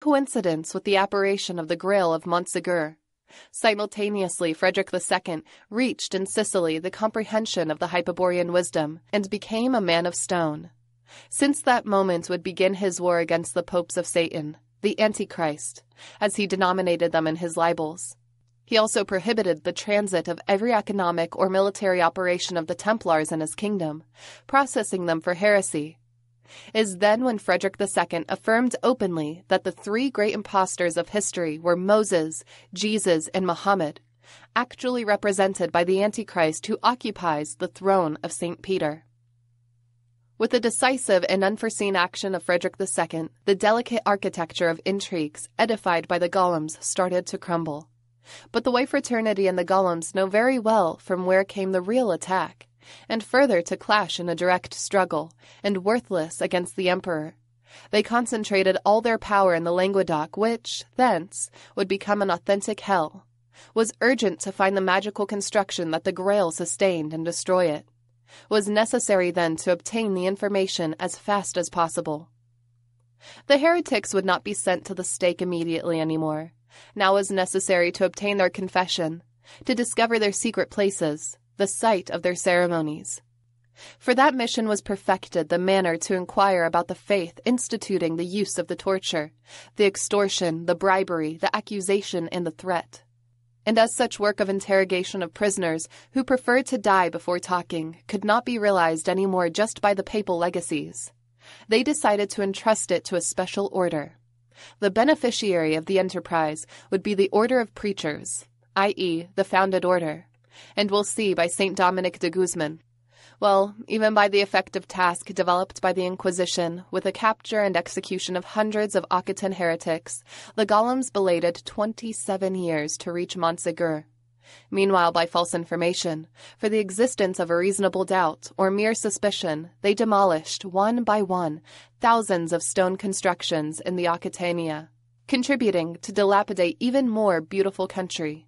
coincidence with the apparition of the Grail of Montsegur. Simultaneously, Frederick II reached in Sicily the comprehension of the Hyperborean wisdom and became a man of stone. Since that moment would begin his war against the popes of Satan, the Antichrist, as he denominated them in his libels. He also prohibited the transit of every economic or military operation of the Templars in his kingdom, processing them for heresy. Is then when Frederick II affirmed openly that the three great impostors of history were Moses, Jesus, and Mohammed, actually represented by the Antichrist who occupies the throne of St. Peter. With the decisive and unforeseen action of Frederick II, the delicate architecture of intrigues edified by the golems started to crumble. But the white fraternity and the golems know very well from where came the real attack, and further to clash in a direct struggle, and worthless against the emperor. They concentrated all their power in the Languedoc, which, thence, would become an authentic hell, was urgent to find the magical construction that the Grail sustained and destroy it was necessary then to obtain the information as fast as possible. The heretics would not be sent to the stake immediately any more. Now was necessary to obtain their confession, to discover their secret places, the site of their ceremonies. For that mission was perfected the manner to inquire about the faith instituting the use of the torture, the extortion, the bribery, the accusation, and the threat and as such work of interrogation of prisoners who preferred to die before talking could not be realized any more just by the papal legacies, they decided to entrust it to a special order. The beneficiary of the enterprise would be the Order of Preachers, i.e., the founded order, and we'll see by St. Dominic de Guzman well, even by the effective task developed by the Inquisition, with the capture and execution of hundreds of Occitan heretics, the golems belated 27 years to reach Montsegur. Meanwhile, by false information, for the existence of a reasonable doubt or mere suspicion, they demolished, one by one, thousands of stone constructions in the Occitania, contributing to dilapidate even more beautiful country.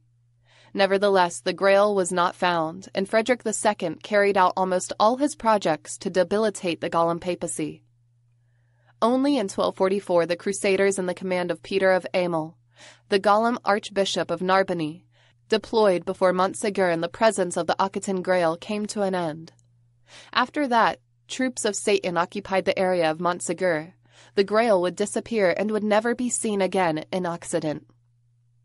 Nevertheless, the Grail was not found, and Frederick II carried out almost all his projects to debilitate the Golem papacy. Only in 1244 the Crusaders in the command of Peter of Amel, the Golem Archbishop of Narbonne, deployed before Montsegur in the presence of the Occitan Grail came to an end. After that, troops of Satan occupied the area of Montsegur. The Grail would disappear and would never be seen again in Occident.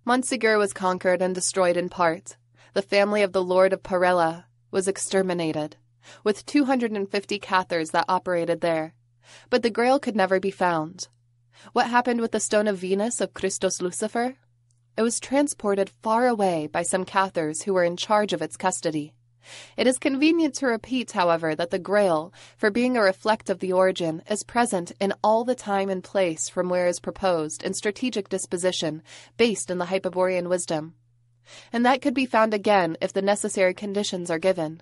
Montsegur was conquered and destroyed in part. The family of the Lord of Parella was exterminated, with 250 Cathars that operated there. But the Grail could never be found. What happened with the stone of Venus of Christos Lucifer? It was transported far away by some Cathars who were in charge of its custody. It is convenient to repeat, however, that the Grail, for being a reflect of the origin, is present in all the time and place from where is proposed in strategic disposition based in the Hyperborean wisdom. And that could be found again if the necessary conditions are given.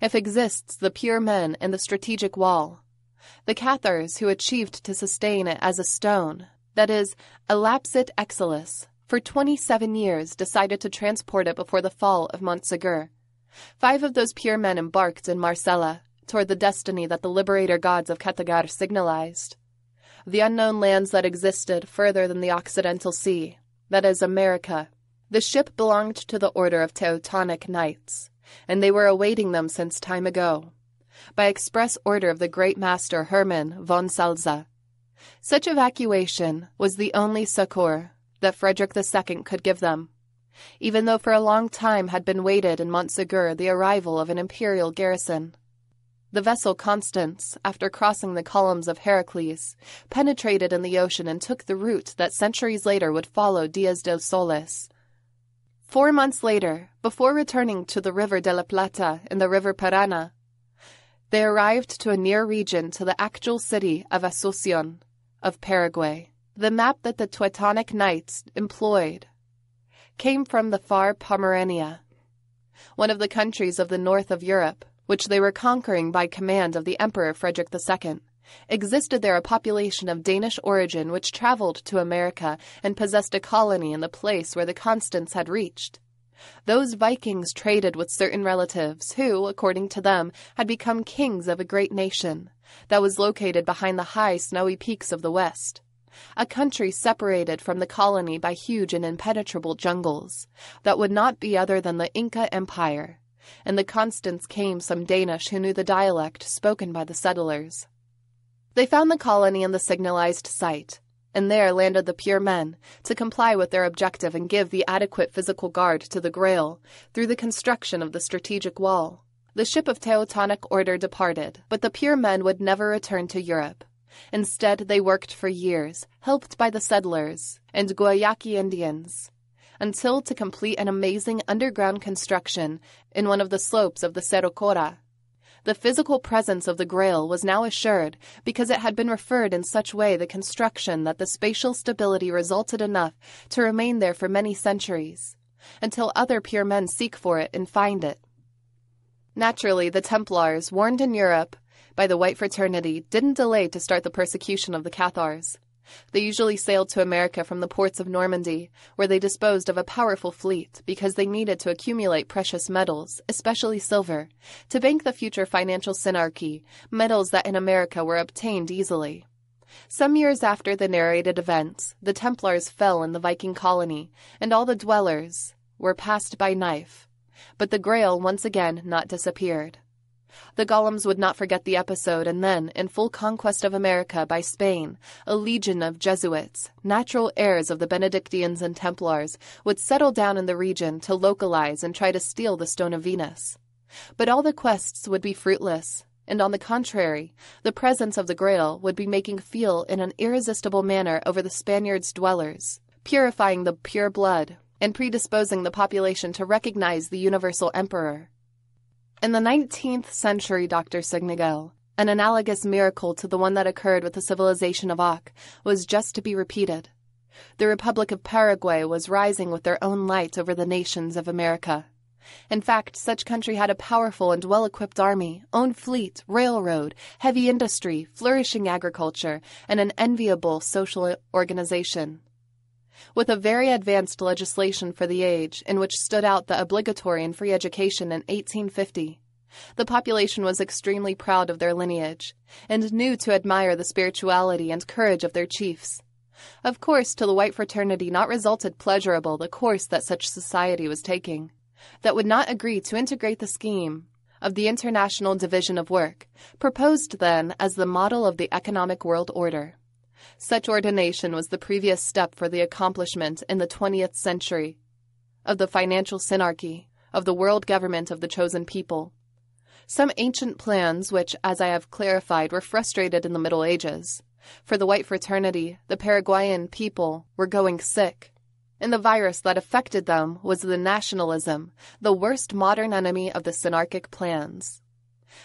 If exists the pure men in the strategic wall, the Cathars who achieved to sustain it as a stone, that is, a lapsit exilis, for 27 years decided to transport it before the fall of Montsegur Five of those pure men embarked in Marcella toward the destiny that the liberator gods of Katagar signalized. The unknown lands that existed further than the Occidental Sea, that is, America. The ship belonged to the Order of Teutonic Knights, and they were awaiting them since time ago, by express order of the great master Hermann von Salza. Such evacuation was the only succor that Frederick II could give them even though for a long time had been waited in Montsegur the arrival of an imperial garrison. The vessel Constance, after crossing the columns of Heracles, penetrated in the ocean and took the route that centuries later would follow Diaz del Solis. Four months later, before returning to the River de la Plata in the River Parana, they arrived to a near region to the actual city of Asunción of Paraguay. The map that the Teutonic Knights employed came from the far Pomerania, one of the countries of the north of Europe, which they were conquering by command of the Emperor Frederick II. Existed there a population of Danish origin which traveled to America and possessed a colony in the place where the Constance had reached. Those Vikings traded with certain relatives who, according to them, had become kings of a great nation that was located behind the high snowy peaks of the west. A country separated from the colony by huge and impenetrable jungles that would not be other than the Inca Empire. And the Constance came some Danish who knew the dialect spoken by the settlers. They found the colony in the signalized site, and there landed the pure men to comply with their objective and give the adequate physical guard to the Grail through the construction of the strategic wall. The ship of Teutonic order departed, but the pure men would never return to Europe. Instead, they worked for years, helped by the settlers and Guayaki Indians, until to complete an amazing underground construction in one of the slopes of the Cerro Cora. The physical presence of the Grail was now assured because it had been referred in such way the construction that the spatial stability resulted enough to remain there for many centuries, until other pure men seek for it and find it. Naturally, the Templars, warned in Europe by the White Fraternity, didn't delay to start the persecution of the Cathars. They usually sailed to America from the ports of Normandy, where they disposed of a powerful fleet because they needed to accumulate precious metals, especially silver, to bank the future financial synarchy, metals that in America were obtained easily. Some years after the narrated events, the Templars fell in the Viking colony, and all the dwellers were passed by knife. But the Grail once again not disappeared. The Golems would not forget the episode, and then, in full conquest of America by Spain, a legion of Jesuits, natural heirs of the Benedictines and Templars, would settle down in the region to localize and try to steal the Stone of Venus. But all the quests would be fruitless, and on the contrary, the presence of the Grail would be making feel in an irresistible manner over the Spaniards' dwellers, purifying the pure blood, and predisposing the population to recognize the universal emperor. In the 19th century, Dr. Siegnagel, an analogous miracle to the one that occurred with the civilization of Ak was just to be repeated. The Republic of Paraguay was rising with their own light over the nations of America. In fact, such country had a powerful and well-equipped army, own fleet, railroad, heavy industry, flourishing agriculture, and an enviable social organization with a very advanced legislation for the age, in which stood out the obligatory and free education in 1850. The population was extremely proud of their lineage, and knew to admire the spirituality and courage of their chiefs. Of course, to the white fraternity not resulted pleasurable the course that such society was taking, that would not agree to integrate the scheme of the International Division of Work, proposed then as the model of the economic world order. Such ordination was the previous step for the accomplishment in the 20th century of the financial synarchy, of the world government of the chosen people. Some ancient plans, which, as I have clarified, were frustrated in the Middle Ages. For the white fraternity, the Paraguayan people were going sick. And the virus that affected them was the nationalism, the worst modern enemy of the synarchic plans.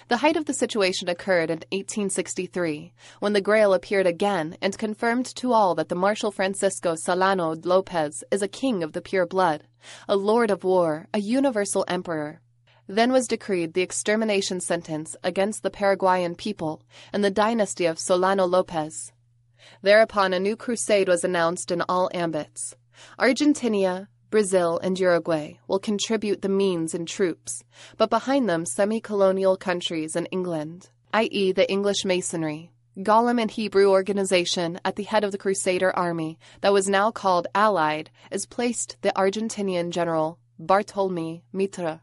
The height of the situation occurred in 1863, when the Grail appeared again and confirmed to all that the Marshal Francisco Solano Lopez is a king of the pure blood, a lord of war, a universal emperor. Then was decreed the extermination sentence against the Paraguayan people and the dynasty of Solano Lopez. Thereupon a new crusade was announced in all ambits. Argentina, Brazil, and Uruguay will contribute the means and troops, but behind them semi colonial countries and England, i.e., the English Masonry, Golem and Hebrew organization at the head of the Crusader army that was now called Allied, is placed the Argentinian general Bartolome Mitre,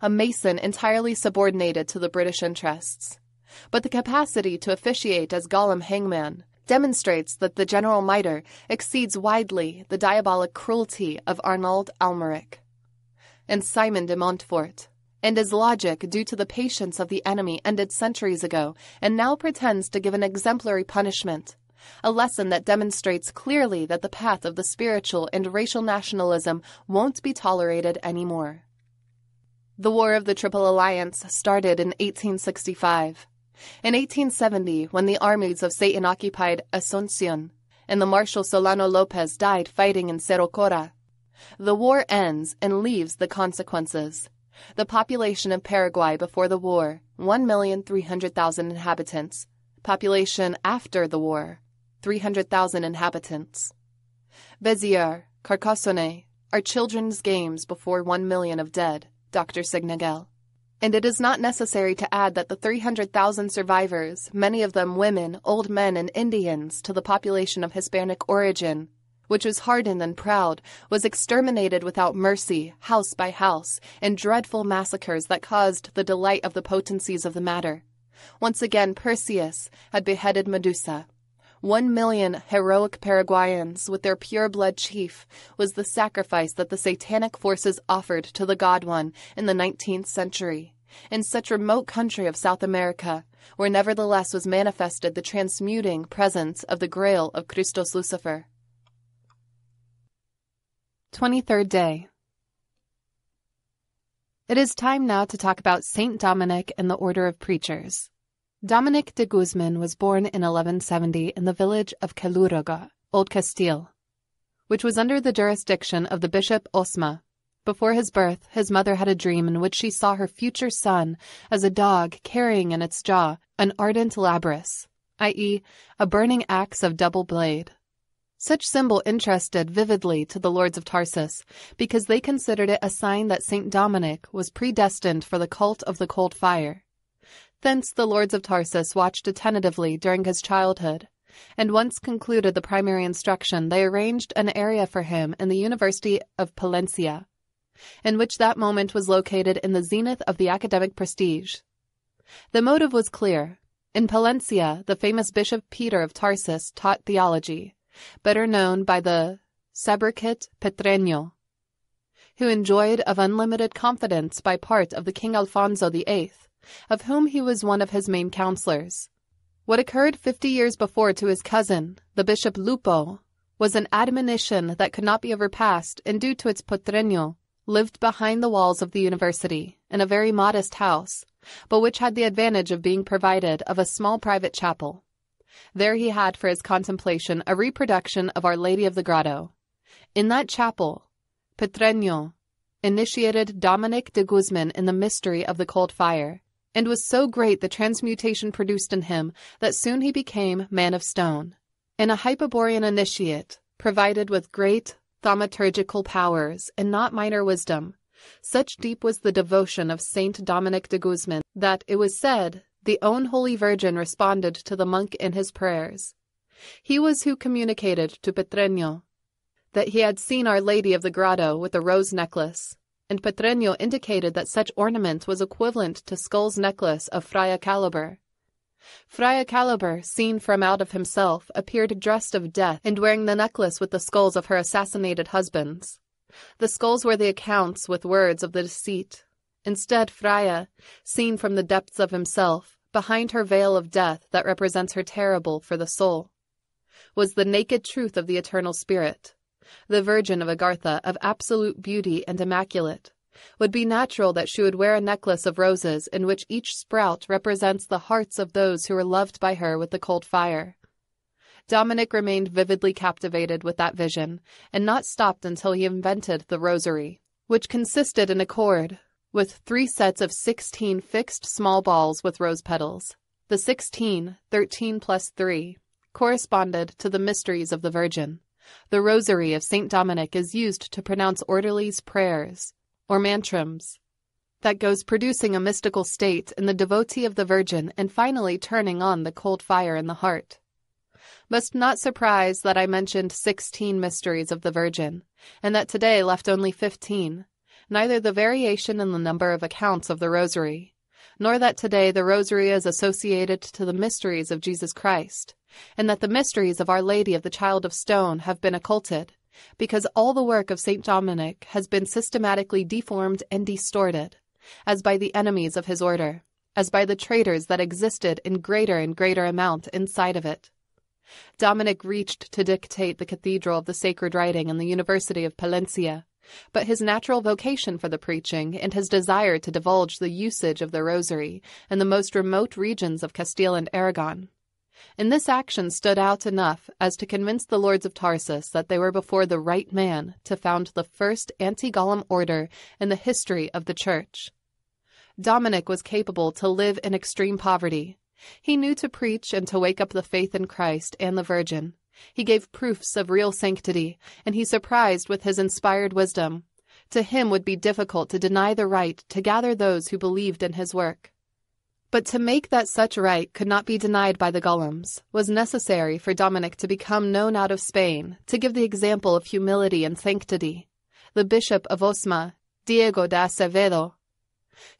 a Mason entirely subordinated to the British interests. But the capacity to officiate as Golem hangman demonstrates that the General Mitre exceeds widely the diabolic cruelty of Arnauld Amalric and Simon de Montfort, and his logic due to the patience of the enemy ended centuries ago and now pretends to give an exemplary punishment. A lesson that demonstrates clearly that the path of the spiritual and racial nationalism won't be tolerated anymore. The War of the Triple Alliance started in 1865. In 1870, when the armies of Satan occupied Asuncion and the Marshal Solano Lopez died fighting in Cerro Cora, the war ends and leaves the consequences. The population of Paraguay before the war, 1,300,000 inhabitants. Population after the war, 300,000 inhabitants. Béziers, Carcassonne are children's games before 1 million of dead, Dr. Siegnagel. And it is not necessary to add that the 300,000 survivors, many of them women, old men, and Indians, to the population of Hispanic origin, which was hardened and proud, was exterminated without mercy, house by house, in dreadful massacres that caused the delight of the potencies of the matter. Once again, Perseus had beheaded Medusa. One million heroic Paraguayans, with their pure blood chief, was the sacrifice that the satanic forces offered to the God One in the 19th century, in such remote country of South America, where nevertheless was manifested the transmuting presence of the Grail of Christos Lucifer. 23rd Day It is time now to talk about Saint Dominic and the Order of Preachers. Dominic de Guzman was born in 1170 in the village of Caleruega, Old Castile, which was under the jurisdiction of the Bishop Osma. Before his birth, his mother had a dream in which she saw her future son as a dog carrying in its jaw an ardent labrys, i.e., a burning axe of double blade. Such symbol interested vividly to the lords of Tarsus because they considered it a sign that Saint Dominic was predestined for the cult of the cold fire. Thence the lords of Tarsus watched attentively during his childhood, and once concluded the primary instruction, they arranged an area for him in the University of Palencia, in which that moment was located in the zenith of the academic prestige. The motive was clear. In Palencia, the famous Bishop Peter of Tarsus taught theology, better known by the sobriquet Petreño, who enjoyed of unlimited confidence by part of the King Alfonso VIII, of whom he was one of his main counselors. What occurred fifty years before to his cousin, the Bishop Lupo, was an admonition that could not be overpassed, and due to its Petreño, lived behind the walls of the university, in a very modest house, but which had the advantage of being provided of a small private chapel. There he had for his contemplation a reproduction of Our Lady of the Grotto. In that chapel, Petreño initiated Dominic de Guzman in the mystery of the cold fire, and was so great the transmutation produced in him that soon he became man of stone. In a Hyperborean initiate, provided with great thaumaturgical powers and not minor wisdom, such deep was the devotion of Saint Dominic de Guzman that it was said the own Holy Virgin responded to the monk in his prayers. He was who communicated to Petreño that he had seen Our Lady of the Grotto with a rose necklace, and Petreño indicated that such ornament was equivalent to Skull's necklace of Frya Kalibur. Frya Kalibur, seen from out of himself, appeared dressed of death and wearing the necklace with the skulls of her assassinated husbands. The skulls were the accounts with words of the deceit. Instead, Freya, seen from the depths of himself, behind her veil of death that represents her terrible for the soul, was the naked truth of the eternal spirit the Virgin of Agartha, of absolute beauty and immaculate, would be natural that she would wear a necklace of roses in which each sprout represents the hearts of those who were loved by her with the cold fire. Dominic remained vividly captivated with that vision, and not stopped until he invented the rosary, which consisted in a cord with three sets of sixteen fixed small balls with rose petals. The sixteen, thirteen plus three, corresponded to the mysteries of the Virgin. The Rosary of St. Dominic is used to pronounce orderlies' prayers, or mantrams, that goes producing a mystical state in the devotee of the Virgin and finally turning on the cold fire in the heart. Must not surprise that I mentioned sixteen mysteries of the Virgin, and that today left only fifteen, neither the variation in the number of accounts of the Rosary, nor that today the Rosary is associated to the mysteries of Jesus Christ, and that the mysteries of Our Lady of the Child of Stone have been occulted, because all the work of St. Dominic has been systematically deformed and distorted, as by the enemies of his order, as by the traitors that existed in greater and greater amount inside of it. Dominic reached to dictate the Cathedral of the Sacred Writing in the University of Palencia, but his natural vocation for the preaching and his desire to divulge the usage of the rosary in the most remote regions of Castile and Aragon. In this action stood out enough as to convince the lords of Tarsus that they were before the right man to found the first anti-Golem order in the history of the Church. Dominic was capable to live in extreme poverty. He knew to preach and to wake up the faith in Christ and the Virgin. He gave proofs of real sanctity, and he surprised with his inspired wisdom to him would be difficult to deny the right to gather those who believed in his work. But to make that such right could not be denied by the Golems was necessary for Dominic to become known out of Spain, to give the example of humility and sanctity. The Bishop of Osma, Diego de Acevedo,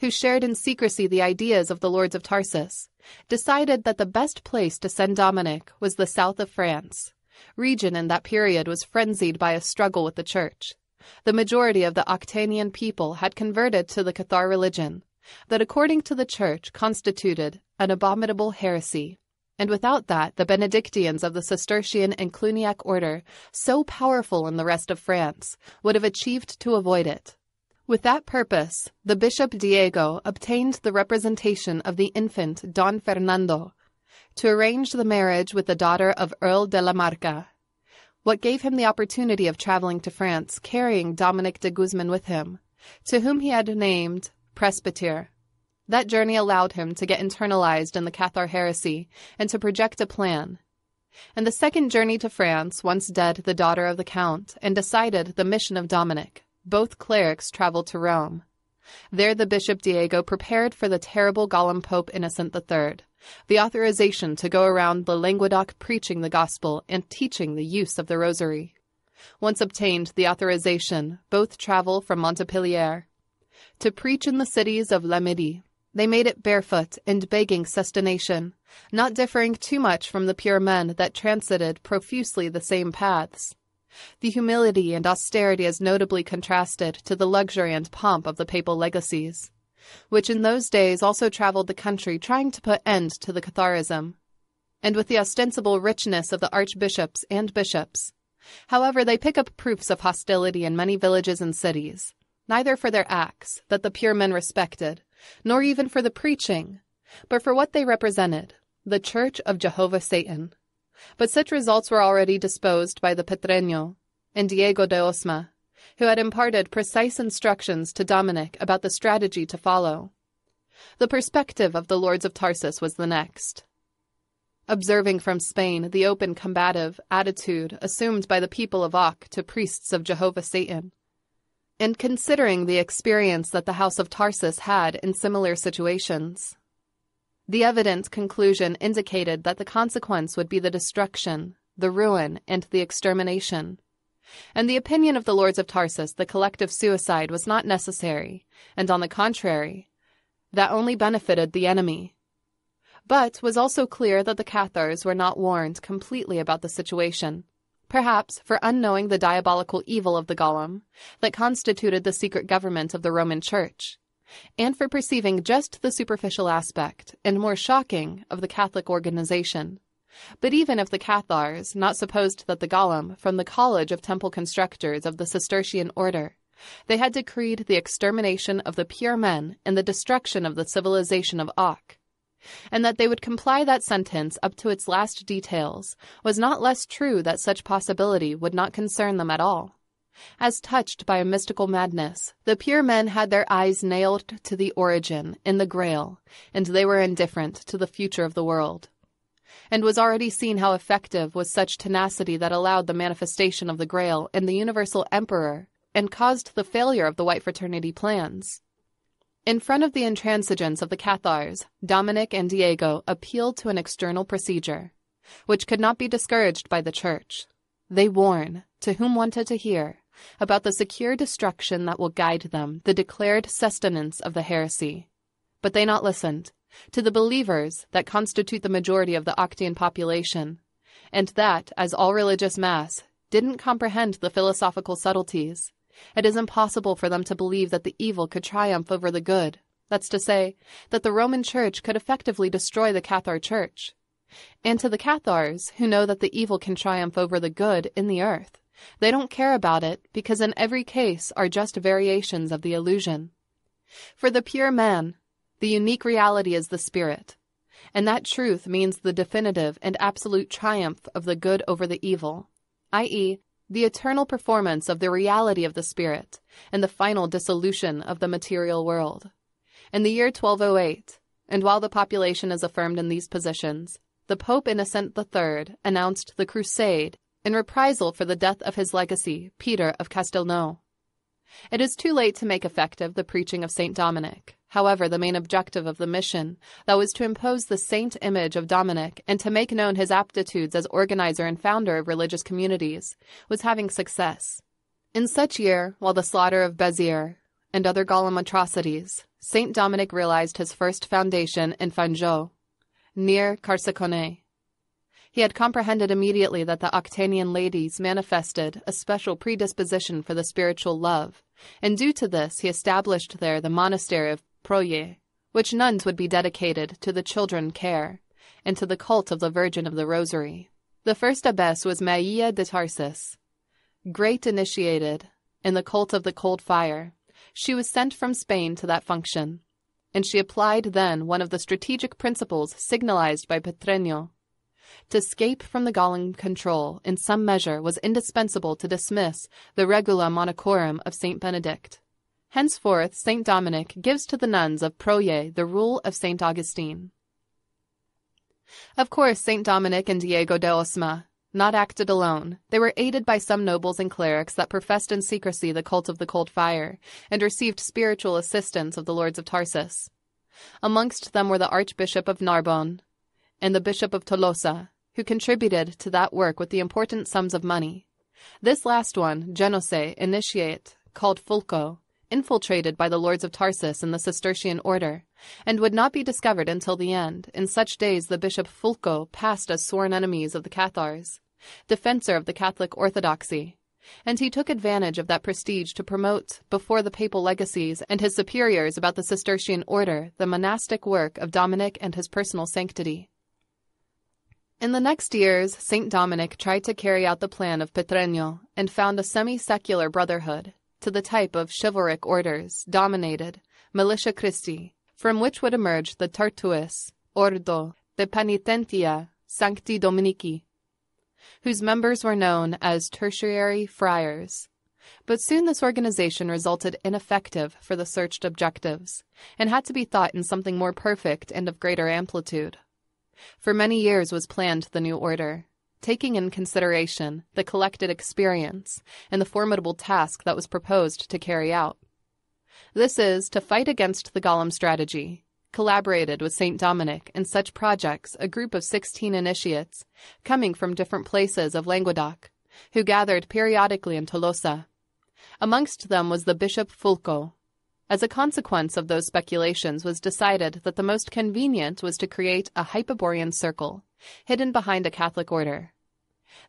who shared in secrecy the ideas of the lords of Tarsus, decided that the best place to send Dominic was the south of France. Region in that period was frenzied by a struggle with the church. The majority of the Octanian people had converted to the Cathar religion, that according to the church constituted an abominable heresy. And without that, the Benedictines of the Cistercian and Cluniac order, so powerful in the rest of France, would have achieved to avoid it. With that purpose, the Bishop Diego obtained the representation of the infant Don Fernando to arrange the marriage with the daughter of Earl de la Marca, what gave him the opportunity of traveling to France carrying Dominic de Guzman with him, to whom he had named presbyter. That journey allowed him to get internalized in the Cathar heresy and to project a plan. And the second journey to France, once dead the daughter of the Count, and decided the mission of Dominic both clerics traveled to Rome. There the Bishop Diego prepared for the terrible Golem Pope Innocent III the authorization to go around the Languedoc preaching the gospel and teaching the use of the rosary. Once obtained the authorization, both travel from Montpellier. To preach in the cities of La Midi, they made it barefoot and begging sustentation, not differing too much from the pure men that transited profusely the same paths. The humility and austerity is notably contrasted to the luxury and pomp of the papal legacies, which in those days also traveled the country trying to put end to the Catharism, and with the ostensible richness of the archbishops and bishops. However, they pick up proofs of hostility in many villages and cities, neither for their acts, that the pure men respected, nor even for the preaching, but for what they represented, the Church of Jehovah Satan. But such results were already disposed by the Petreño and Diego de Osma, who had imparted precise instructions to Dominic about the strategy to follow. The perspective of the lords of Tarsus was the next. Observing from Spain the open combative attitude assumed by the people of Acre to priests of Jehovah Satan, and considering the experience that the House of Tarsus had in similar situations, the evident conclusion indicated that the consequence would be the destruction, the ruin, and the extermination. In the opinion of the lords of Tarsus, the collective suicide was not necessary, and on the contrary, that only benefited the enemy. But was also clear that the Cathars were not warned completely about the situation, perhaps for unknowing the diabolical evil of the golem that constituted the secret government of the Roman Church and for perceiving just the superficial aspect, and more shocking, of the Catholic organization. But even if the Cathars, not supposed that the Golem, from the College of Temple Constructors of the Cistercian Order, they had decreed the extermination of the pure men and the destruction of the civilization of Ak, and that they would comply that sentence up to its last details, was not less true that such possibility would not concern them at all. As touched by a mystical madness, the pure men had their eyes nailed to the origin, in the Grail, and they were indifferent to the future of the world. And was already seen how effective was such tenacity that allowed the manifestation of the Grail and the Universal Emperor, and caused the failure of the White Fraternity plans. In front of the intransigence of the Cathars, Dominic and Diego appealed to an external procedure, which could not be discouraged by the Church. They warn, to whom wanted to hear, about the secure destruction that will guide them, the declared sustenance of the heresy. But they not listened to the believers that constitute the majority of the Octian population, and that, as all religious mass, didn't comprehend the philosophical subtleties. It is impossible for them to believe that the evil could triumph over the good. That's to say, that the Roman Church could effectively destroy the Cathar Church. And to the Cathars, who know that the evil can triumph over the good in the earth, they don't care about it because in every case are just variations of the illusion. For the pure man, the unique reality is the spirit, and that truth means the definitive and absolute triumph of the good over the evil, i.e., the eternal performance of the reality of the spirit and the final dissolution of the material world. In the year 1208, and while the population is affirmed in these positions, the Pope Innocent III announced the Crusade in reprisal for the death of his legacy, Peter of Castelnau. It is too late to make effective the preaching of St. Dominic. However, the main objective of the mission, that was to impose the saint image of Dominic and to make known his aptitudes as organizer and founder of religious communities, was having success. In such year, while the slaughter of Béziers and other Golem atrocities, St. Dominic realized his first foundation in Fanjeaux, near Carcassonne. He had comprehended immediately that the Octanian ladies manifested a special predisposition for the spiritual love, and due to this he established there the monastery of Prouille, which nuns would be dedicated to the children care, and to the cult of the Virgin of the Rosary. The first abbess was Maia de Tarsis. Great initiated in the cult of the cold fire, she was sent from Spain to that function, and she applied then one of the strategic principles signalized by Petreño. To escape from the Gallic control in some measure was indispensable to dismiss the regula monachorum of Saint Benedict. Henceforth, St. Dominic gives to the nuns of Prouille the rule of St. Augustine. Of course, St. Dominic and Diego de Osma not acted alone. They were aided by some nobles and clerics that professed in secrecy the cult of the cold fire, and received spiritual assistance of the lords of Tarsus. Amongst them were the Archbishop of Narbonne and the Bishop of Tolosa, who contributed to that work with the important sums of money. This last one, Genoese, initiate, called Fulco, infiltrated by the lords of Tarsus in the Cistercian order, and would not be discovered until the end. In such days the Bishop Fulco passed as sworn enemies of the Cathars, defensor of the Catholic orthodoxy, and he took advantage of that prestige to promote before the papal legacies and his superiors about the Cistercian order the monastic work of Dominic and his personal sanctity. In the next years, St. Dominic tried to carry out the plan of Petreño and found a semi-secular brotherhood, to the type of chivalric orders, dominated, Militia Christi, from which would emerge the Tertius, Ordo, de Penitentia, Sancti Dominici, whose members were known as tertiary friars. But soon this organization resulted ineffective for the searched objectives, and had to be thought in something more perfect and of greater amplitude. For many years was planned the new order, taking in consideration the collected experience and the formidable task that was proposed to carry out. This is to fight against the Golem strategy, collaborated with St. Dominic in such projects a group of 16 initiates, coming from different places of Languedoc, who gathered periodically in Tolosa. Amongst them was the Bishop Fulco. As a consequence of those speculations was decided that the most convenient was to create a Hyperborean circle, hidden behind a Catholic order.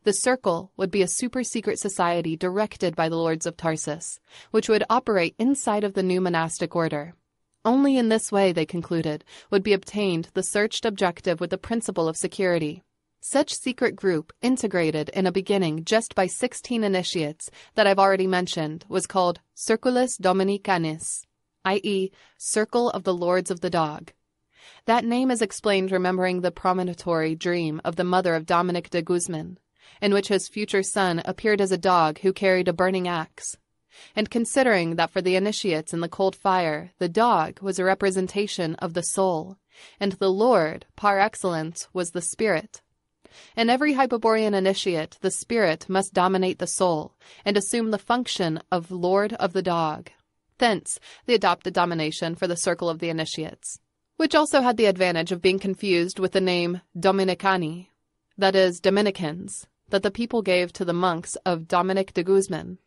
The Circle would be a super secret society directed by the Lords of Tarsus, which would operate inside of the new monastic order. Only in this way, they concluded, would be obtained the searched objective with the principle of security. Such secret group, integrated in a beginning just by 16 initiates that I've already mentioned, was called Circulus Domini Canis, i.e., Circle of the Lords of the Dog. That name is explained remembering the promontory dream of the mother of Dominic de Guzman, in which his future son appeared as a dog who carried a burning axe. And considering that for the initiates in the cold fire, the dog was a representation of the soul, and the Lord, par excellence, was the spirit. In every Hyperborean initiate, the spirit must dominate the soul and assume the function of Lord of the dog. Thence, they adopted domination for the circle of the initiates, which also had the advantage of being confused with the name Dominicani, that is, Dominicans, that the people gave to the monks of Dominic de Guzman.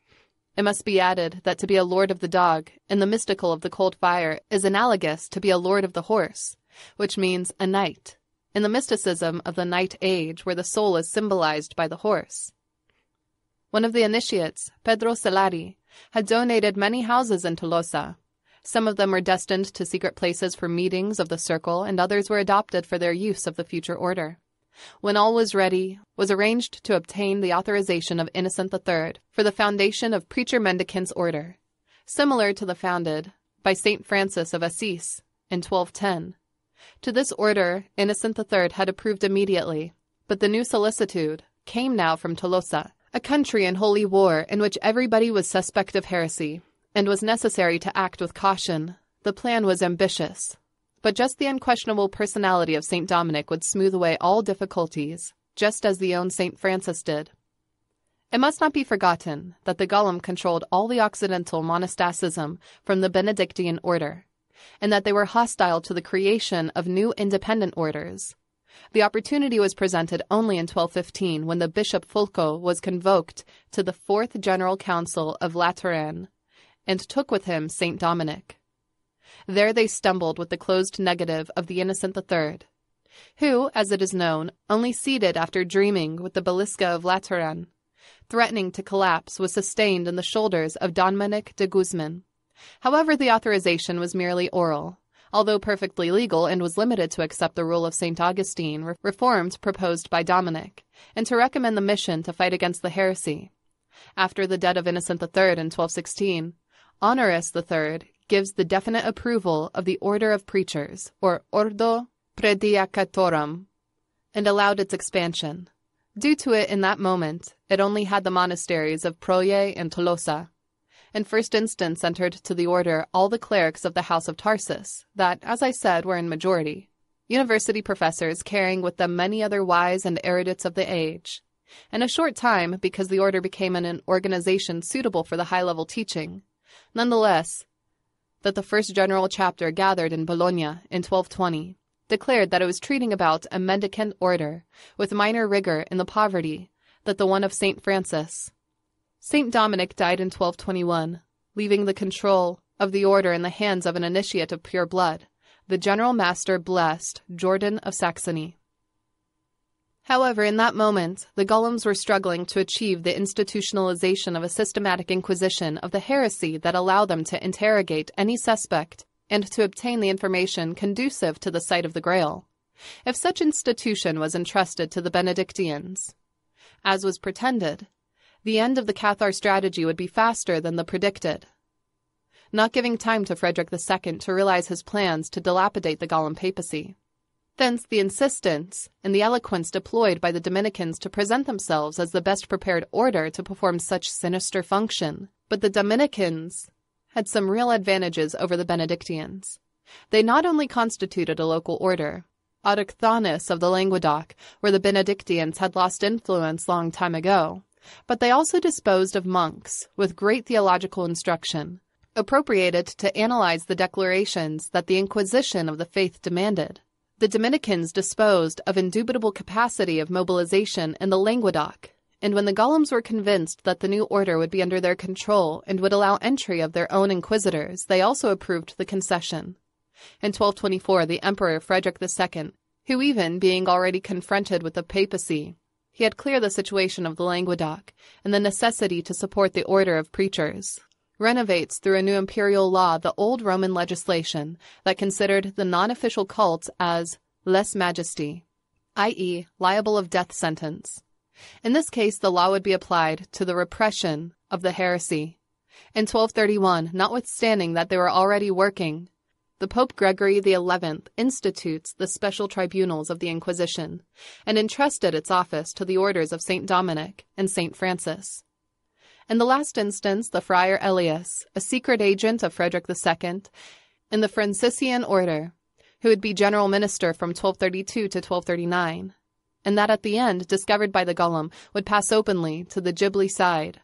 It must be added that to be a lord of the dog in the mystical of the cold fire is analogous to be a lord of the horse, which means a knight, in the mysticism of the knight age where the soul is symbolized by the horse. One of the initiates, Pedro Celari, had donated many houses in Tolosa. Some of them were destined to secret places for meetings of the circle, and others were adopted for their use of the future order when all was ready, was arranged to obtain the authorization of Innocent III for the foundation of Preacher Mendicants Order, similar to the founded by St. Francis of Assisi in 1210. To this order, Innocent III had approved immediately, but the new solicitude came now from Tolosa, a country in holy war in which everybody was suspect of heresy, and was necessary to act with caution. The plan was ambitious, but just the unquestionable personality of St. Dominic would smooth away all difficulties, just as the own St. Francis did. It must not be forgotten that the Golem controlled all the Occidental monasticism from the Benedictine order, and that they were hostile to the creation of new independent orders. The opportunity was presented only in 1215 when the Bishop Fulco was convoked to the Fourth General Council of Lateran and took with him St. Dominic. There they stumbled with the closed negative of the Innocent III, who, as it is known, only ceded after dreaming with the Basilica of Lateran threatening to collapse, was sustained in the shoulders of Dominic de Guzman. However, the authorization was merely oral. Although perfectly legal and was limited to accept the rule of St. Augustine, reformed proposed by Dominic, and to recommend the mission to fight against the heresy. After the death of Innocent III in 1216, Honorius III gives the definite approval of the Order of Preachers, or Ordo Predicatorum, and allowed its expansion. Due to it in that moment, it only had the monasteries of Prouille and Tolosa. In first instance entered to the order all the clerics of the House of Tarsus, that, as I said, were in majority, university professors carrying with them many other wise and erudites of the age. In a short time, because the order became an organization suitable for the high level teaching, nonetheless, that the first general chapter gathered in Bologna in 1220 declared that it was treating about a mendicant order, with minor rigor in the poverty, that the one of St. Francis. St. Dominic died in 1221, leaving the control of the order in the hands of an initiate of pure blood, the general master blessed Jordan of Saxony. However, in that moment, the Golems were struggling to achieve the institutionalization of a systematic inquisition of the heresy that allowed them to interrogate any suspect and to obtain the information conducive to the sight of the Grail, if such institution was entrusted to the Benedictines. As was pretended, the end of the Cathar strategy would be faster than the predicted. Not giving time to Frederick II to realize his plans to dilapidate the Golem papacy. Thence the insistence and the eloquence deployed by the Dominicans to present themselves as the best prepared order to perform such sinister function. But the Dominicans had some real advantages over the Benedictines. They not only constituted a local order, autochthonous of the Languedoc, where the Benedictines had lost influence long time ago, but they also disposed of monks with great theological instruction, appropriated to analyze the declarations that the Inquisition of the faith demanded. The Dominicans disposed of indubitable capacity of mobilization in the Languedoc, and when the Golems were convinced that the new order would be under their control and would allow entry of their own inquisitors, they also approved the concession. In 1224, the Emperor Frederick II, who even being already confronted with the papacy, he had cleared the situation of the Languedoc and the necessity to support the order of preachers, renovates through a new imperial law the old Roman legislation that considered the non-official cults as less majesty, i.e., liable of death sentence. In this case, the law would be applied to the repression of the heresy. In 1231, notwithstanding that they were already working, the Pope Gregory XI institutes the special tribunals of the Inquisition and entrusted its office to the orders of St. Dominic and St. Francis. In the last instance, the Friar Elias, a secret agent of Frederick II, in the Franciscan order, who would be general minister from 1232 to 1239, and that at the end, discovered by the golem, would pass openly to the Ghibelline side.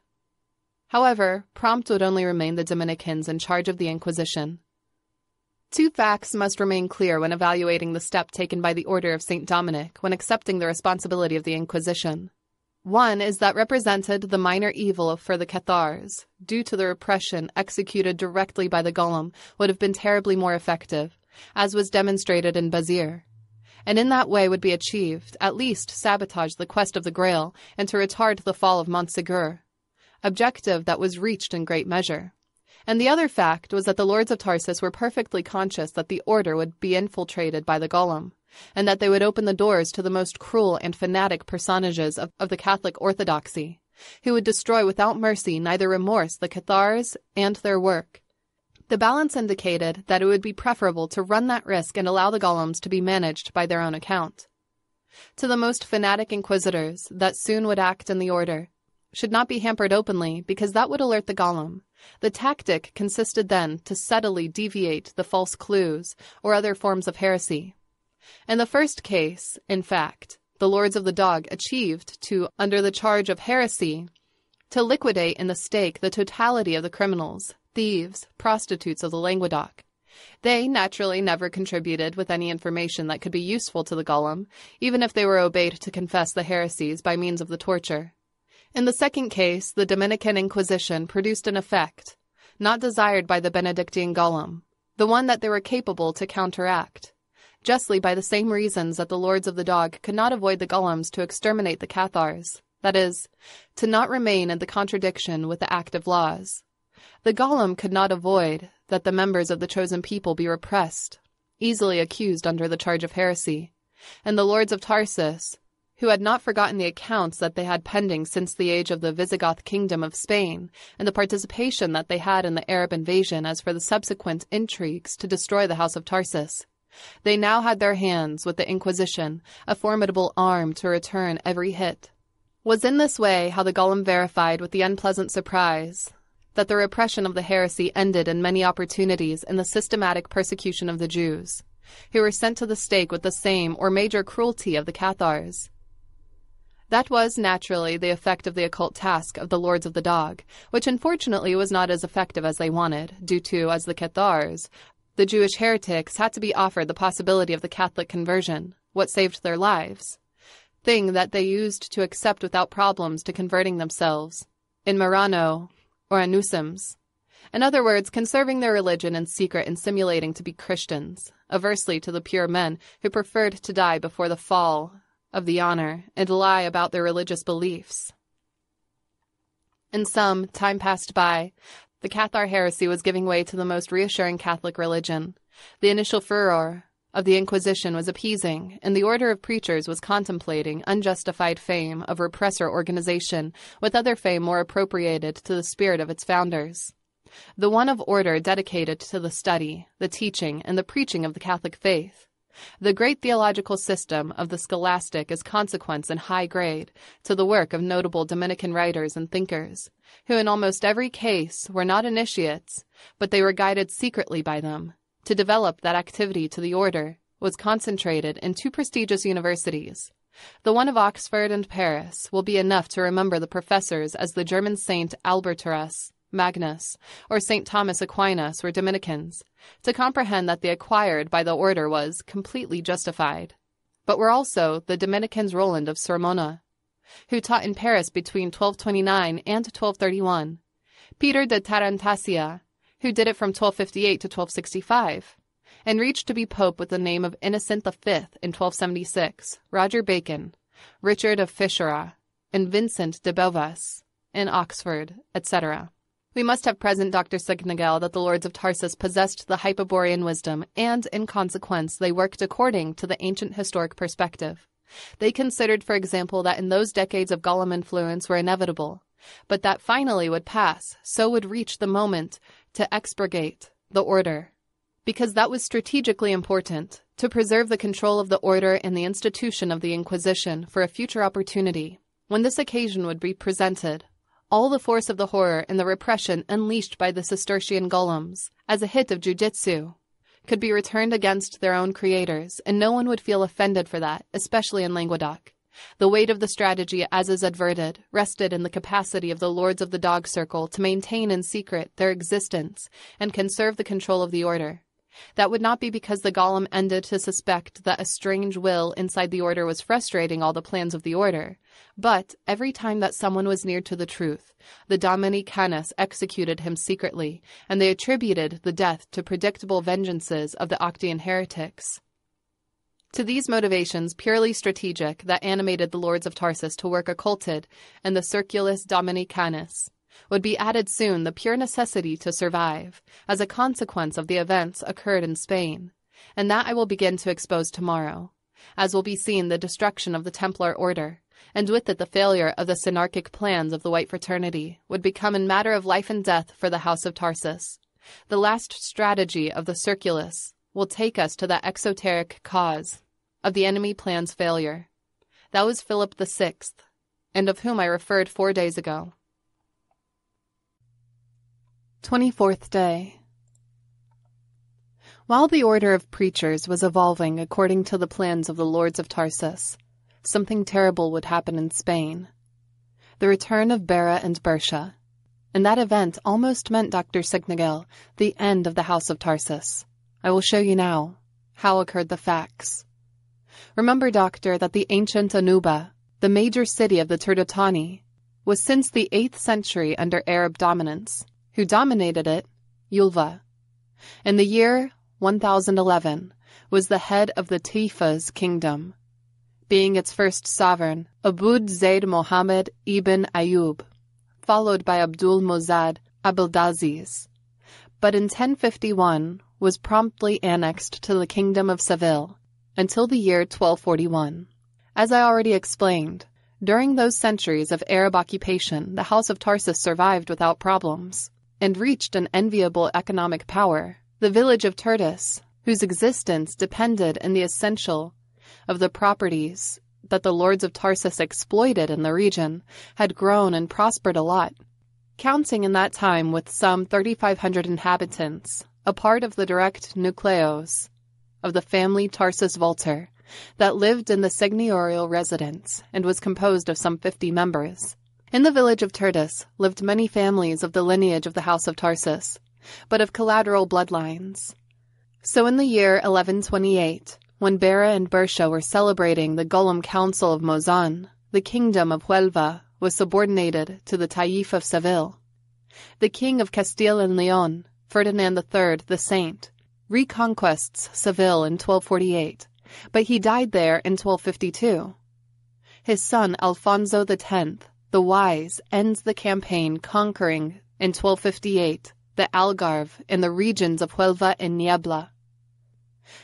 However, prompt would only remain the Dominicans in charge of the Inquisition. Two facts must remain clear when evaluating the step taken by the Order of St. Dominic when accepting the responsibility of the Inquisition. One is that represented the minor evil for the Cathars, due to the repression executed directly by the Golem, would have been terribly more effective, as was demonstrated in Béziers and in that way would be achieved, at least sabotage the quest of the Grail and to retard the fall of Montsegur, objective that was reached in great measure. And the other fact was that the lords of Tarsus were perfectly conscious that the order would be infiltrated by the golem, and that they would open the doors to the most cruel and fanatic personages of, of the Catholic orthodoxy, who would destroy without mercy neither remorse the Cathars and their work, the balance indicated that it would be preferable to run that risk and allow the golems to be managed by their own account. To the most fanatic inquisitors that soon would act in the order, should not be hampered openly because that would alert the golem. The tactic consisted then to subtly deviate the false clues or other forms of heresy. In the first case, in fact, the lords of the dog achieved to, under the charge of heresy, to liquidate in the stake the totality of the criminals, thieves, prostitutes of the Languedoc. They naturally never contributed with any information that could be useful to the golem, even if they were obeyed to confess the heresies by means of the torture. In the second case, the Dominican Inquisition produced an effect, not desired by the Benedictine golem, the one that they were capable to counteract. Justly by the same reasons that the lords of the dog could not avoid the golems to exterminate the Cathars, that is, to not remain in the contradiction with the active laws. The golem could not avoid that the members of the chosen people be repressed, easily accused under the charge of heresy, and the lords of Tarsus, who had not forgotten the accounts that they had pending since the age of the Visigoth kingdom of Spain, and the participation that they had in the Arab invasion as for the subsequent intrigues to destroy the house of Tarsus. They now had their hands with the Inquisition, a formidable arm to return every hit. Was in this way how the golem verified with the unpleasant surprise that the repression of the heresy ended in many opportunities in the systematic persecution of the Jews, who were sent to the stake with the same or major cruelty of the Cathars. That was, naturally, the effect of the occult task of the Lords of the Dog, which unfortunately was not as effective as they wanted, due to, as the Cathars, the Jewish heretics had to be offered the possibility of the Catholic conversion, what saved their lives, thing that they used to accept without problems to converting themselves, in Marano or Anusims. In other words, conserving their religion in secret and simulating to be Christians, aversely to the pure men who preferred to die before the fall of the honor and lie about their religious beliefs. In some, time passed by, the Cathar heresy was giving way to the most reassuring Catholic religion. The initial furor of the Inquisition was appeasing, and the order of preachers was contemplating unjustified fame of repressor organization with other fame more appropriated to the spirit of its founders. The one of order dedicated to the study, the teaching, and the preaching of the Catholic faith the great theological system of the scholastic is consequence in high grade to the work of notable Dominican writers and thinkers, who in almost every case were not initiates, but they were guided secretly by them. To develop that activity to the order was concentrated in two prestigious universities. The one of Oxford and Paris will be enough to remember the professors as the German saint Albertus Magnus, or St. Thomas Aquinas were Dominicans, to comprehend that the acquired by the order was completely justified, but were also the Dominicans Roland of Cremona, who taught in Paris between 1229 and 1231, Peter de Tarantasia, who did it from 1258 to 1265, and reached to be pope with the name of Innocent V in 1276, Roger Bacon, Richard of Fichera, and Vincent de Beauvais, in Oxford, etc. We must have present Dr. Siegnagel that the lords of Tarsus possessed the Hyperborean wisdom, and in consequence they worked according to the ancient historic perspective. They considered, for example, that in those decades of golem influence were inevitable, but that finally would pass, so would reach the moment to expurgate the order. Because that was strategically important, to preserve the control of the order and the institution of the Inquisition for a future opportunity, when this occasion would be presented all the force of the horror and the repression unleashed by the Cistercian golems, as a hit of jujitsu, could be returned against their own creators, and no one would feel offended for that, especially in Languedoc. The weight of the strategy, as is adverted, rested in the capacity of the lords of the dog circle to maintain in secret their existence and conserve the control of the order. That would not be because the golem ended to suspect that a strange will inside the order was frustrating all the plans of the order, but every time that someone was near to the truth, the Domini Canis executed him secretly, and they attributed the death to predictable vengeances of the Occitan heretics. To these motivations, purely strategic, that animated the lords of Tarsus to work occulted and the Circulus Domini Canis, would be added soon the pure necessity to survive, as a consequence of the events occurred in Spain, and that I will begin to expose tomorrow, as will be seen the destruction of the Templar order, and with it the failure of the synarchic plans of the White Fraternity, would become a matter of life and death for the House of Tarsus. The last strategy of the Circulus will take us to that exoteric cause of the enemy plan's failure. That was Philip the Sixth, and of whom I referred four days ago. 24th Day While the order of preachers was evolving according to the plans of the lords of Tarsus, something terrible would happen in Spain. the return of Bera and Bersha. And that event almost meant Dr. Siegnagel the end of the House of Tarsus. I will show you now how occurred the facts. Remember, Doctor, that the ancient Onuba, the major city of the Turdetani, was since the 8th century under Arab dominance. Who dominated it? Huelva. In the year 1011 was the head of the Taifas kingdom, being its first sovereign, Abud Zayd Mohammed ibn Ayub, followed by Abdul Mozad Abdelaziz. But in 1051 was promptly annexed to the kingdom of Seville until the year 1241. As I already explained, during those centuries of Arab occupation, the House of Tarsus survived without problems and reached an enviable economic power. The village of Tertius, whose existence depended in the essential of the properties that the lords of Tarsus exploited in the region, had grown and prospered a lot, counting in that time with some 3,500 inhabitants, a part of the direct nucleus of the family Tarsus Volter that lived in the seigneurial residence and was composed of some 50 members. In the village of Tertius lived many families of the lineage of the House of Tarsus, but of collateral bloodlines. So in the year 1128, when Bera and Bersha were celebrating the Golem Council of Mozan, the kingdom of Huelva was subordinated to the Taif of Seville. The king of Castile and Leon, Ferdinand III, the Saint, reconquests Seville in 1248, but he died there in 1252. His son Alfonso X, the Wise, ends the campaign conquering in 1258 the Algarve in the regions of Huelva and Niebla.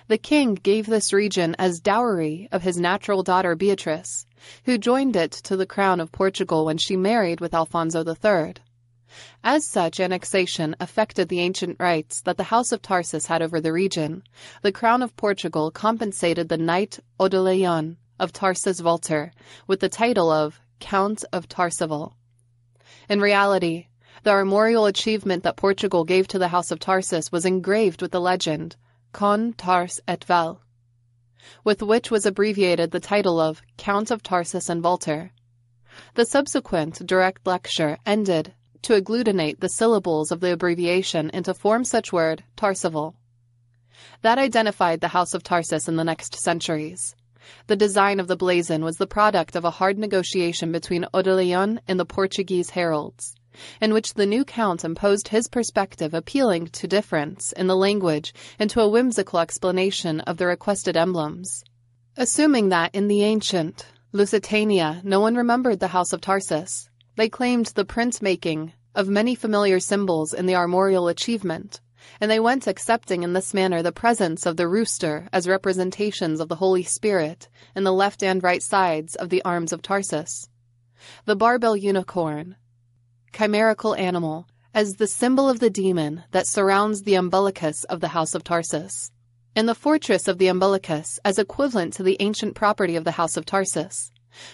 The king gave this region as dowry of his natural daughter Beatrice, who joined it to the crown of Portugal when she married with Alfonso III. As such annexation affected the ancient rights that the House of Tarsus had over the region, the crown of Portugal compensated the Knight Odeleon of Tarsus Volter with the title of Count of Tarseville. In reality, the armorial achievement that Portugal gave to the House of Tarsus was engraved with the legend, Con Tars et Val, with which was abbreviated the title of Count of Tarsus and Volter. The subsequent direct lecture ended to agglutinate the syllables of the abbreviation into form such word Tarsival. That identified the House of Tarsus in the next centuries. The design of the blazon was the product of a hard negotiation between Odeleon and the Portuguese heralds in which the new count imposed his perspective appealing to difference in the language and to a whimsical explanation of the requested emblems. Assuming that in the ancient Lusitania no one remembered the House of Tarsus, they claimed the print making of many familiar symbols in the armorial achievement, and they went accepting in this manner the presence of the rooster as representations of the Holy Spirit in the left and right sides of the arms of Tarsus. The barbell unicorn, chimerical animal, as the symbol of the demon that surrounds the umbilicus of the House of Tarsus, and the fortress of the umbilicus as equivalent to the ancient property of the House of Tarsus,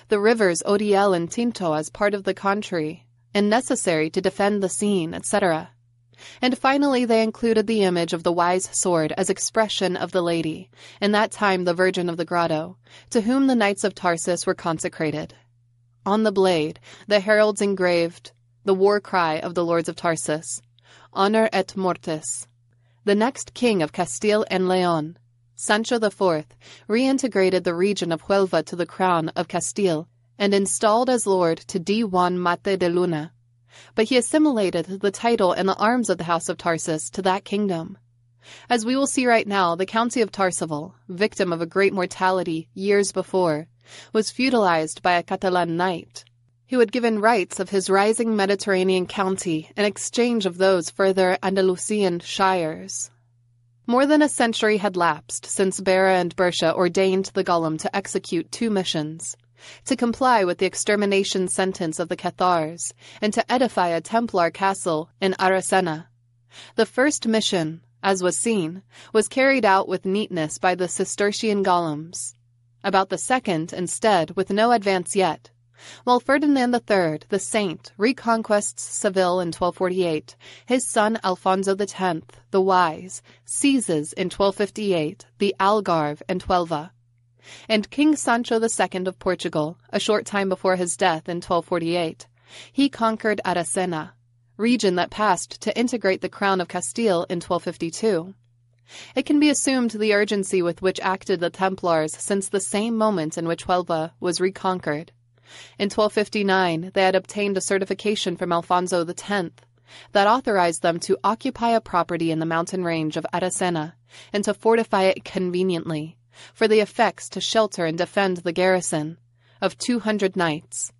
the rivers Odiel and Tinto as part of the country and necessary to defend the scene, etc. And finally, they included the image of the wise sword as expression of the lady, in that time the Virgin of the Grotto, to whom the Knights of Tarsus were consecrated. On the blade, the heralds engraved the war cry of the lords of Tarsus, Honor et Mortis. The next king of Castile and Leon, Sancho IV, reintegrated the region of Huelva to the crown of Castile and installed as lord to D. Juan Mate de Luna. But he assimilated the title and the arms of the House of Tarsus to that kingdom. As we will see right now, the county of Tarseville, victim of a great mortality years before, was feudalized by a Catalan knight who had given rights of his rising Mediterranean county in exchange of those further Andalusian shires. More than a century had lapsed since Bera and Bersha ordained the Golem to execute two missions to comply with the extermination sentence of the Cathars, and to edify a Templar castle in Aracena. The first mission, as was seen, was carried out with neatness by the Cistercian golems. About the second, instead, with no advance yet, while Ferdinand III, the Saint, reconquests Seville in 1248, his son Alfonso X, the Wise, seizes in 1258 the Algarve and Huelva. and King Sancho II of Portugal, a short time before his death in 1248, he conquered Aracena, region that passed to integrate the crown of Castile in 1252. It can be assumed the urgency with which acted the Templars since the same moment in which Huelva was reconquered. In 1259, they had obtained a certification from Alfonso X that authorized them to occupy a property in the mountain range of Aracena and to fortify it conveniently, for the effects to shelter and defend the garrison of 200 knights.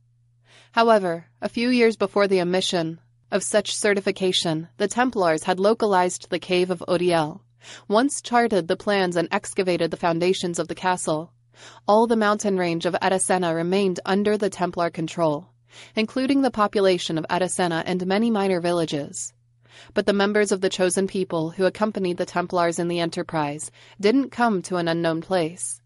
However, a few years before the omission of such certification, the Templars had localized the cave of Oriel, once charted the plans and excavated the foundations of the castle. All the mountain range of Aracena remained under the Templar control, including the population of Aracena and many minor villages. But the members of the chosen people who accompanied the Templars in the enterprise didn't come to an unknown place.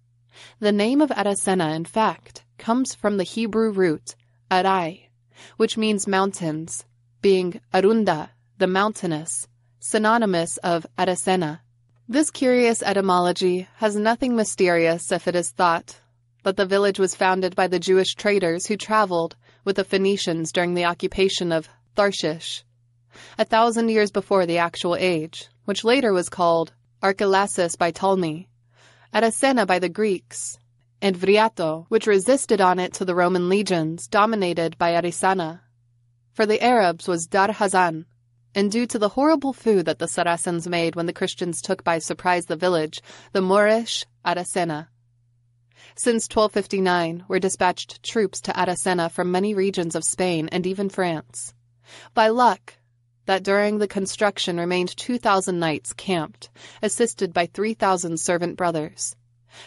The name of Aracena, in fact, comes from the Hebrew root arai, which means mountains, being Arunda, the mountainous, synonymous of Aracena. This curious etymology has nothing mysterious if it is thought that the village was founded by the Jewish traders who traveled with the Phoenicians during the occupation of Tharshish, a thousand years before the actual age, which later was called Archalassus by Ptolemy, Aracena by the Greeks, and Vriato, which resisted on it to the Roman legions dominated by Arisana. For the Arabs was Dar Hazan, and due to the horrible food that the Saracens made when the Christians took by surprise the village, the Moorish Aracena. Since 1259 were dispatched troops to Aracena from many regions of Spain and even France. By luck, that during the construction remained 2,000 knights camped, assisted by 3,000 servant brothers.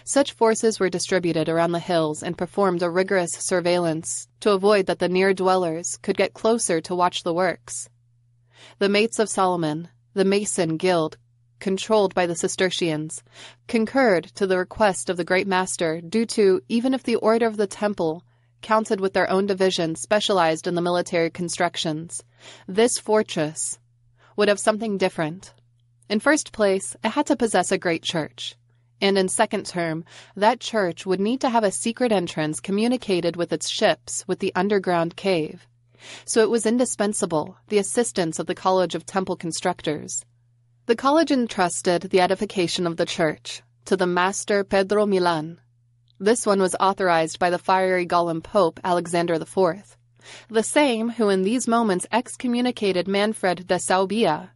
Such forces were distributed around the hills and performed a rigorous surveillance to avoid that the near dwellers could get closer to watch the works. The Mates of Solomon, the Mason Guild, controlled by the Cistercians, concurred to the request of the Great Master due to, even if the Order of the Temple counted with their own division specialized in the military constructions, this fortress would have something different. In first place, it had to possess a great church. And in second term, that church would need to have a secret entrance communicated with its ships with the underground cave so it was indispensable the assistance of the College of Temple Constructors. The college entrusted the edification of the church to the master Pedro Milan. This one was authorized by the fiery Golem Pope Alexander IV, the same who in these moments excommunicated Manfred de Saubia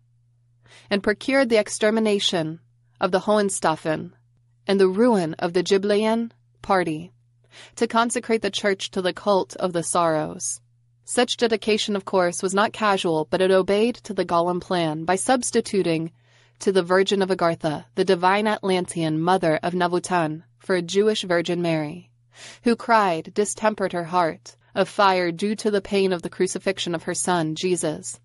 and procured the extermination of the Hohenstaufen and the ruin of the Ghibelline party to consecrate the church to the cult of the sorrows. Such dedication, of course, was not casual, but it obeyed to the Golem plan by substituting to the Virgin of Agartha the divine Atlantean mother of Navutan for a Jewish Virgin Mary, who cried, distempered her heart, of fire due to the pain of the crucifixion of her son, Jesus.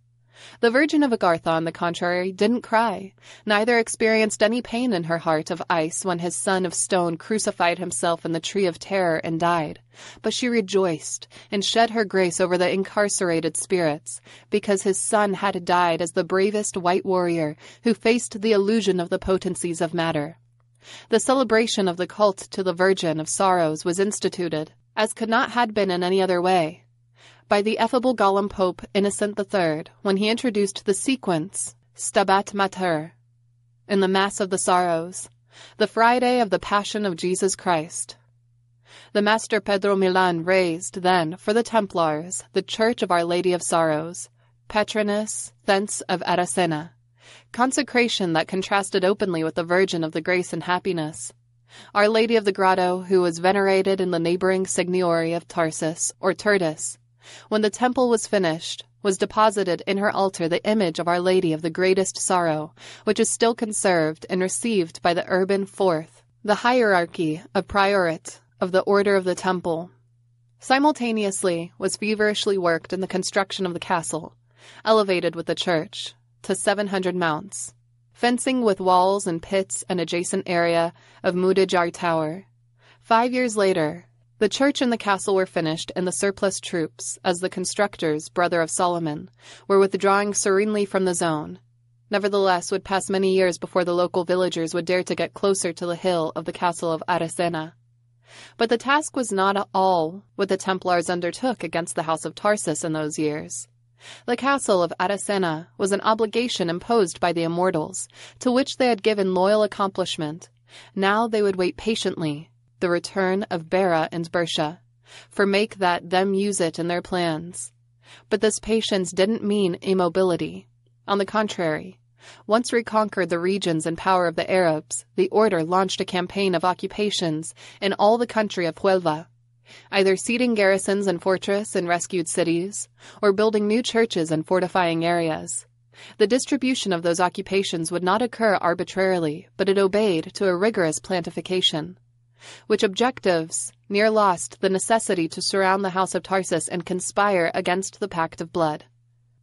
The Virgin of Agartha, on the contrary, didn't cry, neither experienced any pain in her heart of ice when his son of stone crucified himself in the tree of terror and died, but she rejoiced and shed her grace over the incarcerated spirits, because his son had died as the bravest white warrior who faced the illusion of the potencies of matter. The celebration of the cult to the Virgin of Sorrows was instituted, as could not have been in any other way, by the effable Golem Pope Innocent III when he introduced the sequence Stabat Mater in the Mass of the Sorrows, the Friday of the Passion of Jesus Christ. The Master Pedro Milan raised, then, for the Templars, the Church of Our Lady of Sorrows, patroness thence of Aracena, consecration that contrasted openly with the Virgin of the Grace and Happiness. Our Lady of the Grotto, who was venerated in the neighboring Signory of Tarsus, or Tertius, when the temple was finished, was deposited in her altar the image of Our Lady of the Greatest Sorrow, which is still conserved and received by the Urban Fourth, the hierarchy of priorate of the Order of the Temple. Simultaneously was feverishly worked in the construction of the castle, elevated with the church, to 700 mounts, fencing with walls and pits an adjacent area of Mudejar Tower. Five years later, the church and the castle were finished, and the surplus troops, as the constructors, brother of Solomon, were withdrawing serenely from the zone. Nevertheless, would pass many years before the local villagers would dare to get closer to the hill of the castle of Aracena. But the task was not all what the Templars undertook against the House of Tarsus in those years. The castle of Aracena was an obligation imposed by the immortals, to which they had given loyal accomplishment. Now they would wait patiently the return of Bera and Bersha, for make that them use it in their plans. But this patience didn't mean immobility. On the contrary, once reconquered the regions and power of the Arabs, the order launched a campaign of occupations in all the country of Huelva, either seating garrisons and fortress in rescued cities, or building new churches and fortifying areas. The distribution of those occupations would not occur arbitrarily, but it obeyed to a rigorous plantification, which objectives near lost the necessity to surround the house of Tarsus and conspire against the pact of blood.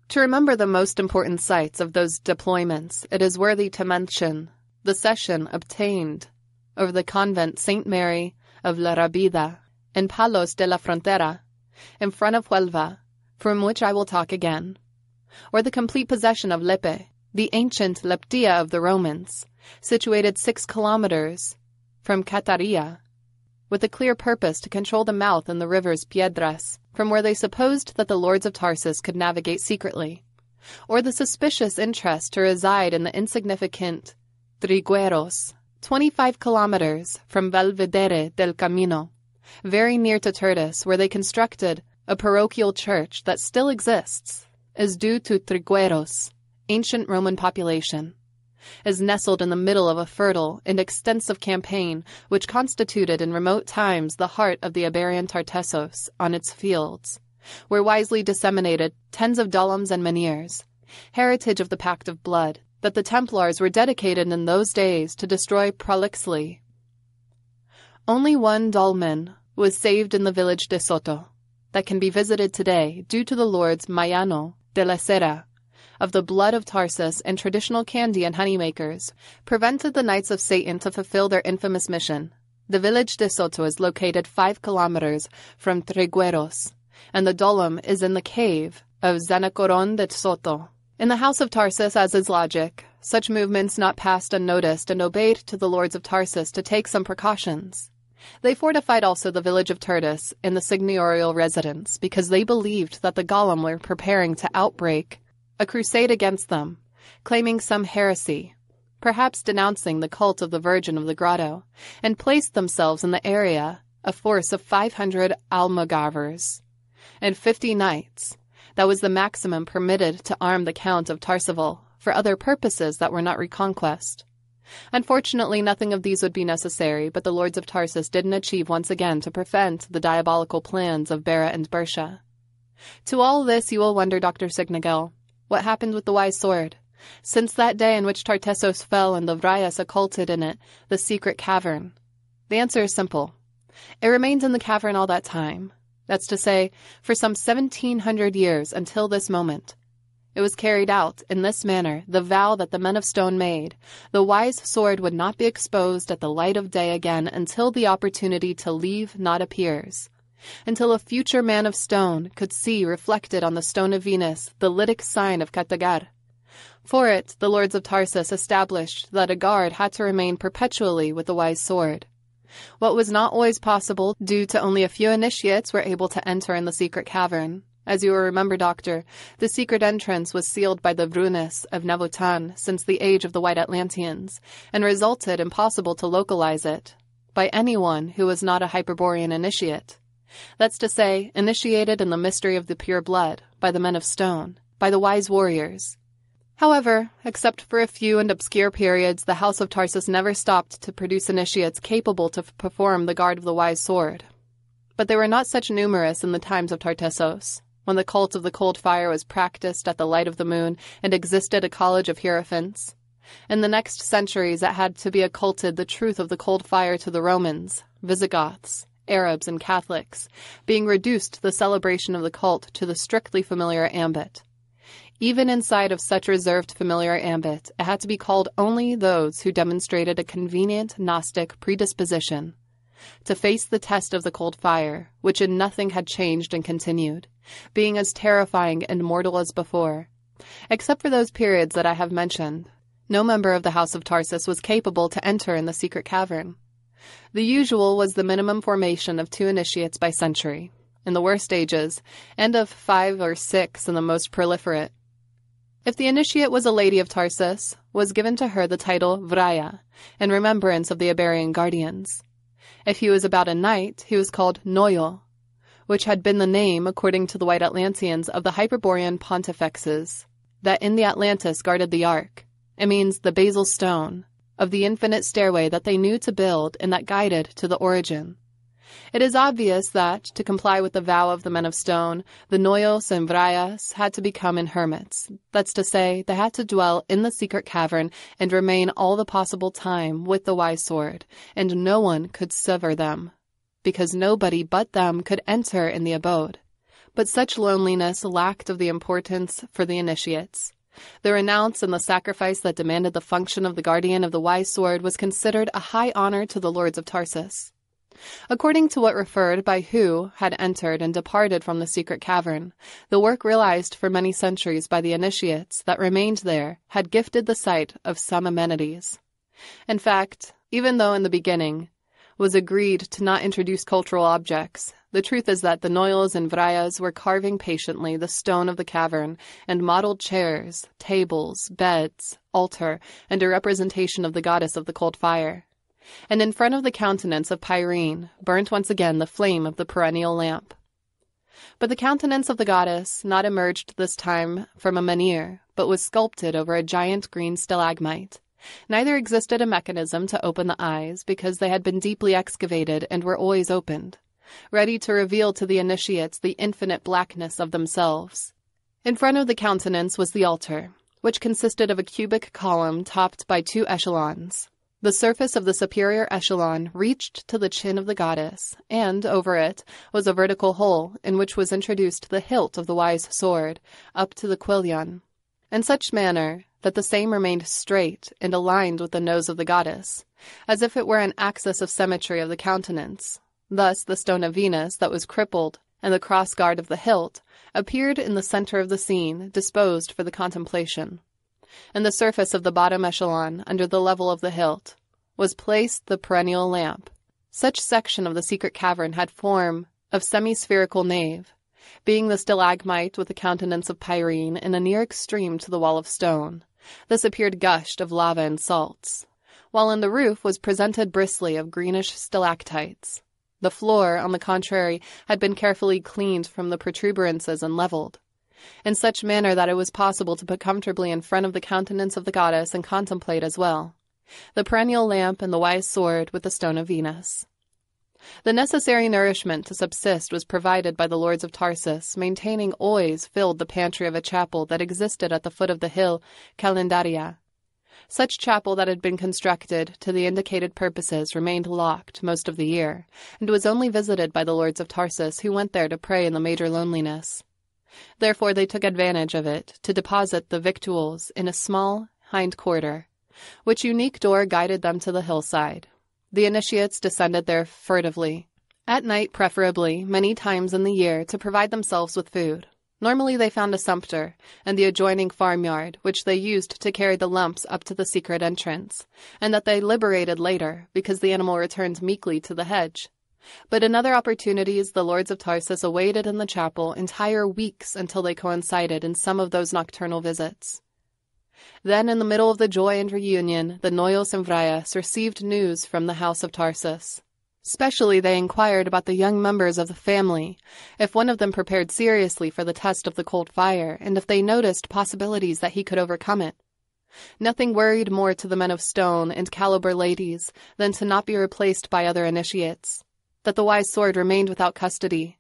To remember the most important sites of those deployments, it is worthy to mention the cession obtained over the convent St. Mary of La Rabida in Palos de la Frontera, in front of Huelva, from which I will talk again, or the complete possession of Lepe, the ancient Leptia of the Romans, situated six kilometers from Cartaya, with a clear purpose to control the mouth and the rivers Piedras, from where they supposed that the lords of Tarsus could navigate secretly, or the suspicious interest to reside in the insignificant Trigueros, 25 kilometers from Valverde del Camino, very near to Tertius, where they constructed a parochial church that still exists, is due to Trigueros, ancient Roman population is nestled in the middle of a fertile and extensive campaign which constituted in remote times the heart of the Iberian Tartessos on its fields, were wisely disseminated tens of dolmens and menhirs, heritage of the Pact of Blood, that the Templars were dedicated in those days to destroy prolixly. Only one dolmen was saved in the village de Soto, that can be visited today due to the lords Mayano de la Sera of the blood of Tarsus and traditional candy and honey makers, prevented the Knights of Satan to fulfill their infamous mission. The village de Soto is located five kilometers from Trigueros, and the dolmen is in the cave of Zancarrón de Soto. In the house of Tarsus, as is logic, such movements not passed unnoticed and obeyed to the lords of Tarsus to take some precautions. They fortified also the village of Tertius in the seigneurial residence because they believed that the Golem were preparing to outbreak a crusade against them, claiming some heresy, perhaps denouncing the cult of the Virgin of the Grotto, and placed themselves in the area a force of 500 almogavers and 50 knights. That was the maximum permitted to arm the Count of Tarsaval for other purposes that were not reconquest. Unfortunately, nothing of these would be necessary, but the lords of Tarsus didn't achieve once again to prevent the diabolical plans of Bera and Bersha. To all this you will wonder, Dr. Siegnagel, what happened with the wise sword? Since that day in which Tartessos fell and the Vrayas occulted in it the secret cavern. The answer is simple. It remained in the cavern all that time. That's to say, for some 1700 years until this moment. It was carried out, in this manner, the vow that the men of stone made. The wise sword would not be exposed at the light of day again until the opportunity to leave not appears until a future man of stone could see reflected on the stone of Venus the lytic sign of Katagar. For it, the lords of Tarsus established that a guard had to remain perpetually with the wise sword. What was not always possible due to only a few initiates were able to enter in the secret cavern. As you will remember, Doctor, the secret entrance was sealed by the Brunes of Navotan since the age of the White Atlanteans, and resulted impossible to localize it by anyone who was not a Hyperborean initiate. That's to say, initiated in the mystery of the pure blood, by the men of stone, by the wise warriors. However, except for a few and obscure periods, the House of Tarsus never stopped to produce initiates capable to perform the guard of the wise sword. But they were not such numerous in the times of Tartessos, when the cult of the cold fire was practiced at the light of the moon and existed a college of hierophants. In the next centuries, it had to be occulted the truth of the cold fire to the Romans, Visigoths, Arabs, and Catholics, being reduced the celebration of the cult to the strictly familiar ambit. Even inside of such reserved familiar ambit, it had to be called only those who demonstrated a convenient Gnostic predisposition to face the test of the cold fire, which in nothing had changed and continued, being as terrifying and mortal as before. Except for those periods that I have mentioned, no member of the House of Tarsus was capable to enter in the secret cavern. The usual was the minimum formation of two initiates by century, in the worst ages, and of five or six in the most proliferate. If the initiate was a lady of Tarsus, was given to her the title Vraya, in remembrance of the Iberian guardians. If he was about a knight, he was called Noyo, which had been the name, according to the white Atlanteans, of the Hyperborean pontifexes that in the Atlantis guarded the ark. It means the basal stone of the infinite stairway that they knew to build and that guided to the origin. It is obvious that, to comply with the vow of the men of stone, the Noyos and Vrayas had to become in hermits. That's to say, they had to dwell in the secret cavern and remain all the possible time with the wise sword, and no one could sever them, because nobody but them could enter in the abode. But such loneliness lacked of the importance for the initiates. The renounce and the sacrifice that demanded the function of the guardian of the wise sword was considered a high honor to the lords of Tarsus. According to what referred by who had entered and departed from the secret cavern, the work realized for many centuries by the initiates that remained there had gifted the site of some amenities. In fact, even though in the beginning was agreed to not introduce cultural objects, the truth is that the Noyos and Vrayas were carving patiently the stone of the cavern and modeled chairs, tables, beds, altar, and a representation of the goddess of the cold fire and in front of the countenance of Pyrene burnt once again the flame of the perennial lamp. But the countenance of the goddess not emerged this time from a menhir, but was sculpted over a giant green stalagmite. Neither existed a mechanism to open the eyes because they had been deeply excavated and were always opened, ready to reveal to the initiates the infinite blackness of themselves. In front of the countenance was the altar, which consisted of a cubic column topped by two echelons, the surface of the superior echelon reached to the chin of the goddess, and over it was a vertical hole in which was introduced the hilt of the wise sword, up to the quillion, in such manner that the same remained straight and aligned with the nose of the goddess, as if it were an axis of symmetry of the countenance. Thus the stone of Venus that was crippled and the cross guard of the hilt appeared in the center of the scene, disposed for the contemplation In the surface of the bottom echelon, under the level of the hilt, was placed the perennial lamp. Such section of the secret cavern had form of semi-spherical nave, being the stalagmite with the countenance of Pyrene in a near extreme to the wall of stone. This appeared gushed of lava and salts, while in the roof was presented bristly of greenish stalactites. The floor, on the contrary, had been carefully cleaned from the protuberances and leveled in such manner that it was possible to put comfortably in front of the countenance of the goddess and contemplate as well the perennial lamp and the wise sword with the stone of Venus. The necessary nourishment to subsist was provided by the lords of Tarsus, maintaining always filled the pantry of a chapel that existed at the foot of the hill Calendaria. Such chapel that had been constructed to the indicated purposes remained locked most of the year, and was only visited by the lords of Tarsus who went there to pray in the major loneliness. Therefore they took advantage of it to deposit the victuals in a small hind quarter, which unique door guided them to the hillside. The initiates descended there furtively, at night preferably, many times in the year, to provide themselves with food. Normally they found a sumpter and the adjoining farmyard, which they used to carry the lumps up to the secret entrance, and that they liberated later, because the animal returned meekly to the hedge. But in other opportunities, the lords of Tarsus awaited in the chapel entire weeks until they coincided in some of those nocturnal visits. Then, in the middle of the joy and reunion, the Noyos and Vrayas received news from the house of Tarsus. Specially, they inquired about the young members of the family, if one of them prepared seriously for the test of the cold fire, and if they noticed possibilities that he could overcome it. Nothing worried more to the men of stone and caliber ladies than to not be replaced by other initiates that the wise sword remained without custody.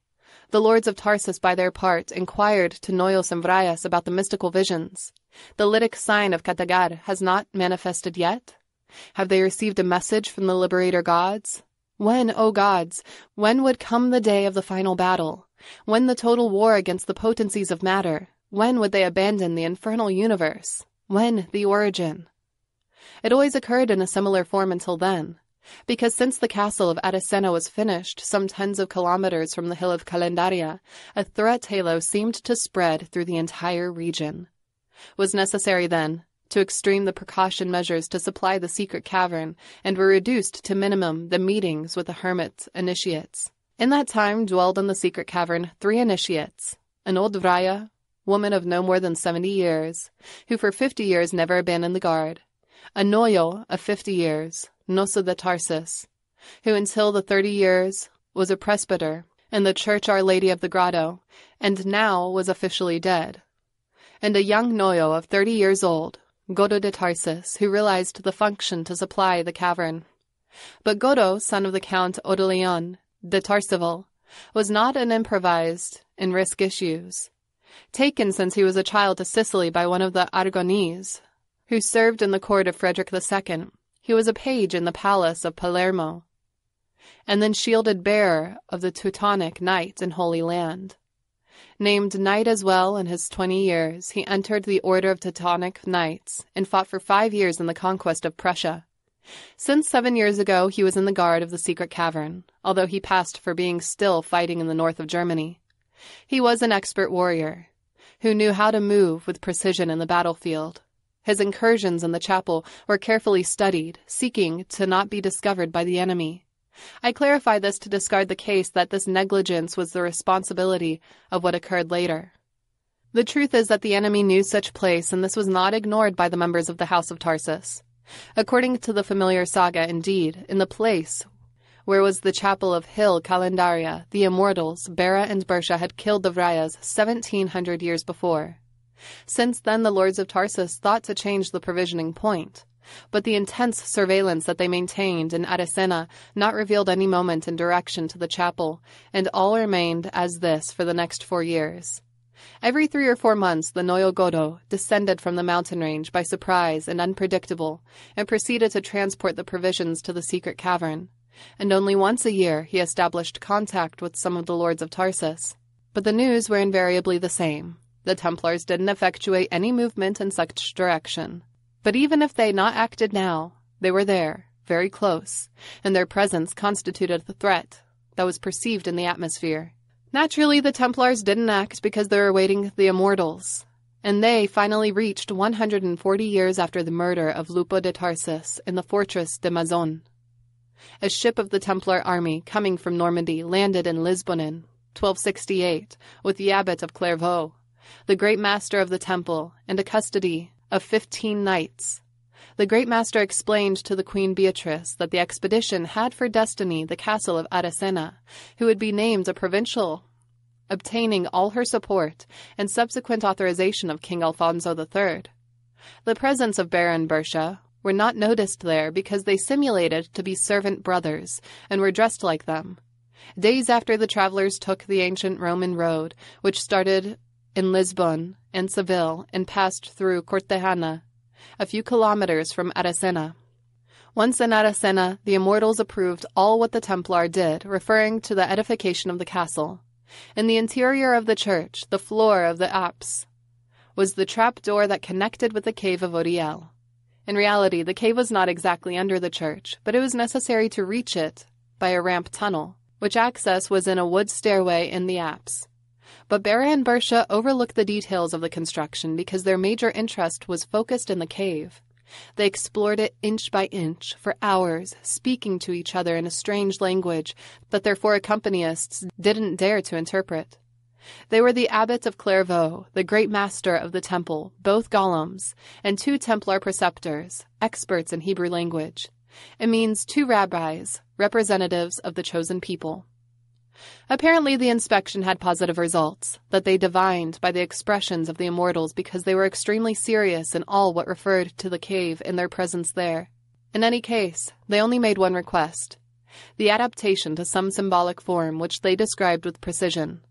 The lords of Tarsus, by their part, inquired to Noyos and Vrayas about the mystical visions. The lytic sign of Katagar has not manifested yet? Have they received a message from the liberator gods? When, O gods, when would come the day of the final battle? When the total war against the potencies of matter? When would they abandon the infernal universe? When the origin? It always occurred in a similar form until then because since the castle of Aracena was finished, some tens of kilometers from the hill of Calendaria, a threat halo seemed to spread through the entire region. Was necessary then to extreme the precaution measures to supply the secret cavern and were reduced to minimum the meetings with the hermits initiates. In that time dwelled in the secret cavern three initiates an old Vraya, woman of no more than seventy years, who for fifty years never abandoned the guard, a Noyo of fifty years, Nosa de Tarsus, who until the thirty years was a presbyter in the Church Our Lady of the Grotto, and now was officially dead, and a young Noyo of thirty years old, Godo de Tarsus, who realized the function to supply the cavern. But Godo, son of the Count Odilon de Tarsival, was not an improvised in risk issues. Taken since he was a child to Sicily by one of the Aragonese, who served in the court of Frederick II, he was a page in the palace of Palermo, and then shielded bearer of the Teutonic Knight in Holy Land. Named knight as well in his twenty years, he entered the Order of Teutonic Knights and fought for five years in the conquest of Prussia. Since seven years ago, he was in the guard of the secret cavern, although he passed for being still fighting in the north of Germany. He was an expert warrior who knew how to move with precision in the battlefield. His incursions in the chapel were carefully studied, seeking to not be discovered by the enemy. I clarify this to discard the case that this negligence was the responsibility of what occurred later. The truth is that the enemy knew such place, and this was not ignored by the members of the House of Tarsus. According to the familiar saga, indeed, in the place where was the chapel of Hill Calendaria, the immortals, Bera and Bersha, had killed the Vrayas 1700 years before. Since then, the lords of Tarsus thought to change the provisioning point, but the intense surveillance that they maintained in Aracena not revealed any moment in direction to the chapel, and all remained as this for the next four years. Every three or four months, the Noyo Godo descended from the mountain range by surprise and unpredictable, and proceeded to transport the provisions to the secret cavern. And only once a year he established contact with some of the lords of Tarsus. But the news were invariably the same. The Templars didn't effectuate any movement in such direction. But even if they not acted now, they were there, very close, and their presence constituted a threat that was perceived in the atmosphere. Naturally, the Templars didn't act because they were awaiting the Immortals, and they finally reached 140 years after the murder of Lupo de Tarsus in the fortress de Mazon. A ship of the Templar army coming from Normandy landed in Lisbonin, 1268, with the abbot of Clairvaux, the great master of the temple, and a custody of fifteen knights. The great master explained to the Queen Beatrice that the expedition had for destiny the castle of Aracena, who would be named a provincial, obtaining all her support and subsequent authorization of King Alfonso III. The presence of Baron Bersha were not noticed there because they simulated to be servant brothers and were dressed like them. Days after the travelers took the ancient Roman road, which started in Lisbon and Seville and passed through Cortegana, a few kilometers from Aracena. Once in Aracena, the immortals approved all what the Templar did, referring to the edification of the castle. In the interior of the church, the floor of the apse was the trap door that connected with the cave of Odiel. In reality, the cave was not exactly under the church, but it was necessary to reach it by a ramp tunnel, which access was in a wood stairway in the apse. But Bera and Bersha overlooked the details of the construction because their major interest was focused in the cave. They explored it inch by inch for hours, speaking to each other in a strange language that their four accompanists didn't dare to interpret. They were the abbot of Clairvaux, the great master of the temple, both golems, and two Templar preceptors, experts in Hebrew language. It means two rabbis, representatives of the chosen people. Apparently, the inspection had positive results, that they divined by the expressions of the immortals because they were extremely serious in all what referred to the cave and their presence there. In any case, they only made one request the adaptation to some symbolic form which they described with precision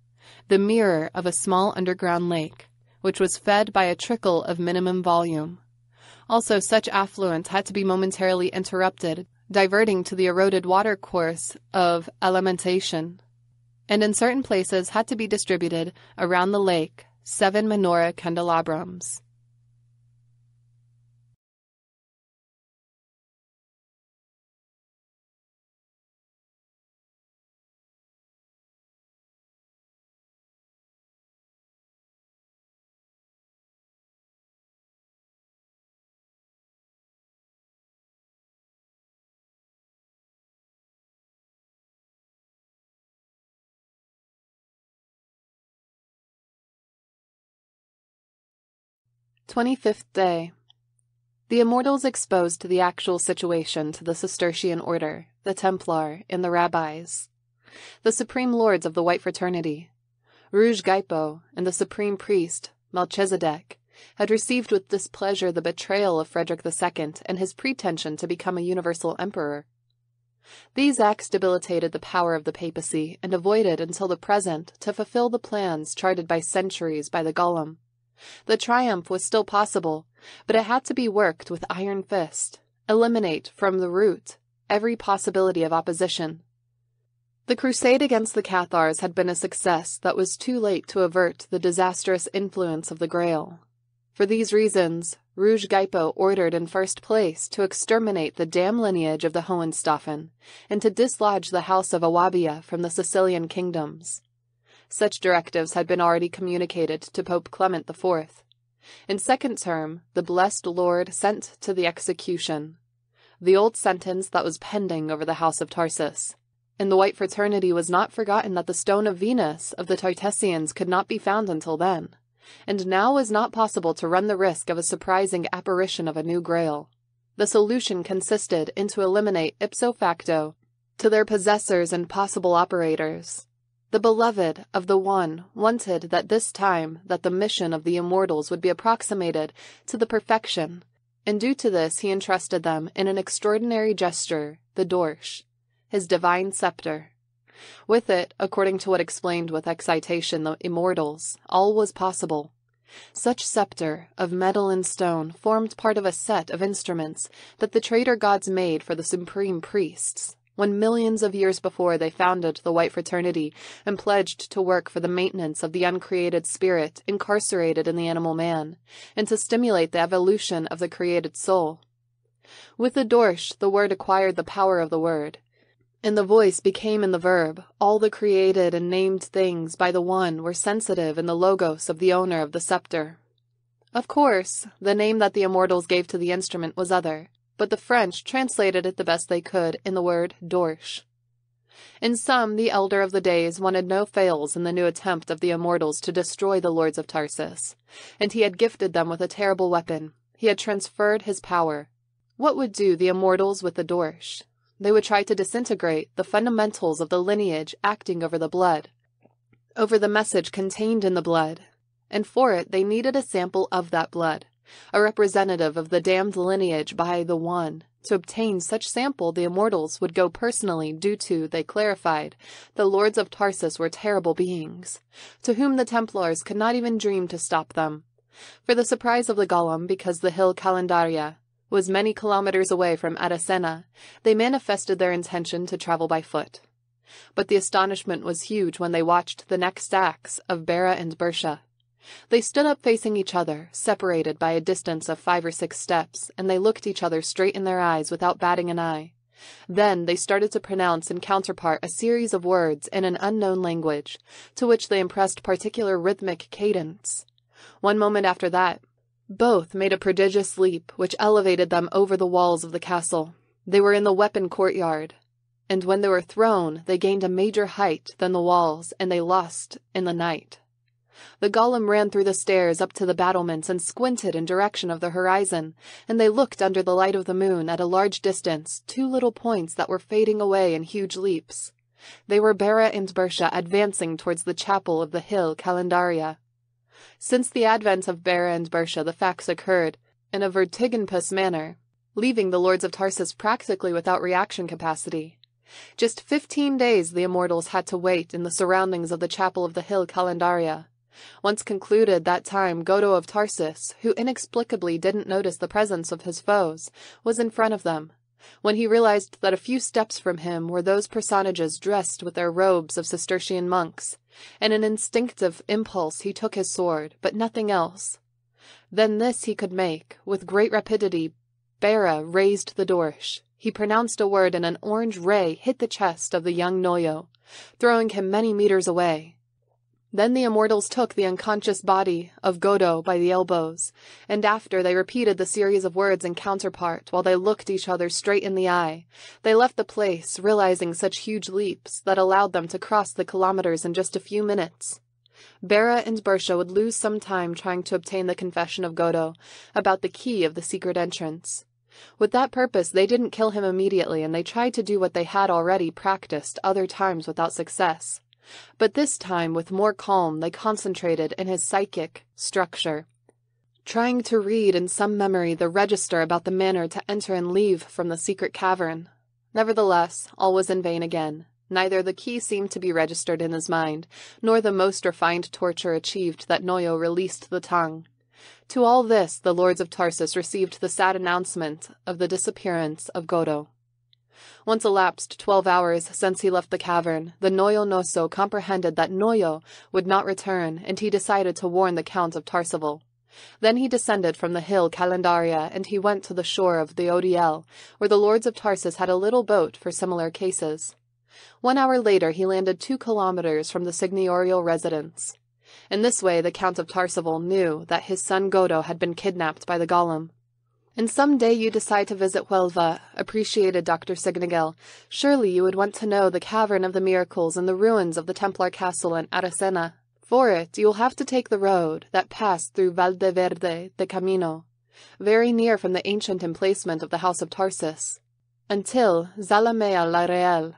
the mirror of a small underground lake, which was fed by a trickle of minimum volume. Also, such affluent had to be momentarily interrupted, diverting to the eroded watercourse of alimentation and in certain places had to be distributed around the lake seven menorah candelabrums. 25th day. The Immortals exposed the actual situation to the Cistercian order, the Templar, and the rabbis. The supreme lords of the White Fraternity, Rouge Guipo, and the supreme priest, Melchizedek, had received with displeasure the betrayal of Frederick II and his pretension to become a universal emperor. These acts debilitated the power of the papacy and avoided until the present to fulfill the plans charted by centuries by the Golem. The triumph was still possible, but it had to be worked with iron fist, eliminate from the root every possibility of opposition. The crusade against the Cathars had been a success that was too late to avert the disastrous influence of the Grail. For these reasons, Rouge Guipo ordered in first place to exterminate the dam lineage of the Hohenstaufen and to dislodge the house of Swabia from the Sicilian kingdoms. Such directives had been already communicated to Pope Clement IV. In second term, the blessed Lord sent to the execution the old sentence that was pending over the house of Tarsus in the White Fraternity was not forgotten that the stone of Venus of the Tartessians could not be found until then, and now was not possible to run the risk of a surprising apparition of a new grail. The solution consisted in to eliminate ipso facto, to their possessors and possible operators. The beloved of the One wanted that this time that the mission of the immortals would be approximated to the perfection, and due to this he entrusted them in an extraordinary gesture, the Dorsch, his divine scepter. With it, according to what explained with excitation the immortals, all was possible. Such scepter, of metal and stone, formed part of a set of instruments that the traitor gods made for the supreme priests, when millions of years before they founded the White Fraternity and pledged to work for the maintenance of the uncreated spirit incarcerated in the animal man, and to stimulate the evolution of the created soul. With the Dorsch, the word acquired the power of the word, and the voice became in the verb. All the created and named things by the One were sensitive in the logos of the owner of the scepter. Of course, the name that the immortals gave to the instrument was other, but the French translated it the best they could in the word dorsch. In sum, the elder of the days wanted no fails in the new attempt of the immortals to destroy the lords of Tarsus, and he had gifted them with a terrible weapon. He had transferred his power. What would do the immortals with the dorsch? They would try to disintegrate the fundamentals of the lineage acting over the blood, over the message contained in the blood, and for it they needed a sample of that blood, a representative of the damned lineage by the One. To obtain such sample, the immortals would go personally due to, they clarified, the lords of Tarsus were terrible beings, to whom the Templars could not even dream to stop them. For the surprise of the Golem, because the hill Calendaria, was many kilometers away from Aracena, they manifested their intention to travel by foot. But the astonishment was huge when they watched the next acts of Bera and Bersha. They stood up facing each other, separated by a distance of five or six steps, and they looked each other straight in their eyes without batting an eye. Then they started to pronounce in counterpart a series of words in an unknown language, to which they impressed particular rhythmic cadence. One moment after that, both made a prodigious leap, which elevated them over the walls of the castle. They were in the weapon courtyard, and when they were thrown, they gained a major height than the walls, and they lost in the night. The golem ran through the stairs up to the battlements and squinted in direction of the horizon, and they looked under the light of the moon at a large distance, two little points that were fading away in huge leaps. They were Bera and Bersha advancing towards the chapel of the hill Calendaria. Since the advent of Bera and Bersha, the facts occurred in a vertiginous manner, leaving the lords of Tarsus practically without reaction capacity. Just fifteen days the immortals had to wait in the surroundings of the chapel of the hill Calendaria. Once concluded that time, Godo of Tarsus, who inexplicably didn't notice the presence of his foes, was in front of them, when he realized that a few steps from him were those personages dressed with their robes of Cistercian monks. In an instinctive impulse he took his sword, but nothing else. Then this he could make, with great rapidity. Bera raised the dorsch. He pronounced a word and an orange ray hit the chest of the young Noyo, throwing him many meters away. Then the immortals took the unconscious body of Godo by the elbows, and after they repeated the series of words in counterpart while they looked each other straight in the eye, they left the place, realizing such huge leaps that allowed them to cross the kilometers in just a few minutes. Bera and Bersha would lose some time trying to obtain the confession of Godo about the key of the secret entrance. With that purpose, they didn't kill him immediately, and they tried to do what they had already practiced other times without success. But this time, with more calm, they concentrated in his psychic structure, trying to read in some memory the register about the manner to enter and leave from the secret cavern. Nevertheless, all was in vain again. Neither the key seemed to be registered in his mind, nor the most refined torture achieved that Noyo released the tongue. To all this, the lords of Tarsus received the sad announcement of the disappearance of Godo. Once elapsed twelve hours since he left the cavern, the Noyo Noso comprehended that Noyo would not return, and he decided to warn the Count of Tarsival. Then he descended from the hill Calendaria, and he went to the shore of the Odiel, where the lords of Tarsus had a little boat for similar cases. One hour later he landed two kilometers from the seigneurial residence. In this way the Count of Tarsival knew that his son Godo had been kidnapped by the golem. And some day you decide to visit Huelva, appreciated Dr. Siegnagel. Surely you would want to know the Cavern of the Miracles and the ruins of the Templar Castle in Aracena. For it, you will have to take the road that passed through Valverde de Camino, very near from the ancient emplacement of the House of Tarsus, until Zalamea la Real,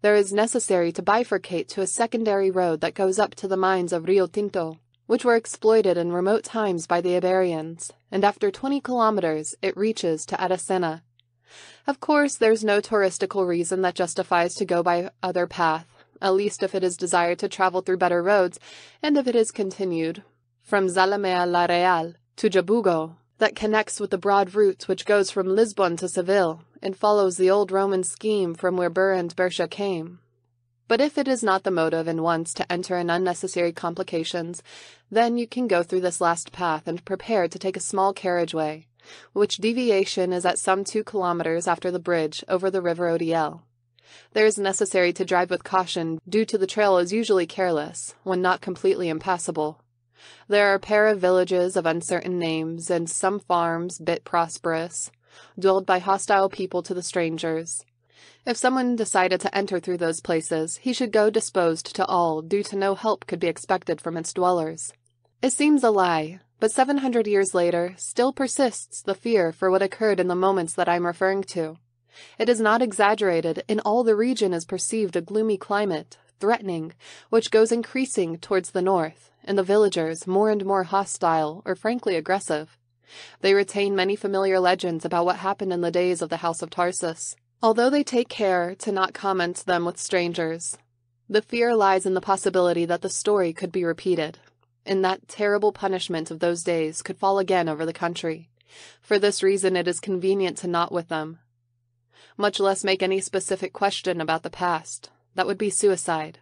there is necessary to bifurcate to a secondary road that goes up to the mines of Rio Tinto, which were exploited in remote times by the Iberians, and after 20 kilometers it reaches to Aracena. Of course, there's no touristical reason that justifies to go by other path, at least if it is desired to travel through better roads, and if it is continued from Zalamea la Real to Jabugo, that connects with the broad route which goes from Lisbon to Seville, and follows the old Roman scheme from where Bera and Bersha came. But if it is not the motive in once to enter in unnecessary complications, then you can go through this last path and prepare to take a small carriageway, which deviation is at some two kilometers after the bridge over the river Odiel. There is necessary to drive with caution due to the trail is usually careless, when not completely impassable. There are a pair of villages of uncertain names, and some farms, bit prosperous, dwelled by hostile people to the strangers. If someone decided to enter through those places, he should go disposed to all, due to no help could be expected from its dwellers. It seems a lie, but seven hundred years later, still persists the fear for what occurred in the moments that I am referring to. It is not exaggerated, in all the region is perceived a gloomy climate, threatening, which goes increasing towards the north, and the villagers more and more hostile or frankly aggressive. They retain many familiar legends about what happened in the days of the House of Tarsus, although they take care to not comment them with strangers. The fear lies in the possibility that the story could be repeated, and that terrible punishment of those days could fall again over the country. For this reason, it is convenient to not with them, much less make any specific question about the past. That would be suicide.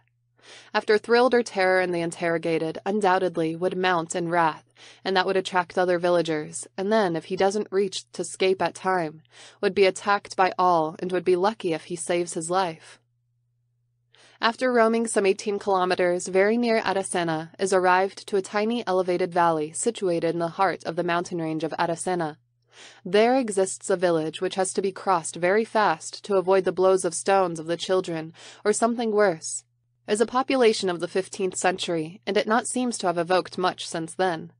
After thrilled or terror in the interrogated, undoubtedly would mount in wrath, and that would attract other villagers, and then, if he doesn't reach to escape at time, would be attacked by all and would be lucky if he saves his life. After roaming some 18 kilometers, very near Aracena, is arrived to a tiny elevated valley situated in the heart of the mountain range of Aracena. There exists a village which has to be crossed very fast to avoid the blows of stones of the children, or something worse, is a population of the 15th century, and it not seems to have evoked much since then.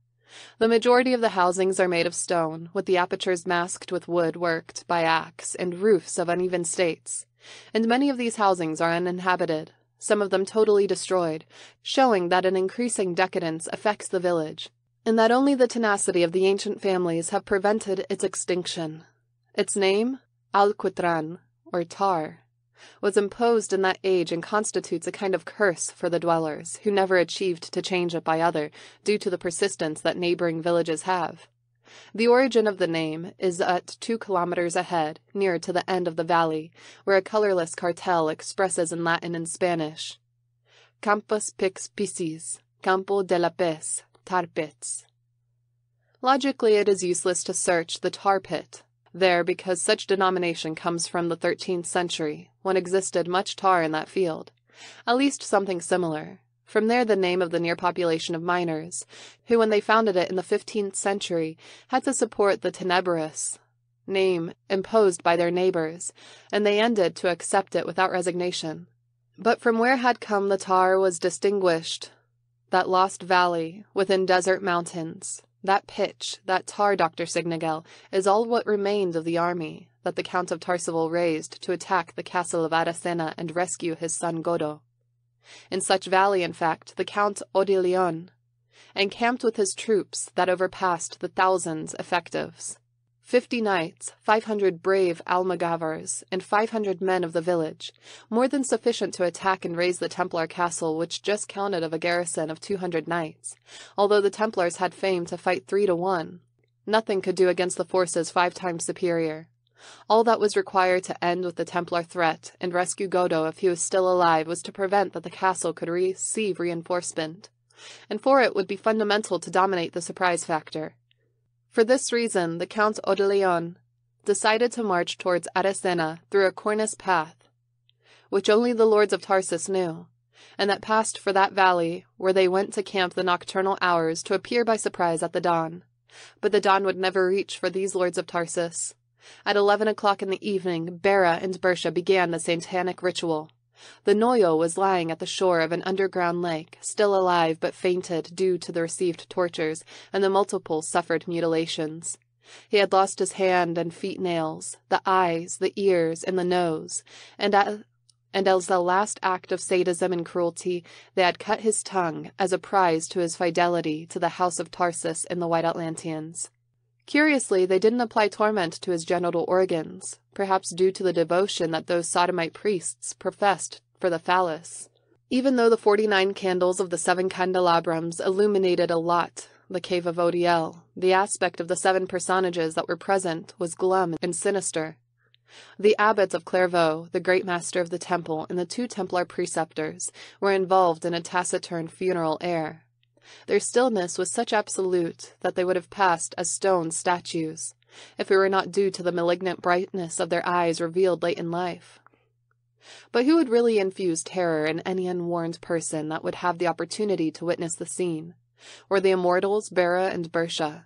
The majority of the housings are made of stone, with the apertures masked with wood worked by axe and roofs of uneven states, and many of these housings are uninhabited, some of them totally destroyed, showing that an increasing decadence affects the village, and that only the tenacity of the ancient families have prevented its extinction. Its name? Alquitran, or tar was imposed in that age and constitutes a kind of curse for the dwellers, who never achieved to change it by other, due to the persistence that neighboring villages have. The origin of the name is at two kilometers ahead, near to the end of the valley, where a colorless cartel expresses in Latin and Spanish Campus Pix Piscis, Campo de la Pez, Tar Pits. Logically, it is useless to search the tar pit, there because such denomination comes from the 13th century, when existed much tar in that field, at least something similar. From there the name of the near population of miners, who when they founded it in the 15th century had to support the tenebrous name imposed by their neighbors, and they ended to accept it without resignation. But from where had come the tar was distinguished that lost valley within desert mountains, that pitch, that tar, Dr. Siegnagel, is all what remained of the army that the Count of Tarsivil raised to attack the castle of Aracena and rescue his son Godo. In such valley, in fact, the Count Odilion encamped with his troops that overpassed the thousands effectives. Fifty knights, five hundred brave Almogavars, and five hundred men of the village, more than sufficient to attack and raise the Templar castle, which just counted of a garrison of two hundred knights, although the Templars had fame to fight three to one. Nothing could do against the forces five times superior. All that was required to end with the Templar threat and rescue Godo if he was still alive was to prevent that the castle could receive reinforcement, and for it would be fundamental to dominate the surprise factor. For this reason, the Count Odilion decided to march towards Aracena through a cornice path, which only the lords of Tarsus knew, and that passed for that valley where they went to camp the nocturnal hours to appear by surprise at the dawn. But the dawn would never reach for these lords of Tarsus. At eleven o'clock in the evening, Bera and Bersha began the satanic ritual. The Noyo was lying at the shore of an underground lake, still alive but fainted due to the received tortures and the multiple suffered mutilations. He had lost his hand and feet nails, the eyes, the ears, and the nose, and, at, and as the last act of sadism and cruelty, they had cut his tongue as a prize to his fidelity to the House of Tarsus and the White Atlanteans. Curiously, they didn't apply torment to his genital organs, perhaps due to the devotion that those sodomite priests professed for the phallus. Even though the forty nine candles of the seven candelabrums illuminated a lot the cave of Odiel, the aspect of the seven personages that were present was glum and sinister. The abbots of Clairvaux, the great master of the temple, and the two Templar preceptors were involved in a taciturn funeral air, their stillness was such absolute that they would have passed as stone statues, if it were not due to the malignant brightness of their eyes revealed late in life. But who would really infuse terror in any unwarned person that would have the opportunity to witness the scene? Were the immortals Bera and Bersha?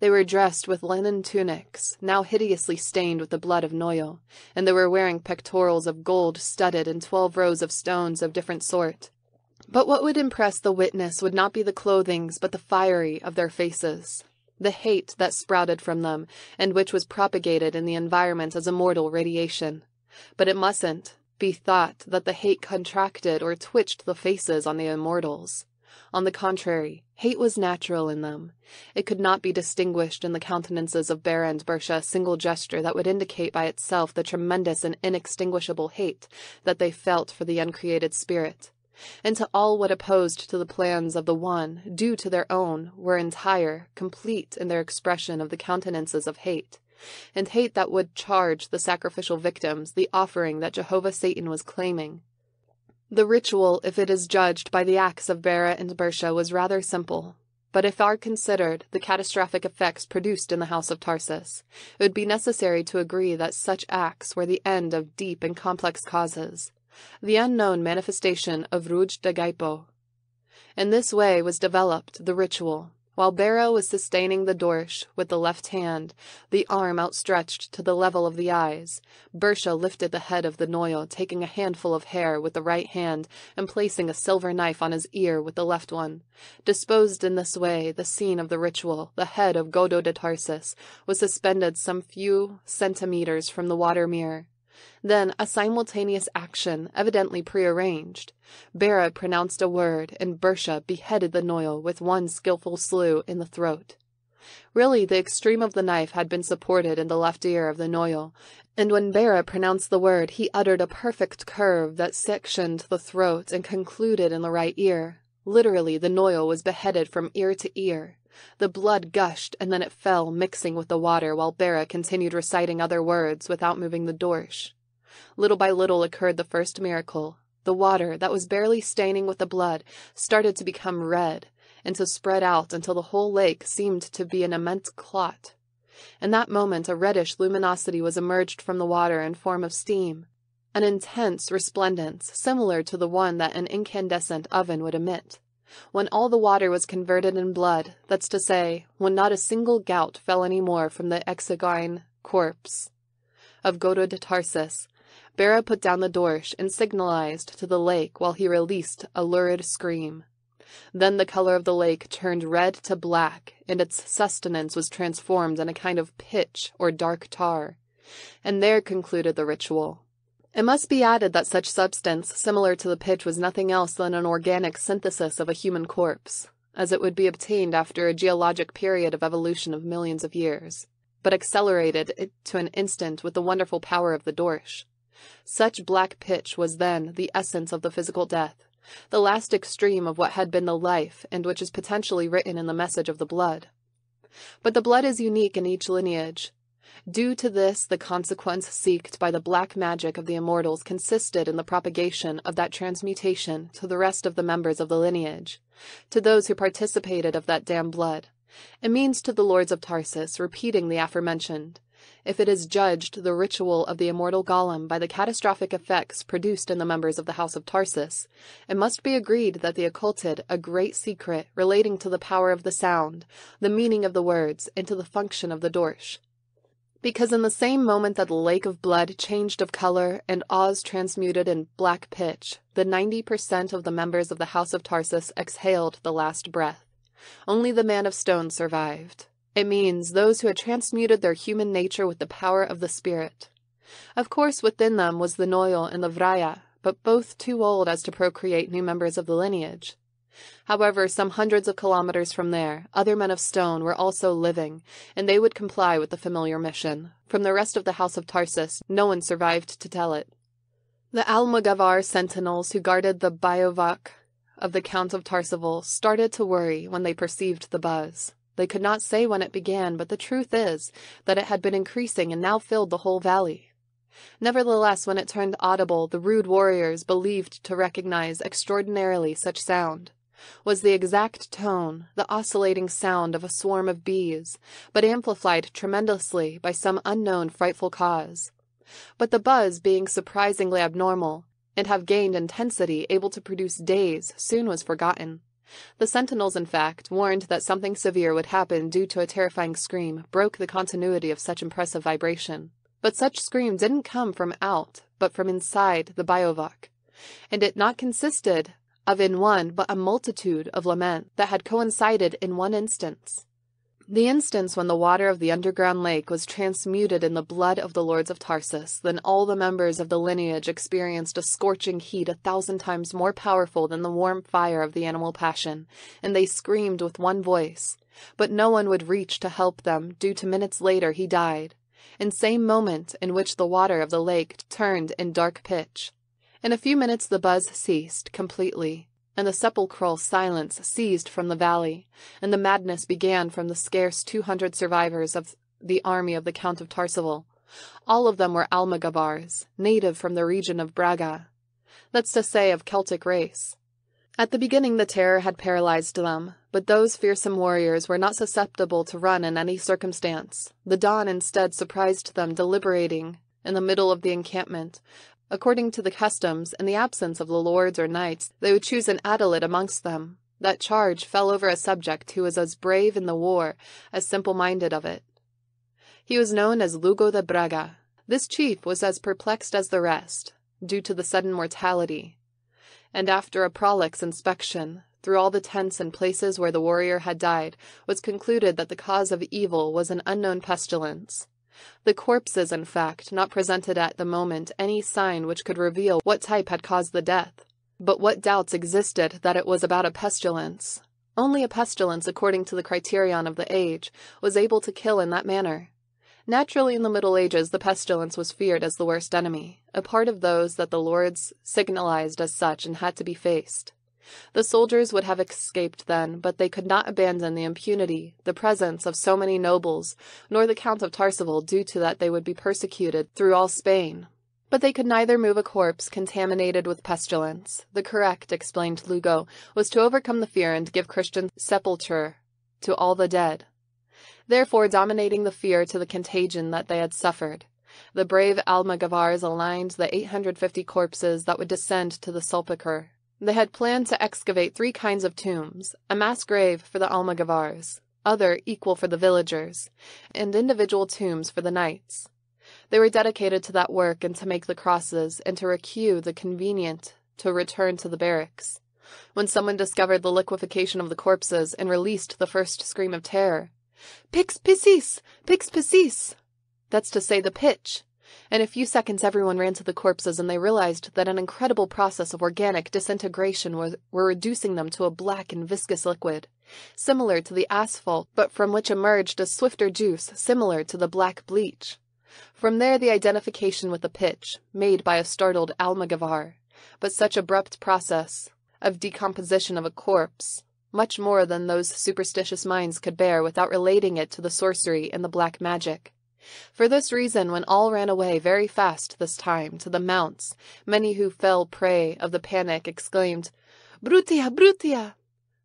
They were dressed with linen tunics, now hideously stained with the blood of Noyo, and they were wearing pectorals of gold studded in twelve rows of stones of different sort, but what would impress the witness would not be the clothings, but the fiery of their faces, the hate that sprouted from them, and which was propagated in the environment as immortal radiation. But it mustn't be thought that the hate contracted or twitched the faces on the immortals. On the contrary, hate was natural in them. It could not be distinguished in the countenances of Bera and Bersha a single gesture that would indicate by itself the tremendous and inextinguishable hate that they felt for the uncreated spirit and to all what opposed to the plans of the one, due to their own, were entire, complete in their expression of the countenances of hate, and hate that would charge the sacrificial victims, the offering that Jehovah Satan was claiming. The ritual, if it is judged by the acts of Bera and Bersha, was rather simple. But if are considered the catastrophic effects produced in the House of Tarsus, it would be necessary to agree that such acts were the end of deep and complex causes, the unknown manifestation of Ruj Dagaipo. In this way was developed the ritual. While Bera was sustaining the dorsh with the left hand, the arm outstretched to the level of the eyes, Bersha lifted the head of the Noyo, taking a handful of hair with the right hand and placing a silver knife on his ear with the left one. Disposed in this way, the scene of the ritual, the head of Godo de Tarsus, was suspended some few centimeters from the water mirror. Then a simultaneous action, evidently prearranged. Bera pronounced a word, and Bersha beheaded the Noyo with one skilful slew in the throat. Really, the extreme of the knife had been supported in the left ear of the Noyo, and when Bera pronounced the word, he uttered a perfect curve that sectioned the throat and concluded in the right ear. Literally, the Noyo was beheaded from ear to ear. The blood gushed and then it fell, mixing with the water, while Bera continued reciting other words without moving the dorsh. Little by little occurred the first miracle. The water, that was barely staining with the blood, started to become red and to spread out until the whole lake seemed to be an immense clot. In that moment, a reddish luminosity was emerged from the water in form of steam, an intense resplendence similar to the one that an incandescent oven would emit. When all the water was converted in blood, that's to say, when not a single gout fell any more from the exiguine corpse of Godo de Tarsus, Bera put down the dorsh and signalized to the lake while he released a lurid scream. Then the color of the lake turned red to black, and its sustenance was transformed in a kind of pitch or dark tar. And there concluded the ritual. It must be added that such substance, similar to the pitch, was nothing else than an organic synthesis of a human corpse, as it would be obtained after a geologic period of evolution of millions of years, but accelerated to an instant with the wonderful power of the Dorsch. Such black pitch was then the essence of the physical death, the last extreme of what had been the life and which is potentially written in the message of the blood. But the blood is unique in each lineage, Due to this, the consequence seeked by the black magic of the immortals consisted in the propagation of that transmutation to the rest of the members of the lineage, to those who participated of that damned blood. It means to the lords of Tarsus, repeating the aforementioned, if it is judged the ritual of the immortal golem by the catastrophic effects produced in the members of the House of Tarsus, it must be agreed that they occulted a great secret relating to the power of the sound, the meaning of the words, and to the function of the dorsch. Because in the same moment that the lake of blood changed of color and Oz transmuted in black pitch, the 90% of the members of the House of Tarsus exhaled the last breath. Only the man of stone survived. It means those who had transmuted their human nature with the power of the spirit. Of course, within them was the Noil and the Vraya, but both too old as to procreate new members of the lineage. However, some hundreds of kilometers from there, other men of stone were also living, and they would comply with the familiar mission. From the rest of the house of Tarsus, no one survived to tell it. The Almogavar sentinels who guarded the bivouac of the Count of Tarsivol started to worry when they perceived the buzz. They could not say when it began, but the truth is that it had been increasing and now filled the whole valley. Nevertheless, when it turned audible, the rude warriors believed to recognize extraordinarily such sound was the exact tone, the oscillating sound of a swarm of bees, but amplified tremendously by some unknown frightful cause. But the buzz being surprisingly abnormal, and have gained intensity able to produce days, soon was forgotten. The sentinels, in fact, warned that something severe would happen due to a terrifying scream, broke the continuity of such impressive vibration. But such scream didn't come from out, but from inside the bivouac, and it not consisted of in one, but a multitude of lament that had coincided in one instance. The instance when the water of the underground lake was transmuted in the blood of the lords of Tarsus, then all the members of the lineage experienced a scorching heat a thousand times more powerful than the warm fire of the animal passion, and they screamed with one voice. But no one would reach to help them, due to minutes later he died, in same moment in which the water of the lake turned in dark pitch. In a few minutes the buzz ceased completely, and the sepulchral silence ceased from the valley, and the madness began from the scarce two hundred survivors of the army of the Count of Tarsivol. All of them were Almogavars, native from the region of Braga. That's to say, of Celtic race. At the beginning the terror had paralyzed them, but those fearsome warriors were not susceptible to run in any circumstance. The dawn instead surprised them deliberating in the middle of the encampment, According to the customs, in the absence of the lords or knights, they would choose an aedilate amongst them. That charge fell over a subject who was as brave in the war as simple minded of it. He was known as Lugo de Braga. This chief was as perplexed as the rest, due to the sudden mortality, and after a prolix inspection, through all the tents and places where the warrior had died, was concluded that the cause of evil was an unknown pestilence. The corpses, in fact, not presented at the moment any sign which could reveal what type had caused the death. But what doubts existed that it was about a pestilence? Only a pestilence, according to the criterion of the age, was able to kill in that manner. Naturally, in the Middle Ages, the pestilence was feared as the worst enemy, a part of those that the lords signalized as such and had to be faced. The soldiers would have escaped then, but they could not abandon the impunity, the presence of so many nobles, nor the Count of Tarsivol, due to that they would be persecuted through all Spain. But they could neither move a corpse contaminated with pestilence. The correct, explained Lugo, was to overcome the fear and give Christian sepulture to all the dead. Therefore, dominating the fear to the contagion that they had suffered, the brave Almogavars aligned the 850 corpses that would descend to the sepulchre they had planned to excavate three kinds of tombs a mass grave for the Almogavars, other equal for the villagers, and individual tombs for the knights. They were dedicated to that work and to make the crosses, and to requue the convenient to return to the barracks. when someone discovered the liquefaction of the corpses and released the first scream of terror. Pix piscis! Pix piscis! That's to say the pitch. In a few seconds, everyone ran to the corpses and they realized that an incredible process of organic disintegration was were reducing them to a black and viscous liquid, similar to the asphalt, but from which emerged a swifter juice similar to the black bleach. From there, the identification with the pitch, made by a startled Almogavar, but such abrupt process of decomposition of a corpse, much more than those superstitious minds could bear without relating it to the sorcery and the black magic. For this reason, when all ran away very fast this time to the mounts, many who fell prey of the panic exclaimed, Brutia, Brutia!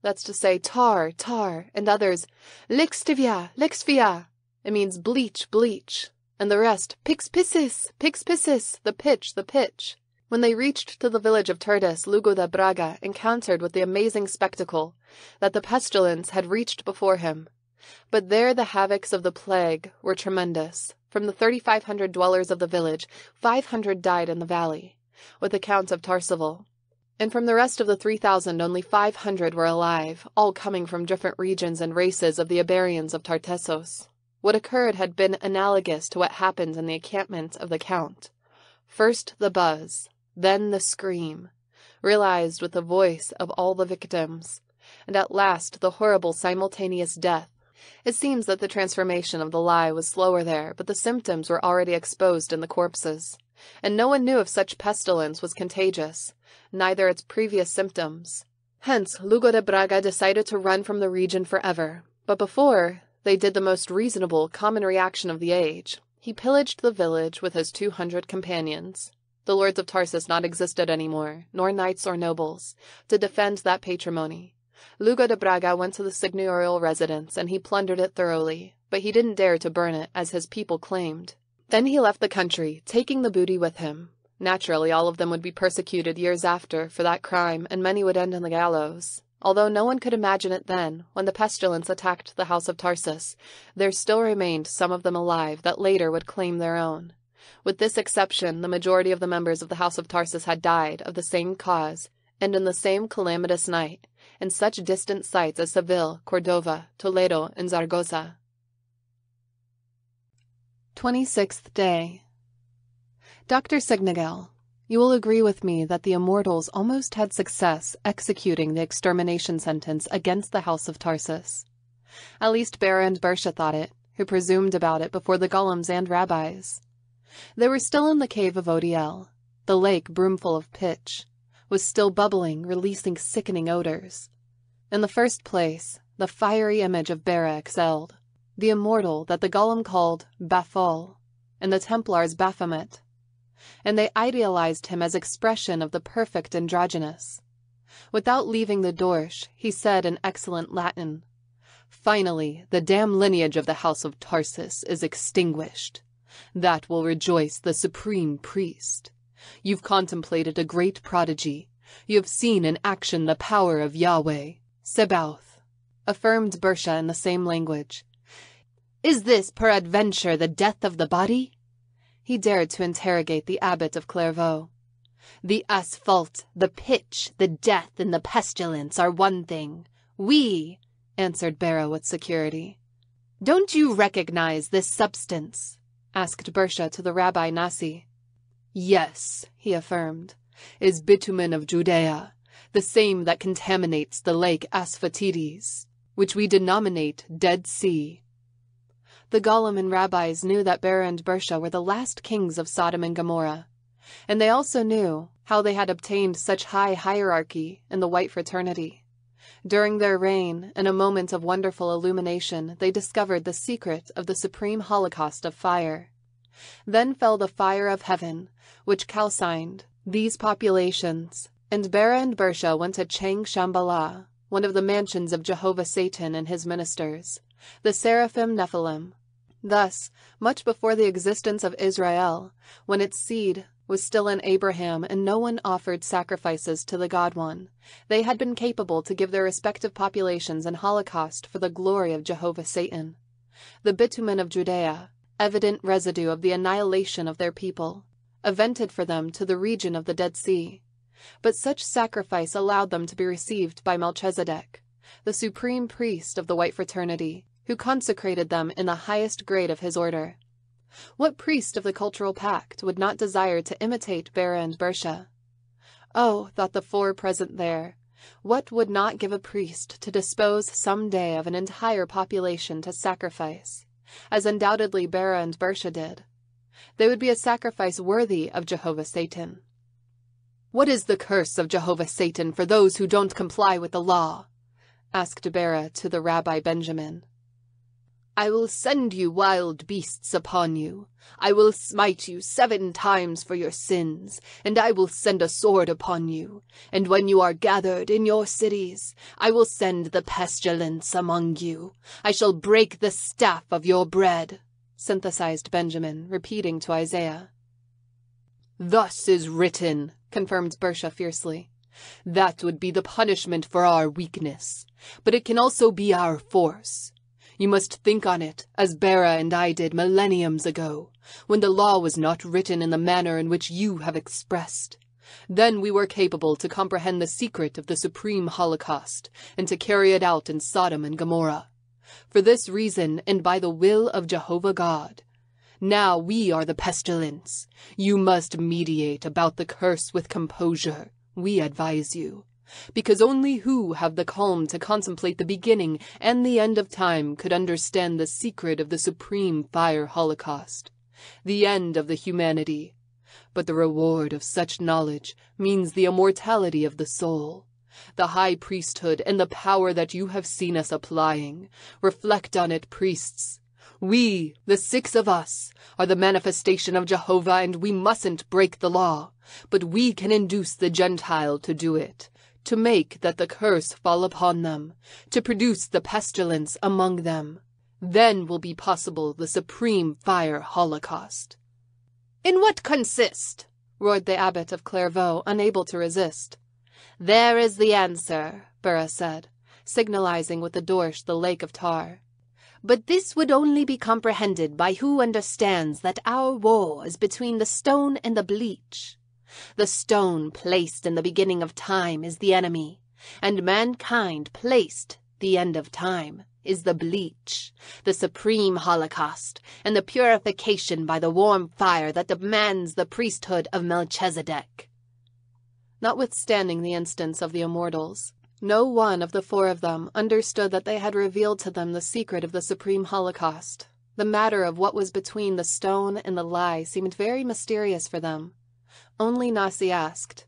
That's to say, tar, tar, and others, Lixtivia, Lixvia! It means bleach, bleach. And the rest, Pix piscis, Pix piscis, the pitch, the pitch. When they reached to the village of Turdus, Lugo da Braga encountered with the amazing spectacle that the pestilence had reached before him. But there the havocs of the plague were tremendous. From the 3,500 dwellers of the village, 500 died in the valley, with the Count of Tarsival. And from the rest of the 3,000, only 500 were alive, all coming from different regions and races of the Iberians of Tartessos. What occurred had been analogous to what happened in the encampment of the Count. First the buzz, then the scream, realized with the voice of all the victims, and at last the horrible simultaneous death. It seems that the transformation of the lie was slower there, but the symptoms were already exposed in the corpses, and no one knew if such pestilence was contagious, neither its previous symptoms. Hence, Lugo de Braga decided to run from the region forever. But before they did the most reasonable, common reaction of the age, he pillaged the village with his two hundred companions. The lords of Tarsus not existed any more, nor knights or nobles, to defend that patrimony. Lugo de Braga went to the seigneurial residence, and he plundered it thoroughly, but he didn't dare to burn it, as his people claimed. Then he left the country, taking the booty with him. Naturally, all of them would be persecuted years after for that crime, and many would end on the gallows. Although no one could imagine it then, when the pestilence attacked the house of Tarsus, there still remained some of them alive that later would claim their own. With this exception, the majority of the members of the House of Tarsus had died of the same cause, and in the same calamitous night, in such distant sites as Seville, Cordova, Toledo, and Zaragoza. Twenty-sixth day. Dr. Siegnagel, you will agree with me that the immortals almost had success executing the extermination sentence against the House of Tarsus. At least Bera and Bersha thought it, who presumed about it before the golems and rabbis. They were still in the cave of Odiel. The lake, brimful of pitch, was still bubbling, releasing sickening odors. In the first place, the fiery image of Bera excelled, the immortal that the golem called Baphol, and the Templars Baphomet, and they idealized him as expression of the perfect androgynous. Without leaving the Dorsch, he said in excellent Latin, Finally, the damned lineage of the house of Tarsus is extinguished. That will rejoice the supreme priest. You've contemplated a great prodigy. You have seen in action the power of Yahweh. Sebaoth, affirmed Bersha in the same language. Is this peradventure the death of the body? He dared to interrogate the abbot of Clairvaux. The asphalt, the pitch, the death, and the pestilence are one thing. We, answered Bera with security. Don't you recognize this substance? asked Bersha to the Rabbi Nasi. Yes, he affirmed, is bitumen of Judea, the same that contaminates the lake Asphaltites, which we denominate Dead Sea. The Golem and rabbis knew that Bera and Bersha were the last kings of Sodom and Gomorrah, and they also knew how they had obtained such high hierarchy in the white fraternity. During their reign, in a moment of wonderful illumination, they discovered the secret of the supreme holocaust of fire. Then fell the fire of heaven, which calcined these populations, and Bera and Bersha went to Chang Shambhala, one of the mansions of Jehovah Satan and his ministers, the Seraphim Nephilim. Thus, much before the existence of Israel, when its seed was still in Abraham and no one offered sacrifices to the God One. They had been capable to give their respective populations an holocaust for the glory of Jehovah Satan. The bitumen of Judea, evident residue of the annihilation of their people, evented for them to the region of the Dead Sea. But such sacrifice allowed them to be received by Melchizedek, the supreme priest of the White Fraternity, who consecrated them in the highest grade of his order. What priest of the Cultural Pact would not desire to imitate Bera and Bersha? Oh, thought the four present there, what would not give a priest to dispose some day of an entire population to sacrifice, as undoubtedly Bera and Bersha did? They would be a sacrifice worthy of Jehovah Satan. What is the curse of Jehovah Satan for those who don't comply with the law? asked Bera to the Rabbi Benjamin. I will send you wild beasts upon you. I will smite you seven times for your sins, and I will send a sword upon you. And when you are gathered in your cities, I will send the pestilence among you. I shall break the staff of your bread, synthesized Benjamin, repeating to Isaiah. Thus is written, confirmed Bersha fiercely. That would be the punishment for our weakness, but it can also be our force. You must think on it, as Bera and I did millenniums ago, when the law was not written in the manner in which you have expressed. Then we were capable to comprehend the secret of the supreme Holocaust, and to carry it out in Sodom and Gomorrah. For this reason, and by the will of Jehovah God, now we are the pestilence. You must mediate about the curse with composure, we advise you because only who have the calm to contemplate the beginning and the end of time could understand the secret of the supreme fire holocaust, the end of the humanity. But the reward of such knowledge means the immortality of the soul. The high priesthood and the power that you have seen us applying. Reflect on it, priests. We, the six of us, are the manifestation of Jehovah and we mustn't break the law, but we can induce the Gentile to do it to make that the curse fall upon them, to produce the pestilence among them. Then will be possible the supreme fire holocaust. In what consist? roared the abbot of Clairvaux, unable to resist. There is the answer, Bera said, signalizing with the dorsch the lake of tar. But this would only be comprehended by who understands that our war is between the stone and the bleach. The stone placed in the beginning of time is the enemy, and mankind placed the end of time is the bleach, the supreme holocaust, and the purification by the warm fire that demands the priesthood of Melchizedek. Notwithstanding the instance of the immortals, no one of the four of them understood that they had revealed to them the secret of the supreme holocaust. The matter of what was between the stone and the lie seemed very mysterious for them. Only Nasi asked,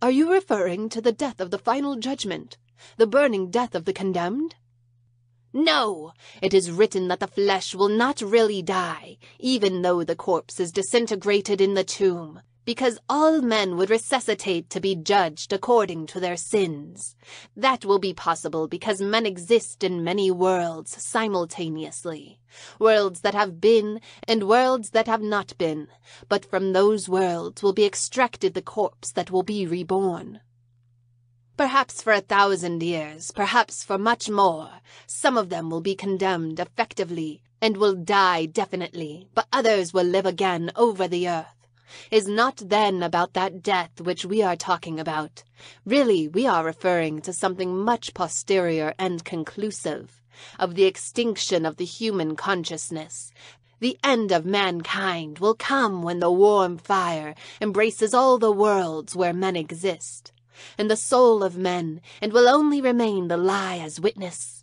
Are you referring to the death of the final judgment, the burning death of the condemned? No, it is written that the flesh will not really die, even though the corpse is disintegrated in the tomb because all men would resuscitate to be judged according to their sins. That will be possible because men exist in many worlds simultaneously. Worlds that have been and worlds that have not been. But from those worlds will be extracted the corpse that will be reborn. Perhaps for a thousand years, perhaps for much more, some of them will be condemned effectively and will die definitely, but others will live again over the earth is not then about that death which we are talking about. Really, we are referring to something much posterior and conclusive, of the extinction of the human consciousness. The end of mankind will come when the warm fire embraces all the worlds where men exist, and the soul of men, and will only remain the lie as witness.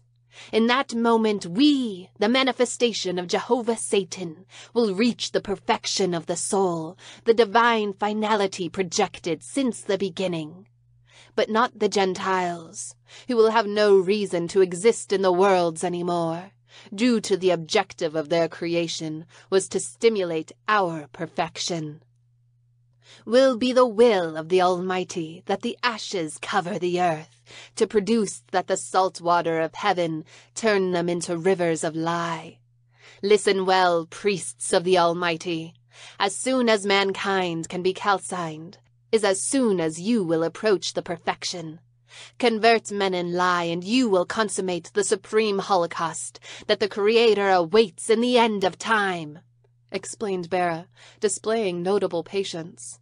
In that moment, we, the manifestation of Jehovah Satan, will reach the perfection of the soul, the divine finality projected since the beginning. But not the Gentiles, who will have no reason to exist in the worlds any more, due to the objective of their creation was to stimulate our perfection will be the will of the Almighty that the ashes cover the earth, to produce that the salt water of heaven turn them into rivers of lye. Listen well, priests of the Almighty. As soon as mankind can be calcined, is as soon as you will approach the perfection. Convert men in lie, and you will consummate the supreme holocaust that the Creator awaits in the end of time explained Bera, displaying notable patience.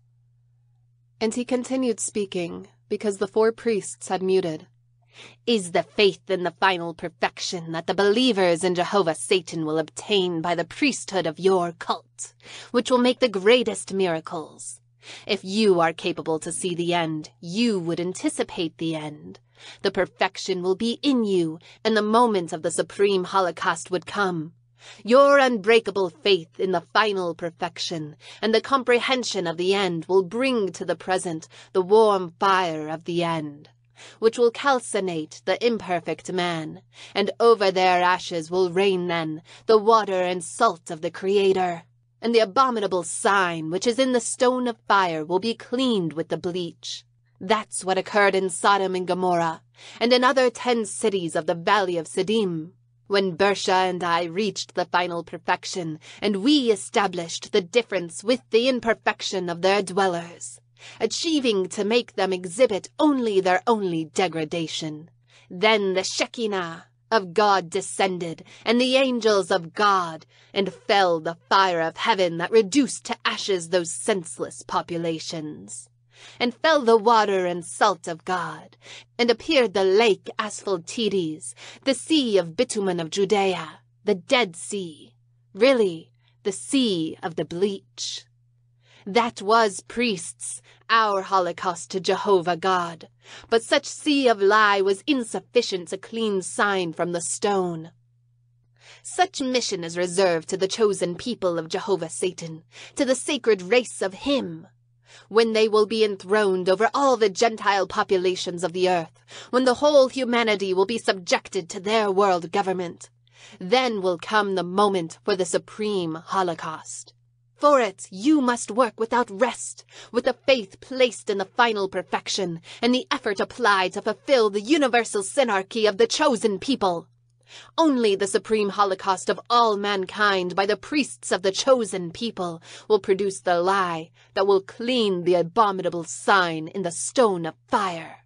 And he continued speaking, because the four priests had muted. Is the faith in the final perfection that the believers in Jehovah Satan will obtain by the priesthood of your cult, which will make the greatest miracles. If you are capable to see the end, you would anticipate the end. The perfection will be in you, and the moment of the supreme holocaust would come. Your unbreakable faith in the final perfection and the comprehension of the end will bring to the present the warm fire of the end, which will calcinate the imperfect man, and over their ashes will rain then the water and salt of the Creator. And the abominable sign which is in the stone of fire will be cleaned with the bleach. That's what occurred in Sodom and Gomorrah, and in other ten cities of the valley of Siddim. When Bersha and I reached the final perfection, and we established the difference with the imperfection of their dwellers, achieving to make them exhibit only their only degradation. Then the Shekinah of God descended, and the angels of God, and fell the fire of heaven that reduced to ashes those senseless populations and fell the water and salt of God, and appeared the lake Asphaltites, the sea of bitumen of Judea, the Dead Sea, really the sea of the bleach. That was priests, our holocaust to Jehovah God, but such sea of lie was insufficient to clean sign from the stone. Such mission is reserved to the chosen people of Jehovah Satan, to the sacred race of Him when they will be enthroned over all the Gentile populations of the earth, when the whole humanity will be subjected to their world government. Then will come the moment for the supreme Holocaust. For it, you must work without rest, with the faith placed in the final perfection, and the effort applied to fulfill the universal synarchy of the chosen people. Only the supreme holocaust of all mankind by the priests of the chosen people will produce the lie that will clean the abominable sign in the stone of fire.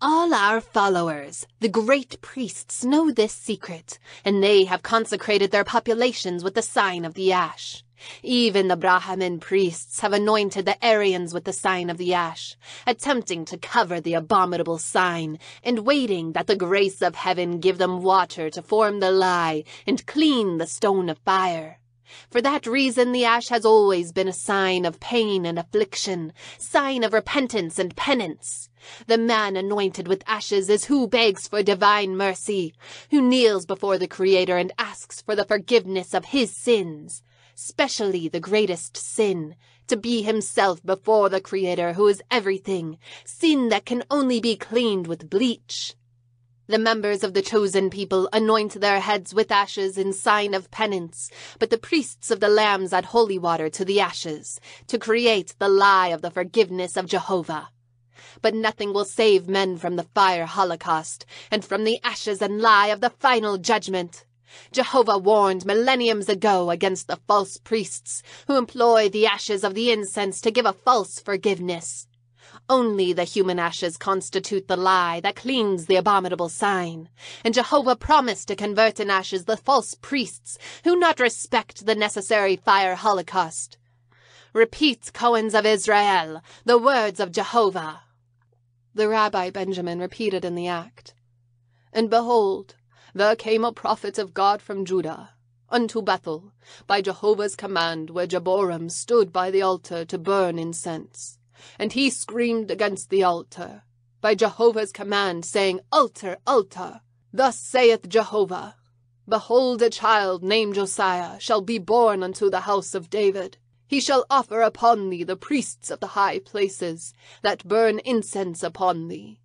All our followers, the great priests, know this secret, and they have consecrated their populations with the sign of the ash. Even the Brahmin priests have anointed the Aryans with the sign of the ash, attempting to cover the abominable sign, and waiting that the grace of heaven give them water to form the lie and clean the stone of fire. For that reason the ash has always been a sign of pain and affliction, sign of repentance and penance. The man anointed with ashes is who begs for divine mercy, who kneels before the Creator and asks for the forgiveness of his sins specially the greatest sin, to be himself before the Creator who is everything, sin that can only be cleaned with bleach. The members of the chosen people anoint their heads with ashes in sign of penance, but the priests of the lambs add holy water to the ashes, to create the lie of the forgiveness of Jehovah. But nothing will save men from the fire holocaust, and from the ashes and lie of the final judgment. Jehovah warned millenniums ago against the false priests who employ the ashes of the incense to give a false forgiveness. Only the human ashes constitute the lie that cleans the abominable sign, and Jehovah promised to convert in ashes the false priests who not respect the necessary fire holocaust. Repeat, Cohens of Israel, the words of Jehovah. The Rabbi Benjamin repeated in the act. And behold, there came a prophet of God from Judah unto Bethel, by Jehovah's command, where Jehoram stood by the altar to burn incense. And he screamed against the altar, by Jehovah's command, saying, Altar, altar! Thus saith Jehovah, Behold, a child named Josiah shall be born unto the house of David. He shall offer upon thee the priests of the high places, that burn incense upon thee.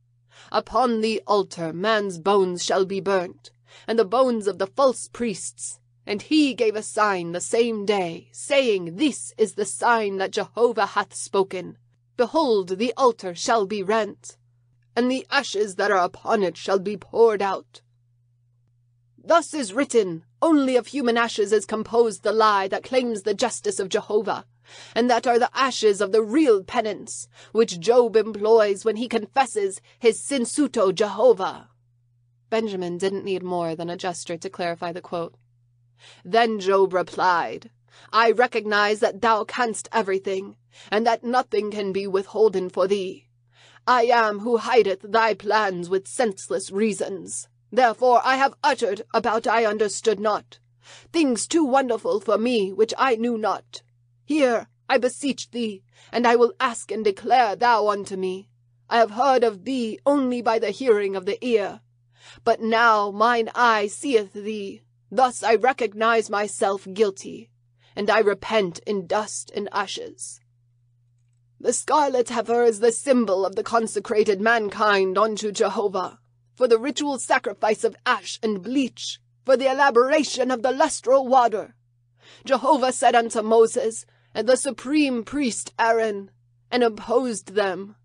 Upon the altar man's bones shall be burnt, and the bones of the false priests. And he gave a sign the same day, saying, This is the sign that Jehovah hath spoken. Behold, the altar shall be rent, and the ashes that are upon it shall be poured out. Thus is written, only of human ashes is composed the lie that claims the justice of Jehovah and that are the ashes of the real penance, which Job employs when he confesses his sinsuto Jehovah. Benjamin didn't need more than a gesture to clarify the quote. Then Job replied, I recognize that thou canst everything, and that nothing can be withholden for thee. I am who hideth thy plans with senseless reasons. Therefore I have uttered about I understood not, things too wonderful for me which I knew not. Hear, I beseech thee, and I will ask and declare thou unto me. I have heard of thee only by the hearing of the ear. But now mine eye seeth thee. Thus I recognize myself guilty, and I repent in dust and ashes. The scarlet heifer is the symbol of the consecrated mankind unto Jehovah for the ritual sacrifice of ash and bleach, for the elaboration of the lustral water. Jehovah said unto Moses and the supreme priest Aaron, and opposed them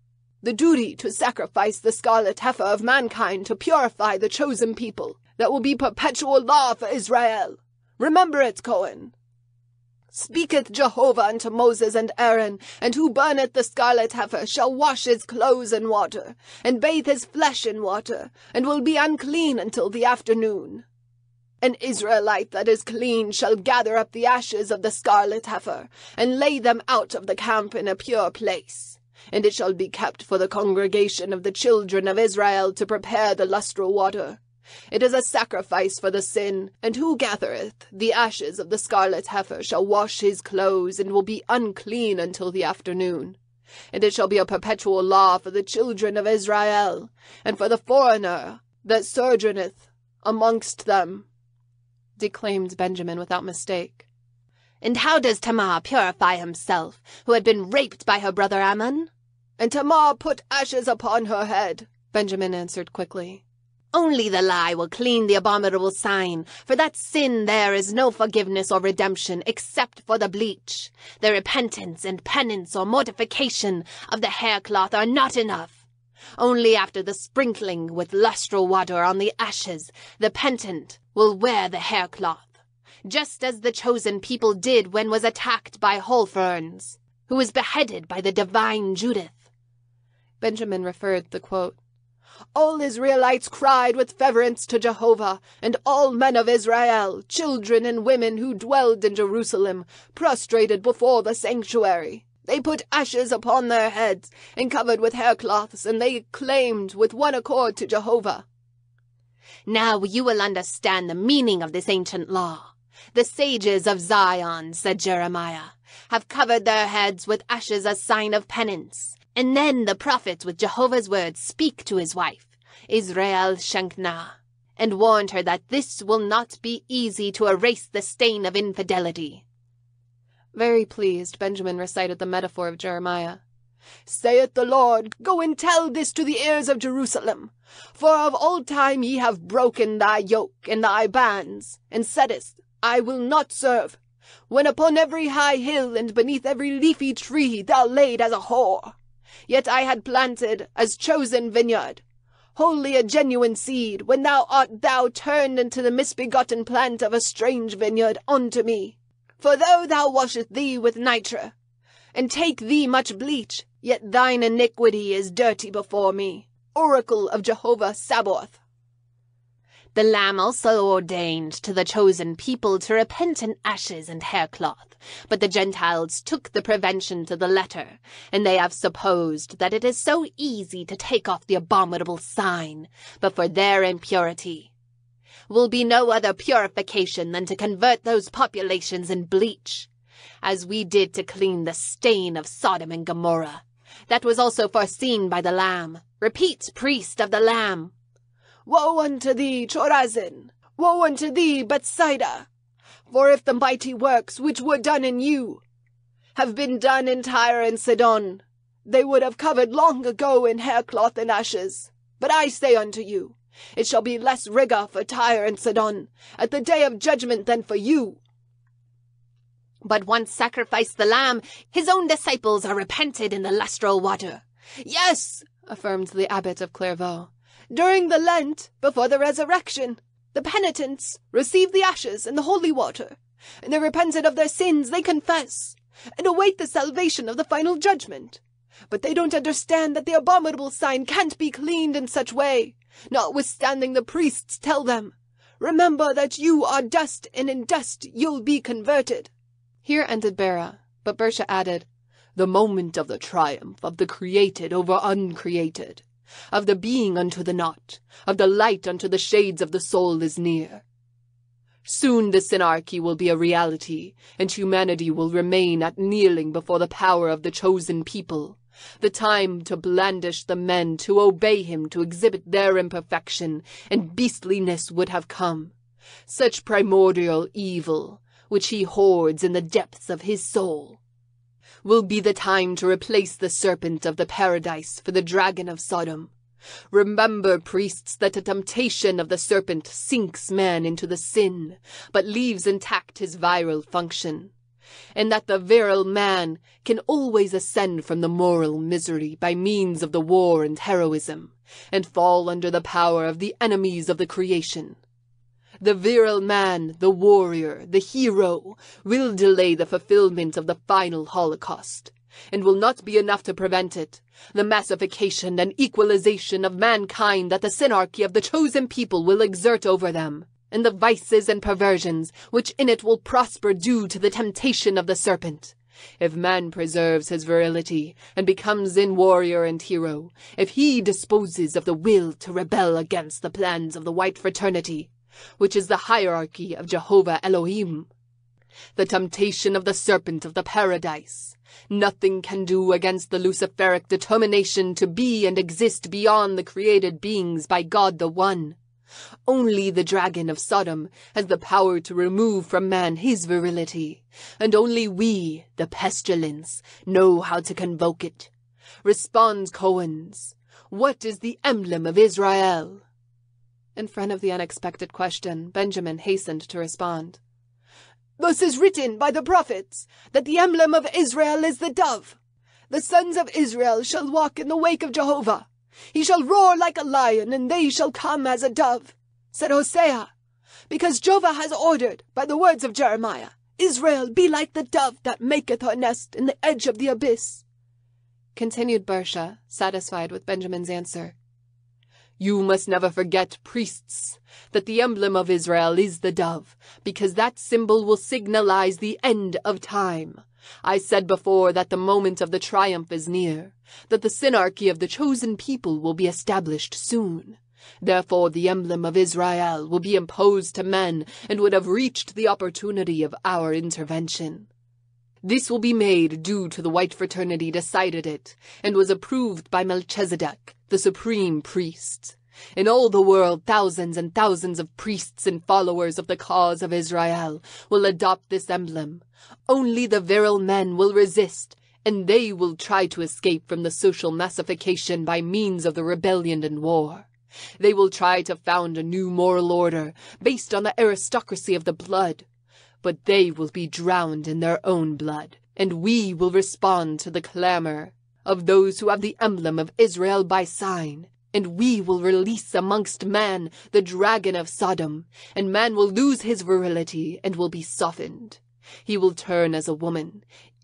the duty to sacrifice the scarlet heifer of mankind to purify the chosen people. That will be perpetual law for Israel. Remember it, Cohen. Speaketh Jehovah unto Moses and Aaron, and who burneth the scarlet heifer shall wash his clothes in water, and bathe his flesh in water, and will be unclean until the afternoon. An Israelite that is clean shall gather up the ashes of the scarlet heifer, and lay them out of the camp in a pure place. And it shall be kept for the congregation of the children of Israel to prepare the lustral water. It is a sacrifice for the sin, and who gathereth the ashes of the scarlet heifer shall wash his clothes, and will be unclean until the afternoon. And it shall be a perpetual law for the children of Israel, and for the foreigner that sojourneth amongst them, declaimed Benjamin without mistake. And how does Tamar purify himself, who had been raped by her brother Amnon? And Tamar put ashes upon her head, Benjamin answered quickly. Only the lie will clean the abominable sign. For that sin there is no forgiveness or redemption except for the bleach. The repentance and penance or mortification of the haircloth are not enough. Only after the sprinkling with lustral water on the ashes, the penitent will wear the haircloth, just as the chosen people did when was attacked by Holofernes, who was beheaded by the divine Judith. Benjamin referred the quote all Israelites cried with fervence to Jehovah, and all men of Israel, children and women who dwelled in Jerusalem, prostrated before the sanctuary. They put ashes upon their heads, and covered with haircloths, and they claimed with one accord to Jehovah. Now you will understand the meaning of this ancient law. The sages of Zion, said Jeremiah, have covered their heads with ashes as sign of penance. And then the prophets with Jehovah's words speak to his wife, Israel Shankna, and warned her that this will not be easy to erase the stain of infidelity. Very pleased, Benjamin recited the metaphor of Jeremiah. Saith the Lord, Go and tell this to the ears of Jerusalem. For of old time ye have broken thy yoke and thy bands, and saidest, I will not serve. When upon every high hill and beneath every leafy tree thou laid as a whore. Yet I had planted as chosen vineyard, wholly a genuine seed, when thou art thou turned into the misbegotten plant of a strange vineyard unto me. For though thou washest thee with nitre, and take thee much bleach, yet thine iniquity is dirty before me. Oracle of Jehovah Sabaoth. The Lamb also ordained to the chosen people to repent in ashes and haircloth, but the Gentiles took the prevention to the letter, and they have supposed that it is so easy to take off the abominable sign, but for their impurity will be no other purification than to convert those populations in bleach, as we did to clean the stain of Sodom and Gomorrah. That was also foreseen by the Lamb. Repeat, priest of the Lamb. Woe unto thee, Chorazin! Woe unto thee, Bethsaida! For if the mighty works which were done in you have been done in Tyre and Sidon, they would have covered long ago in haircloth and ashes. But I say unto you, it shall be less rigour for Tyre and Sidon at the day of judgment than for you. But once sacrificed the lamb, his own disciples are repented in the lustral water. Yes, affirmed the abbot of Clairvaux during the Lent, before the resurrection. The penitents receive the ashes and the holy water, and they repented of their sins, they confess, and await the salvation of the final judgment. But they don't understand that the abominable sign can't be cleaned in such way, notwithstanding the priests tell them, Remember that you are dust, and in dust you'll be converted. Here ended Bera, but Bersha added, The moment of the triumph of the created over uncreated, of the being unto the not, of the light unto the shades of the soul is near. Soon the synarchy will be a reality, and humanity will remain at kneeling before the power of the chosen people. The time to blandish the men, to obey him, to exhibit their imperfection and beastliness would have come. Such primordial evil, which he hoards in the depths of his soul, will be the time to replace the serpent of the paradise for the dragon of Sodom. Remember, priests, that a temptation of the serpent sinks man into the sin, but leaves intact his viral function. And that the virile man can always ascend from the moral misery by means of the war and heroism, and fall under the power of the enemies of the creation. The virile man, the warrior, the hero, will delay the fulfillment of the final holocaust, and will not be enough to prevent it. The massification and equalization of mankind that the synarchy of the chosen people will exert over them, and the vices and perversions which in it will prosper due to the temptation of the serpent. If man preserves his virility and becomes in warrior and hero, if he disposes of the will to rebel against the plans of the white fraternity, which is the hierarchy of Jehovah Elohim. The temptation of the serpent of the paradise. Nothing can do against the Luciferic determination to be and exist beyond the created beings by God the One. Only the dragon of Sodom has the power to remove from man his virility, and only we, the pestilence, know how to convoke it. Respond, Cohens. What is the emblem of Israel? In front of the unexpected question, Benjamin hastened to respond. Thus is written by the prophets that the emblem of Israel is the dove. The sons of Israel shall walk in the wake of Jehovah. He shall roar like a lion, and they shall come as a dove, said Hosea. Because Jehovah has ordered, by the words of Jeremiah, Israel be like the dove that maketh her nest in the edge of the abyss. Continued Bersha, satisfied with Benjamin's answer. You must never forget, priests, that the emblem of Israel is the dove, because that symbol will signalize the end of time. I said before that the moment of the triumph is near, that the synarchy of the chosen people will be established soon. Therefore the emblem of Israel will be imposed to men and would have reached the opportunity of our intervention. This will be made due to the white fraternity decided it and was approved by Melchizedek, the supreme priest. In all the world, thousands and thousands of priests and followers of the cause of Israel will adopt this emblem. Only the virile men will resist, and they will try to escape from the social massification by means of the rebellion and war. They will try to found a new moral order based on the aristocracy of the blood. But they will be drowned in their own blood, and we will respond to the clamor of those who have the emblem of Israel by sign. And we will release amongst man the dragon of Sodom, and man will lose his virility and will be softened. He will turn as a woman.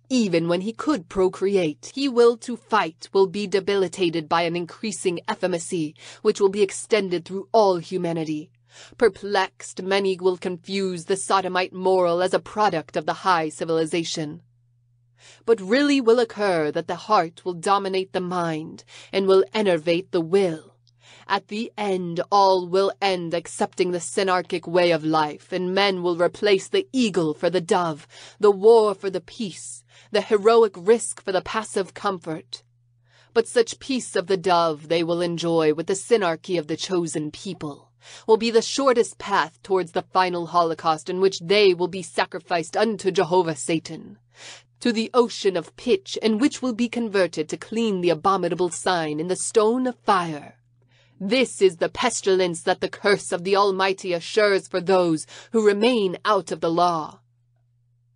Even when he could procreate, he will to fight will be debilitated by an increasing effeminacy, which will be extended through all humanity. Perplexed, many will confuse the sodomite moral as a product of the high civilization. But really will occur that the heart will dominate the mind and will enervate the will. At the end, all will end accepting the synarchic way of life, and men will replace the eagle for the dove, the war for the peace, the heroic risk for the passive comfort. But such peace of the dove they will enjoy with the synarchy of the chosen people will be the shortest path towards the final holocaust in which they will be sacrificed unto Jehovah Satan, to the ocean of pitch, and which will be converted to clean the abominable sign in the stone of fire. This is the pestilence that the curse of the Almighty assures for those who remain out of the law.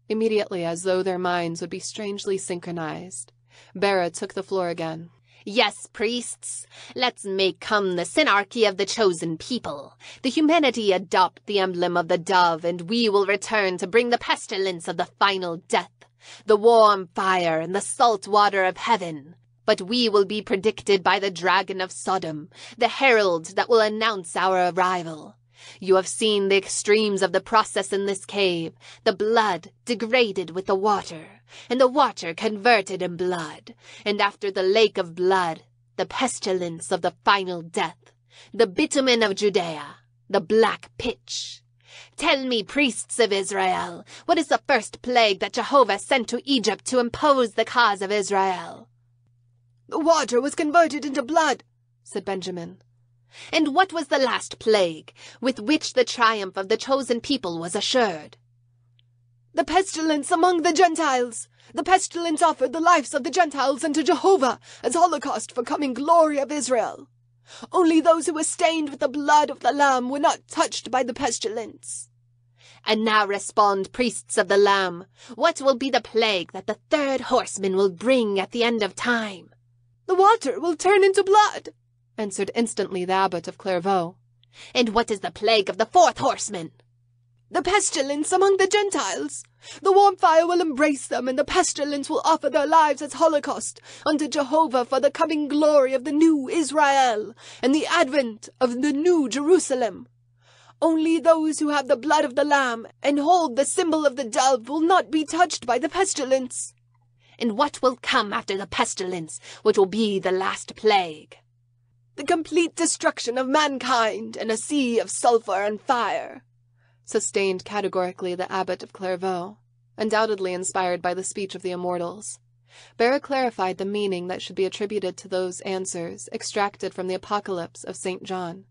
Immediately, as though their minds would be strangely synchronized, Bera took the floor again. Yes, priests, let's make come the synarchy of the chosen people. The humanity adopt the emblem of the dove, and we will return to bring the pestilence of the final death, the warm fire and the salt water of heaven. But we will be predicted by the dragon of Sodom, the herald that will announce our arrival. You have seen the extremes of the process in this cave, the blood degraded with the water, and the water converted in blood, and after the lake of blood, the pestilence of the final death, the bitumen of Judea, the black pitch. Tell me, priests of Israel, what is the first plague that Jehovah sent to Egypt to impose the cause of Israel? The water was converted into blood, said Benjamin. And what was the last plague with which the triumph of the chosen people was assured? The pestilence among the Gentiles. The pestilence offered the lives of the Gentiles unto Jehovah as holocaust for coming glory of Israel. Only those who were stained with the blood of the Lamb were not touched by the pestilence. And now respond, priests of the Lamb, what will be the plague that the third horseman will bring at the end of time? The water will turn into blood answered instantly the abbot of Clairvaux. And what is the plague of the fourth horseman? The pestilence among the Gentiles. The warm fire will embrace them, and the pestilence will offer their lives as holocaust unto Jehovah for the coming glory of the new Israel and the advent of the new Jerusalem. Only those who have the blood of the Lamb and hold the symbol of the dove will not be touched by the pestilence. And what will come after the pestilence, which will be the last plague? the complete destruction of mankind and a sea of sulphur and fire, sustained categorically the abbot of Clairvaux, undoubtedly inspired by the speech of the immortals. Bera clarified the meaning that should be attributed to those answers extracted from the Apocalypse of St. John.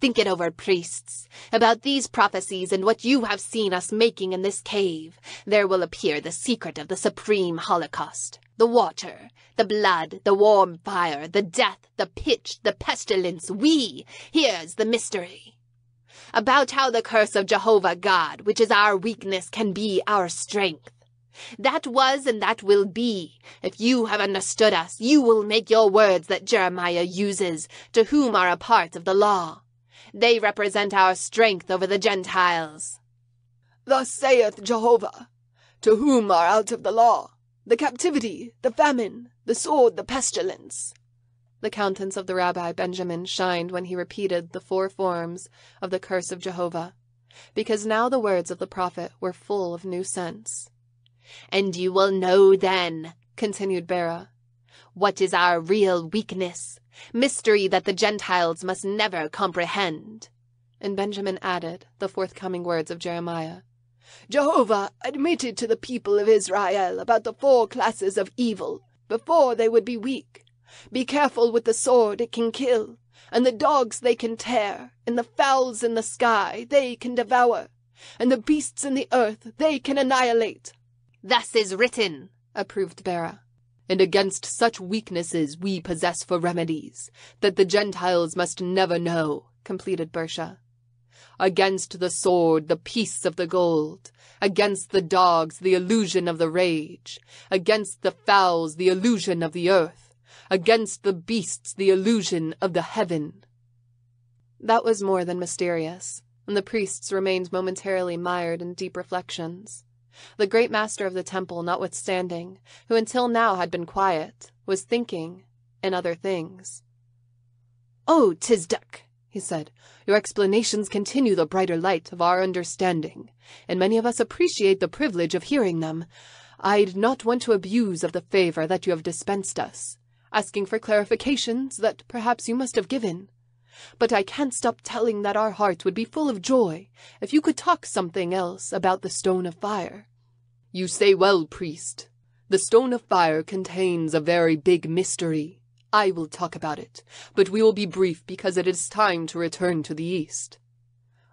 Think it over, priests. About these prophecies and what you have seen us making in this cave, there will appear the secret of the supreme holocaust. The water, the blood, the warm fire, the death, the pitch, the pestilence, we. Here's the mystery. About how the curse of Jehovah God, which is our weakness, can be our strength. That was and that will be. If you have understood us, you will make your words that Jeremiah uses, to whom are a part of the law. They represent our strength over the Gentiles. Thus saith Jehovah, to whom are out of the law, the captivity, the famine, the sword, the pestilence. The countenance of the rabbi Benjamin shined when he repeated the four forms of the curse of Jehovah, because now the words of the prophet were full of new sense. And you will know then, continued Bera, what is our real weakness, mystery that the Gentiles must never comprehend. And Benjamin added the forthcoming words of Jeremiah. Jehovah admitted to the people of Israel about the four classes of evil before they would be weak. Be careful with the sword, it can kill, and the dogs they can tear, and the fowls in the sky they can devour, and the beasts in the earth they can annihilate. Thus is written, approved Bera. And against such weaknesses we possess for remedies, that the Gentiles must never know, completed Bersha. Against the sword, the peace of the gold. Against the dogs, the illusion of the rage. Against the fowls, the illusion of the earth. Against the beasts, the illusion of the heaven. That was more than mysterious, and the priests remained momentarily mired in deep reflections. The great master of the temple, notwithstanding, who until now had been quiet, was thinking in other things. Oh, Tizdak, he said, your explanations continue the brighter light of our understanding, and many of us appreciate the privilege of hearing them. I'd not want to abuse of the favor that you have dispensed us, asking for clarifications that perhaps you must have given. But I can't stop telling that our hearts would be full of joy if you could talk something else about the stone of fire. You say well, priest. The stone of fire contains a very big mystery. I will talk about it, but we will be brief because it is time to return to the east.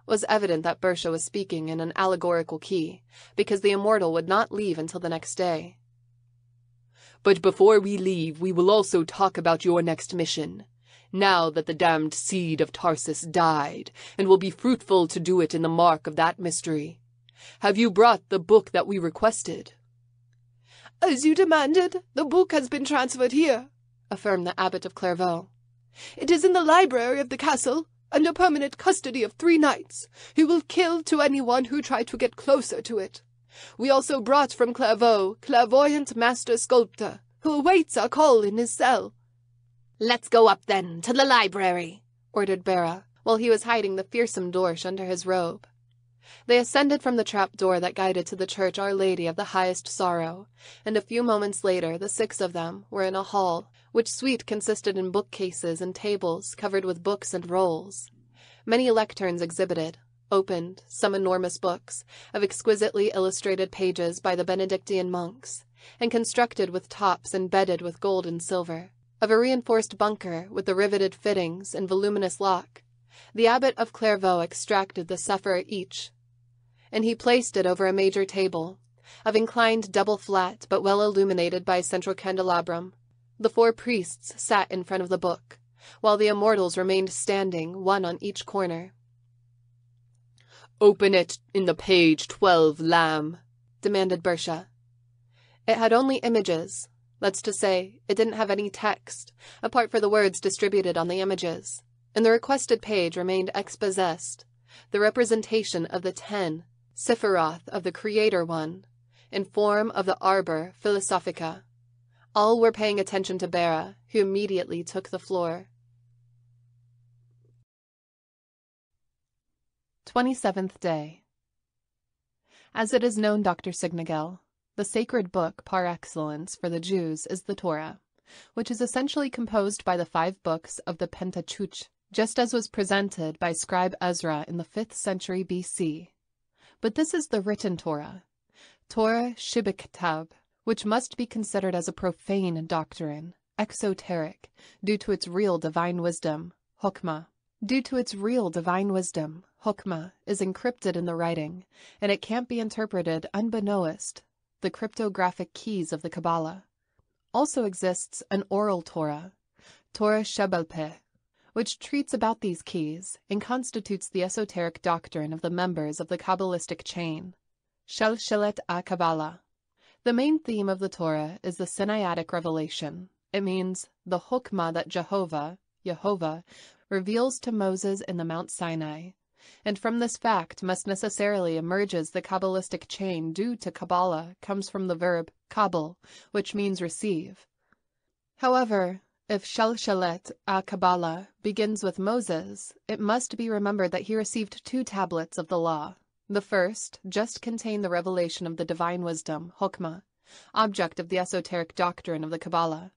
It was evident that Bersha was speaking in an allegorical key, because the immortal would not leave until the next day. But before we leave, we will also talk about your next mission now that the damned seed of Tarsus died, and will be fruitful to do it in the mark of that mystery. Have you brought the book that we requested? As you demanded, the book has been transferred here, affirmed the abbot of Clairvaux. It is in the library of the castle, under permanent custody of three knights, who will kill to anyone who try to get closer to it. We also brought from Clairvaux clairvoyant master sculptor, who awaits our call in his cell. Let's go up then to the library, ordered Bera, while he was hiding the fearsome Dorsch under his robe. They ascended from the trap door that guided to the church Our Lady of the Highest Sorrow, and a few moments later the six of them were in a hall, which suite consisted in bookcases and tables covered with books and rolls. Many lecterns exhibited, opened, some enormous books, of exquisitely illustrated pages by the Benedictine monks, and constructed with tops and bedded with gold and silver, of a reinforced bunker with the riveted fittings and voluminous lock. The abbot of Clairvaux extracted the Sefer Itzheh, and he placed it over a major table, of inclined double flat but well illuminated by a central candelabrum. The four priests sat in front of the book, while the immortals remained standing, one on each corner. Open it in the page twelve, Lamb, demanded Bersha. It had only images. That's to say, it didn't have any text, apart for the words distributed on the images. And the requested page remained expossessed, the representation of the ten, Sephiroth of the Creator One, in form of the Arbor Philosophica. All were paying attention to Bera, who immediately took the floor. 27th Day As it is known, Dr. Siegnagel, the sacred book par excellence for the Jews is the Torah, which is essentially composed by the five books of the Pentateuch, just as was presented by scribe Ezra in the 5th century BC. But this is the written Torah, Torah Shebektav, which must be considered as a profane doctrine, exoteric, due to its real divine wisdom, Hokmah. Due to its real divine wisdom, Hokmah is encrypted in the writing, and it can't be interpreted unbeknownst the cryptographic keys of the Kabbalah. Also exists an oral Torah, Torah Shebelpeh, which treats about these keys and constitutes the esoteric doctrine of the members of the Kabbalistic chain, Shelchelet HaKabbalah. The main theme of the Torah is the Sinaitic revelation. It means the Hokmah that Jehovah, Jehovah, reveals to Moses in the Mount Sinai, and from this fact must necessarily emerges the Kabbalistic chain due to Kabbalah comes from the verb kabal, which means receive. However, if Shalshalet a Kabbalah begins with Moses, it must be remembered that he received two tablets of the law. The first just contained the revelation of the divine wisdom, Hokmah, object of the esoteric doctrine of the Kabbalah.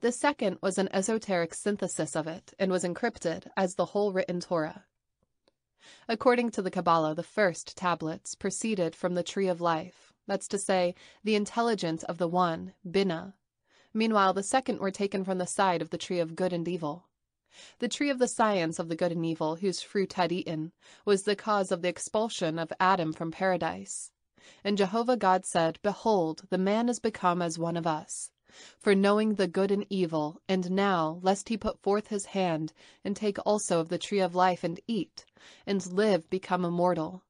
The second was an esoteric synthesis of it and was encrypted as the whole written Torah. According to the Kabbalah, the first tablets proceeded from the tree of life, that's to say, the intelligence of the One, Binah. Meanwhile, the second were taken from the side of the tree of good and evil. The tree of the science of the good and evil, whose fruit had eaten, was the cause of the expulsion of Adam from paradise. And Jehovah God said, Behold, the man is become as one of us for knowing the good and evil, and now, lest he put forth his hand, and take also of the tree of life, and eat, and live become immortal.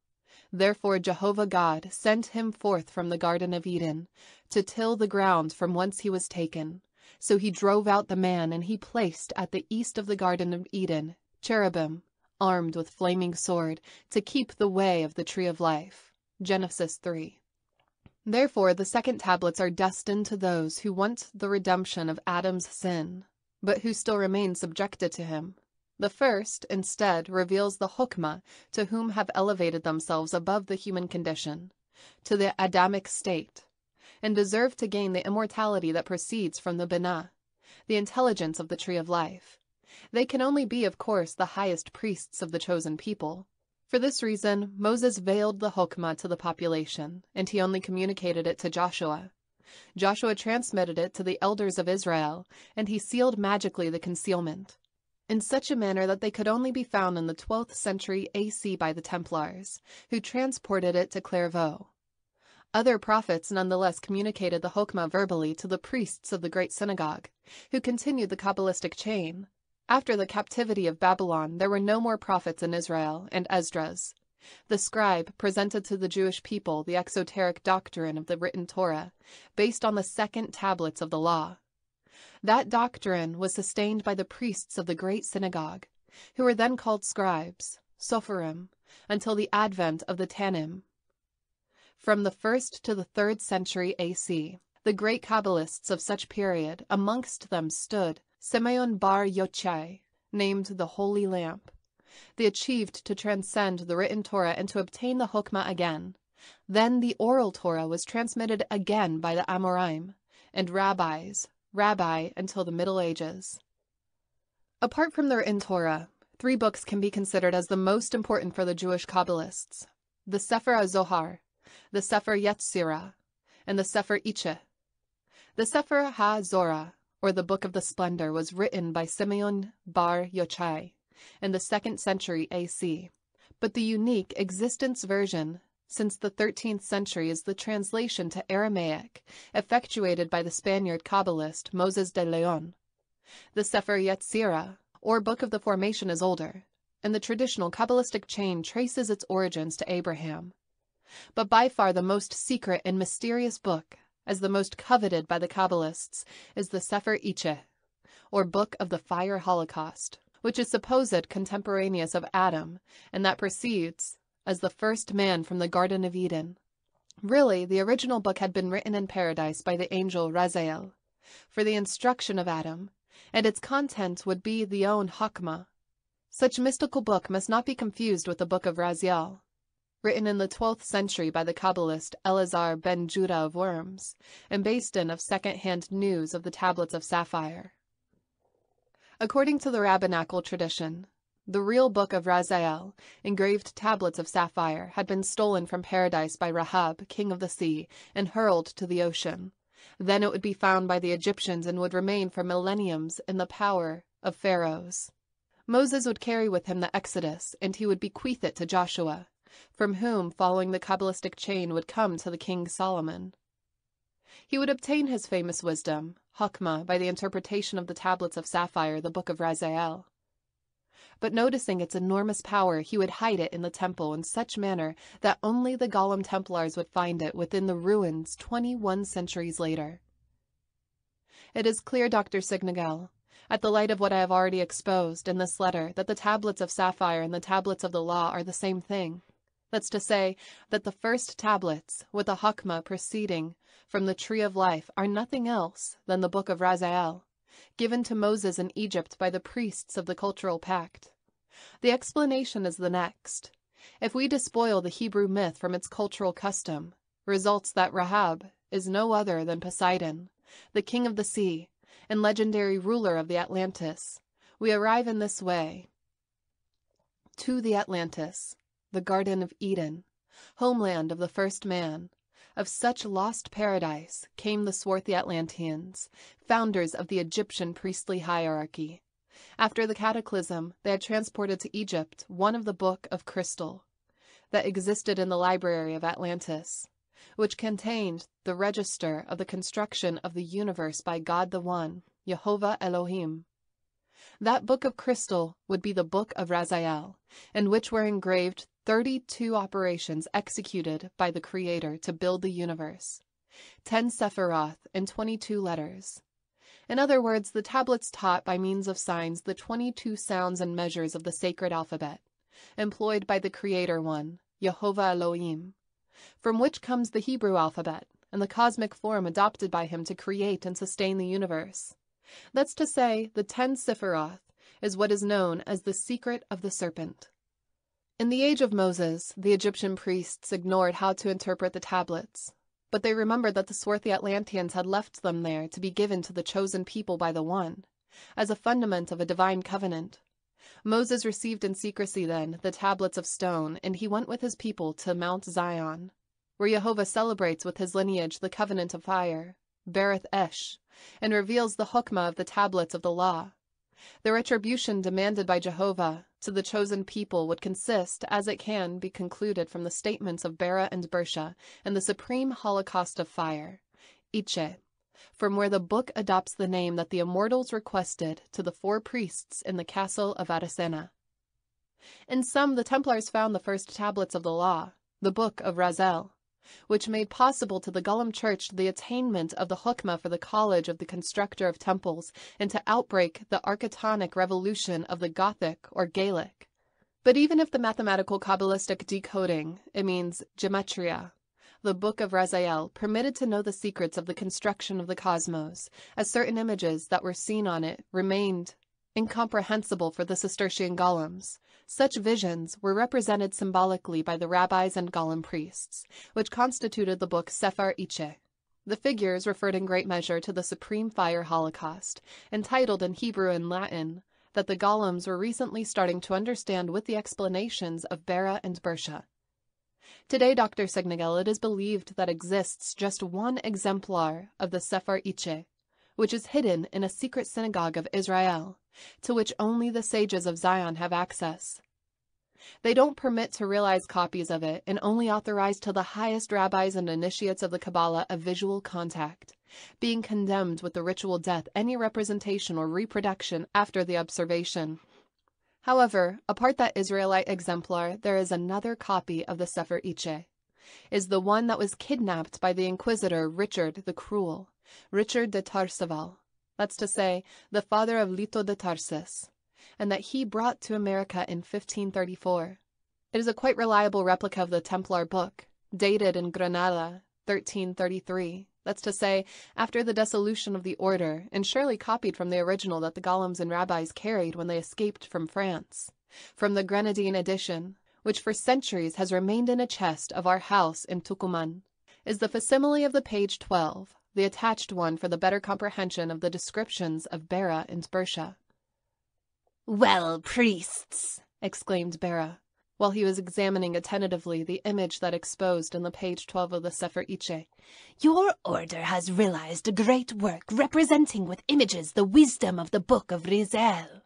Therefore Jehovah God sent him forth from the Garden of Eden, to till the ground from whence he was taken. So he drove out the man, and he placed at the east of the Garden of Eden cherubim, armed with flaming sword, to keep the way of the tree of life. Genesis 3. Therefore, the second tablets are destined to those who want the redemption of Adam's sin, but who still remain subjected to him. The first, instead, reveals the Hokmah to whom have elevated themselves above the human condition, to the Adamic state, and deserve to gain the immortality that proceeds from the Binah, the intelligence of the tree of life. They can only be, of course, the highest priests of the chosen people, for this reason, Moses veiled the Hokmah to the population, and he only communicated it to Joshua. Joshua transmitted it to the elders of Israel, and he sealed magically the concealment, in such a manner that they could only be found in the 12th century AC by the Templars, who transported it to Clairvaux. Other prophets nonetheless communicated the Hokmah verbally to the priests of the great synagogue, who continued the Kabbalistic chain, after the captivity of Babylon, there were no more prophets in Israel, and Esdras. The scribe presented to the Jewish people the exoteric doctrine of the written Torah, based on the second tablets of the law. That doctrine was sustained by the priests of the great synagogue, who were then called scribes, Sopherim, until the advent of the Tannaim. From the first to the third century AC, the great Kabbalists of such period, amongst them stood Simeon bar Yochai, named the Holy Lamp, They achieved to transcend the written Torah and to obtain the Hokmah again. Then the oral Torah was transmitted again by the Amoraim and rabbis, rabbi until the Middle Ages. Apart from the written Torah, three books can be considered as the most important for the Jewish Kabbalists the Sefer HaZohar, the Sefer Yetzirah, and the Sefer Itzheh. The Sefer HaZohar, or the Book of the Splendor, was written by Simeon bar Yochai in the second century AC, but the unique existence version since the 13th century is the translation to Aramaic, effectuated by the Spaniard Kabbalist Moses de Leon. The Sefer Yetzirah, or Book of the Formation, is older, and the traditional Kabbalistic chain traces its origins to Abraham. But by far the most secret and mysterious book, as the most coveted by the Kabbalists, is the Sefer Itzheh, or Book of the Fire Holocaust, which is supposed contemporaneous of Adam, and that proceeds, as the first man from the Garden of Eden. Really, the original book had been written in paradise by the angel Raziel for the instruction of Adam, and its content would be the own Hakma. Such mystical book must not be confused with the book of Raziel, written in the 12th century by the Kabbalist Elazar ben Judah of Worms, and based in of second-hand news of the tablets of sapphire. According to the rabbinical tradition, the real book of Raziel, engraved tablets of sapphire, had been stolen from paradise by Rahab, king of the sea, and hurled to the ocean. Then it would be found by the Egyptians and would remain for millenniums in the power of pharaohs. Moses would carry with him the Exodus, and he would bequeath it to Joshua, from whom, following the Kabbalistic chain, would come to the King Solomon. He would obtain his famous wisdom, Hakma, by the interpretation of the tablets of sapphire, the book of Raziel but noticing its enormous power, he would hide it in the temple in such manner that only the Golem Templars would find it within the ruins 21 centuries later. It is clear, Dr. Siegnagel, at the light of what I have already exposed in this letter, that the tablets of sapphire and the tablets of the law are the same thing. That's to say, that the first tablets, with the Hakma proceeding from the tree of life, are nothing else than the book of Raziel, given to Moses in Egypt by the priests of the cultural pact. The explanation is the next. If we despoil the Hebrew myth from its cultural custom, results that Rahab is no other than Poseidon, the king of the sea, and legendary ruler of the Atlantis. We arrive in this way to the Atlantis, the Garden of Eden, homeland of the first man, of such lost paradise came the swarthy Atlanteans, founders of the Egyptian priestly hierarchy. After the cataclysm, they had transported to Egypt one of the Book of Crystal that existed in the library of Atlantis, which contained the register of the construction of the universe by God the One, Jehovah Elohim. That book of crystal would be the book of Raziel, in which were engraved 32 operations executed by the Creator to build the universe, 10 Sephiroth, and 22 letters. In other words, the tablets taught by means of signs the 22 sounds and measures of the sacred alphabet, employed by the Creator One, Jehovah Elohim, from which comes the Hebrew alphabet and the cosmic form adopted by him to create and sustain the universe. That's to say, the 10 Sephiroth is what is known as the secret of the serpent. In the age of Moses, the Egyptian priests ignored how to interpret the tablets, but they remembered that the swarthy Atlanteans had left them there to be given to the chosen people by the One, as a fundament of a divine covenant. Moses received in secrecy then the tablets of stone, and he went with his people to Mount Zion, where Jehovah celebrates with his lineage the covenant of fire, Berith Esh, and reveals the hokmah of the tablets of the law. The retribution demanded by Jehovah to the chosen people would consist, as it can be concluded from the statements of Bera and Bersha, in the supreme holocaust of fire, Itzheh, from where the book adopts the name that the immortals requested to the four priests in the castle of Atasena. In some, the Templars found the first tablets of the law, the book of Raziel, which made possible to the Golem Church the attainment of the Hokmah for the College of the Constructor of Temples and to outbreak the architectonic revolution of the Gothic or Gaelic. But even if the mathematical Kabbalistic decoding, it means gematria, the Book of Raziel, permitted to know the secrets of the construction of the cosmos, as certain images that were seen on it remained incomprehensible for the Cistercian golems. Such visions were represented symbolically by the rabbis and golem priests, which constituted the book Sefer Itzheh. The figures referred in great measure to the supreme fire holocaust, entitled in Hebrew and Latin that the golems were recently starting to understand with the explanations of Bera and Bersha. Today, Dr. Siegnagel, it is believed that exists just one exemplar of the Sefer Itzheh, which is hidden in a secret synagogue of Israel, to which only the sages of Zion have access. They don't permit to realize copies of it and only authorize to the highest rabbis and initiates of the Kabbalah a visual contact, being condemned with the ritual death any representation or reproduction after the observation. However, apart that Israelite exemplar, there is another copy of the Sefer Itzheh, is the one that was kidnapped by the Inquisitor Richard the Cruel, Richard de Tarceval, that's to say, the father of Lito de Tarsis, and that he brought to America in 1534. It is a quite reliable replica of the Templar book, dated in Granada, 1333. That's to say, after the dissolution of the order, and surely copied from the original that the golems and rabbis carried when they escaped from France, from the Grenadine edition, which for centuries has remained in a chest of our house in Tucuman, is the facsimile of the page 12, the attached one for the better comprehension of the descriptions of Bera and Birsa. Well, priests, exclaimed Bera, while he was examining attentively the image that exposed in the page 12 of the Sefer Itzheh. Your order has realized a great work representing with images the wisdom of the book of Raziel.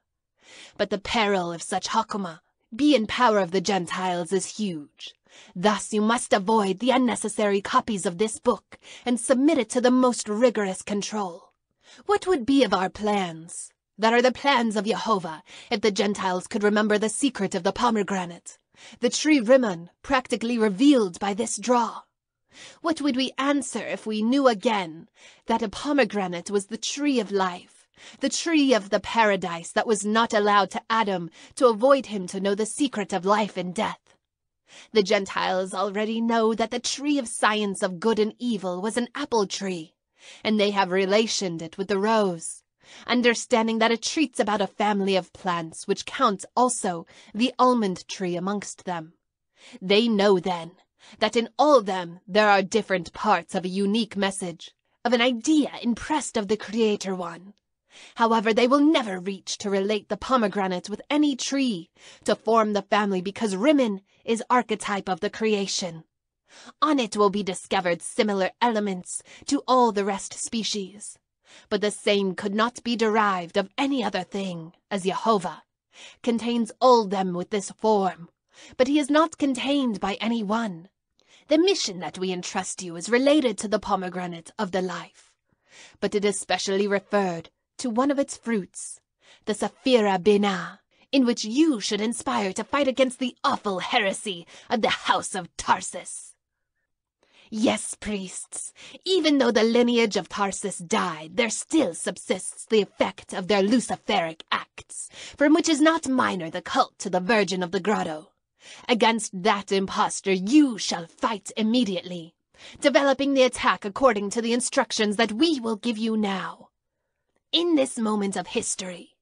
But the peril of such Chokmah, be in power of the Gentiles, is huge. Thus you must avoid the unnecessary copies of this book and submit it to the most rigorous control. What would be of our plans? That are the plans of Jehovah, if the Gentiles could remember the secret of the pomegranate, the tree Rimmon, practically revealed by this draw. What would we answer if we knew again that a pomegranate was the tree of life, the tree of the paradise that was not allowed to Adam to avoid him to know the secret of life and death? The Gentiles already know that the tree of science of good and evil was an apple tree, and they have relationed it with the rose understanding that it treats about a family of plants which counts also the almond tree amongst them. They know then that in all them there are different parts of a unique message, of an idea impressed of the Creator One. However, they will never reach to relate the pomegranate with any tree, to form the family because Rimmon is archetype of the creation. On it will be discovered similar elements to all the rest species but the same could not be derived of any other thing, as Jehovah contains all them with this form, but he is not contained by any one. The mission that we entrust you is related to the pomegranate of the life, but it is specially referred to one of its fruits, the Sephira Binah, in which you should inspire to fight against the awful heresy of the house of Tarsus. Yes, priests, even though the lineage of Tarsus died, there still subsists the effect of their luciferic acts, from which is not minor the cult to the Virgin of the Grotto. Against that impostor you shall fight immediately, developing the attack according to the instructions that we will give you now. In this moment of history,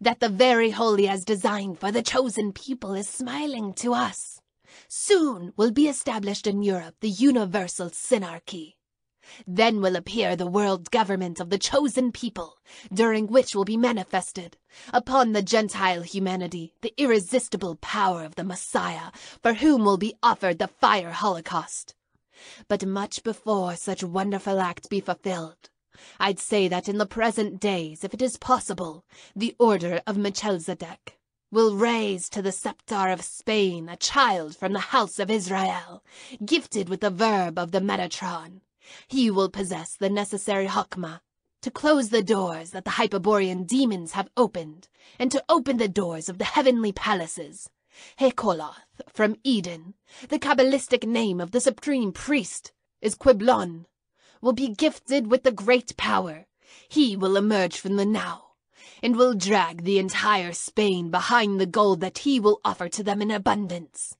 that the very holy has designed for the chosen people is smiling to us. Soon will be established in Europe the universal synarchy. Then will appear the world government of the chosen people, during which will be manifested, upon the Gentile humanity, the irresistible power of the Messiah, for whom will be offered the fire holocaust. But much before such wonderful act be fulfilled, I'd say that in the present days, if it is possible, the order of Melchizedek will raise to the scepter of Spain a child from the house of Israel, gifted with the verb of the Metatron. He will possess the necessary Chokmah to close the doors that the Hyperborean demons have opened, and to open the doors of the heavenly palaces. Hekoloth from Eden, the Kabbalistic name of the supreme priest, is Quiblon, will be gifted with the great power. He will emerge from the now and will drag the entire Spain behind the gold that he will offer to them in abundance.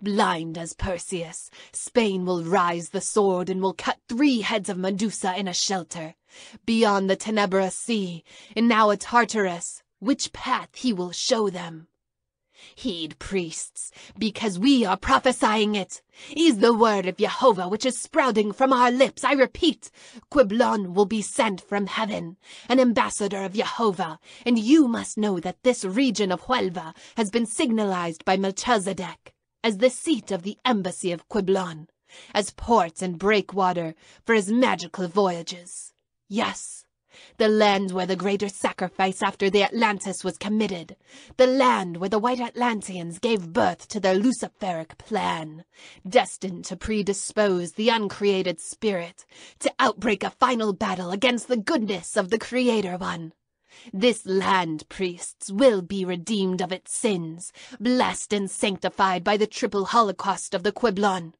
Blind as Perseus, Spain will rise the sword and will cut three heads of Medusa in a shelter, beyond the Tenebrous Sea, and now a Tartarus, which path he will show them. Heed, priests, because we are prophesying it. Is the word of Jehovah which is sprouting from our lips. I repeat, Quiblon will be sent from heaven, an ambassador of Jehovah, and you must know that this region of Huelva has been signalized by Melchizedek as the seat of the embassy of Quiblon, as port and breakwater for his magical voyages. Yes, the land where the greater sacrifice after the Atlantis was committed, the land where the white Atlanteans gave birth to their Luciferic plan, destined to predispose the uncreated spirit to outbreak a final battle against the goodness of the Creator One. This land, priests, will be redeemed of its sins, blessed and sanctified by the triple holocaust of the Quiblon.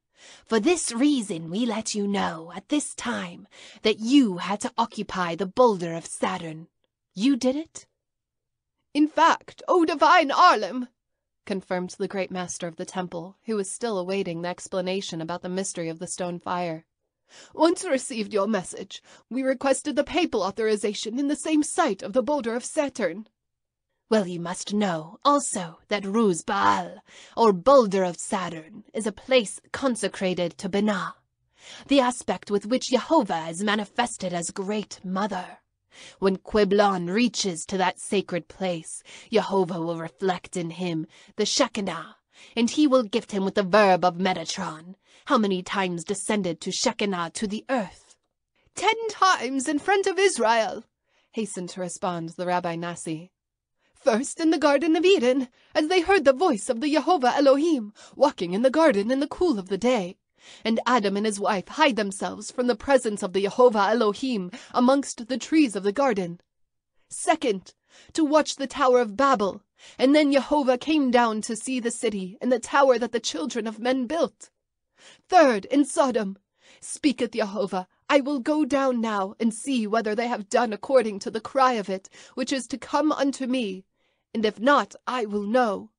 For this reason we let you know at this time that you had to occupy the boulder of Saturn. You did it? In fact, O divine Arlim, confirmed the great master of the temple, who was still awaiting the explanation about the mystery of the stone fire. Once received your message, we requested the papal authorization in the same site of the boulder of Saturn. Well, you must know also that Rus Baal, or Boulder of Saturn, is a place consecrated to Binah, the aspect with which Jehovah is manifested as Great Mother. When Quiblon reaches to that sacred place, Jehovah will reflect in him the Shekinah, and he will gift him with the verb of Metatron. How many times descended to Shekinah to the earth? Ten times in front of Israel, hastened to respond the Rabbi Nasi. First in the Garden of Eden, as they heard the voice of the Jehovah Elohim walking in the garden in the cool of the day. And Adam and his wife hide themselves from the presence of the Jehovah Elohim amongst the trees of the garden. Second, to watch the Tower of Babel, and then Jehovah came down to see the city and the tower that the children of men built. Third, in Sodom, speaketh Jehovah, I will go down now and see whether they have done according to the cry of it, which is to come unto me, and if not, I will know.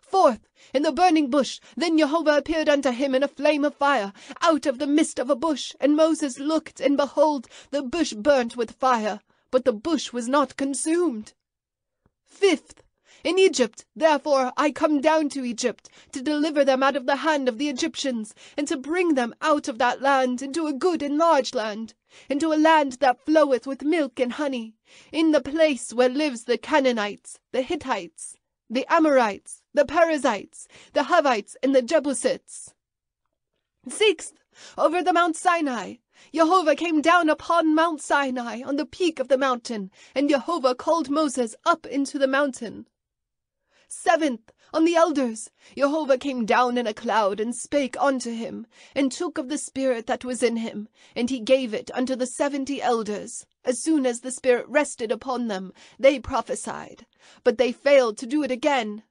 Fourth, in the burning bush, then Jehovah appeared unto him in a flame of fire, out of the midst of a bush, and Moses looked, and behold, the bush burnt with fire, but the bush was not consumed. Fifth, in Egypt, therefore, I come down to Egypt, to deliver them out of the hand of the Egyptians, and to bring them out of that land into a good and large land, into a land that floweth with milk and honey, in the place where lives the Canaanites, the Hittites, the Amorites, the Perizzites, the Hivites, and the Jebusites. Sixth, over the Mount Sinai, Jehovah came down upon Mount Sinai on the peak of the mountain, and Jehovah called Moses up into the mountain. Seventh, on the elders, Jehovah came down in a cloud and spake unto him, and took of the Spirit that was in him, and he gave it unto the seventy elders. As soon as the Spirit rested upon them, they prophesied, but they failed to do it again.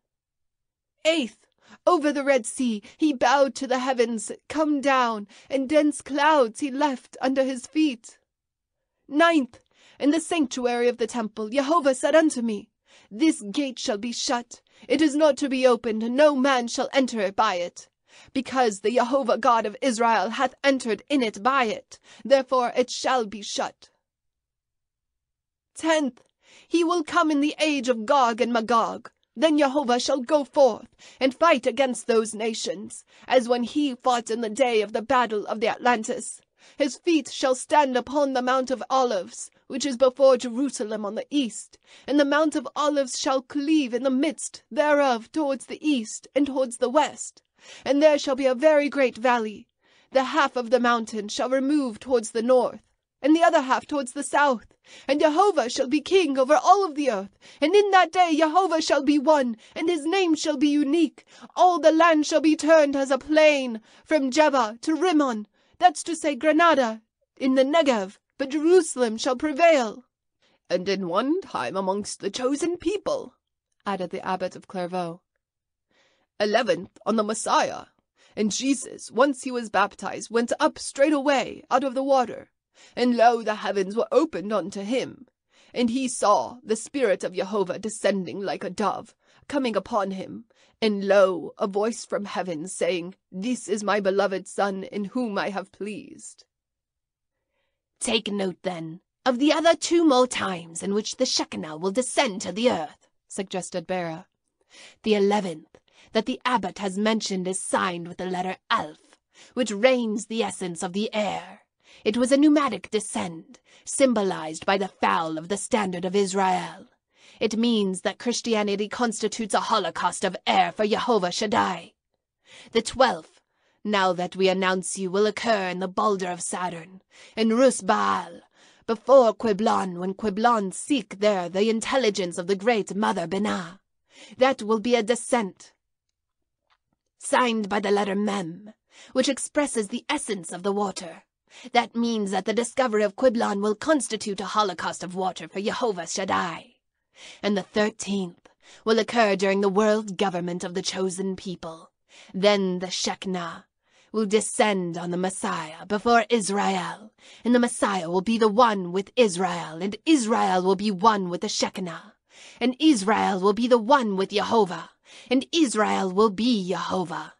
Eighth, over the Red Sea he bowed to the heavens, come down, and dense clouds he left under his feet. Ninth, in the sanctuary of the temple, Jehovah said unto me, This gate shall be shut, it is not to be opened, no man shall enter by it. Because the Jehovah God of Israel hath entered in it by it, therefore it shall be shut. Tenth, he will come in the age of Gog and Magog. Then Jehovah shall go forth and fight against those nations, as when he fought in the day of the battle of the Atlantis. His feet shall stand upon the Mount of Olives, which is before Jerusalem on the east, and the Mount of Olives shall cleave in the midst thereof towards the east and towards the west, and there shall be a very great valley. The half of the mountain shall remove towards the north, and the other half towards the south. And Jehovah shall be king over all of the earth. And in that day Jehovah shall be one, and his name shall be unique. All the land shall be turned as a plain, from Jebah to Rimmon, that's to say Granada, in the Negev, but Jerusalem shall prevail. And in one time amongst the chosen people, added the abbot of Clairvaux. Eleventh on the Messiah. And Jesus, once he was baptized, went up straightway out of the water. And lo, the heavens were opened unto him. And he saw the Spirit of Jehovah descending like a dove, coming upon him. And lo, a voice from heaven saying, This is my beloved Son, in whom I have pleased. Take note, then, of the other two more times in which the Shekinah will descend to the earth, suggested Bera. The eleventh that the abbot has mentioned is signed with the letter Alf, which reigns the essence of the air. It was a pneumatic descent, symbolized by the fowl of the standard of Israel. It means that Christianity constitutes a holocaust of air for Jehovah Shaddai. The twelfth, now that we announce you, will occur in the Boulder of Saturn, in Rus Baal, before Quiblon, when Quiblon seek there the intelligence of the great Mother Binah. That will be a descent, signed by the letter Mem, which expresses the essence of the water. That means that the discovery of Quiblon will constitute a holocaust of water for Jehovah Shaddai. And the thirteenth will occur during the world government of the chosen people. Then the Shekinah will descend on the Messiah before Israel, and the Messiah will be the one with Israel, and Israel will be one with the Shekinah, and Israel will be the one with Jehovah, and Israel will be Jehovah.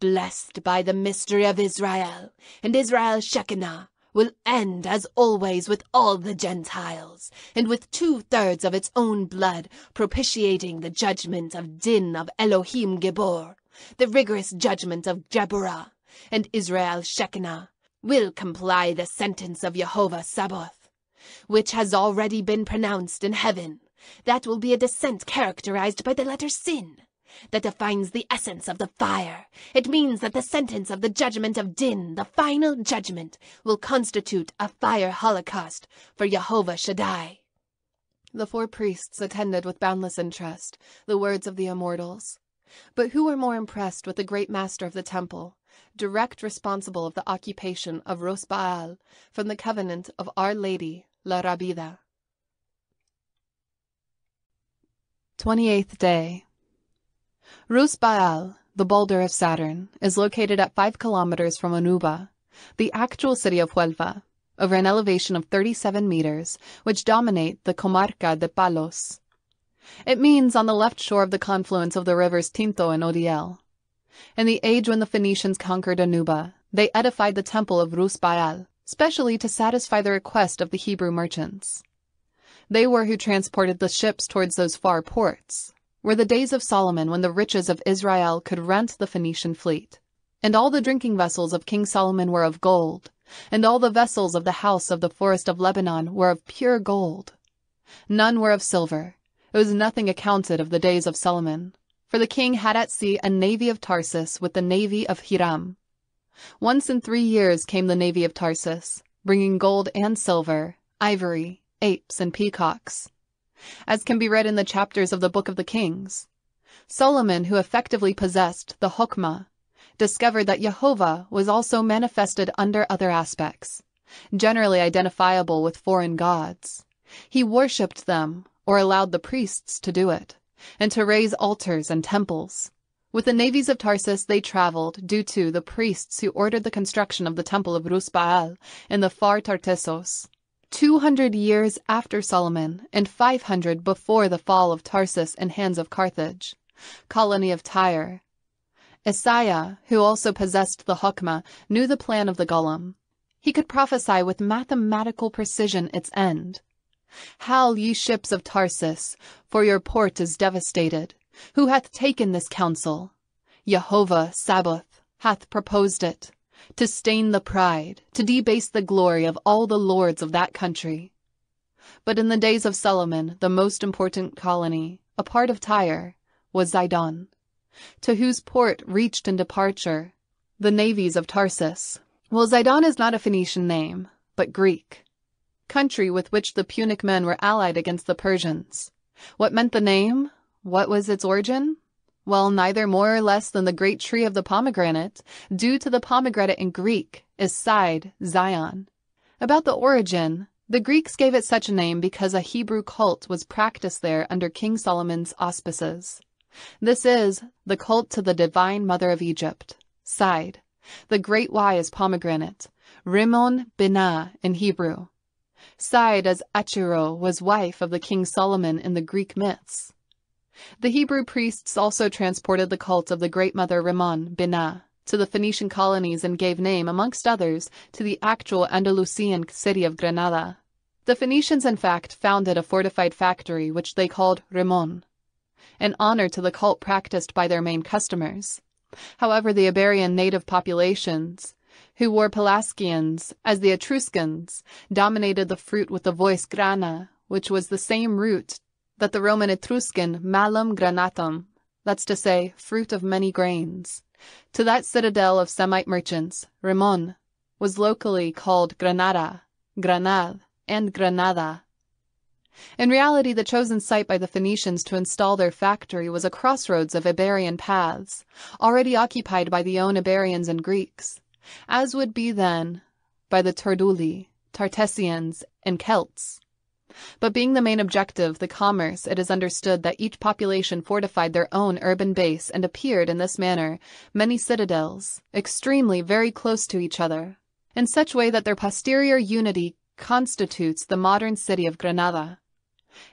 Blessed by the mystery of Israel, and Israel's Shekinah will end as always with all the Gentiles, and with two thirds of its own blood propitiating the judgment of Din of Elohim Gibor, the rigorous judgment of Geburah, and Israel Shekinah will comply the sentence of Jehovah Sabaoth, which has already been pronounced in heaven. That will be a descent characterized by the letter Sin that defines the essence of the fire. It means that the sentence of the judgment of Din, the final judgment, will constitute a fire holocaust for Jehovah Shaddai. The four priests attended with boundless interest the words of the immortals. But who were more impressed with the great master of the temple, direct responsible of the occupation of Rus Baal from the covenant of Our Lady, La Rabida? Twenty-eighth day. Rus Baal, the boulder of Saturn, is located at 5 kilometers from Onuba, the actual city of Huelva, over an elevation of 37 meters, which dominate the Comarca de Palos. It means on the left shore of the confluence of the rivers Tinto and Odiel. In the age when the Phoenicians conquered Onuba, they edified the temple of Rus Baal, specially to satisfy the request of the Hebrew merchants. They were who transported the ships towards those far ports, were the days of Solomon when the riches of Israel could rent the Phoenician fleet. And all the drinking vessels of King Solomon were of gold, and all the vessels of the house of the forest of Lebanon were of pure gold. None were of silver. It was nothing accounted of the days of Solomon. For the king had at sea a navy of Tarsus with the navy of Hiram. Once in three years came the navy of Tarsus, bringing gold and silver, ivory, apes, and peacocks as can be read in the chapters of the Book of the Kings. Solomon, who effectively possessed the Chokmah, discovered that Jehovah was also manifested under other aspects, generally identifiable with foreign gods. He worshipped them, or allowed the priests to do it, and to raise altars and temples. With the navies of Tarsus they traveled due to the priests who ordered the construction of the temple of Rus Baal in the far Tartessos. 200 years after Solomon and 500 before the fall of Tarsus in hands of Carthage, colony of Tyre. Isaiah, who also possessed the Chokmah, knew the plan of the golem. He could prophesy with mathematical precision its end. Howl, ye ships of Tarsus, for your port is devastated. Who hath taken this counsel? Jehovah Sabaoth hath proposed it to stain the pride, to debase the glory of all the lords of that country. But in the days of Solomon, the most important colony, a part of Tyre, was Zidon, to whose port reached in departure the navies of Tarsus. Well, Zidon is not a Phoenician name, but Greek, country with which the Punic men were allied against the Persians. What meant the name? What was its origin? Well, neither more or less than the great tree of the pomegranate, due to the pomegranate in Greek, is Side, Zion. About the origin, the Greeks gave it such a name because a Hebrew cult was practiced there under King Solomon's auspices. This is the cult to the divine mother of Egypt, Side. The great Y is pomegranate, Rimon Binah in Hebrew. Side as Achiro was wife of the King Solomon in the Greek myths. The Hebrew priests also transported the cult of the Great Mother Rimmon Binah to the Phoenician colonies and gave name, amongst others, to the actual Andalusian city of Granada. The Phoenicians, in fact, founded a fortified factory which they called Remon, in honor to the cult practiced by their main customers. However, the Iberian native populations, who wore Pelasgians as the Etruscans, dominated the fruit with the voice grana, which was the same root that the Roman Etruscan malum granatum, that's to say, fruit of many grains. To that citadel of Semite merchants, Remon was locally called Granada, Granad, and Granada. In reality, the chosen site by the Phoenicians to install their factory was a crossroads of Iberian paths, already occupied by the own Iberians and Greeks, as would be then by the Turduli, Tartessians, and Celts. But being the main objective, the commerce, it is understood that each population fortified their own urban base and appeared in this manner many citadels, extremely very close to each other, in such way that their posterior unity constitutes the modern city of Granada.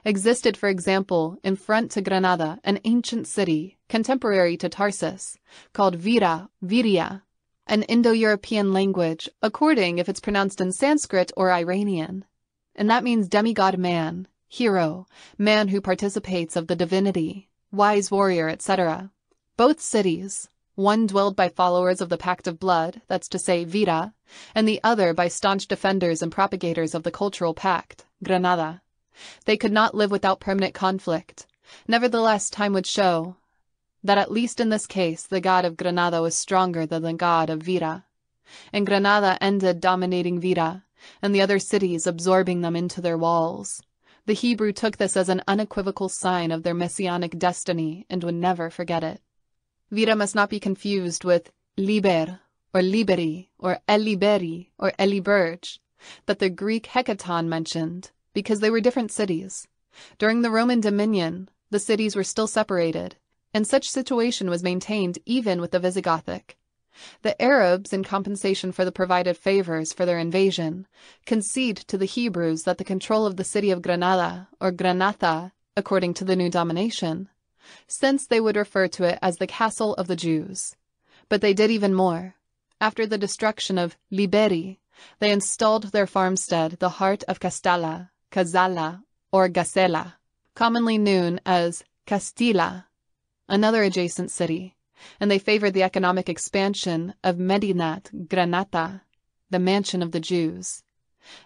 Existed, for example, in front to Granada, an ancient city, contemporary to Tarsus, called Vira, Viria, an Indo-European language, according if it's pronounced in Sanskrit or Iranian and that means demigod man, hero, man who participates of the divinity, wise warrior, etc. Both cities, one dwelled by followers of the Pact of Blood, that's to say, Vira, and the other by staunch defenders and propagators of the cultural pact, Granada. They could not live without permanent conflict. Nevertheless, time would show that at least in this case, the god of Granada was stronger than the god of Vira. And Granada ended dominating Vira, and the other cities absorbing them into their walls. The Hebrew took this as an unequivocal sign of their messianic destiny and would never forget it. Vira must not be confused with Liber, or Liberi, or Eliberi, or Eliberge, that the Greek Hecaton mentioned, because they were different cities. During the Roman dominion, the cities were still separated, and such situation was maintained even with the Visigothic. The Arabs, in compensation for the provided favors for their invasion, concede to the Hebrews that the control of the city of Granada, or Granatha, according to the new domination, since they would refer to it as the castle of the Jews. But they did even more. After the destruction of Liberi, they installed their farmstead, the heart of Castalla, Cazalla, or Gasela, commonly known as Castilla, another adjacent city, and they favored the economic expansion of Medinat Granata, the mansion of the Jews.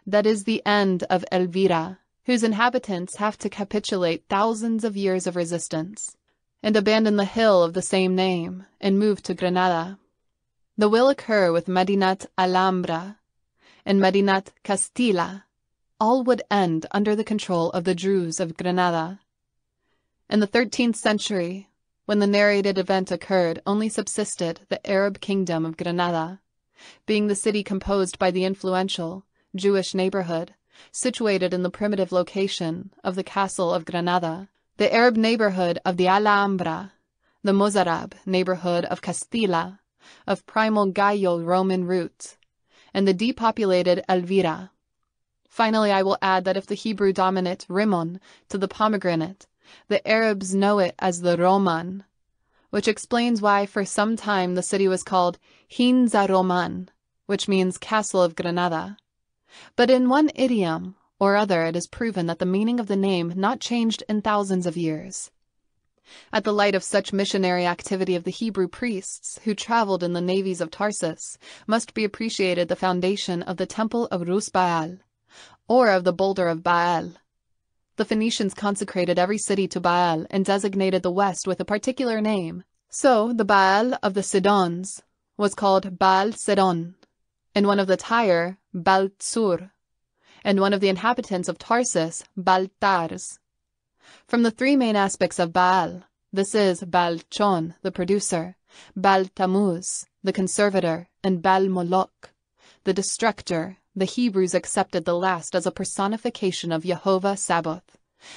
That is the end of Elvira, whose inhabitants have to capitulate thousands of years of resistance, and abandon the hill of the same name and move to Granada. The will occur with Medinat Alhambra and Medinat Castilla. All would end under the control of the Druze of Granada. In the 13th century, when the narrated event occurred, only subsisted the Arab kingdom of Granada, being the city composed by the influential Jewish neighborhood, situated in the primitive location of the castle of Granada, the Arab neighborhood of the Alhambra, the Mozarab neighborhood of Castilla, of primal Gallo Roman root, and the depopulated Elvira. Finally, I will add that if the Hebrew dominant Rimon to the pomegranate the Arabs know it as the Roman, which explains why for some time the city was called Hinza Roman, which means Castle of Granada. But in one idiom or other it is proven that the meaning of the name not changed in thousands of years. At the light of such missionary activity of the Hebrew priests who traveled in the navies of Tarsus must be appreciated the foundation of the temple of Rus Baal, or of the boulder of Baal, the Phoenicians consecrated every city to Baal and designated the west with a particular name. So the Baal of the Sidons was called Baal Sedon, and one of the Tyre, Baal Tsur, and one of the inhabitants of Tarsus, Baal Tars. From the three main aspects of Baal, this is Baal Chon, the producer, Baal Tammuz, the conservator, and Baal Moloch, the destructor, the Hebrews accepted the last as a personification of Jehovah Sabaoth,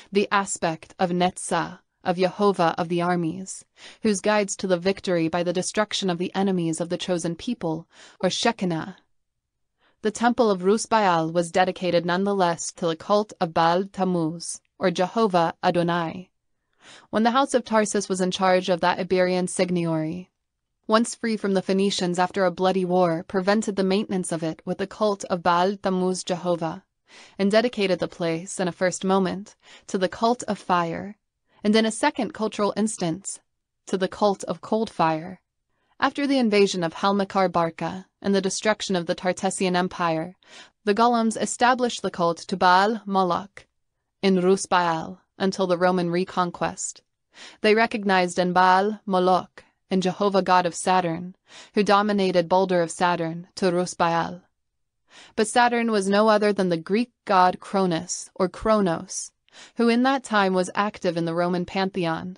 the aspect of Netzah, of Jehovah of the armies, whose guides to the victory by the destruction of the enemies of the chosen people, or Shekinah. The temple of Rus Baal was dedicated nonetheless to the cult of Baal Tammuz, or Jehovah Adonai. When the house of Tarsus was in charge of that Iberian seigniory, once free from the Phoenicians after a bloody war, prevented the maintenance of it with the cult of Baal Tammuz Jehovah. and dedicated the place, in a first moment, to the cult of fire, and in a second cultural instance, to the cult of cold fire. After the invasion of Hamilcar Barca and the destruction of the Tartessian Empire, the Golems established the cult to Baal Moloch in Rus Baal until the Roman reconquest. They recognized in Baal Moloch and Jehovah God of Saturn, who dominated Boulder of Saturn to Rus Baal. But Saturn was no other than the Greek god Cronus, or Kronos, who in that time was active in the Roman pantheon.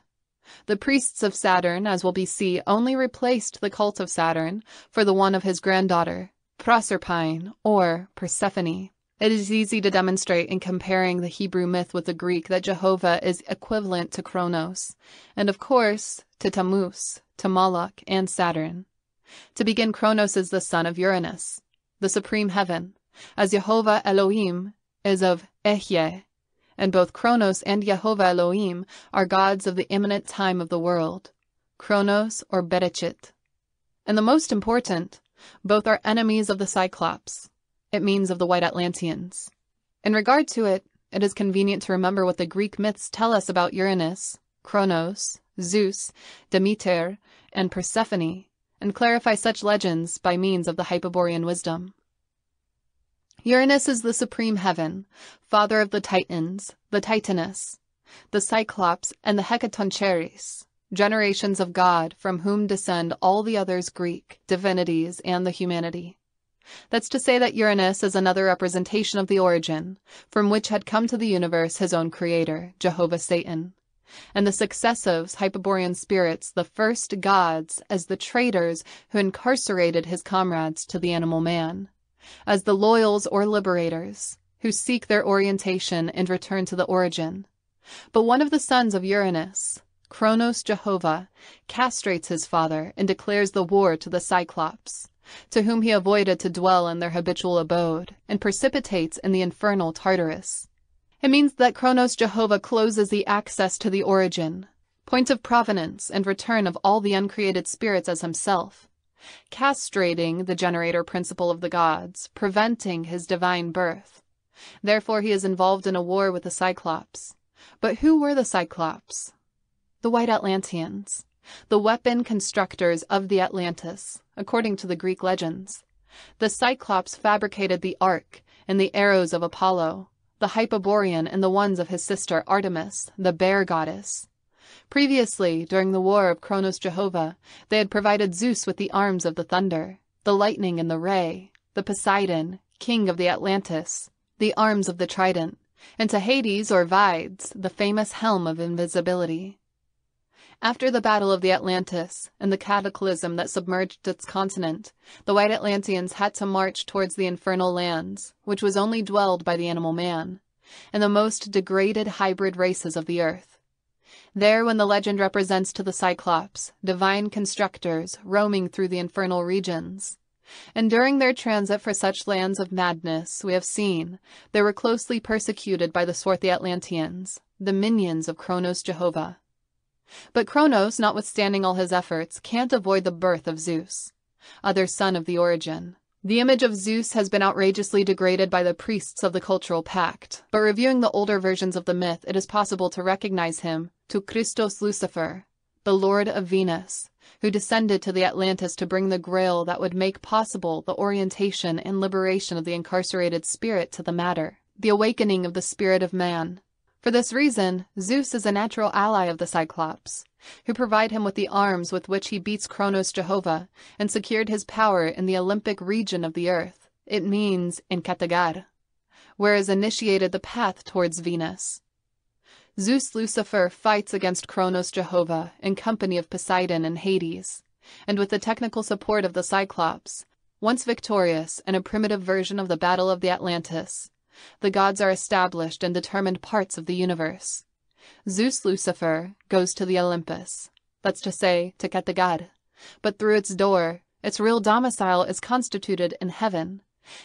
The priests of Saturn, as will be seen, only replaced the cult of Saturn for the one of his granddaughter, Proserpine, or Persephone. It is easy to demonstrate in comparing the Hebrew myth with the Greek that Jehovah is equivalent to Kronos, and of course to Tammuz, to Moloch, and Saturn. To begin, Kronos is the son of Uranus, the supreme heaven, as Jehovah Elohim is of Ehyeh, and both Kronos and Jehovah Elohim are gods of the imminent time of the world, Kronos or Berechit. And the most important, both are enemies of the Cyclops. It means of the White Atlanteans. In regard to it, it is convenient to remember what the Greek myths tell us about Uranus, Kronos, Zeus, Demeter, and Persephone, and clarify such legends by means of the Hyperborean wisdom. Uranus is the supreme heaven, father of the Titans, the Titaness, the Cyclops, and the Hecatoncheires, generations of God from whom descend all the others Greek divinities and the humanity. That's to say that Uranus is another representation of the origin, from which had come to the universe his own creator, Jehovah Satan and the successives, Hyperborean spirits, the first gods, as the traitors who incarcerated his comrades to the animal man, as the loyals or liberators, who seek their orientation and return to the origin. But one of the sons of Uranus, Kronos Jehovah, castrates his father and declares the war to the Cyclops, to whom he avoided to dwell in their habitual abode, and precipitates in the infernal Tartarus. It means that Kronos Jehovah closes the access to the origin, point of provenance and return of all the uncreated spirits as himself, castrating the generator principle of the gods, preventing his divine birth. Therefore he is involved in a war with the Cyclops. But who were the Cyclops? The White Atlanteans, the weapon constructors of the Atlantis, according to the Greek legends. The Cyclops fabricated the ark and the arrows of Apollo, the Hyperborean and the ones of his sister Artemis, the bear goddess. Previously, during the war of Kronos Jehovah, they had provided Zeus with the arms of the thunder, the lightning and the ray, the Poseidon, king of the Atlantis, the arms of the trident, and to Hades or Vides, the famous helm of invisibility. After the Battle of the Atlantis and the cataclysm that submerged its continent, the White Atlanteans had to march towards the infernal lands, which was only dwelled by the animal man, and the most degraded hybrid races of the earth. There, when the legend represents to the Cyclops, divine constructors roaming through the infernal regions. And during their transit for such lands of madness, we have seen, they were closely persecuted by the swarthy Atlanteans, the minions of Kronos Jehovah. But Kronos, notwithstanding all his efforts, can't avoid the birth of Zeus, other son of the origin. The image of Zeus has been outrageously degraded by the priests of the cultural pact, but reviewing the older versions of the myth, it is possible to recognize him to Christos Lucifer, the lord of Venus, who descended to the Atlantis to bring the grail that would make possible the orientation and liberation of the incarcerated spirit to the matter, the awakening of the spirit of man, for this reason, Zeus is a natural ally of the Cyclops, who provide him with the arms with which he beats Kronos Jehovah and secured his power in the Olympic region of the earth. It means in Katagar, where is initiated the path towards Venus. Zeus Lucifer fights against Kronos Jehovah in company of Poseidon and Hades, and with the technical support of the Cyclops, once victorious in a primitive version of the Battle of the Atlantis, the gods are established in determined parts of the universe. Zeus Lucifer goes to the Olympus, that's to say, to Katagar, but through its door, its real domicile is constituted in heaven.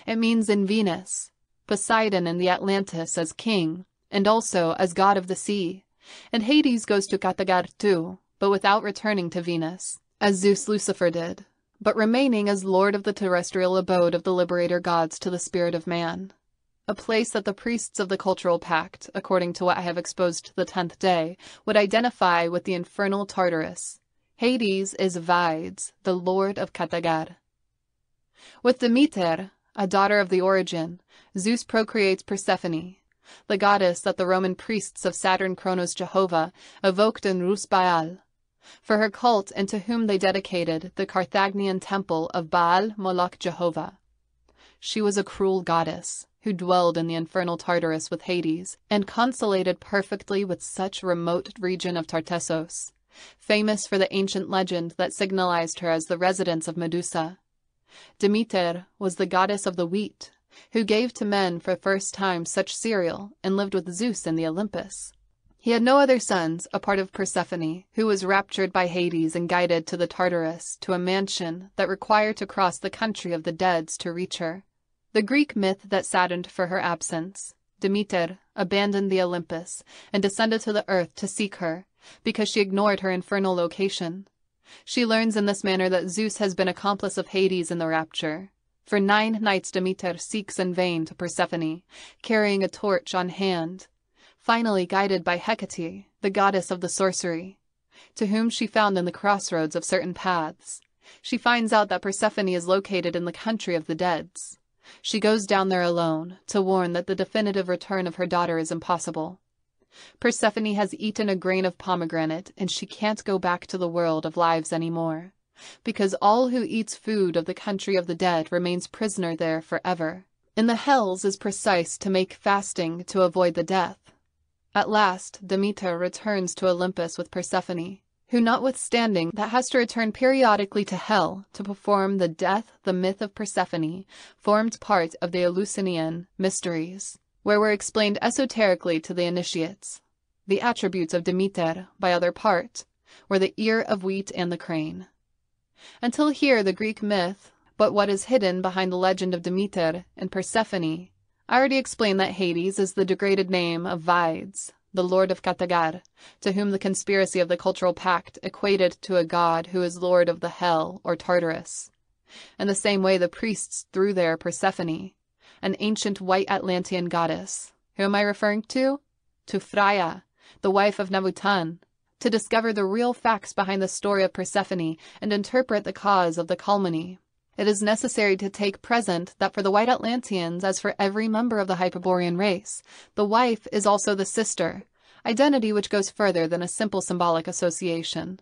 It means in Venus, Poseidon in the Atlantis as king, and also as god of the sea. And Hades goes to Katagar too, but without returning to Venus, as Zeus Lucifer did, but remaining as lord of the terrestrial abode of the liberator gods to the spirit of man. A place that the priests of the cultural pact, according to what I have exposed the tenth day, would identify with the infernal Tartarus. Hades is Vides, the lord of Katagar. With Demeter, a daughter of the origin, Zeus procreates Persephone, the goddess that the Roman priests of Saturn Kronos Jehovah evoked in Rus Baal, for her cult and to whom they dedicated the Carthaginian temple of Baal Moloch Jehovah. She was a cruel goddess who dwelled in the infernal Tartarus with Hades, and consolated perfectly with such remote region of Tartessos, famous for the ancient legend that signalized her as the residence of Medusa. Demeter was the goddess of the wheat, who gave to men for first time such cereal, and lived with Zeus in the Olympus. He had no other sons, a part of Persephone, who was raptured by Hades and guided to the Tartarus, to a mansion that required to cross the country of the deads to reach her. The Greek myth that saddened for her absence. Demeter abandoned the Olympus and descended to the earth to seek her, because she ignored her infernal location. She learns in this manner that Zeus has been accomplice of Hades in the rapture, for nine nights Demeter seeks in vain to Persephone, carrying a torch on hand, finally guided by Hecate, the goddess of the sorcery, to whom she found in the crossroads of certain paths. She finds out that Persephone is located in the country of the deads. She goes down there alone, to warn that the definitive return of her daughter is impossible. Persephone has eaten a grain of pomegranate, and she can't go back to the world of lives any more because all who eats food of the country of the dead remains prisoner there forever. In the hells is precise to make fasting to avoid the death. At last Demeter returns to Olympus with Persephone, who notwithstanding that has to return periodically to hell to perform the death the myth of Persephone formed part of the Eleusinian mysteries, where were explained esoterically to the initiates. The attributes of Demeter, by other part, were the ear of wheat and the crane. Until here the Greek myth, but what is hidden behind the legend of Demeter and Persephone. I already explained that Hades is the degraded name of Vides, the lord of Katagar, to whom the conspiracy of the cultural pact equated to a god who is lord of the hell or Tartarus. In the same way the priests threw there Persephone, an ancient white Atlantean goddess. Who am I referring to? To Freya, the wife of Navutan, to discover the real facts behind the story of Persephone and interpret the cause of the calumny. It is necessary to take present that for the white Atlanteans, as for every member of the Hyperborean race, the wife is also the sister, identity which goes further than a simple symbolic association,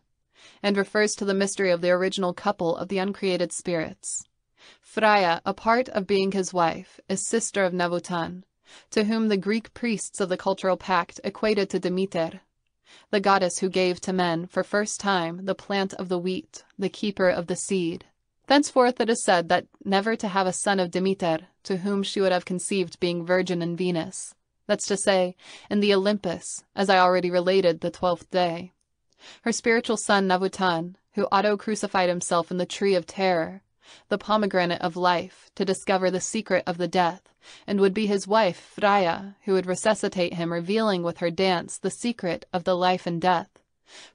and refers to the mystery of the original couple of the uncreated spirits. Freya, a part of being his wife, is sister of Navutan, to whom the Greek priests of the cultural pact equated to Demeter, the goddess who gave to men for first time the plant of the wheat, the keeper of the seed. Thenceforth it is said that never to have a son of Demeter, to whom she would have conceived being virgin in Venus. That's to say, in the Olympus, as I already related the twelfth day. Her spiritual son Navutan, who auto-crucified himself in the tree of terror, the pomegranate of life, to discover the secret of the death, and would be his wife, Freya, who would resuscitate him, revealing with her dance the secret of the life and death.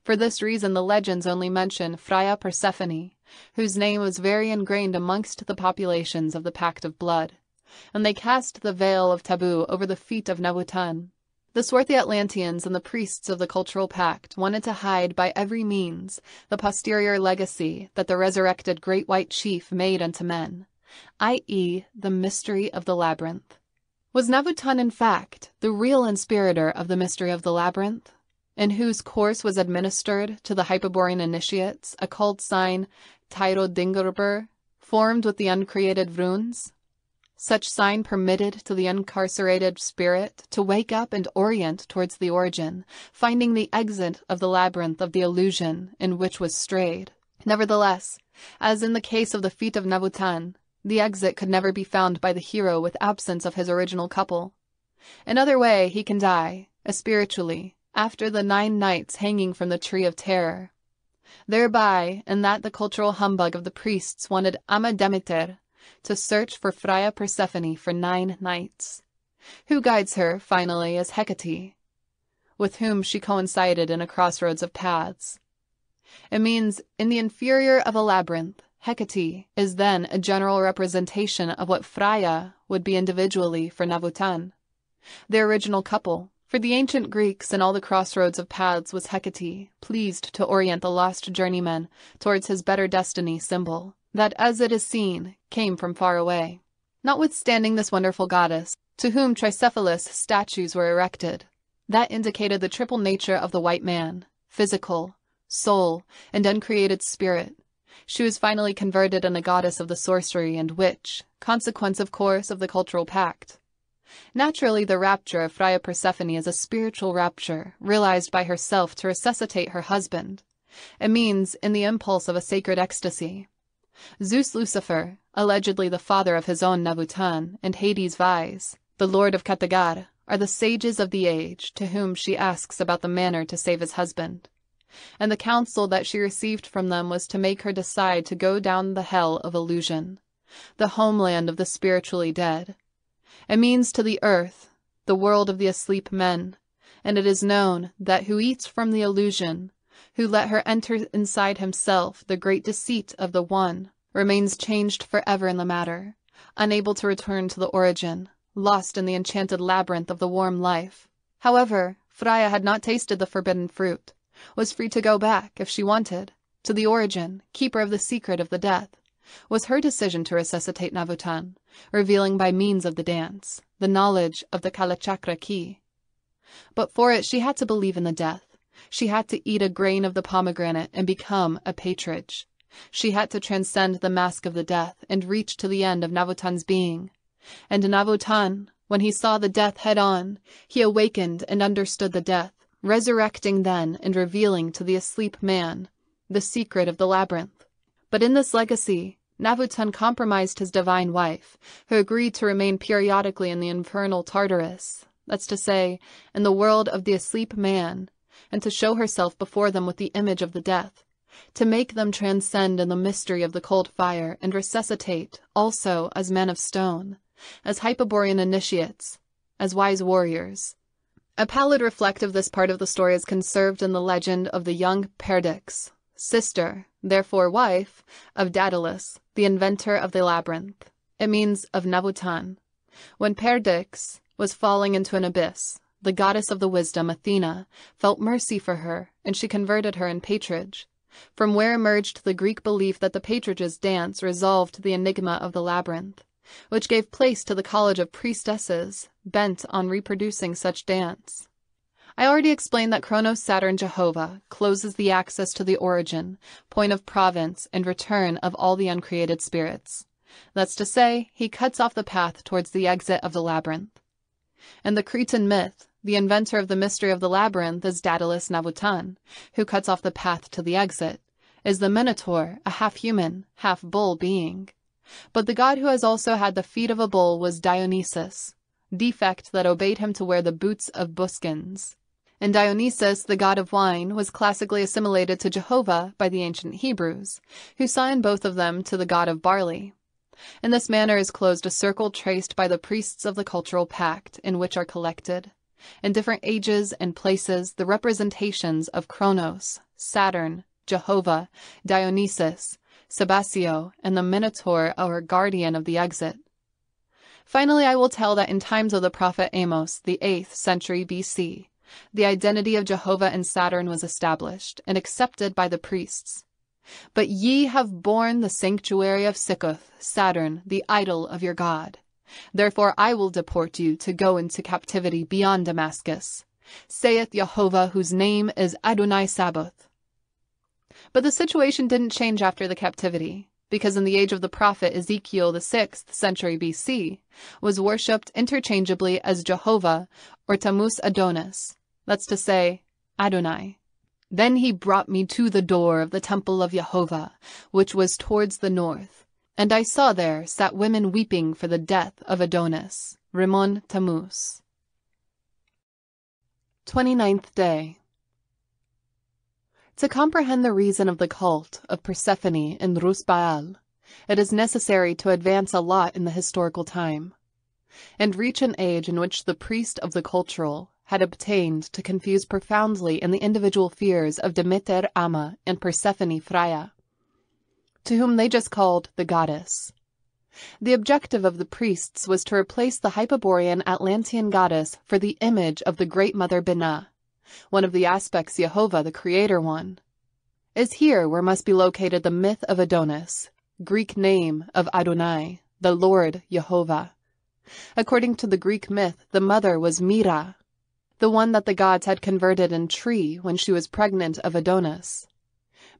For this reason the legends only mention Freya Persephone, whose name was very ingrained amongst the populations of the Pact of Blood, and they cast the veil of taboo over the feet of Navutan. The swarthy Atlanteans and the priests of the cultural pact wanted to hide by every means the posterior legacy that the resurrected Great White Chief made unto men, i.e., the mystery of the labyrinth. Was Navutan, in fact, the real inspirator of the mystery of the labyrinth, in whose course was administered to the Hyperborean initiates a cult sign Tyro formed with the uncreated runes? Such sign permitted to the incarcerated spirit to wake up and orient towards the origin, finding the exit of the labyrinth of the illusion in which was strayed. Nevertheless, as in the case of the feet of Navutan, the exit could never be found by the hero with absence of his original couple. Another way he can die, uh, spiritually, after the nine nights hanging from the tree of terror. Thereby, in that the cultural humbug of the priests wanted Ama Demeter, to search for Freya Persephone for nine nights. Who guides her, finally, as Hecate, with whom she coincided in a crossroads of paths. It means, in the inferior of a labyrinth, Hecate, is then a general representation of what Freya would be individually for Navutan. The original couple, for the ancient Greeks in all the crossroads of paths was Hecate, pleased to orient the lost journeyman towards his better destiny symbol, that, as it is seen, came from far away. Notwithstanding this wonderful goddess, to whom Tricephalus statues were erected, that indicated the triple nature of the white man, physical, soul, and uncreated spirit. She was finally converted in a goddess of the sorcery and witch, consequence, of course, of the cultural pact. Naturally, the rapture of Freya Persephone is a spiritual rapture, realized by herself to resuscitate her husband. It means in the impulse of a sacred ecstasy. Zeus Lucifer, allegedly the father of his own Navutan, and Hades Vais, the lord of Katagar, are the sages of the age to whom she asks about the manner to save his husband. And the counsel that she received from them was to make her decide to go down the hell of illusion, the homeland of the spiritually dead, it means to the earth, the world of the asleep men, and it is known that who eats from the illusion, who let her enter inside himself the great deceit of the one, remains changed forever in the matter, unable to return to the origin, lost in the enchanted labyrinth of the warm life. However, Freya had not tasted the forbidden fruit, was free to go back, if she wanted, to the origin, keeper of the secret of the death, was her decision to resuscitate Navutan, revealing by means of the dance the knowledge of the Kalachakra key. But for it she had to believe in the death. She had to eat a grain of the pomegranate and become a patridge. She had to transcend the mask of the death and reach to the end of Navutan's being. And Navutan, when he saw the death head on, he awakened and understood the death, resurrecting then and revealing to the asleep man the secret of the labyrinth. But in this legacy, Navutan compromised his divine wife, who agreed to remain periodically in the infernal Tartarus, that's to say, in the world of the asleep man, and to show herself before them with the image of the death, to make them transcend in the mystery of the cold fire and resuscitate also as men of stone, as Hyperborean initiates, as wise warriors. A pallid reflect of this part of the story is conserved in the legend of the young Perdix, sister, therefore wife, of Daedalus, the inventor of the labyrinth. It means of Navutan. When Perdix was falling into an abyss, the goddess of the wisdom, Athena, felt mercy for her, and she converted her in patridge, from where emerged the Greek belief that the patridge's dance resolved the enigma of the labyrinth, which gave place to the college of priestesses bent on reproducing such dance. I already explained that Kronos Saturn Jehovah closes the access to the origin, point of province, and return of all the uncreated spirits. That's to say, he cuts off the path towards the exit of the labyrinth. In the Cretan myth, the inventor of the mystery of the labyrinth is Daedalus Navutan, who cuts off the path to the exit, is the Minotaur, a half human, half bull being. But the god who has also had the feet of a bull was Dionysus, defect that obeyed him to wear the boots of buskins and Dionysus, the god of wine, was classically assimilated to Jehovah by the ancient Hebrews, who signed both of them to the god of barley. In this manner is closed a circle traced by the priests of the cultural pact, in which are collected, in different ages and places, the representations of Kronos, Saturn, Jehovah, Dionysus, Sabasio, and the Minotaur, our guardian of the exit. Finally, I will tell that in times of the prophet Amos, the 8th century BC, the identity of Jehovah and Saturn was established and accepted by the priests. But ye have borne the sanctuary of Sikkuth, Saturn, the idol of your God. Therefore I will deport you to go into captivity beyond Damascus, saith Jehovah, whose name is Adonai Sabaoth. But the situation didn't change after the captivity, because in the age of the prophet Ezekiel, the 6th century BC, was worshipped interchangeably as Jehovah or Tammuz Adonis, that's to say, Adonai. Then he brought me to the door of the temple of Jehovah, which was towards the north. And I saw there sat women weeping for the death of Adonis, Rimmon Tammuz. Twenty-ninth day. To comprehend the reason of the cult of Persephone in Rus Baal, it is necessary to advance a lot in the historical time, and reach an age in which the priest of the cultural had obtained to confuse profoundly in the individual fears of Demeter Amma and Persephone Freya. to whom they just called the goddess. The objective of the priests was to replace the Hyperborean Atlantean goddess for the image of the Great Mother Binah, one of the aspects Jehovah the Creator won. Is here where must be located the myth of Adonis, Greek name of Adonai, the Lord Jehovah. According to the Greek myth, the mother was Mira, the one that the gods had converted in tree when she was pregnant of Adonis.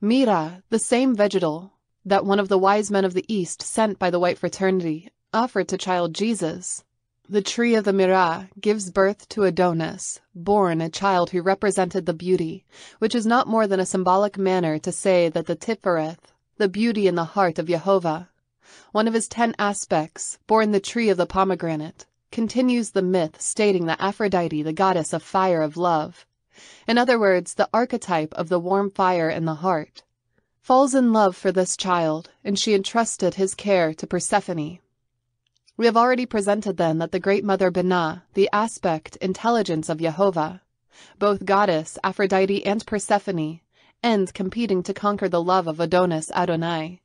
Mira, the same vegetal that one of the wise men of the East sent by the white fraternity offered to child Jesus. The tree of the Mira gives birth to Adonis, born a child who represented the beauty, which is not more than a symbolic manner to say that the Tifereth, the beauty in the heart of Jehovah, one of his ten aspects, born the tree of the pomegranate, continues the myth stating that Aphrodite, the goddess of fire of love, in other words, the archetype of the warm fire in the heart, falls in love for this child, and she entrusted his care to Persephone. We have already presented then that the great mother Binah, the aspect, intelligence of Jehovah, both goddess, Aphrodite, and Persephone, end competing to conquer the love of Adonis Adonai,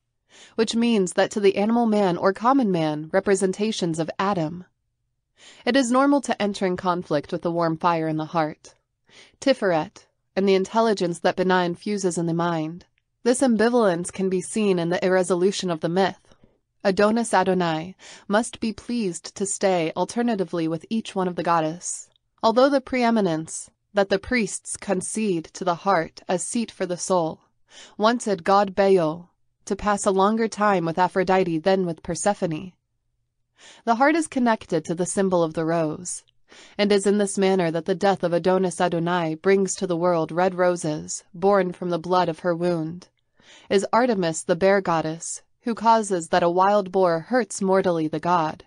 which means that to the animal man or common man, representations of Adam. It is normal to enter in conflict with the warm fire in the heart, Tiferet, and the intelligence that Binah fuses in the mind. This ambivalence can be seen in the irresolution of the myth. Adonis Adonai must be pleased to stay alternatively with each one of the goddess. Although the preeminence that the priests concede to the heart as seat for the soul wanted god Baal to pass a longer time with Aphrodite than with Persephone. The heart is connected to the symbol of the rose, and is in this manner that the death of Adonis Adonai brings to the world red roses, born from the blood of her wound is Artemis the bear goddess, who causes that a wild boar hurts mortally the god.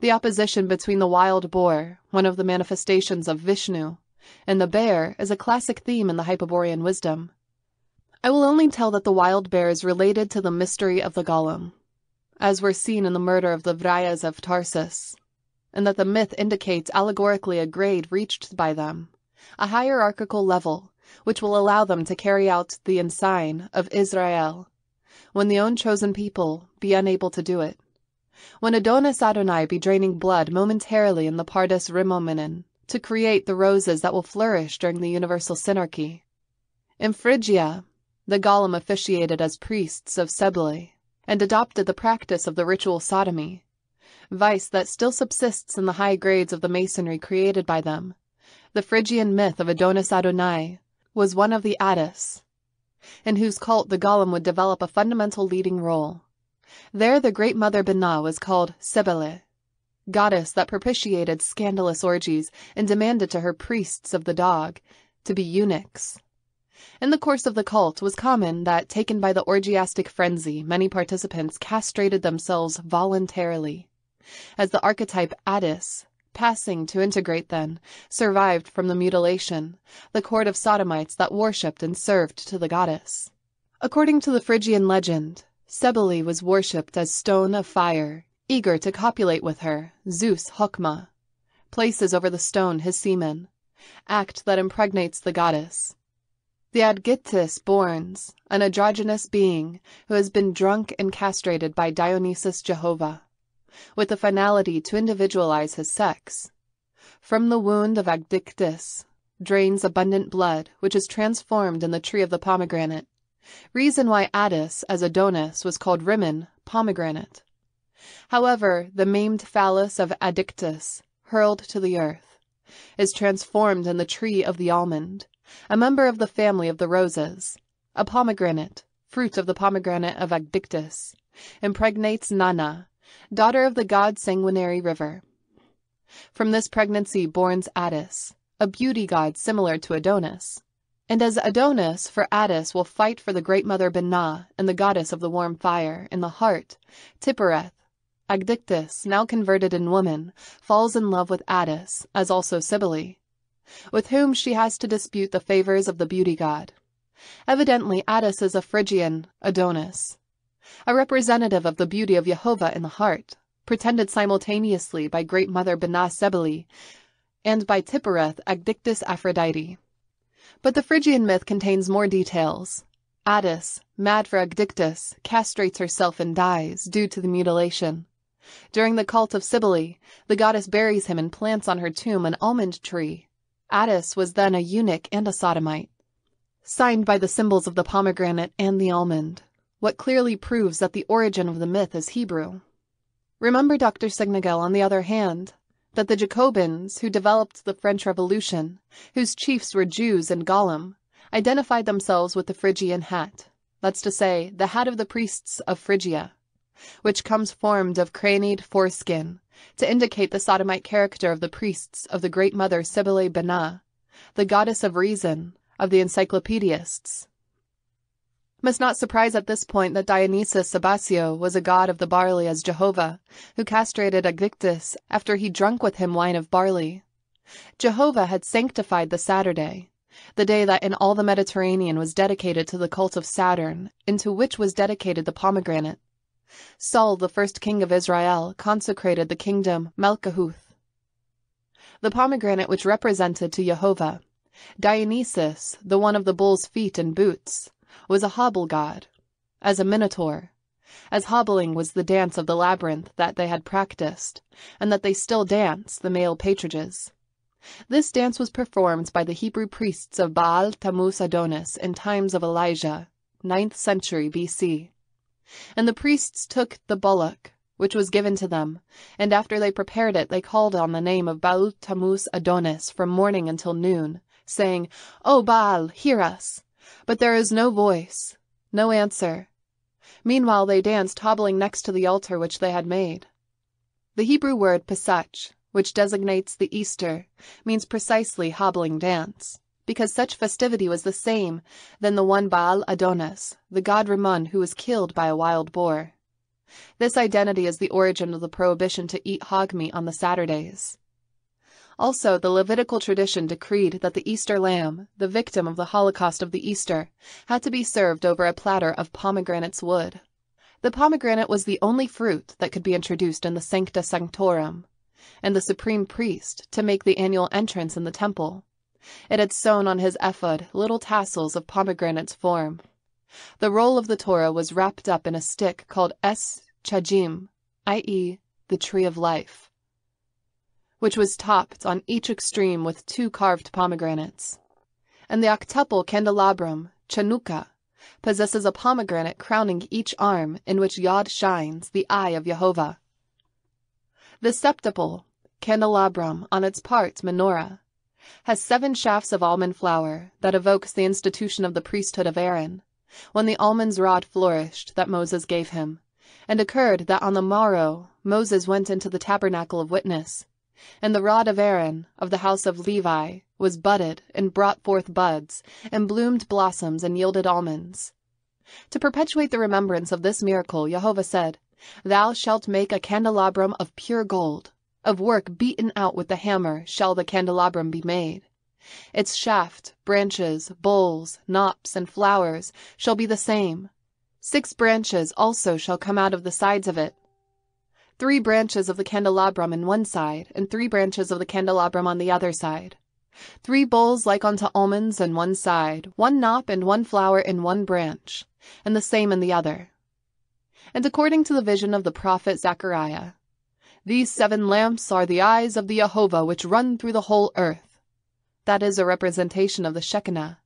The opposition between the wild boar, one of the manifestations of Vishnu, and the bear is a classic theme in the Hyperborean wisdom. I will only tell that the wild bear is related to the mystery of the golem, as were seen in the murder of the Vrayas of Tarsus, and that the myth indicates allegorically a grade reached by them, a hierarchical level, which will allow them to carry out the ensign of Israel, when the own chosen people be unable to do it. When Adonis Adonai be draining blood momentarily in the Pardes Rimomenon to create the roses that will flourish during the universal synarchy. In Phrygia, the Golem officiated as priests of Cybele, and adopted the practice of the ritual sodomy, vice that still subsists in the high grades of the masonry created by them. The Phrygian myth of Adonis Adonai was one of the Attis, in whose cult the golem would develop a fundamental leading role. There the great mother Binah was called Cybele, goddess that propitiated scandalous orgies and demanded to her priests of the dog to be eunuchs. In the course of the cult it was common that, taken by the orgiastic frenzy, many participants castrated themselves voluntarily. As the archetype Attis passing to integrate then, survived from the mutilation, the court of sodomites that worshipped and served to the goddess. According to the Phrygian legend, Cybele was worshipped as stone of fire, eager to copulate with her, Zeus Hokma, places over the stone his semen, act that impregnates the goddess. The Agdistis borns, an androgynous being who has been drunk and castrated by Dionysus Jehovah with the finality to individualize his sex. From the wound of Agdistis drains abundant blood, which is transformed in the tree of the pomegranate. Reason why Attis, as Adonis, was called Rimmon, pomegranate. However, the maimed phallus of Agdistis, hurled to the earth, is transformed in the tree of the almond, a member of the family of the roses. A pomegranate, fruit of the pomegranate of Agdistis, impregnates Nanna, daughter of the god Sanguinary River. From this pregnancy borns Attis, a beauty god similar to Adonis. And as Adonis for Attis will fight for the great mother Binah and the goddess of the warm fire in the heart, Tifereth, Agdistis, now converted in woman, falls in love with Attis, as also Cybele, with whom she has to dispute the favors of the beauty god. Evidently, Attis is a Phrygian Adonis, a representative of the beauty of Jehovah in the heart, pretended simultaneously by Great Mother Binah Cybele and by Tifereth Agdistis Aphrodite. But the Phrygian myth contains more details. Attis, mad for Agdistis, castrates herself and dies due to the mutilation. During the cult of Cybele, the goddess buries him and plants on her tomb an almond tree. Attis was then a eunuch and a sodomite. Signed by the symbols of the pomegranate and the almond, what clearly proves that the origin of the myth is Hebrew. Remember, Dr. Siegnagel, on the other hand, that the Jacobins, who developed the French Revolution, whose chiefs were Jews and Golem, identified themselves with the Phrygian hat. That's to say, the hat of the priests of Phrygia, which comes formed of cranied foreskin, to indicate the sodomite character of the priests of the great mother Cybele Binah, the goddess of reason of the encyclopedists. Must not surprise at this point that Dionysus Sabasio was a god of the barley as Jehovah, who castrated Agdistis after he drunk with him wine of barley. Jehovah had sanctified the Saturday, the day that in all the Mediterranean was dedicated to the cult of Saturn, into which was dedicated the pomegranate. Saul, the first king of Israel, consecrated the kingdom Malkahuth. The pomegranate which represented to Jehovah, Dionysus, the one of the bull's feet and boots, was a hobble god, as a minotaur, as hobbling was the dance of the labyrinth that they had practiced, and that they still dance, the male patronages. This dance was performed by the Hebrew priests of Baal Tammuz Adonis in times of Elijah, 9th century BC. And the priests took the bullock, which was given to them, and after they prepared it, they called on the name of Baal Tammuz Adonis from morning until noon, saying, O Baal, hear us! But there is no voice, no answer. Meanwhile they danced hobbling next to the altar which they had made. The Hebrew word Pesach, which designates the Easter, means precisely hobbling dance, because such festivity was the same than the one Baal Adonis, the god Rimmon who was killed by a wild boar. This identity is the origin of the prohibition to eat hog meat on the Saturdays. Also, the Levitical tradition decreed that the Easter lamb, the victim of the Holocaust of the Easter, had to be served over a platter of pomegranate's wood. The pomegranate was the only fruit that could be introduced in the Sancta Sanctorum, and the supreme priest to make the annual entrance in the temple. It had sewn on his ephod little tassels of pomegranate's form. The roll of the Torah was wrapped up in a stick called Es Chajim, i.e., the tree of life which was topped on each extreme with two carved pomegranates. And the octuple candelabrum, Chanukah, possesses a pomegranate crowning each arm in which Yod shines, the eye of Jehovah. The septuple candelabrum, on its part menorah, has seven shafts of almond flour that evokes the institution of the priesthood of Aaron, when the almond's rod flourished that Moses gave him, and occurred that on the morrow Moses went into the tabernacle of witness, and the rod of Aaron, of the house of Levi, was budded, and brought forth buds, and bloomed blossoms, and yielded almonds. To perpetuate the remembrance of this miracle, Jehovah said, Thou shalt make a candelabrum of pure gold. Of work beaten out with the hammer shall the candelabrum be made. Its shaft, branches, bowls, knops, and flowers shall be the same. Six branches also shall come out of the sides of it, three branches of the candelabrum in one side, and three branches of the candelabrum on the other side. Three bowls like unto almonds in one side, one knop and one flower in one branch, and the same in the other. And according to the vision of the prophet Zechariah, these seven lamps are the eyes of the Jehovah which run through the whole earth. That is a representation of the Shekinah,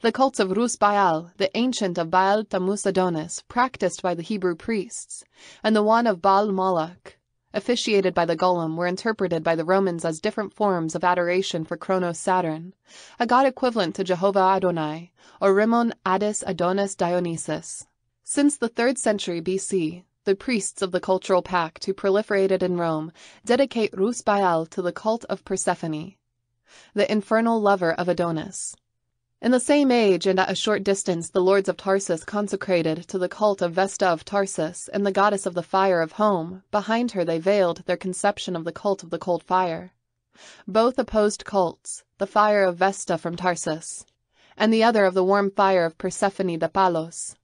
the cults of Rus Baal, the ancient of Baal Tammuz Adonis, practiced by the Hebrew priests, and the one of Baal Moloch, officiated by the Golem, were interpreted by the Romans as different forms of adoration for Kronos Saturn, a god equivalent to Jehovah Adonai, or Rimmon Attis Adonis Dionysus. Since the 3rd century BC, the priests of the cultural pact who proliferated in Rome dedicate Rus Baal to the cult of Persephone, the infernal lover of Adonis. In the same age and at a short distance the lords of Tarsus consecrated to the cult of Vesta of Tarsus and the goddess of the fire of home, behind her they veiled their conception of the cult of the cold fire. Both opposed cults, the fire of Vesta from Tarsus, and the other of the warm fire of Persephone de Palos,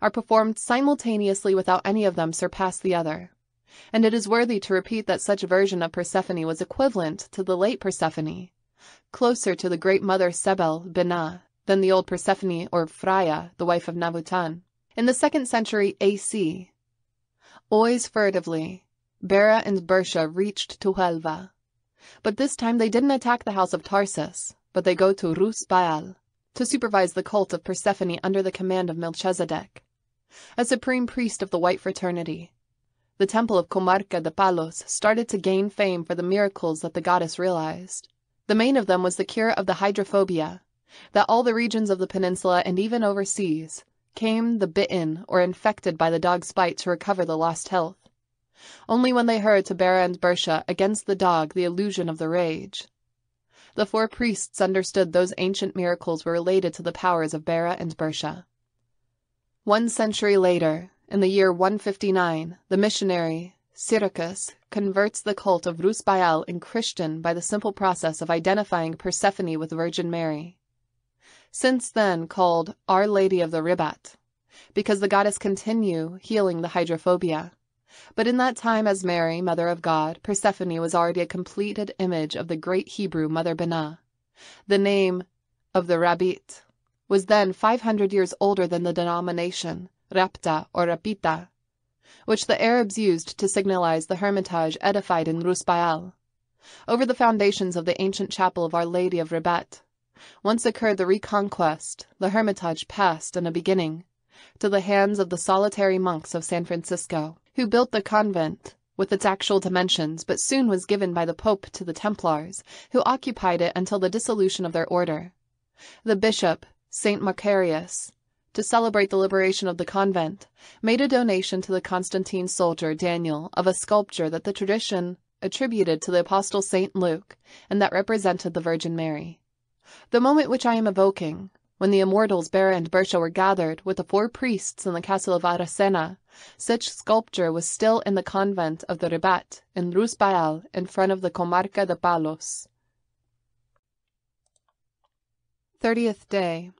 are performed simultaneously without any of them surpass the other. And it is worthy to repeat that such version of Persephone was equivalent to the late Persephone, closer to the great mother Sebel, Binah, than the old Persephone or Freya, the wife of Navutan. In the second century AC, always furtively, Bera and Birsa reached to Huelva. But this time they didn't attack the house of Tarsus, but they go to Rus Baal to supervise the cult of Persephone under the command of Melchizedek, a supreme priest of the white fraternity. The temple of Comarca de Palos started to gain fame for the miracles that the goddess realized. The main of them was the cure of the hydrophobia, that all the regions of the peninsula and even overseas came the bitten or infected by the dog's bite to recover the lost health. Only when they heard to Bera and Birsa against the dog the illusion of the rage. The four priests understood those ancient miracles were related to the powers of Bera and Birsa. One century later, in the year 159, the missionary Siracus converts the cult of Rusbaal in Christian by the simple process of identifying Persephone with Virgin Mary since then called Our Lady of the Ribat, because the goddess continue healing the hydrophobia. But in that time as Mary, Mother of God, Persephone was already a completed image of the great Hebrew Mother Binah. The name of the Rabbit was then 500 years older than the denomination, Rapta or Rapita, which the Arabs used to signalize the hermitage edified in Rusbaal, over the foundations of the ancient chapel of Our Lady of Rabat. Once occurred the Reconquest, the Hermitage passed, in a beginning, to the hands of the solitary monks of San Francisco, who built the convent with its actual dimensions, but soon was given by the Pope to the Templars, who occupied it until the dissolution of their order. The bishop, St. Macarius, to celebrate the liberation of the convent, made a donation to the Constantine soldier Daniel of a sculpture that the tradition attributed to the apostle St. Luke and that represented the Virgin Mary. The moment which I am evoking, when the immortals Bera and Birsa were gathered with the four priests in the castle of Aracena, such sculpture was still in the convent of the Ribat in Rusbaal in front of the Comarca de Palos. Thirtieth day.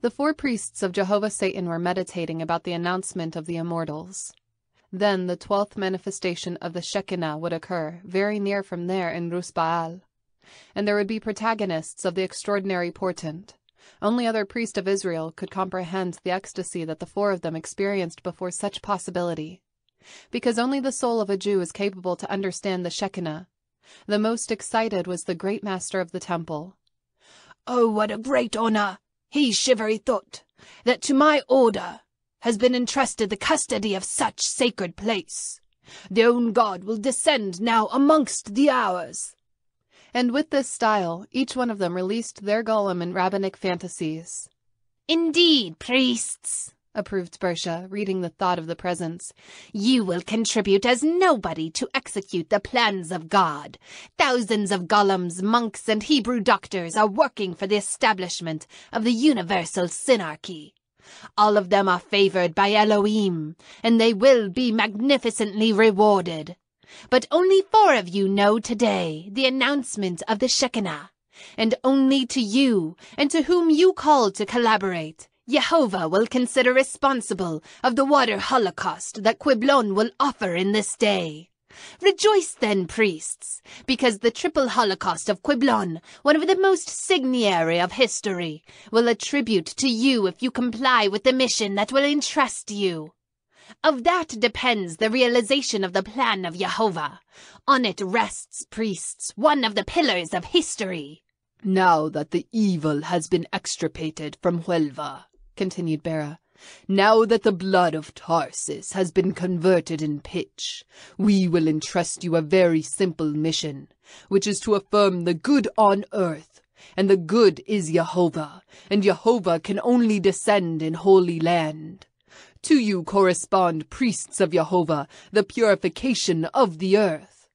The four priests of Jehovah Satan were meditating about the announcement of the immortals. Then the twelfth manifestation of the Shekinah would occur, very near from there in Rusbaal and there would be protagonists of the extraordinary portent. Only other priest of Israel could comprehend the ecstasy that the four of them experienced before such possibility. Because only the soul of a Jew is capable to understand the Shekinah. The most excited was the great master of the temple. Oh, what a great honor, he shivery thought, that to my order has been entrusted the custody of such sacred place. The own God will descend now amongst the hours, and with this style, each one of them released their golem in rabbinic fantasies. Indeed, priests, approved Birsa, reading the thought of the presence. You will contribute as nobody to execute the plans of God. Thousands of golems, monks, and Hebrew doctors are working for the establishment of the universal synarchy. All of them are favored by Elohim, and they will be magnificently rewarded. But only four of you know today the announcement of the Shekinah, and only to you, and to whom you call to collaborate, Jehovah will consider responsible of the water holocaust that Quiblon will offer in this day. Rejoice then, priests, because the triple holocaust of Quiblon, one of the most signatory of history, will attribute to you if you comply with the mission that will entrust you. Of that depends the realization of the plan of Jehovah. On it rests, priests, one of the pillars of history. Now that the evil has been extirpated from Huelva, continued Bera, now that the blood of Tarsus has been converted in pitch, we will entrust you a very simple mission, which is to affirm the good on earth. And the good is Jehovah, and Jehovah can only descend in Holy Land. To you correspond priests of Jehovah, the purification of the earth.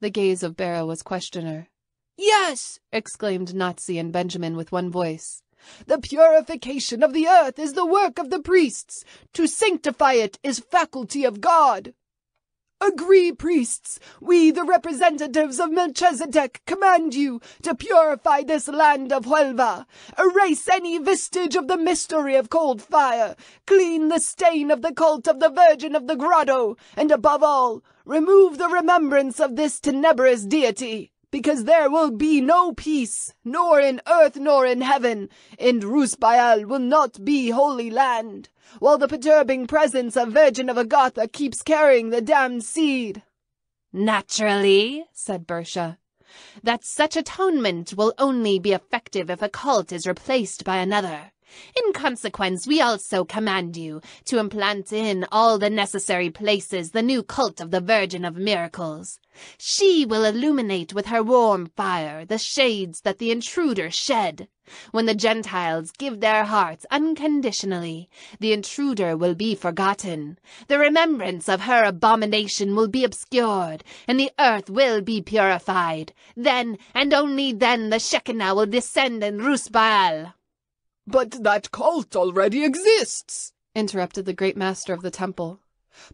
The gaze of Bera was questioner. Yes, exclaimed Nazi and Benjamin with one voice. The purification of the earth is the work of the priests. To sanctify it is faculty of God. Agree, priests! We, the representatives of Melchizedek, command you to purify this land of Huelva, erase any vestige of the mystery of cold fire, clean the stain of the cult of the Virgin of the Grotto, and above all, remove the remembrance of this tenebrous deity. Because there will be no peace, nor in earth nor in heaven, and Rusbaal will not be holy land, while the perturbing presence of Virgin of Agatha keeps carrying the damned seed. Naturally, said Birsa, that such atonement will only be effective if a cult is replaced by another. In consequence, we also command you to implant in all the necessary places the new cult of the Virgin of Miracles. She will illuminate with her warm fire the shades that the intruder shed. When the Gentiles give their hearts unconditionally, the intruder will be forgotten. The remembrance of her abomination will be obscured, and the earth will be purified. Then, and only then, the Shekinah will descend in Rusbaal. But that cult already exists, interrupted the great master of the temple.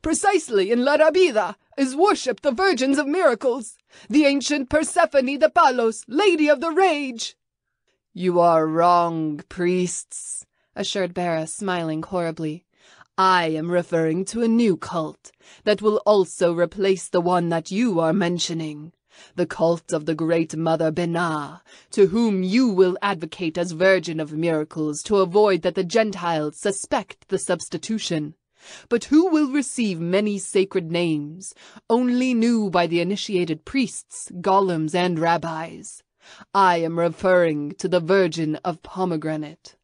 Precisely in La Rabida is worshipped the virgins of miracles, the ancient Persephone de Palos, Lady of the Rage. You are wrong, priests, assured Bera, smiling horribly. I am referring to a new cult that will also replace the one that you are mentioning the cult of the great mother Binah, to whom you will advocate as Virgin of Miracles to avoid that the Gentiles suspect the substitution, but who will receive many sacred names, only knew by the initiated priests, golems, and rabbis. I am referring to the Virgin of Pomegranate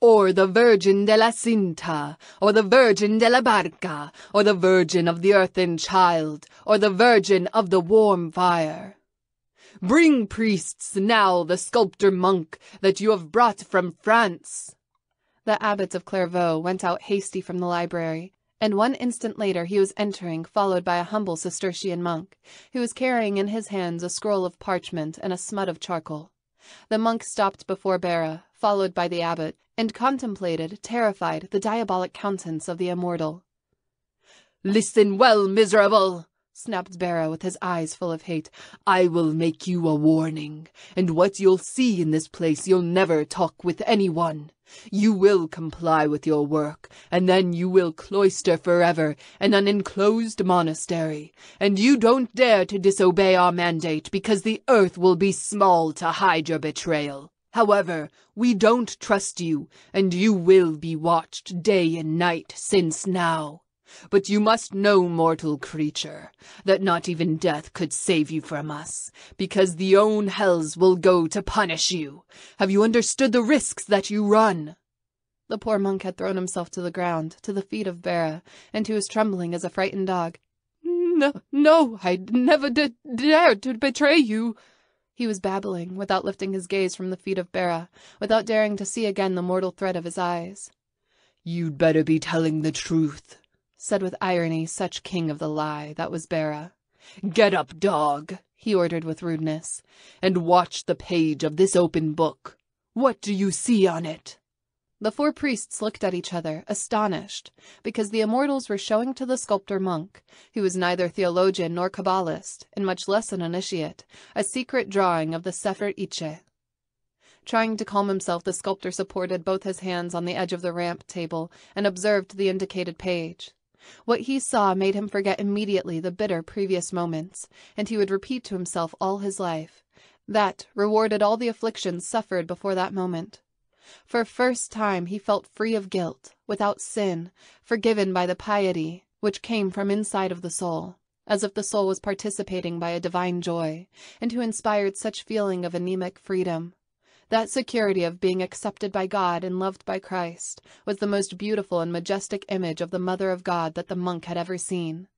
or the Virgin de la Cinta, or the Virgin de la Barca, or the Virgin of the Earthen Child, or the Virgin of the Warm Fire. Bring priests now the sculptor monk that you have brought from France. The abbot of Clairvaux went out hasty from the library, and one instant later he was entering, followed by a humble Cistercian monk, who was carrying in his hands a scroll of parchment and a smut of charcoal. The monk stopped before Bera, followed by the abbot, and contemplated, terrified, the diabolic countenance of the immortal. Listen well, miserable! snapped Bera with his eyes full of hate. I will make you a warning, and what you'll see in this place you'll never talk with anyone. You will comply with your work, and then you will cloister forever in an enclosed monastery, and you don't dare to disobey our mandate because the earth will be small to hide your betrayal. However, we don't trust you, and you will be watched day and night since now. But you must know, mortal creature, that not even death could save you from us, because the own hells will go to punish you. Have you understood the risks that you run? The poor monk had thrown himself to the ground, to the feet of Bera, and he was trembling as a frightened dog. No, no, I never did dare to betray you. He was babbling, without lifting his gaze from the feet of Bera, without daring to see again the mortal threat of his eyes. You'd better be telling the truth, said with irony such king of the lie that was Bera. Get up, dog, he ordered with rudeness, and watch the page of this open book. What do you see on it? The four priests looked at each other, astonished, because the immortals were showing to the sculptor monk, who was neither theologian nor Kabbalist, and much less an initiate, a secret drawing of the Sefer Itzheh. Trying to calm himself, the sculptor supported both his hands on the edge of the ramp table and observed the indicated page. What he saw made him forget immediately the bitter previous moments, and he would repeat to himself all his life. That rewarded all the afflictions suffered before that moment. For first time he felt free of guilt, without sin, forgiven by the piety which came from inside of the soul, as if the soul was participating by a divine joy, and who inspired such feeling of anemic freedom. That security of being accepted by God and loved by Christ was the most beautiful and majestic image of the Mother of God that the monk had ever seen.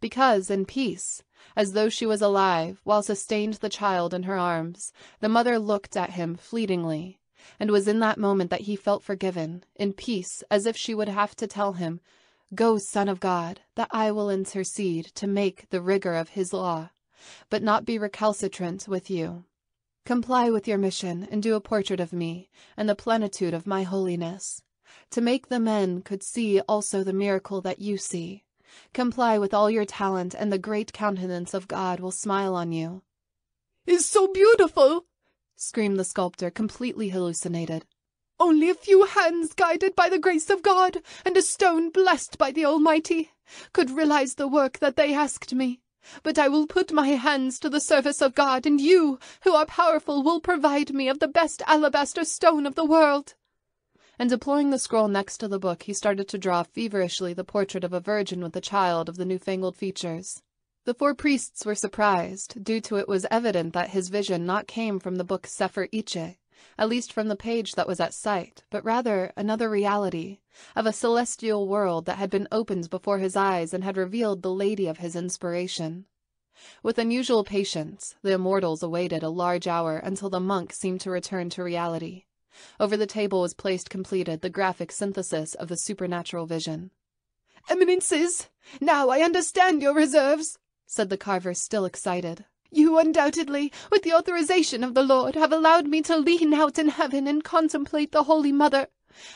Because, in peace, as though she was alive, while sustained the child in her arms, the mother looked at him fleetingly, and was in that moment that he felt forgiven, in peace, as if she would have to tell him, Go, Son of God, that I will intercede to make the rigor of his law, but not be recalcitrant with you. Comply with your mission, and do a portrait of me, and the plenitude of my holiness, to make the men could see also the miracle that you see. Comply with all your talent, and the great countenance of God will smile on you. Is so beautiful, screamed the sculptor, completely hallucinated. Only a few hands guided by the grace of God, and a stone blessed by the Almighty, could realize the work that they asked me. but I will put my hands to the service of God, and you, who are powerful, will provide me of the best alabaster stone of the world. And deploying the scroll next to the book, he started to draw feverishly the portrait of a virgin with a child of the newfangled features. The four priests were surprised, due to it was evident that his vision not came from the book Sefer Itzheh, at least from the page that was at sight, but rather another reality, of a celestial world that had been opened before his eyes and had revealed the lady of his inspiration. With unusual patience, the immortals awaited a large hour until the monk seemed to return to reality. Over the table was placed completed the graphic synthesis of the supernatural vision. Eminences, now I understand your reserves, said the carver, still excited. You undoubtedly, with the authorization of the Lord, have allowed me to lean out in heaven and contemplate the Holy Mother.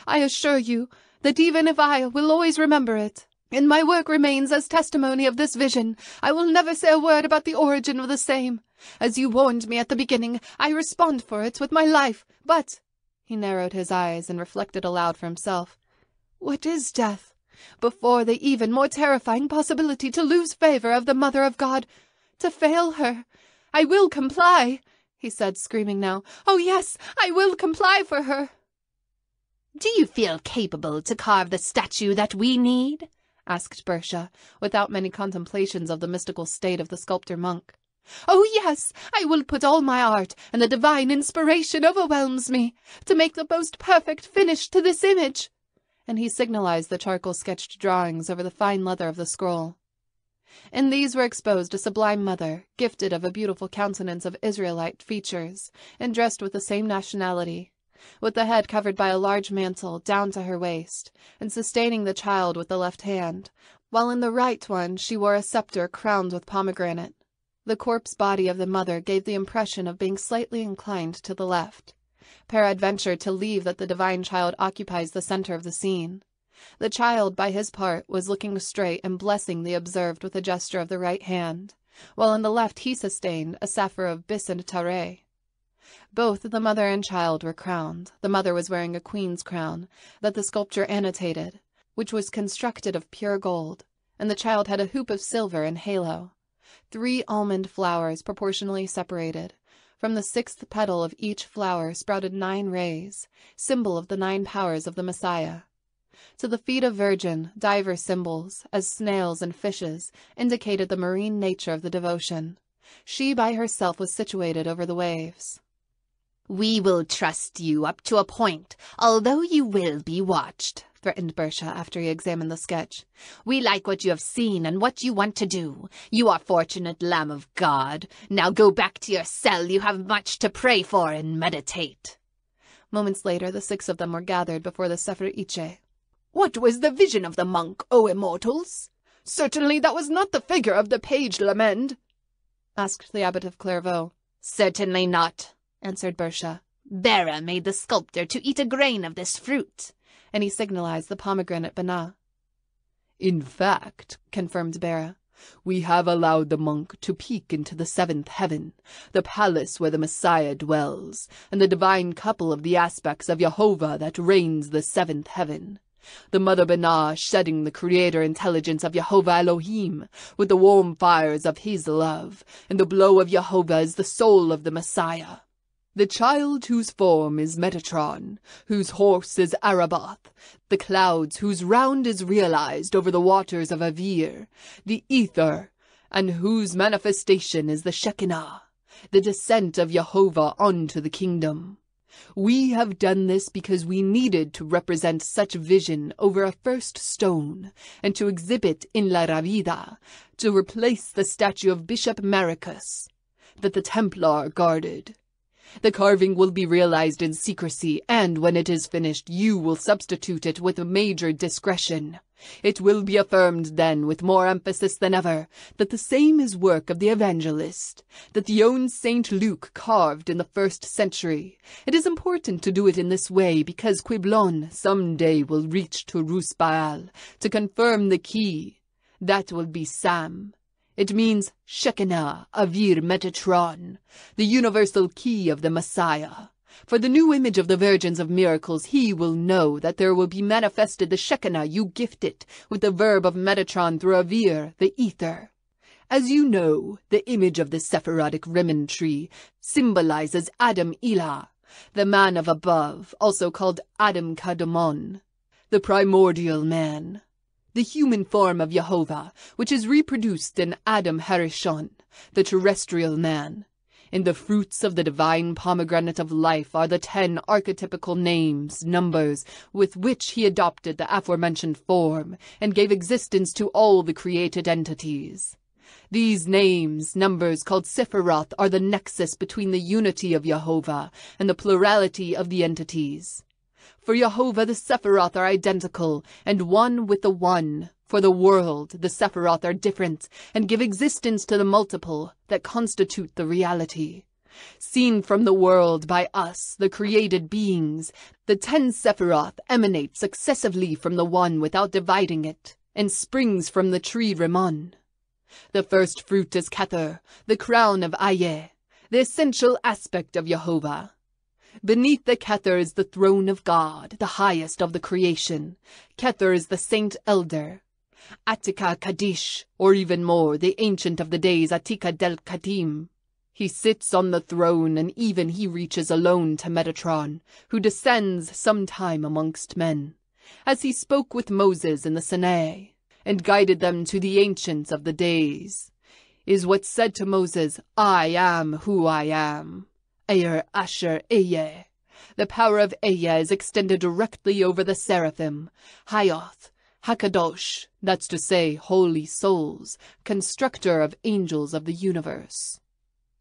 I assure you that even if I will always remember it, and my work remains as testimony of this vision, I will never say a word about the origin of the same. As you warned me at the beginning, I respond for it with my life. But he narrowed his eyes and reflected aloud for himself. What is death? Before the even more terrifying possibility to lose favor of the Mother of God, to fail her. I will comply, he said, screaming now. Oh, yes, I will comply for her. Do you feel capable to carve the statue that we need? asked Birsa, without many contemplations of the mystical state of the sculptor monk. Oh, yes, I will put all my art, and the divine inspiration overwhelms me, to make the most perfect finish to this image. And he signalized the charcoal sketched drawings over the fine leather of the scroll. In these were exposed a sublime mother, gifted of a beautiful countenance of Israelite features, and dressed with the same nationality, with the head covered by a large mantle down to her waist, and sustaining the child with the left hand, while in the right one she wore a scepter crowned with pomegranate. The corpse body of the mother gave the impression of being slightly inclined to the left. Peradventure to leave that the divine child occupies the center of the scene. The child, by his part, was looking straight and blessing the observed with a gesture of the right hand, while in the left he sustained a sapphire of bis and taré. Both the mother and child were crowned. The mother was wearing a queen's crown that the sculpture annotated, which was constructed of pure gold, and the child had a hoop of silver and halo three almond flowers proportionally separated. From the sixth petal of each flower sprouted nine rays, symbol of the nine powers of the Messiah. To the feet of Virgin, divers symbols, as snails and fishes, indicated the marine nature of the devotion. She by herself was situated over the waves. We will trust you up to a point, although you will be watched, threatened Birsa after he examined the sketch. We like what you have seen and what you want to do. You are fortunate Lamb of God. Now go back to your cell. You have much to pray for and meditate. Moments later, the six of them were gathered before the Sefer. What was the vision of the monk, O immortals? Certainly that was not the figure of the page Lamend, asked the abbot of Clairvaux. Certainly not, answered Birsa. Bera made the sculptor to eat a grain of this fruit and he signalized the pomegranate Bana. In fact, confirmed Bera, we have allowed the monk to peek into the seventh heaven, the palace where the Messiah dwells, and the divine couple of the aspects of Jehovah that reigns the seventh heaven. The Mother Binah shedding the creator intelligence of Jehovah Elohim with the warm fires of his love, and the blow of Jehovah is the soul of the Messiah. The child whose form is Metatron, whose horse is Araboth, the clouds whose round is realized over the waters of Avir, the ether, and whose manifestation is the Shekinah, the descent of Jehovah onto the kingdom. We have done this because we needed to represent such vision over a first stone, and to exhibit in La Rabida, to replace the statue of Bishop Maricus, that the Templar guarded. The carving will be realized in secrecy, and when it is finished, you will substitute it with major discretion. It will be affirmed then, with more emphasis than ever, that the same is work of the evangelist, that the own Saint Luke carved in the first century. It is important to do it in this way because Quiblon some day will reach to Rusbaal to confirm the key. That will be Sam. It means Shekinah, Avir Metatron, the universal key of the Messiah. For the new image of the virgins of miracles, he will know that there will be manifested the Shekinah you gift it with the verb of Metatron through Avir, the ether. As you know, the image of the Sephirotic Rimmon tree symbolizes Adam Elah, the man of above, also called Adam Kadmon, the primordial man. The human form of Jehovah, which is reproduced in Adam Harishon, the terrestrial man. In the fruits of the divine pomegranate of life are the ten archetypical names, numbers, with which he adopted the aforementioned form, and gave existence to all the created entities. These names, numbers called Sephiroth, are the nexus between the unity of Jehovah and the plurality of the entities. For Jehovah the Sephiroth are identical, and one with the One. For the world, the Sephiroth are different, and give existence to the multiple that constitute the reality. Seen from the world by us, the created beings, the ten Sephiroth emanate successively from the One without dividing it, and springs from the tree Rimmon. The first fruit is Kether, the crown of Aye, the essential aspect of Jehovah. Beneath the Kether is the throne of God, the highest of the creation. Kether is the saint elder. Attika Kadish, or even more, the ancient of the days, Attika del Kadim. He sits on the throne, and even he reaches alone to Metatron, who descends sometime amongst men. As he spoke with Moses in the Sinai, and guided them to the ancients of the days, is what said to Moses, I am who I am. Ehye Asher Ehye. The power of Ehye is extended directly over the seraphim, Hayoth, Hakadosh, that's to say, holy souls, constructor of angels of the universe.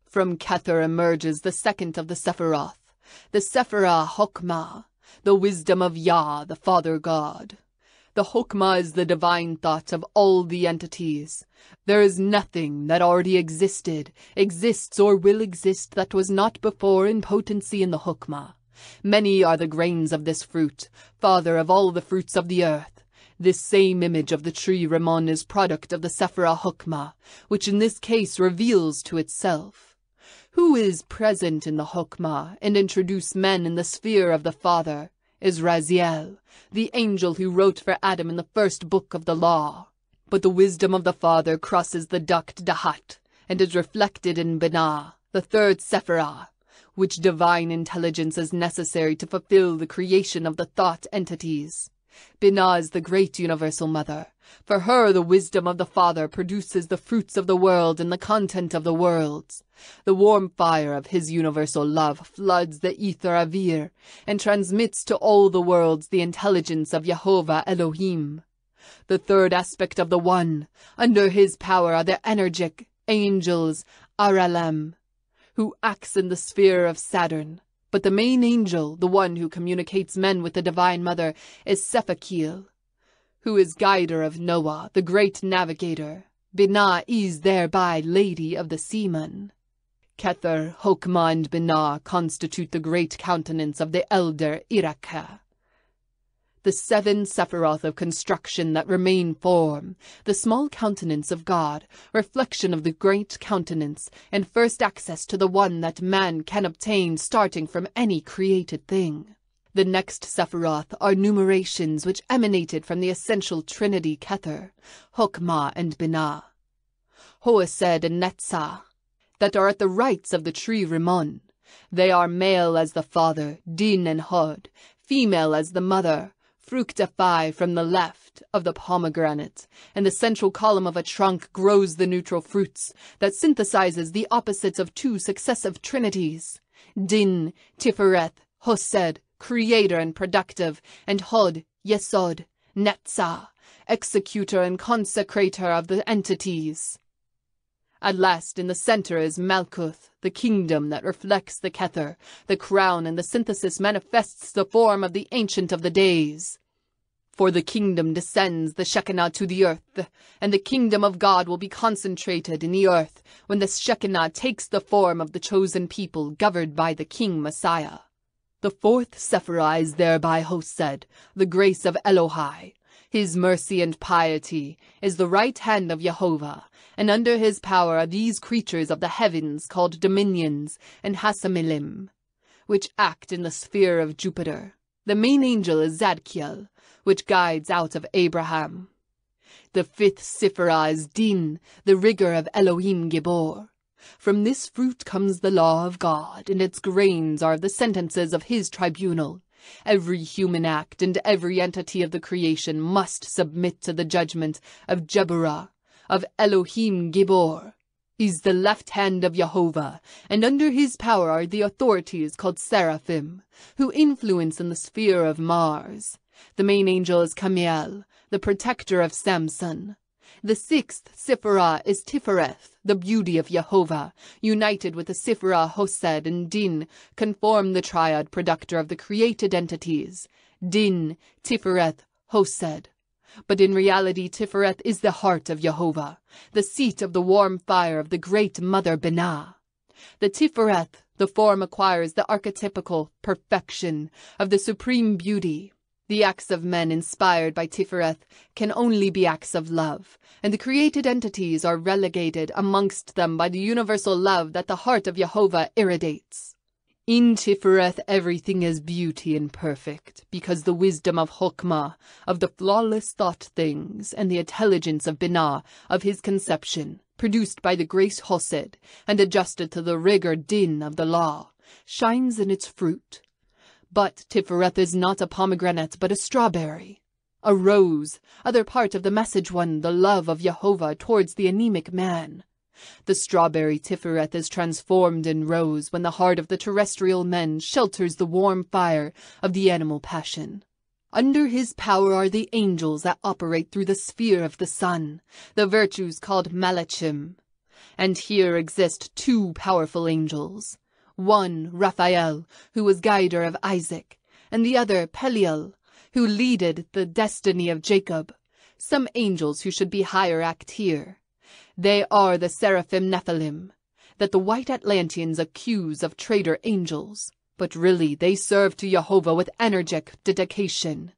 From Kether emerges the second of the Sephiroth, the Sephirah Hokmah, the wisdom of Yah, the Father God. The Hokmah is the divine thought of all the entities. There is nothing that already existed, exists, or will exist that was not before in potency in the Hokmah. Many are the grains of this fruit, father of all the fruits of the earth. This same image of the tree Rimmon is product of the Sephirah Hokmah, which in this case reveals to itself. Who is present in the Hokmah and introduce men in the sphere of the Father? Is Raziel, the angel who wrote for Adam in the first book of the law. But the wisdom of the Father crosses the duct Dahat and is reflected in Binah, the third Sephirah, which divine intelligence is necessary to fulfill the creation of the thought entities. Binah is the great universal mother. For her, the wisdom of the Father produces the fruits of the world and the content of the worlds. The warm fire of his universal love floods the ether avir and transmits to all the worlds the intelligence of Jehovah Elohim. The third aspect of the One, under his power are the energic angels Aralem, who acts in the sphere of Saturn. But the main angel, the one who communicates men with the Divine Mother, is Sephakil, who is guider of Noah, the great navigator. Binah is thereby Lady of the Seamen. Kether, Hokmah, and Binah constitute the great countenance of the elder Iraka the seven Sephiroth of construction that remain form, the small countenance of God, reflection of the great countenance, and first access to the one that man can obtain starting from any created thing. The next Sephiroth are numerations which emanated from the essential trinity Kether, Hokmah, and Binah. Hoesed and Netzah, that are at the rights of the tree Rimmon. They are male as the father, Din and Hod, female as the mother, fructify from the left of the pomegranate, and the central column of a trunk grows the neutral fruits that synthesizes the opposites of two successive trinities. Din, Tifereth, Hosed, creator and productive, and Hod, Yesod, Netzah, executor and consecrator of the entities. At last, in the center is Malkuth, the kingdom that reflects the Kether, the crown, and the synthesis manifests the form of the Ancient of the Days. For the kingdom descends the Shekinah to the earth, and the kingdom of God will be concentrated in the earth when the Shekinah takes the form of the chosen people governed by the King Messiah. The fourth Sephirah is thereby Hosed, the grace of Elohai. His mercy and piety is the right hand of Jehovah, and under his power are these creatures of the heavens called dominions and Hasamilim, which act in the sphere of Jupiter. The main angel is Zadkiel, which guides out of Abraham. The fifth Sephirah is Din, the rigor of Elohim Gibor. From this fruit comes the law of God, and its grains are the sentences of his tribunal. Every human act and every entity of the creation must submit to the judgment of Geburah, of Elohim Gibor. He's the left hand of Jehovah, and under his power are the authorities called seraphim, who influence in the sphere of Mars. The main angel is Camiel, the protector of Samson. The sixth Sephirah is Tifereth, the beauty of Jehovah, united with the Sephirah Hosed and Din, conform the triad productor of the created entities, Din, Tifereth, Hosed. But in reality Tifereth is the heart of Jehovah, the seat of the warm fire of the great mother Binah. The Tifereth, the form acquires the archetypical perfection of the supreme beauty. The acts of men inspired by Tifereth can only be acts of love, and the created entities are relegated amongst them by the universal love that the heart of Jehovah irradiates. In Tifereth everything is beauty and perfect, because the wisdom of Chokmah, of the flawless thought things, and the intelligence of Binah, of his conception, produced by the grace Hosed, and adjusted to the rigor Din of the law, shines in its fruit. But Tifereth is not a pomegranate, but a strawberry. A rose, other part of the message one, the love of Jehovah towards the anemic man. The strawberry Tifereth is transformed in rose when the heart of the terrestrial men shelters the warm fire of the animal passion. Under his power are the angels that operate through the sphere of the sun, the virtues called Malachim. And here exist two powerful angels. One, Raphael, who was guider of Isaac, and the other, Peliel, who leaded the destiny of Jacob. Some angels who should be higher act here. They are the seraphim Nephilim, that the white Atlanteans accuse of traitor angels, but really they serve to Jehovah with energetic dedication,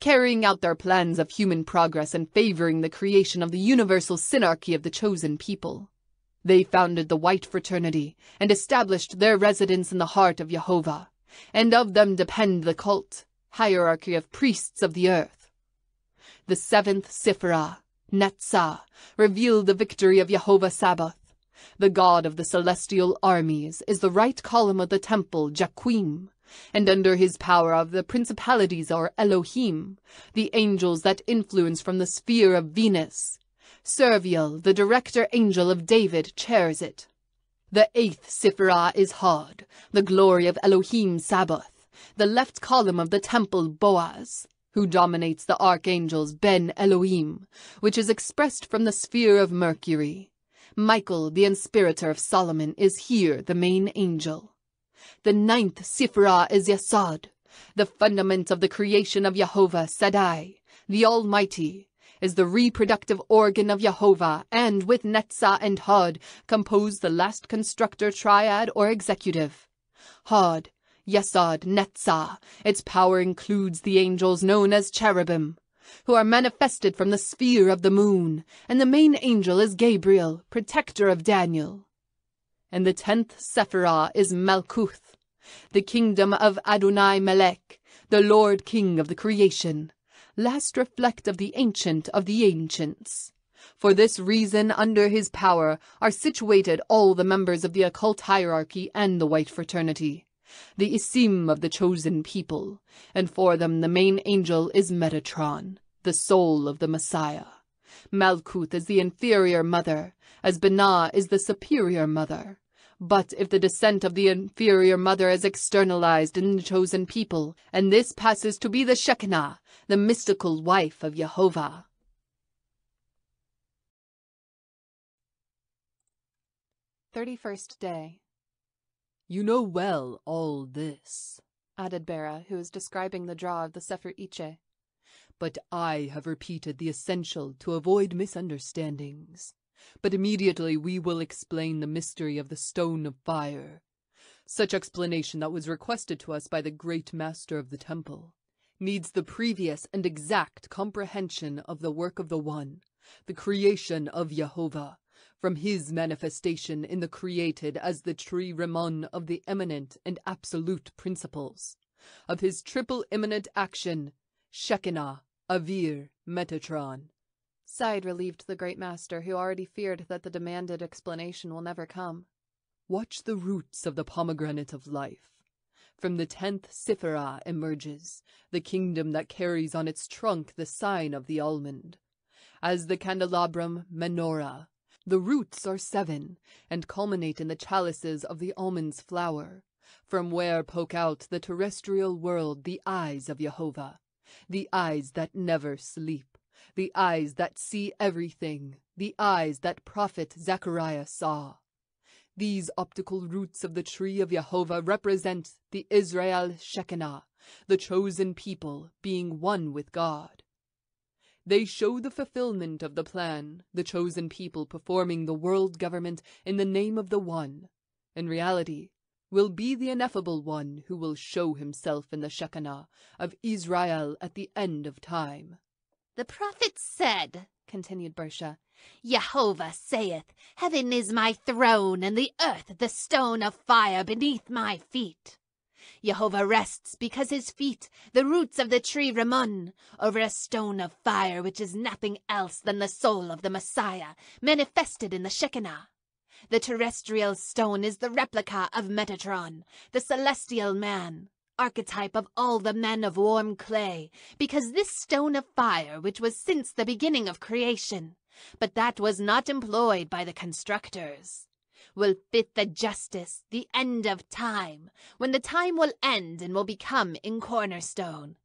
carrying out their plans of human progress and favoring the creation of the universal synarchy of the chosen people. They founded the White Fraternity and established their residence in the heart of Jehovah, and of them depend the cult, hierarchy of priests of the earth. The seventh Sephirah, Netzah, revealed the victory of Jehovah Sabaoth. The God of the celestial armies is the right column of the temple, Jaquim, and under his power of the principalities are Elohim, the angels that influence from the sphere of Venus, Serviel, the director angel of David, chairs it. The eighth Sephirah is Hod, the glory of Elohim Sabaoth, the left column of the temple Boaz, who dominates the archangels Ben Elohim, which is expressed from the sphere of Mercury. Michael, the inspirator of Solomon, is here the main angel. The ninth Sephirah is Yesod, the fundament of the creation of Jehovah Shaddai, the Almighty, is the reproductive organ of Jehovah, and with Netzah and Hod compose the last constructor triad or executive. Hod, Yesod, Netzah, its power includes the angels known as cherubim, who are manifested from the sphere of the moon, and the main angel is Gabriel, protector of Daniel. And the tenth Sephirah is Malkuth, the kingdom of Adonai Melech, the Lord King of the creation last reflect of the ancient of the ancients. For this reason, under his power are situated all the members of the occult hierarchy and the white fraternity, the Isim of the chosen people, and for them the main angel is Metatron, the soul of the Messiah. Malkuth is the inferior mother, as Binah is the superior mother. But if the descent of the inferior mother is externalized in the chosen people, and this passes to be the Shekinah, the mystical wife of Jehovah. Thirty-first day. You know well all this, added Bera, who was describing the draw of the Sefer Itzheh. But I have repeated the essential to avoid misunderstandings. But immediately we will explain the mystery of the stone of fire. Such explanation that was requested to us by the great master of the temple needs the previous and exact comprehension of the work of the One, the creation of Jehovah, from his manifestation in the created as the tree Rimmon of the eminent and absolute principles, of his triple immanent action, Shekinah, Avir, Metatron, sighed relieved the great master, who already feared that the demanded explanation will never come. Watch the roots of the pomegranate of life. From the tenth Sephirah emerges the kingdom that carries on its trunk the sign of the almond. As the candelabrum menorah, the roots are seven and culminate in the chalices of the almond's flower, from where poke out the terrestrial world the eyes of Jehovah, the eyes that never sleep, the eyes that see everything, the eyes that prophet Zechariah saw. These optical roots of the tree of Jehovah represent the Israel Shekinah, the chosen people being one with God. They show the fulfillment of the plan, the chosen people performing the world government in the name of the One. In reality, will be the ineffable One who will show himself in the Shekinah of Israel at the end of time. The prophet said, continued Birsa, Jehovah saith, Heaven is my throne, and the earth the stone of fire beneath my feet. Jehovah rests because his feet, the roots of the tree Rimmon, over a stone of fire which is nothing else than the soul of the Messiah, manifested in the Shekinah. The terrestrial stone is the replica of Metatron, the celestial man, archetype of all the men of warm clay, because this stone of fire, which was since the beginning of creation, but that was not employed by the constructors, will fit the justice, the end of time, when the time will end and will become in cornerstone,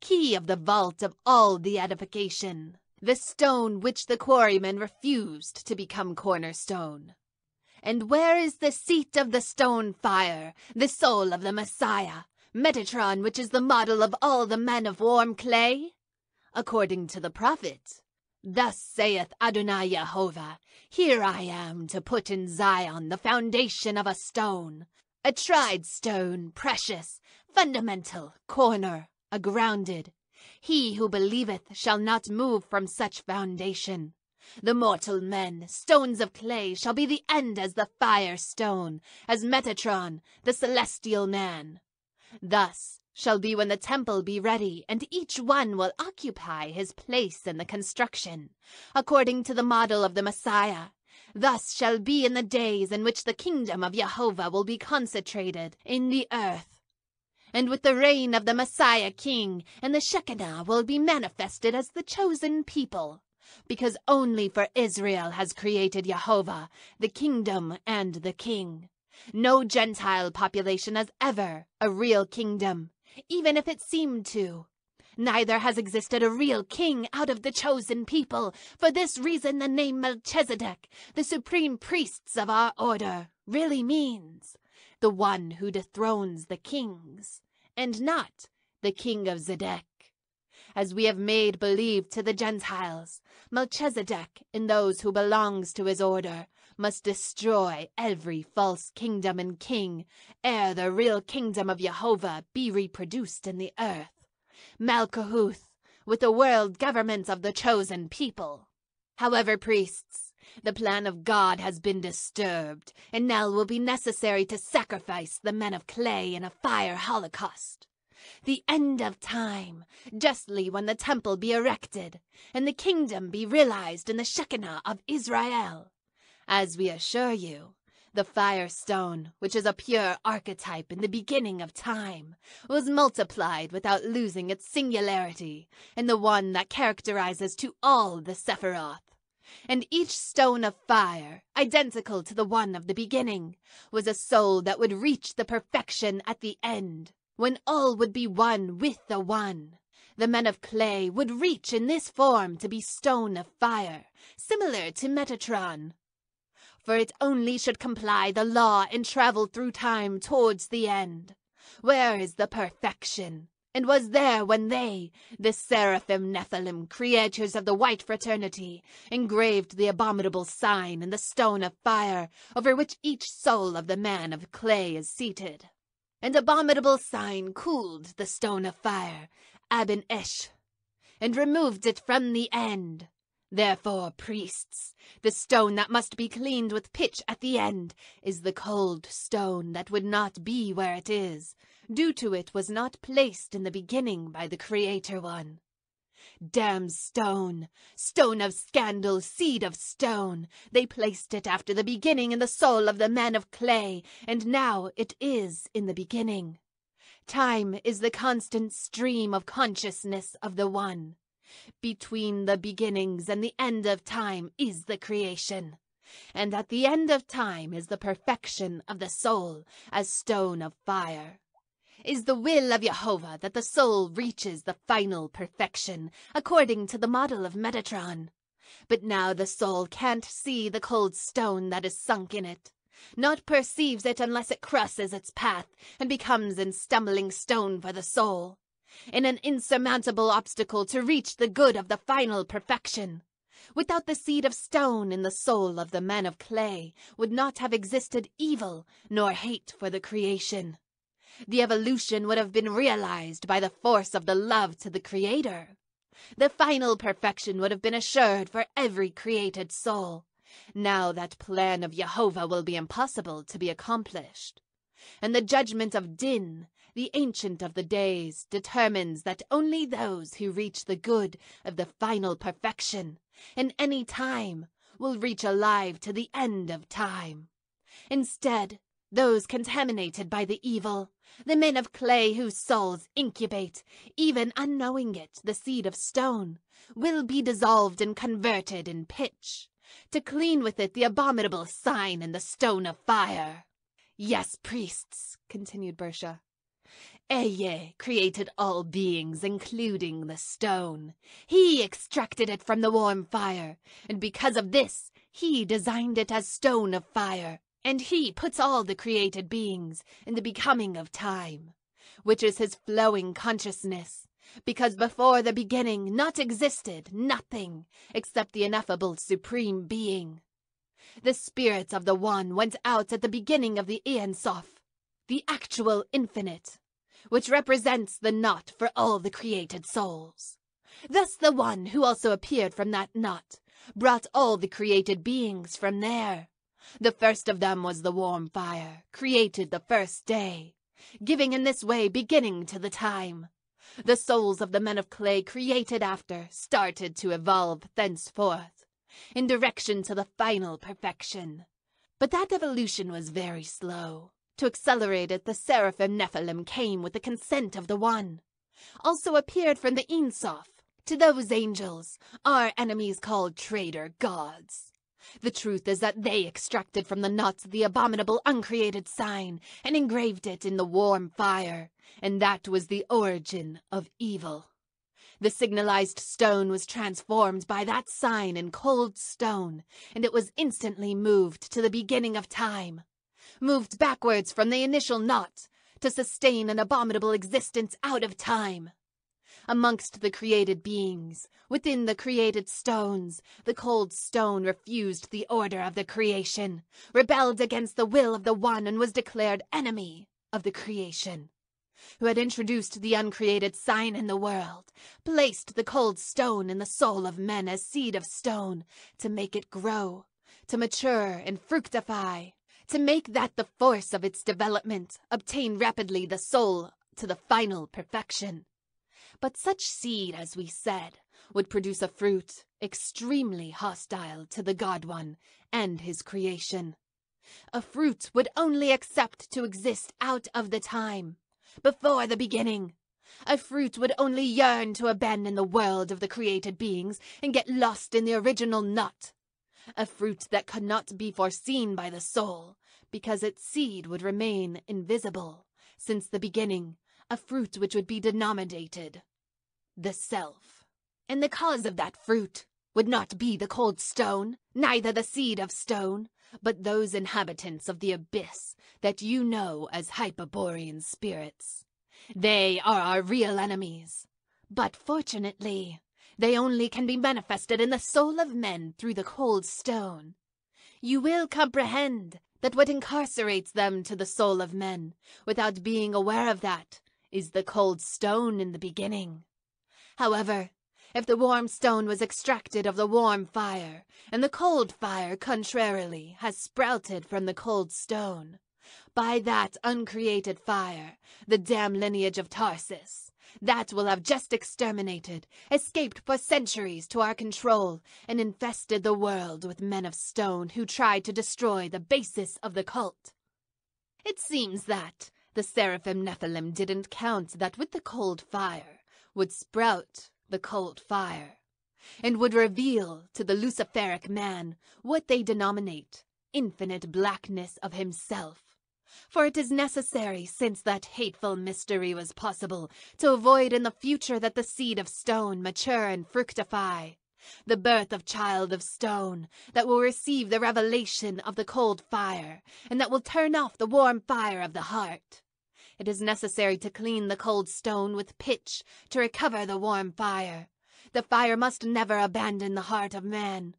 key of the vault of all the edification, the stone which the quarrymen refused to become cornerstone. And where is the seat of the stone fire, the soul of the Messiah, Metatron, which is the model of all the men of warm clay? According to the prophet, Thus saith Adonai Jehovah, Here I am to put in Zion the foundation of a stone, a tried stone, precious, fundamental, corner, a grounded. He who believeth shall not move from such foundation. The mortal men, stones of clay, shall be the end as the fire stone, as Metatron, the celestial man. Thus shall be when the temple be ready, and each one will occupy his place in the construction, according to the model of the Messiah. Thus shall be in the days in which the kingdom of Jehovah will be concentrated in the earth. And with the reign of the Messiah King, and the Shekinah will be manifested as the chosen people because only for Israel has created Jehovah, the kingdom and the king. No Gentile population has ever a real kingdom, even if it seemed to. Neither has existed a real king out of the chosen people. For this reason, the name Melchizedek, the supreme priests of our order, really means the one who dethrones the kings, and not the king of Zedek as we have made believe to the Gentiles. Melchizedek, in those who belongs to his order, must destroy every false kingdom and king, ere the real kingdom of Jehovah be reproduced in the earth. Malkuth, with the world government of the chosen people. However, priests, the plan of God has been disturbed, and now will be necessary to sacrifice the men of clay in a fire holocaust the end of time, justly when the temple be erected, and the kingdom be realized in the Shekinah of Israel. As we assure you, the Fire Stone, which is a pure archetype in the beginning of time, was multiplied without losing its singularity in the one that characterizes to all the Sephiroth. And each stone of fire, identical to the one of the beginning, was a soul that would reach the perfection at the end, when all would be one with the one. The men of clay would reach in this form to be stone of fire, similar to Metatron. For it only should comply the law and travel through time towards the end. Where is the perfection? And was there when they, the seraphim Nephilim, creators of the white fraternity, engraved the abominable sign in the stone of fire over which each soul of the man of clay is seated? and abominable sign cooled the stone of fire, Aben Esh, and removed it from the end. Therefore, priests, the stone that must be cleaned with pitch at the end is the cold stone that would not be where it is, due to it was not placed in the beginning by the Creator One. Damn stone! Stone of scandal, seed of stone! They placed it after the beginning in the soul of the man of clay, and now it is in the beginning. Time is the constant stream of consciousness of the One. Between the beginnings and the end of time is the creation. And at the end of time is the perfection of the soul as stone of fire. Is the will of Jehovah that the soul reaches the final perfection, according to the model of Metatron. But now the soul can't see the cold stone that is sunk in it not perceives it unless it crosses its path and becomes a stumbling stone for the soul, in an insurmountable obstacle to reach the good of the final perfection. Without the seed of stone in the soul of the man of clay would not have existed evil nor hate for the creation. The evolution would have been realized by the force of the love to the Creator. The final perfection would have been assured for every created soul, now that plan of Jehovah will be impossible to be accomplished. And the judgment of Din, the Ancient of the Days, determines that only those who reach the good of the final perfection in any time will reach alive to the end of time. Instead, those contaminated by the evil, the men of clay whose souls incubate, even unknowing it, the seed of stone, will be dissolved and converted in pitch to clean with it the abominable sign and the stone of fire. Yes, priests, continued Birsa. Ehye created all beings, including the stone. He extracted it from the warm fire, and because of this, he designed it as stone of fire, and he puts all the created beings in the becoming of time, which is his flowing consciousness, because before the beginning not existed nothing except the ineffable Supreme Being. The spirit of the One went out at the beginning of the Ein Sof, the actual infinite, which represents the knot for all the created souls. Thus the One who also appeared from that knot brought all the created beings from there. The first of them was the warm fire, created the first day, giving in this way beginning to the time. The souls of the men of clay created after started to evolve thenceforth, in direction to the final perfection. But that evolution was very slow. To accelerate it, the seraphim Nephilim came with the consent of the One. Also appeared from the Ein to those angels, our enemies called traitor gods. The truth is that they extracted from the nuts the abominable uncreated sign and engraved it in the warm fire, and that was the origin of evil. The signalized stone was transformed by that sign in cold stone, and it was instantly moved to the beginning of time, moved backwards from the initial knot to sustain an abominable existence out of time amongst the created beings, within the created stones, the cold stone refused the order of the creation, rebelled against the will of the One, and was declared enemy of the creation. Who had introduced the uncreated sign in the world, placed the cold stone in the soul of men as seed of stone, to make it grow, to mature and fructify, to make that the force of its development, obtain rapidly the soul to the final perfection. But such seed, as we said, would produce a fruit extremely hostile to the God One and his creation. A fruit would only accept to exist out of the time, before the beginning. A fruit would only yearn to abandon the world of the created beings and get lost in the original nut. A fruit that could not be foreseen by the soul, because its seed would remain invisible, since the beginning, a fruit which would be denominated the self. And the cause of that fruit would not be the cold stone, neither the seed of stone, but those inhabitants of the abyss that you know as Hyperborean spirits. They are our real enemies. But fortunately, they only can be manifested in the soul of men through the cold stone. You will comprehend that what incarcerates them to the soul of men, without being aware of that, is the cold stone in the beginning. However, if the warm stone was extracted of the warm fire, and the cold fire, contrarily, has sprouted from the cold stone, by that uncreated fire, the damn lineage of Tharsis, that will have just exterminated, escaped for centuries to our control, and infested the world with men of stone who tried to destroy the basis of the cult. It seems that the Seraphim Nephilim didn't count that with the cold fire would sprout the cold fire, and would reveal to the Luciferic man what they denominate infinite blackness of himself. For it is necessary, since that hateful mystery was possible, to avoid in the future that the seed of stone mature and fructify, the birth of child of stone, that will receive the revelation of the cold fire, and that will turn off the warm fire of the heart. It is necessary to clean the cold stone with pitch to recover the warm fire. The fire must never abandon the heart of man.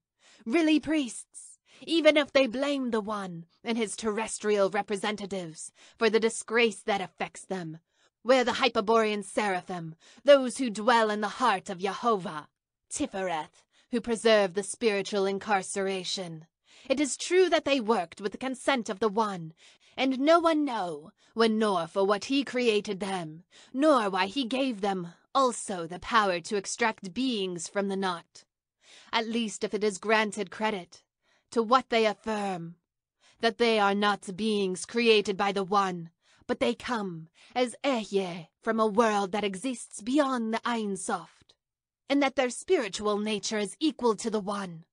Really, priests, even if they blame the One and his terrestrial representatives for the disgrace that affects them, we're the Hyperborean Seraphim, those who dwell in the heart of Jehovah, Tifereth, who preserve the spiritual incarceration. It is true that they worked with the consent of the One, and no one know when nor for what he created them, nor why he gave them also the power to extract beings from the not. At least if it is granted credit to what they affirm, that they are not beings created by the One, but they come as Ehye from a world that exists beyond the Ein Sof, and that their spiritual nature is equal to the One.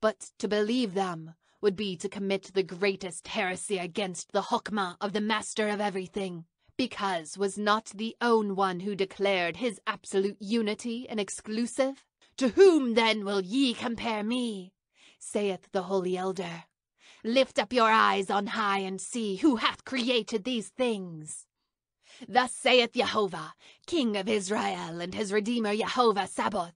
But to believe them would be to commit the greatest heresy against the Hokmah of the Master of Everything, because was not the own one who declared his absolute unity and exclusive? To whom then will ye compare me? Saith the Holy Elder. Lift up your eyes on high and see who hath created these things. Thus saith Jehovah, King of Israel, and his Redeemer Jehovah Sabaoth.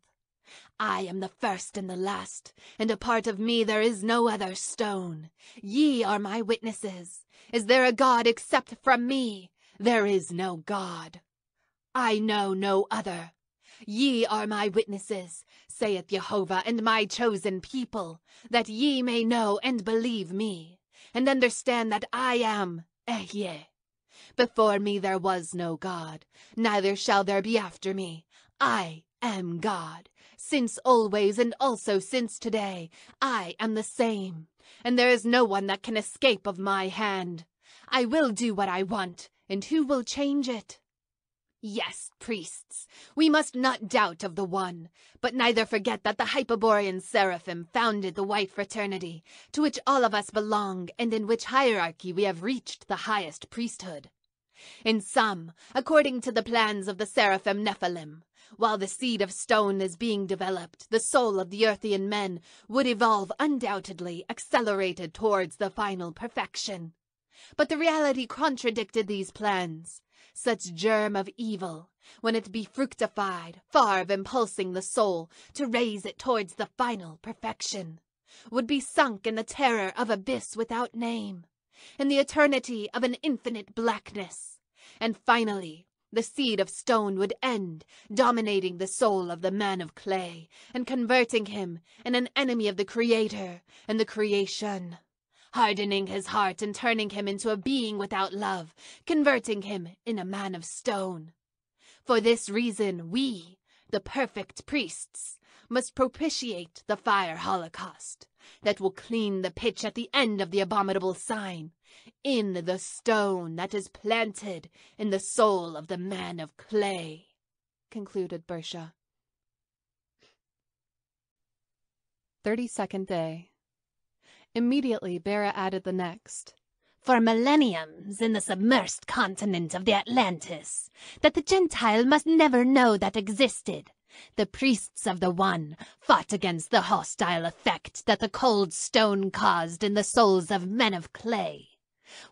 I am the first and the last, and apart of me there is no other stone. Ye are my witnesses. Is there a God except from me? There is no God. I know no other. Ye are my witnesses, saith Jehovah, and my chosen people, that ye may know and believe me, and understand that I am Ehye. Before me there was no God, neither shall there be after me. I am God, since always and also since today. I am the same, and there is no one that can escape of my hand. I will do what I want, and who will change it? Yes, priests, we must not doubt of the one, but neither forget that the Hyperborean Seraphim founded the White Fraternity, to which all of us belong, and in which hierarchy we have reached the highest priesthood. In sum, according to the plans of the Seraphim Nephilim, while the seed of stone is being developed, the soul of the Earthian men would evolve undoubtedly accelerated towards the final perfection. But the reality contradicted these plans such germ of evil, when it be fructified, far of impulsing the soul to raise it towards the final perfection, would be sunk in the terror of abyss without name, in the eternity of an infinite blackness, and finally the seed of stone would end, dominating the soul of the man of clay, and converting him in an enemy of the Creator and the creation hardening his heart and turning him into a being without love, converting him in a man of stone. For this reason, we, the perfect priests, must propitiate the fire holocaust that will clean the pitch at the end of the abominable sign in the stone that is planted in the soul of the man of clay, concluded Birsa. 32nd day. Immediately, Bera added the next. For millenniums in the submersed continent of the Atlantis, that the Gentile must never know that existed. The priests of the One fought against the hostile effect that the cold stone caused in the souls of men of clay.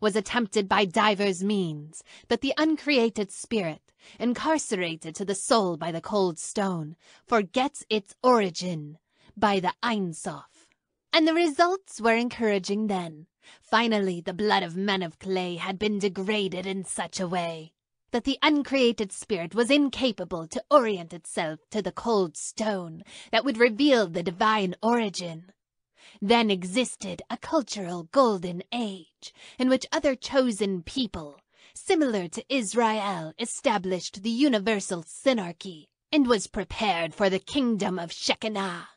Was attempted by divers means that the uncreated spirit, incarcerated to the soul by the cold stone, forgets its origin by the Ein Sof and the results were encouraging then. Finally, the blood of men of clay had been degraded in such a way that the uncreated spirit was incapable to orient itself to the cold stone that would reveal the divine origin. Then existed a cultural golden age in which other chosen people, similar to Israel, established the universal synarchy and was prepared for the kingdom of Shekinah.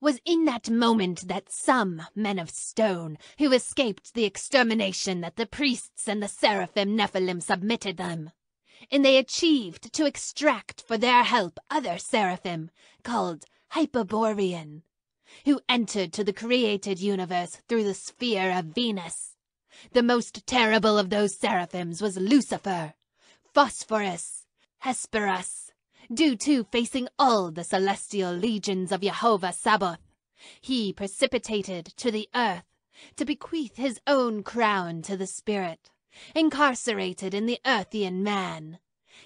Was in that moment that some men of stone who escaped the extermination that the priests and the seraphim Nephilim submitted them, and they achieved to extract for their help other seraphim called Hyperborean, who entered to the created universe through the sphere of Venus. The most terrible of those seraphims was Lucifer, Phosphorus, Hesperus, due to facing all the celestial legions of Jehovah Sabaoth, He precipitated to the earth to bequeath his own crown to the spirit, incarcerated in the earthian man.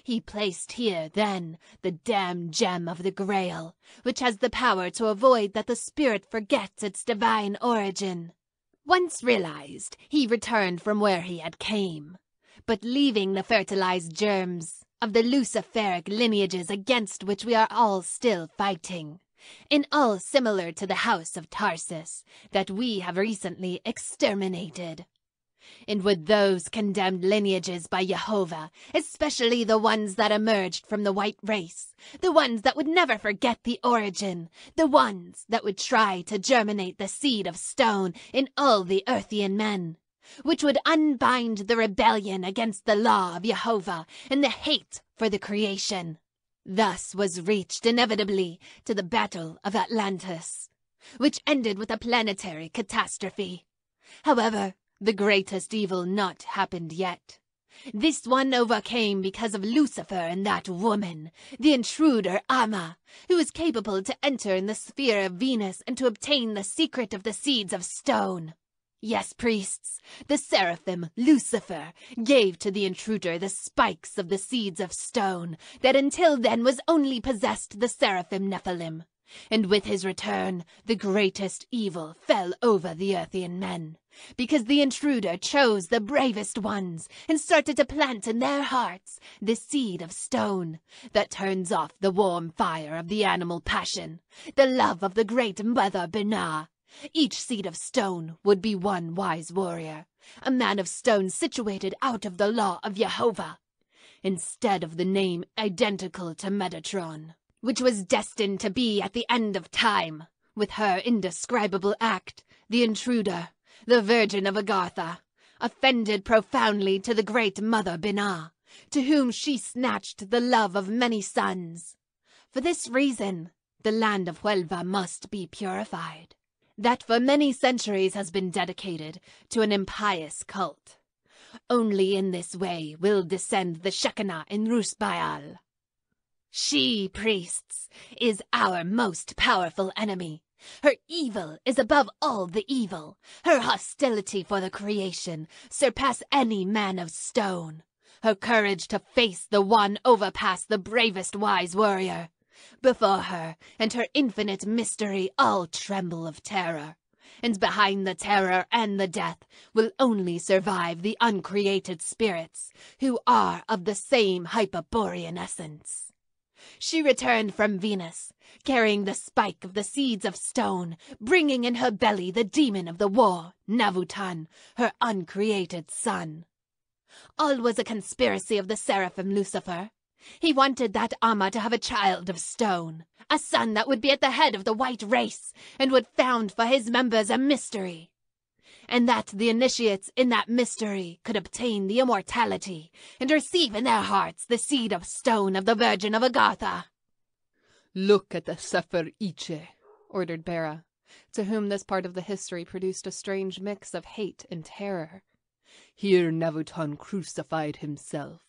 He placed here, then, the damned gem of the Grail, which has the power to avoid that the spirit forgets its divine origin. Once realized, he returned from where he had came, but leaving the fertilized germs of the luciferic lineages against which we are all still fighting, in all similar to the house of Tharsis that we have recently exterminated. And with those condemned lineages by Jehovah, especially the ones that emerged from the white race, the ones that would never forget the origin, the ones that would try to germinate the seed of stone in all the earthian men, which would unbind the rebellion against the law of Jehovah and the hate for the creation. Thus was reached inevitably to the Battle of Atlantis, which ended with a planetary catastrophe. However, the greatest evil not happened yet. This one overcame because of Lucifer and that woman, the intruder Amma, who is capable to enter in the sphere of Venus and to obtain the secret of the seeds of stone. Yes, priests, the seraphim Lucifer gave to the intruder the spikes of the seeds of stone that until then was only possessed the seraphim Nephilim. And with his return, the greatest evil fell over the Earthian men, because the intruder chose the bravest ones and started to plant in their hearts the seed of stone that turns off the warm fire of the animal passion, the love of the great mother Binah. Each seed of stone would be one wise warrior, a man of stone situated out of the law of Jehovah, instead of the name identical to Metatron which was destined to be at the end of time, with her indescribable act, the intruder, the Virgin of Agartha, offended profoundly to the great mother Binah, to whom she snatched the love of many sons. For this reason, the land of Huelva must be purified, that for many centuries has been dedicated to an impious cult. Only in this way will descend the Shekinah in Rus Baal. She, priests, is our most powerful enemy. Her evil is above all the evil. Her hostility for the creation surpass any man of stone. Her courage to face the one overpass the bravest wise warrior. Before her and her infinite mystery all tremble of terror. And behind the terror and the death will only survive the uncreated spirits, who are of the same Hyperborean essence. She returned from Venus, carrying the spike of the seeds of stone, bringing in her belly the demon of the war, Navutan, her uncreated son. All was a conspiracy of the seraphim Lucifer. He wanted that Amma to have a child of stone, a son that would be at the head of the white race, and would found for his members a mystery and that the initiates in that mystery could obtain the immortality and receive in their hearts the seed of stone of the Virgin of Agartha. Look at the Sefer Itzheh, ordered Bera, to whom this part of the history produced a strange mix of hate and terror. Here Navutan crucified himself.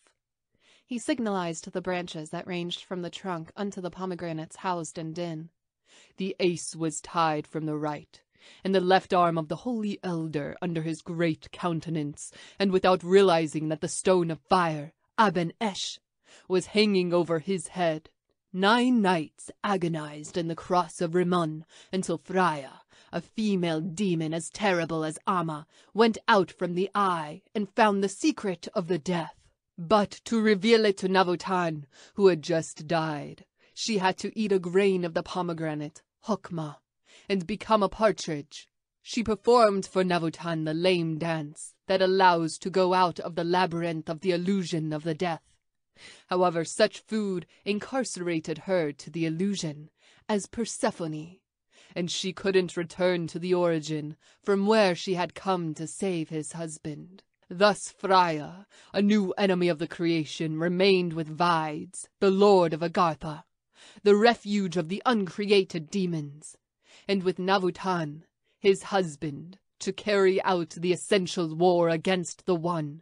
He signalized the branches that ranged from the trunk unto the pomegranates housed in Din. The ace was tied from the right, and the left arm of the holy elder under his great countenance, and without realizing that the stone of fire, Aben Esh, was hanging over his head. Nine nights agonized in the cross of Rimmon until Frya, a female demon as terrible as Amma, went out from the eye and found the secret of the death. But to reveal it to Navutan, who had just died, she had to eat a grain of the pomegranate, hokma, and become a partridge, She performed for Navutan the lame dance that allows to go out of the labyrinth of the illusion of the death. However, such food incarcerated her to the illusion as Persephone, and she couldn't return to the origin from where she had come to save his husband. Thus Frya, a new enemy of the creation, remained with Vydes, the lord of Agartha, the refuge of the uncreated demons, and with Navutan, his husband, to carry out the essential war against the One.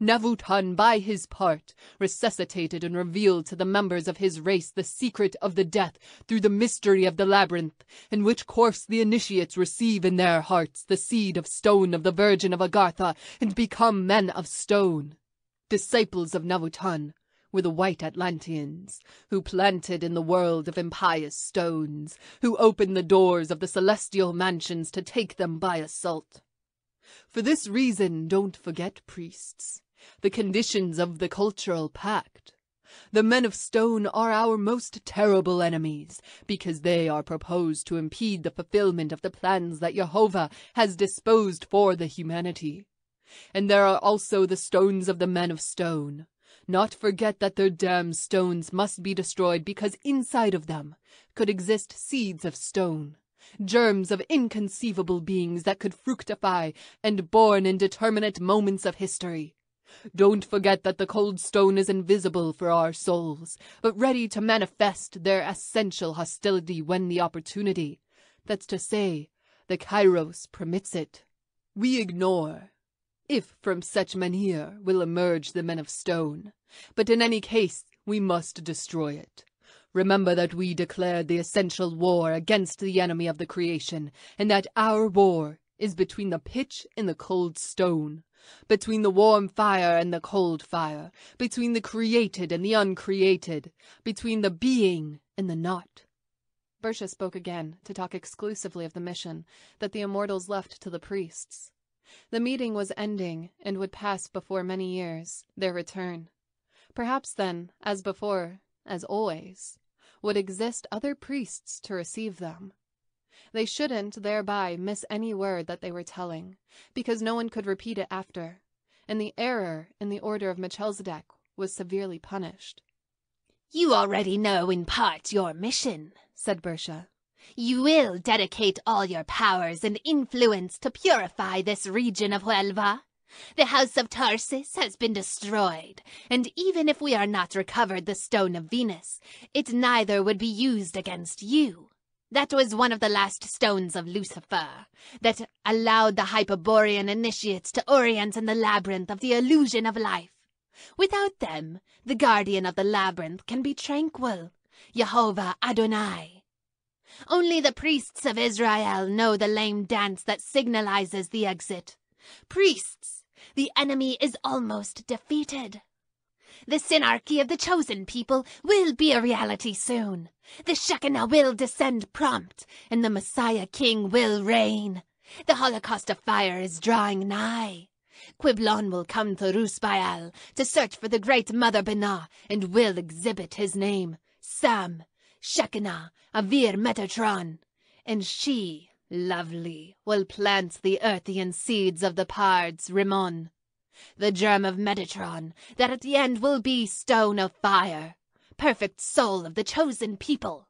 Navutan, by his part, resuscitated and revealed to the members of his race the secret of the death through the mystery of the labyrinth, in which course the initiates receive in their hearts the seed of stone of the Virgin of Agartha and become men of stone. Disciples of Navutan were the white Atlanteans, who planted in the world of impious stones, who opened the doors of the celestial mansions to take them by assault. For this reason, don't forget, priests, the conditions of the cultural pact. The men of stone are our most terrible enemies, because they are proposed to impede the fulfillment of the plans that Jehovah has disposed for the humanity. And there are also the stones of the men of stone. Not forget that their damned stones must be destroyed because inside of them could exist seeds of stone germs of inconceivable beings that could fructify and born in determinate moments of history. Don't forget that the cold stone is invisible for our souls, but ready to manifest their essential hostility when the opportunity, that's to say, the Kairos permits it. We ignore, if from such men here will emerge the men of stone, but in any case we must destroy it. Remember that we declared the essential war against the enemy of the creation, and that our war is between the pitch and the cold stone, between the warm fire and the cold fire, between the created and the uncreated, between the being and the not. Birsa spoke again to talk exclusively of the mission that the immortals left to the priests. The meeting was ending and would pass before many years, their return. Perhaps then, as before, as always, would exist other priests to receive them. They shouldn't thereby miss any word that they were telling, because no one could repeat it after, and the error in the order of Melchizedek was severely punished. You already know in part your mission, said Birsa. You will dedicate all your powers and influence to purify this region of Huelva. The house of Tharsis has been destroyed, and even if we are not recovered the stone of Venus, it neither would be used against you. That was one of the last stones of Lucifer, that allowed the Hyperborean initiates to orient in the labyrinth of the illusion of life. Without them, the guardian of the labyrinth can be tranquil, Jehovah Adonai. Only the priests of Israel know the lame dance that signalizes the exit. Priests, the enemy is almost defeated. The synarchy of the chosen people will be a reality soon. The Shekinah will descend prompt, and the Messiah King will reign. The Holocaust of fire is drawing nigh. Quiblon will come to Rus Baal to search for the great Mother Binah and will exhibit his name, Sam, Shekinah, Avir Metatron, and she Lovely will plant the earthian seeds of the Pards, Rimmon. The germ of Metatron, that at the end will be stone of fire. Perfect soul of the chosen people.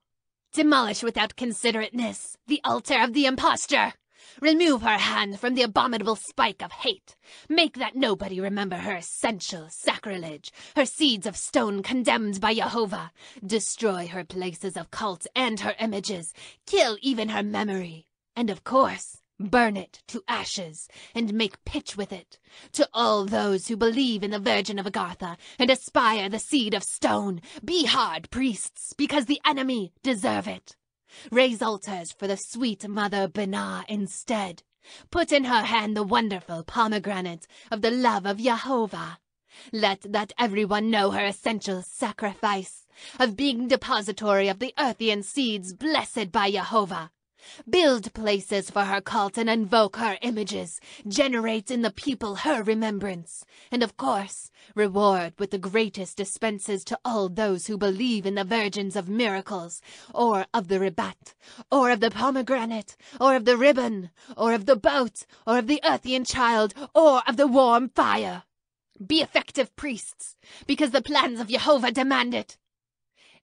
Demolish without considerateness the altar of the impostor. Remove her hand from the abominable spike of hate. Make that nobody remember her essential sacrilege, her seeds of stone condemned by Jehovah. Destroy her places of cult and her images. Kill even her memory. And of course, burn it to ashes and make pitch with it. To all those who believe in the Virgin of Agartha and aspire the seed of stone, be hard priests because the enemy deserve it. Raise altars for the sweet Mother Binah instead. Put in her hand the wonderful pomegranate of the love of Jehovah. Let that everyone know her essential sacrifice of being depository of the earthian seeds blessed by Jehovah Build places for her cult and invoke her images. Generate in the people her remembrance. And of course, reward with the greatest dispenses to all those who believe in the virgins of miracles, or of the ribat, or of the pomegranate, or of the ribbon, or of the boat, or of the Earthian child, or of the warm fire. Be effective priests, because the plans of Jehovah demand it.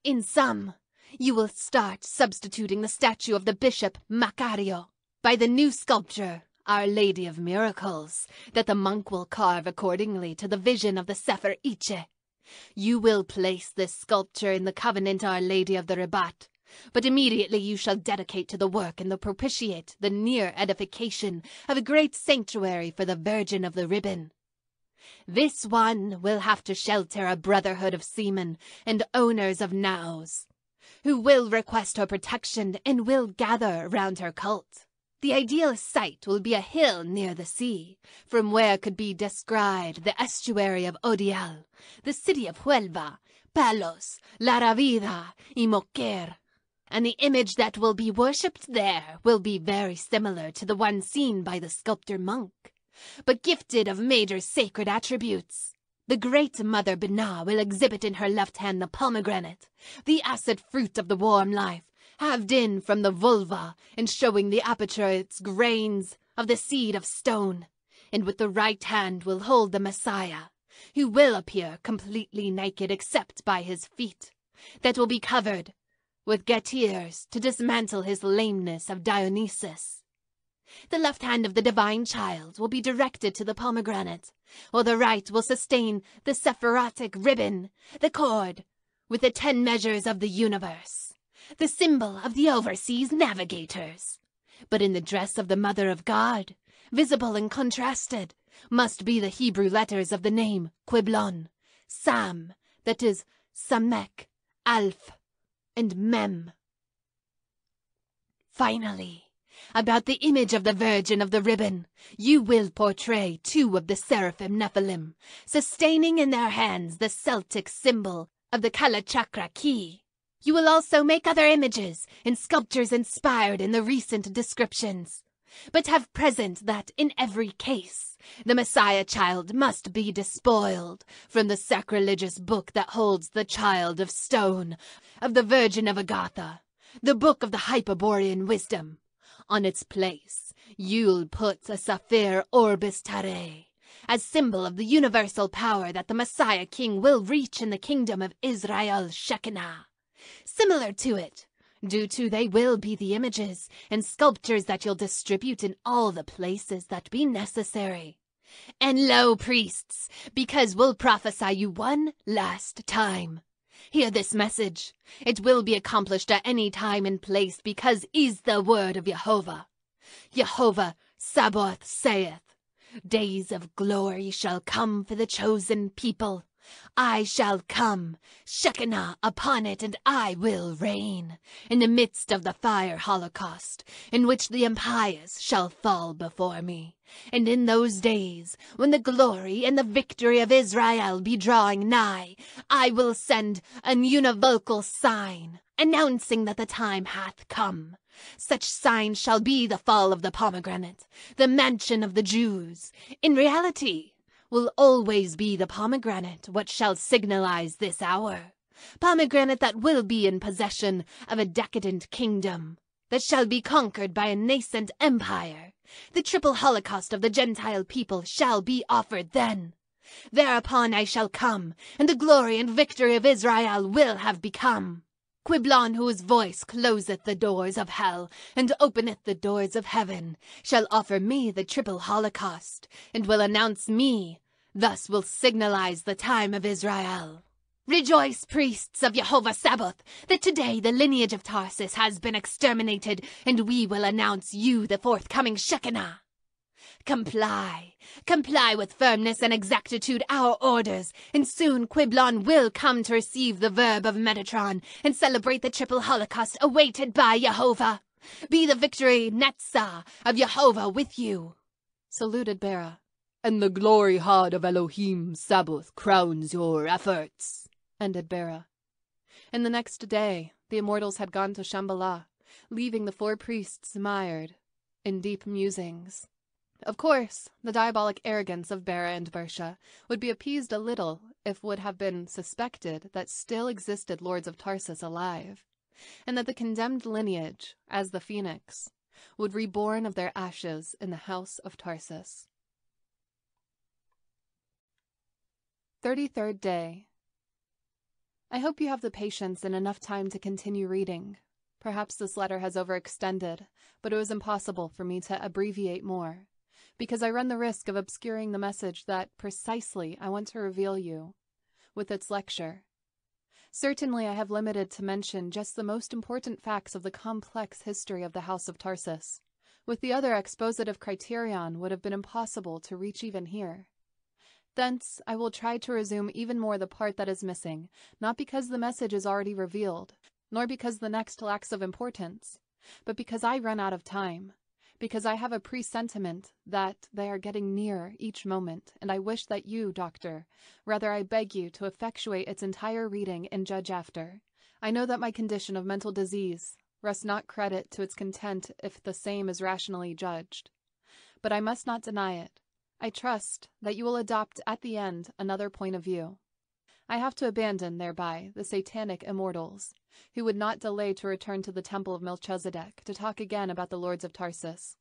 In sum, you will start substituting the statue of the bishop Macario by the new sculpture, Our Lady of Miracles, that the monk will carve accordingly to the vision of the Iche. You will place this sculpture in the covenant Our Lady of the Ribat, but immediately you shall dedicate to the work and the propitiate the near edification of a great sanctuary for the Virgin of the Ribbon. This one will have to shelter a brotherhood of seamen and owners of naus, who will request her protection and will gather round her cult. The ideal site will be a hill near the sea, from where could be descried the estuary of Odiel, the city of Huelva, Palos, La Rabida, y Moguer. And the image that will be worshipped there will be very similar to the one seen by the sculptor monk, but gifted of major sacred attributes. The great Mother Binah will exhibit in her left hand the pomegranate, the acid fruit of the warm life, halved in from the vulva and showing the aperture its grains of the seed of stone, and with the right hand will hold the Messiah, who will appear completely naked except by his feet, that will be covered with getirs to dismantle his lameness of Dionysus. The left hand of the divine child will be directed to the pomegranate, while the right will sustain the sephirotic ribbon, the cord, with the ten measures of the universe, the symbol of the overseas navigators. But in the dress of the Mother of God, visible and contrasted, must be the Hebrew letters of the name Quiblon, Sam, that is Samek, Aleph, and Mem. Finally, about the image of the Virgin of the Ribbon, you will portray two of the seraphim Nephilim, sustaining in their hands the Celtic symbol of the Kalachakra key. You will also make other images and sculptures inspired in the recent descriptions. But have present that in every case, the Messiah child must be despoiled from the sacrilegious book that holds the child of stone, of the Virgin of Agartha, the book of the Hyperborean wisdom. On its place, you'll put a sapphire Orbis Terrae, as symbol of the universal power that the Messiah King will reach in the kingdom of Israel Shekinah. Similar to it, due to they will be the images and sculptures that you'll distribute in all the places that be necessary. And lo, priests, because we'll prophesy you one last time. Hear this message. It will be accomplished at any time and place because is the word of Jehovah. Jehovah Sabaoth saith, Days of glory shall come for the chosen people. I shall come, Shekinah upon it, and I will reign in the midst of the fire holocaust, in which the impious shall fall before me. And in those days, when the glory and the victory of Israel be drawing nigh, I will send an univocal sign, announcing that the time hath come. Such sign shall be the fall of the pomegranate, the mansion of the Jews. In reality, will always be the pomegranate what shall signalize this hour. Pomegranate that will be in possession of a decadent kingdom, that shall be conquered by a nascent empire. The triple holocaust of the Gentile people shall be offered then. Thereupon I shall come, and the glory and victory of Israel will have become. Quiblon, whose voice closeth the doors of hell and openeth the doors of heaven, shall offer me the triple holocaust, and will announce me, thus will signalize the time of Israel. Rejoice, priests of Jehovah Sabaoth, that today the lineage of Tharsis has been exterminated, and we will announce you the forthcoming Shekinah. Comply, comply with firmness and exactitude our orders, and soon Quiblon will come to receive the verb of Metatron and celebrate the triple holocaust awaited by Jehovah. Be the victory, Netzah, of Jehovah with you. Saluted Bera. And the glory hod of Elohim Sabaoth crowns your efforts, ended Bera. And the next day, the immortals had gone to Shambhala, leaving the four priests mired in deep musings. Of course, the diabolic arrogance of Bera and Birsa would be appeased a little if would have been suspected that still existed lords of Tharsis alive, and that the condemned lineage, as the phoenix, would reborn of their ashes in the house of Tharsis. 33rd Day I hope you have the patience and enough time to continue reading. Perhaps this letter has overextended, but it was impossible for me to abbreviate more because I run the risk of obscuring the message that precisely I want to reveal you with its lecture. Certainly, I have limited to mention just the most important facts of the complex history of the House of Tharsis. With the other expositive criterion would have been impossible to reach even here. Thence, I will try to resume even more the part that is missing, not because the message is already revealed, nor because the next lacks of importance, but because I run out of time because I have a presentiment that they are getting nearer each moment, and I wish that you, Doctor, rather I beg you to effectuate its entire reading and judge after. I know that my condition of mental disease rests not credit to its content if the same is rationally judged. But I must not deny it. I trust that you will adopt at the end another point of view. I have to abandon thereby the satanic immortals, who would not delay to return to the temple of Melchizedek to talk again about the lords of Tharsis.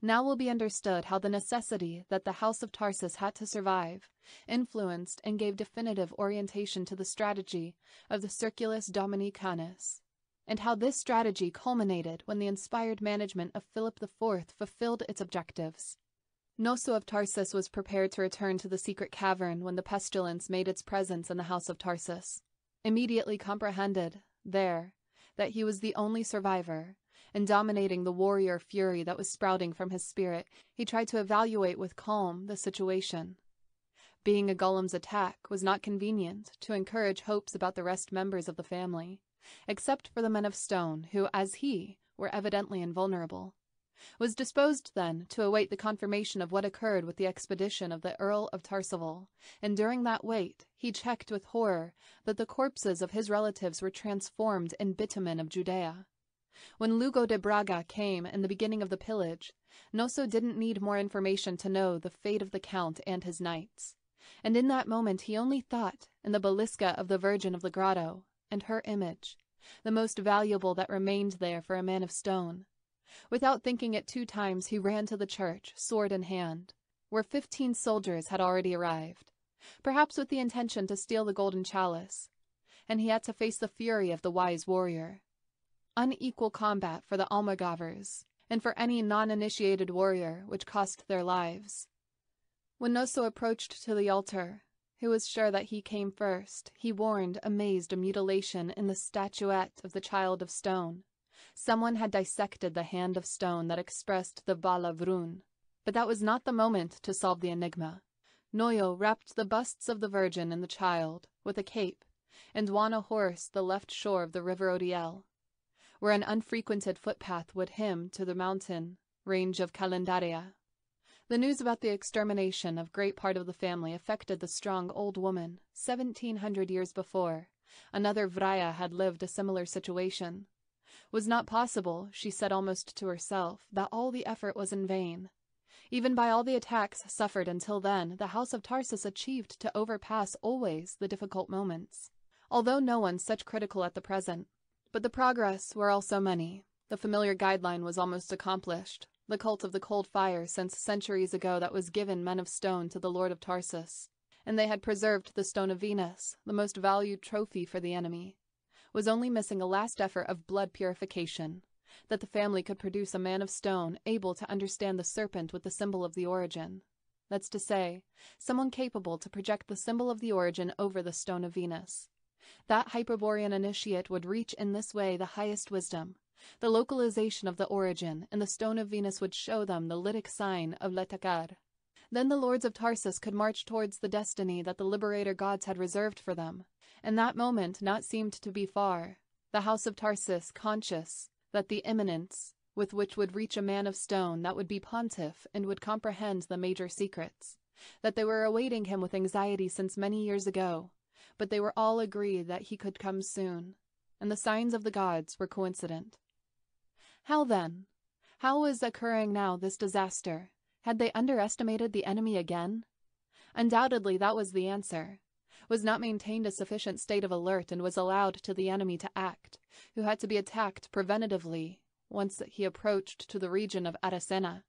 Now will be understood how the necessity that the house of Tharsis had to survive influenced and gave definitive orientation to the strategy of the Circulus Domini Canis, and how this strategy culminated when the inspired management of Philip IV fulfilled its objectives. Noso of Tharsis was prepared to return to the secret cavern when the pestilence made its presence in the house of Tharsis. Immediately comprehended, there, that he was the only survivor, and dominating the warrior fury that was sprouting from his spirit, he tried to evaluate with calm the situation. Being a golem's attack was not convenient to encourage hopes about the rest members of the family, except for the men of stone, who, as he, were evidently invulnerable was disposed then to await the confirmation of what occurred with the expedition of the Earl of Tarsaval, and during that wait he checked with horror that the corpses of his relatives were transformed in bitumen of Judea. When Lugo de Braga came in the beginning of the pillage, Noso didn't need more information to know the fate of the Count and his knights, and in that moment he only thought in the Basilisca of the Virgin of the Grotto and her image, the most valuable that remained there for a man of stone, Without thinking it two times, he ran to the church, sword in hand, where fifteen soldiers had already arrived, perhaps with the intention to steal the golden chalice, and he had to face the fury of the wise warrior. Unequal combat for the Almogavars, and for any non-initiated warrior, which cost their lives. When Noso approached to the altar, who was sure that he came first, he warned, amazed, a mutilation in the statuette of the child of stone. Someone had dissected the hand of stone that expressed the Vala Vrun. But that was not the moment to solve the enigma. Noyo wrapped the busts of the Virgin and the Child with a cape, and won a horse the left shore of the river Odiel, where an unfrequented footpath would him to the mountain range of Calendaria. The news about the extermination of great part of the family affected the strong old woman. Seventeen hundred years before, another Vraya had lived a similar situation was not possible, she said almost to herself, that all the effort was in vain. Even by all the attacks suffered until then, the House of Tharsis achieved to overpass always the difficult moments, although no one such critical at the present. But the progress were also many. The familiar guideline was almost accomplished, the cult of the cold fire since centuries ago that was given men of stone to the Lord of Tharsis, and they had preserved the stone of Venus, the most valued trophy for the enemy was only missing a last effort of blood purification, that the family could produce a man of stone able to understand the serpent with the symbol of the origin. That's to say, someone capable to project the symbol of the origin over the stone of Venus. That Hyperborean initiate would reach in this way the highest wisdom, the localization of the origin, and the stone of Venus would show them the lytic sign of Letakar. Then the lords of Tharsis could march towards the destiny that the liberator gods had reserved for them, and that moment not seemed to be far. The house of Tharsis, conscious that the imminence with which would reach a man of stone that would be pontiff and would comprehend the major secrets, that they were awaiting him with anxiety since many years ago, but they were all agreed that he could come soon, and the signs of the gods were coincident. How then? How was occurring now this disaster? Had they underestimated the enemy again? Undoubtedly that was the answer. Was not maintained a sufficient state of alert and was allowed to the enemy to act, who had to be attacked preventatively once he approached to the region of Aracena.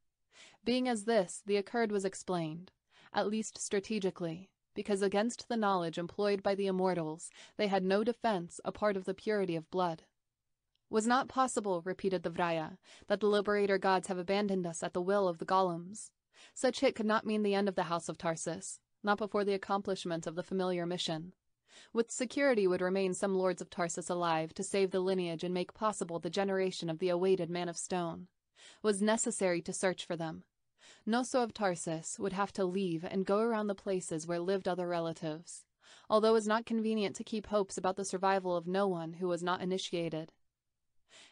Being as this, the occurred was explained, at least strategically, because against the knowledge employed by the immortals they had no defense apart of the purity of blood. Was not possible, repeated the Vraya, that the liberator gods have abandoned us at the will of the golems. Such hit could not mean the end of the House of Tharsis, not before the accomplishment of the familiar mission. With security would remain some lords of Tharsis alive to save the lineage and make possible the generation of the awaited Man of Stone. Was necessary to search for them. Noso of Tharsis would have to leave and go around the places where lived other relatives, although it was not convenient to keep hopes about the survival of no one who was not initiated.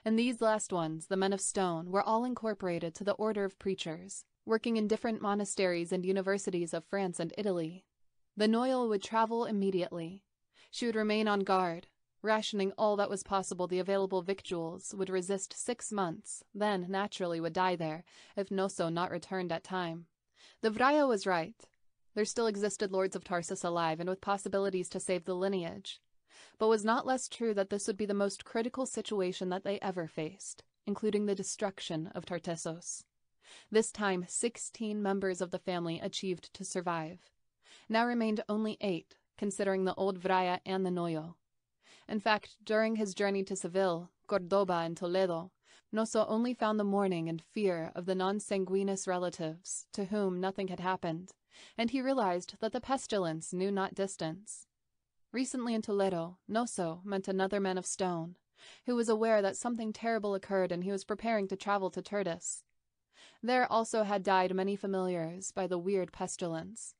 And these last ones, the men of stone, were all incorporated to the order of preachers, working in different monasteries and universities of France and Italy. The Noyal would travel immediately. She would remain on guard, rationing all that was possible the available victuals, would resist six months, then naturally would die there, if Noso not returned at time. The Vraya was right. There still existed lords of Tharsis alive and with possibilities to save the lineage but was not less true that this would be the most critical situation that they ever faced, including the destruction of Tartessos. This time, 16 members of the family achieved to survive. Now remained only eight, considering the old Vraya and the Noyo. In fact, during his journey to Seville, Cordoba, and Toledo, Noso only found the mourning and fear of the non-sanguineous relatives to whom nothing had happened, and he realized that the pestilence knew not distance. Recently in Toledo, Noso met another man of stone, who was aware that something terrible occurred and he was preparing to travel to Turdus. There also had died many familiars by the weird pestilence.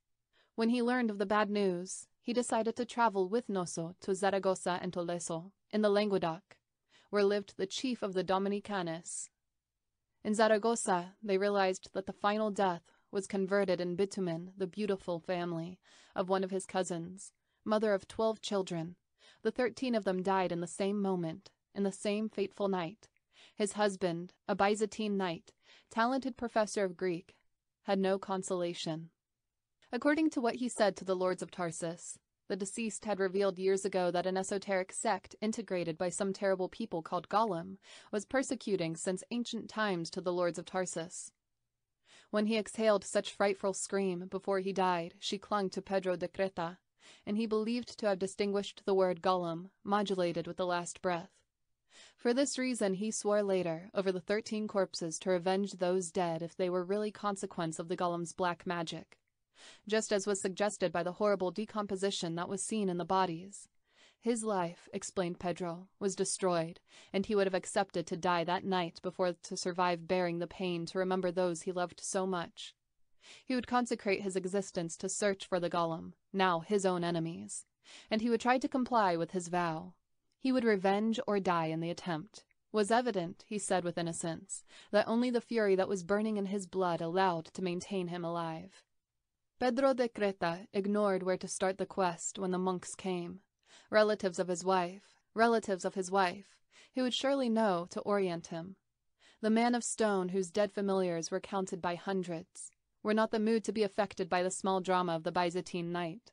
When he learned of the bad news, he decided to travel with Noso to Zaragoza and Tolosa, in the Languedoc, where lived the chief of the Domini Canis. In Zaragoza, they realized that the final death was converted in bitumen the beautiful family of one of his cousins, mother of twelve children. The thirteen of them died in the same moment, in the same fateful night. His husband, a Byzantine knight, talented professor of Greek, had no consolation. According to what he said to the lords of Tharsis, the deceased had revealed years ago that an esoteric sect integrated by some terrible people called Golem was persecuting since ancient times to the lords of Tharsis. When he exhaled such frightful scream before he died, she clung to Pedro de Creta, and he believed to have distinguished the word golem, modulated with the last breath. For this reason he swore later, over the thirteen corpses, to revenge those dead if they were really consequence of the golem's black magic, just as was suggested by the horrible decomposition that was seen in the bodies. His life, explained Pedro, was destroyed, and he would have accepted to die that night before to survive bearing the pain to remember those he loved so much. He would consecrate his existence to search for the golem, now his own enemies, and he would try to comply with his vow. He would revenge or die in the attempt. Was evident, he said with innocence, that only the fury that was burning in his blood allowed to maintain him alive. Pedro de Creta ignored where to start the quest when the monks came. Relatives of his wife, relatives of his wife, who would surely know to orient him. The man of stone whose dead familiars were counted by hundreds were not the mood to be affected by the small drama of the Byzantine knight.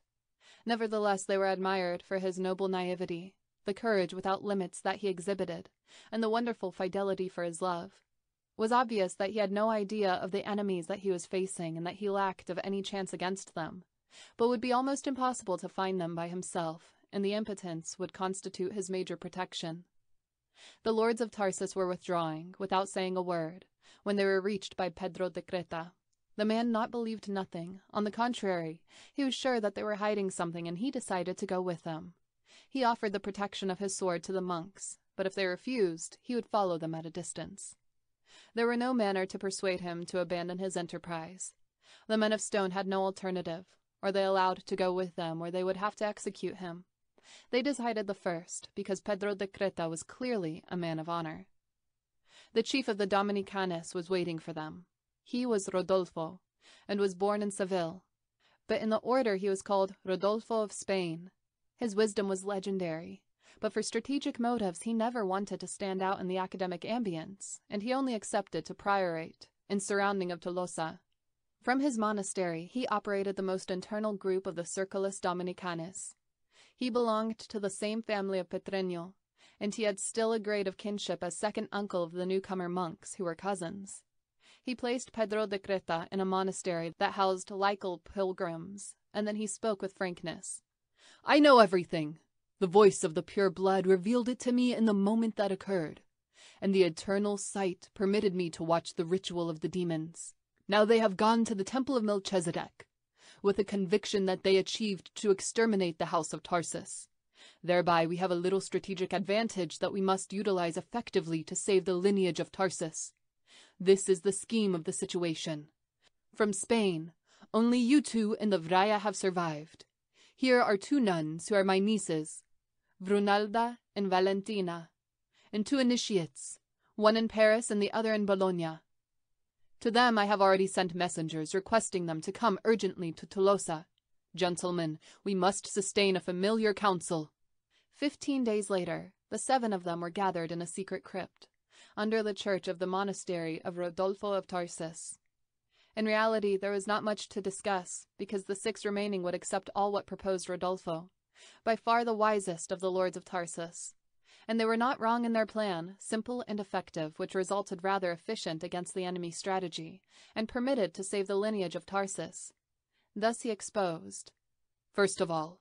Nevertheless, they were admired for his noble naivety, the courage without limits that he exhibited, and the wonderful fidelity for his love. Was obvious that he had no idea of the enemies that he was facing and that he lacked of any chance against them, but would be almost impossible to find them by himself, and the impotence would constitute his major protection. The lords of Tharsis were withdrawing, without saying a word, when they were reached by Pedro de Creta. The man not believed nothing. On the contrary, he was sure that they were hiding something, and he decided to go with them. He offered the protection of his sword to the monks, but if they refused, he would follow them at a distance. There were no manner to persuade him to abandon his enterprise. The men of stone had no alternative, or they allowed to go with them, or they would have to execute him. They decided the first, because Pedro de Creta was clearly a man of honor. The chief of the Domini Canis was waiting for them. He was Rodolfo, and was born in Seville, but in the order he was called Rodolfo of Spain. His wisdom was legendary. But for strategic motives, he never wanted to stand out in the academic ambience, and he only accepted to priorate in surrounding of Tolosa. From his monastery, he operated the most internal group of the Circulus Domini Canis. He belonged to the same family of Petreño, and he had still a grade of kinship as second uncle of the newcomer monks, who were cousins. He placed Pedro de Creta in a monastery that housed laical pilgrims, and then he spoke with frankness. I know everything. The voice of the pure blood revealed it to me in the moment that occurred, and the eternal sight permitted me to watch the ritual of the demons. Now they have gone to the temple of Melchizedek, with a conviction that they achieved to exterminate the house of Tharsis. Thereby we have a little strategic advantage that we must utilize effectively to save the lineage of Tharsis. This is the scheme of the situation. From Spain, only you two and the Vraya have survived. Here are two nuns who are my nieces, Brunalda and Valentina, and two initiates, one in Paris and the other in Bologna. To them I have already sent messengers requesting them to come urgently to Tolosa. Gentlemen, we must sustain a familiar council. Fifteen days later, the seven of them were gathered in a secret crypt, under the church of the monastery of Rodolfo of Tharsis. In reality, there was not much to discuss, because the six remaining would accept all what proposed Rodolfo, by far the wisest of the lords of Tharsis. And they were not wrong in their plan, simple and effective, which resulted rather efficient against the enemy's strategy, and permitted to save the lineage of Tharsis. Thus he exposed. First of all,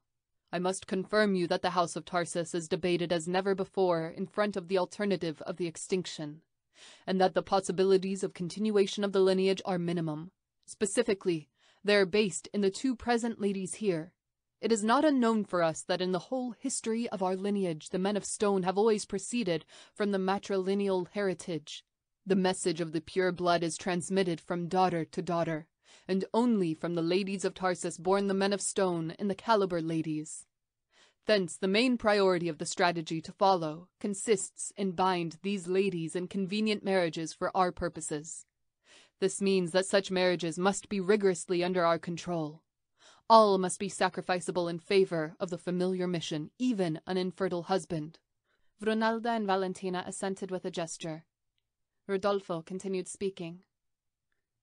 I must confirm you that the House of Tharsis is debated as never before in front of the alternative of the extinction, and that the possibilities of continuation of the lineage are minimum. Specifically, they are based in the two present ladies here. It is not unknown for us that in the whole history of our lineage the men of stone have always proceeded from the matrilineal heritage. The message of the pure blood is transmitted from daughter to daughter and only from the ladies of Tharsis born the men of stone and the Caliber ladies. Thence the main priority of the strategy to follow consists in bind these ladies in convenient marriages for our purposes. This means that such marriages must be rigorously under our control. All must be sacrificable in favor of the familiar mission, even an infertile husband. Brunalda and Valentina assented with a gesture. Rodolfo continued speaking.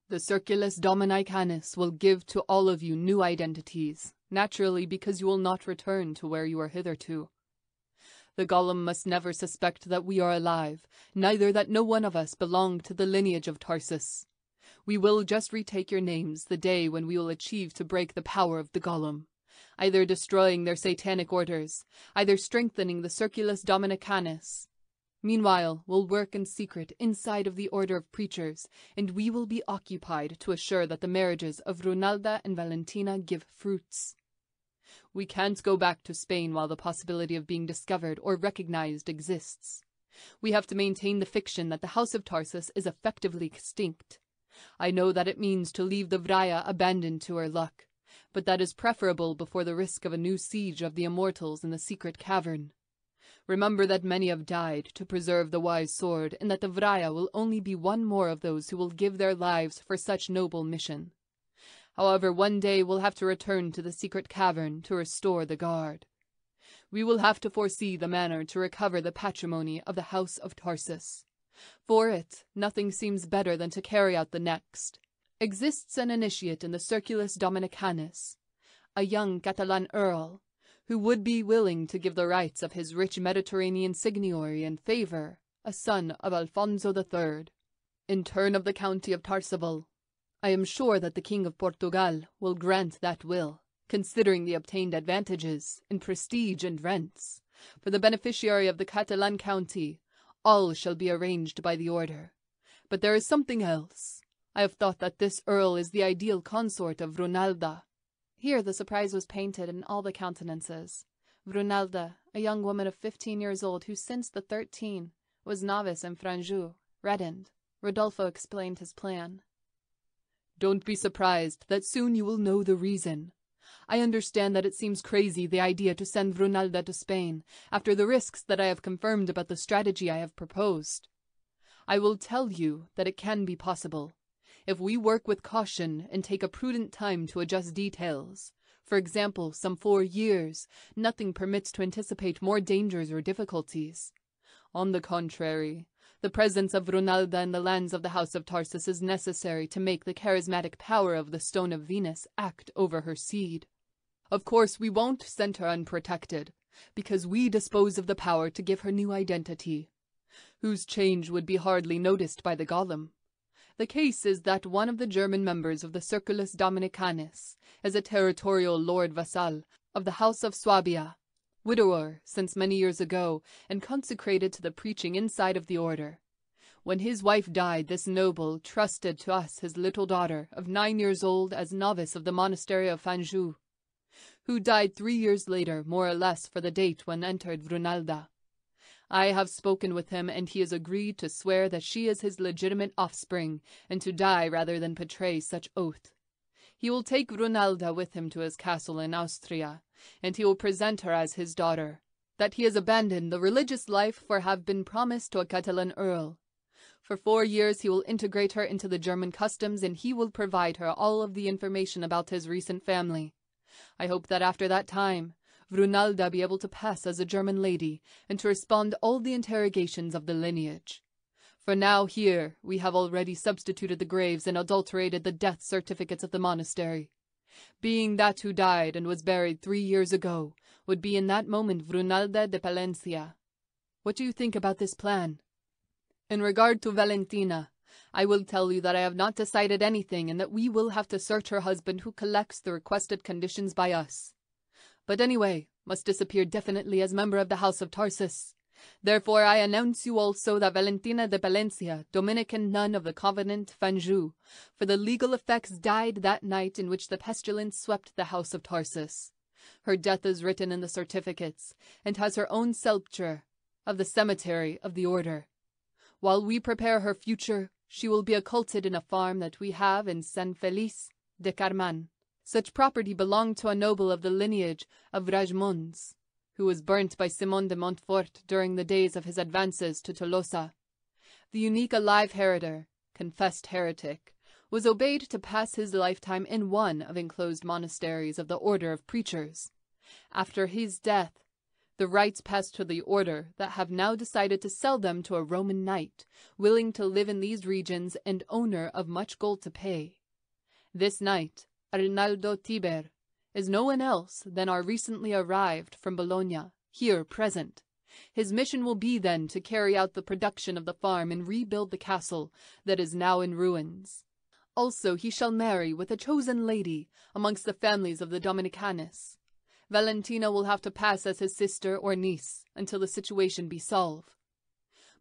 The Circulus Domini Canis will give to all of you new identities, naturally because you will not return to where you are hitherto. The golem must never suspect that we are alive, neither that no one of us belong to the lineage of Tharsis. We will just retake your names the day when we will achieve to break the power of the golem, either destroying their satanic orders, either strengthening the Circulus Domini Canis, Meanwhile, we'll work in secret inside of the Order of Preachers, and we will be occupied to assure that the marriages of Brunalda and Valentina give fruits. We can't go back to Spain while the possibility of being discovered or recognized exists. We have to maintain the fiction that the House of Tharsis is effectively extinct. I know that it means to leave the Vraya abandoned to her luck, but that is preferable before the risk of a new siege of the immortals in the secret cavern. Remember that many have died to preserve the wise sword, and that the Vraya will only be one more of those who will give their lives for such noble mission. However, one day we'll have to return to the secret cavern to restore the guard. We will have to foresee the manner to recover the patrimony of the House of Tharsis. For it, nothing seems better than to carry out the next. Exists an initiate in the Circulus Domini Canis, a young Catalan earl, who would be willing to give the rights of his rich Mediterranean signory in favor, a son of Alfonso III, in turn of the county of Tarsabal. I am sure that the King of Portugal will grant that will, considering the obtained advantages in prestige and rents. For the beneficiary of the Catalan county, all shall be arranged by the order. But there is something else. I have thought that this earl is the ideal consort of Brunalda, here the surprise was painted in all the countenances. Brunalda, a young woman of fifteen years old, who since the thirteen was novice in Fanjeaux, reddened. Rodolfo explained his plan. Don't be surprised that soon you will know the reason. I understand that it seems crazy the idea to send Brunalda to Spain, after the risks that I have confirmed about the strategy I have proposed. I will tell you that it can be possible, if we work with caution and take a prudent time to adjust details, For example, some four years, nothing permits to anticipate more dangers or difficulties. On the contrary, the presence of Brunalda in the lands of the House of Tharsis is necessary to make the charismatic power of the Stone of Venus act over her seed. Of course, we won't send her unprotected, because we dispose of the power to give her new identity, whose change would be hardly noticed by the golem. The case is that one of the German members of the Circulus Domini Canis is a territorial lord vassal of the House of Swabia, widower since many years ago, and consecrated to the preaching inside of the order. When his wife died, this noble trusted to us his little daughter, of nine years old, as novice of the monastery of Fanjeaux, who died three years later, more or less for the date when entered Brunalda. I have spoken with him, and he has agreed to swear that she is his legitimate offspring, and to die rather than betray such oath. He will take Brunalda with him to his castle in Austria, and he will present her as his daughter. That he has abandoned the religious life for have been promised to a Catalan earl. For four years he will integrate her into the German customs, and he will provide her all of the information about his recent family. I hope that after that time, Brunalda be able to pass as a German lady, and to respond all the interrogations of the lineage. For now here we have already substituted the graves and adulterated the death certificates of the monastery. Being that who died and was buried three years ago would be in that moment Brunalda de Palencia. What do you think about this plan? In regard to Valentina, I will tell you that I have not decided anything and that we will have to search her husband who collects the requested conditions by us but anyway, must disappear definitely as member of the House of Tharsis. Therefore I announce you also that Valentina de Palencia, Dominican nun of the convent Fanjeaux, for the legal effects died that night in which the pestilence swept the House of Tharsis. Her death is written in the certificates, and has her own sepulchre of the cemetery of the order. While we prepare her future, she will be occulted in a farm that we have in San Feliz de Carman. Such property belonged to a noble of the lineage of Rajmunds, who was burnt by Simon de Montfort during the days of his advances to Tolosa. The unique alive heriter, confessed heretic, was obeyed to pass his lifetime in one of enclosed monasteries of the Order of Preachers. After his death, the rights passed to the order that have now decided to sell them to a Roman knight, willing to live in these regions and owner of much gold to pay. This knight, Arnaldo Tiber, is no one else than our recently arrived from Bologna, here present. His mission will be then to carry out the production of the farm and rebuild the castle that is now in ruins. Also he shall marry with a chosen lady amongst the families of the Domini Canis. Valentina will have to pass as his sister or niece until the situation be solved.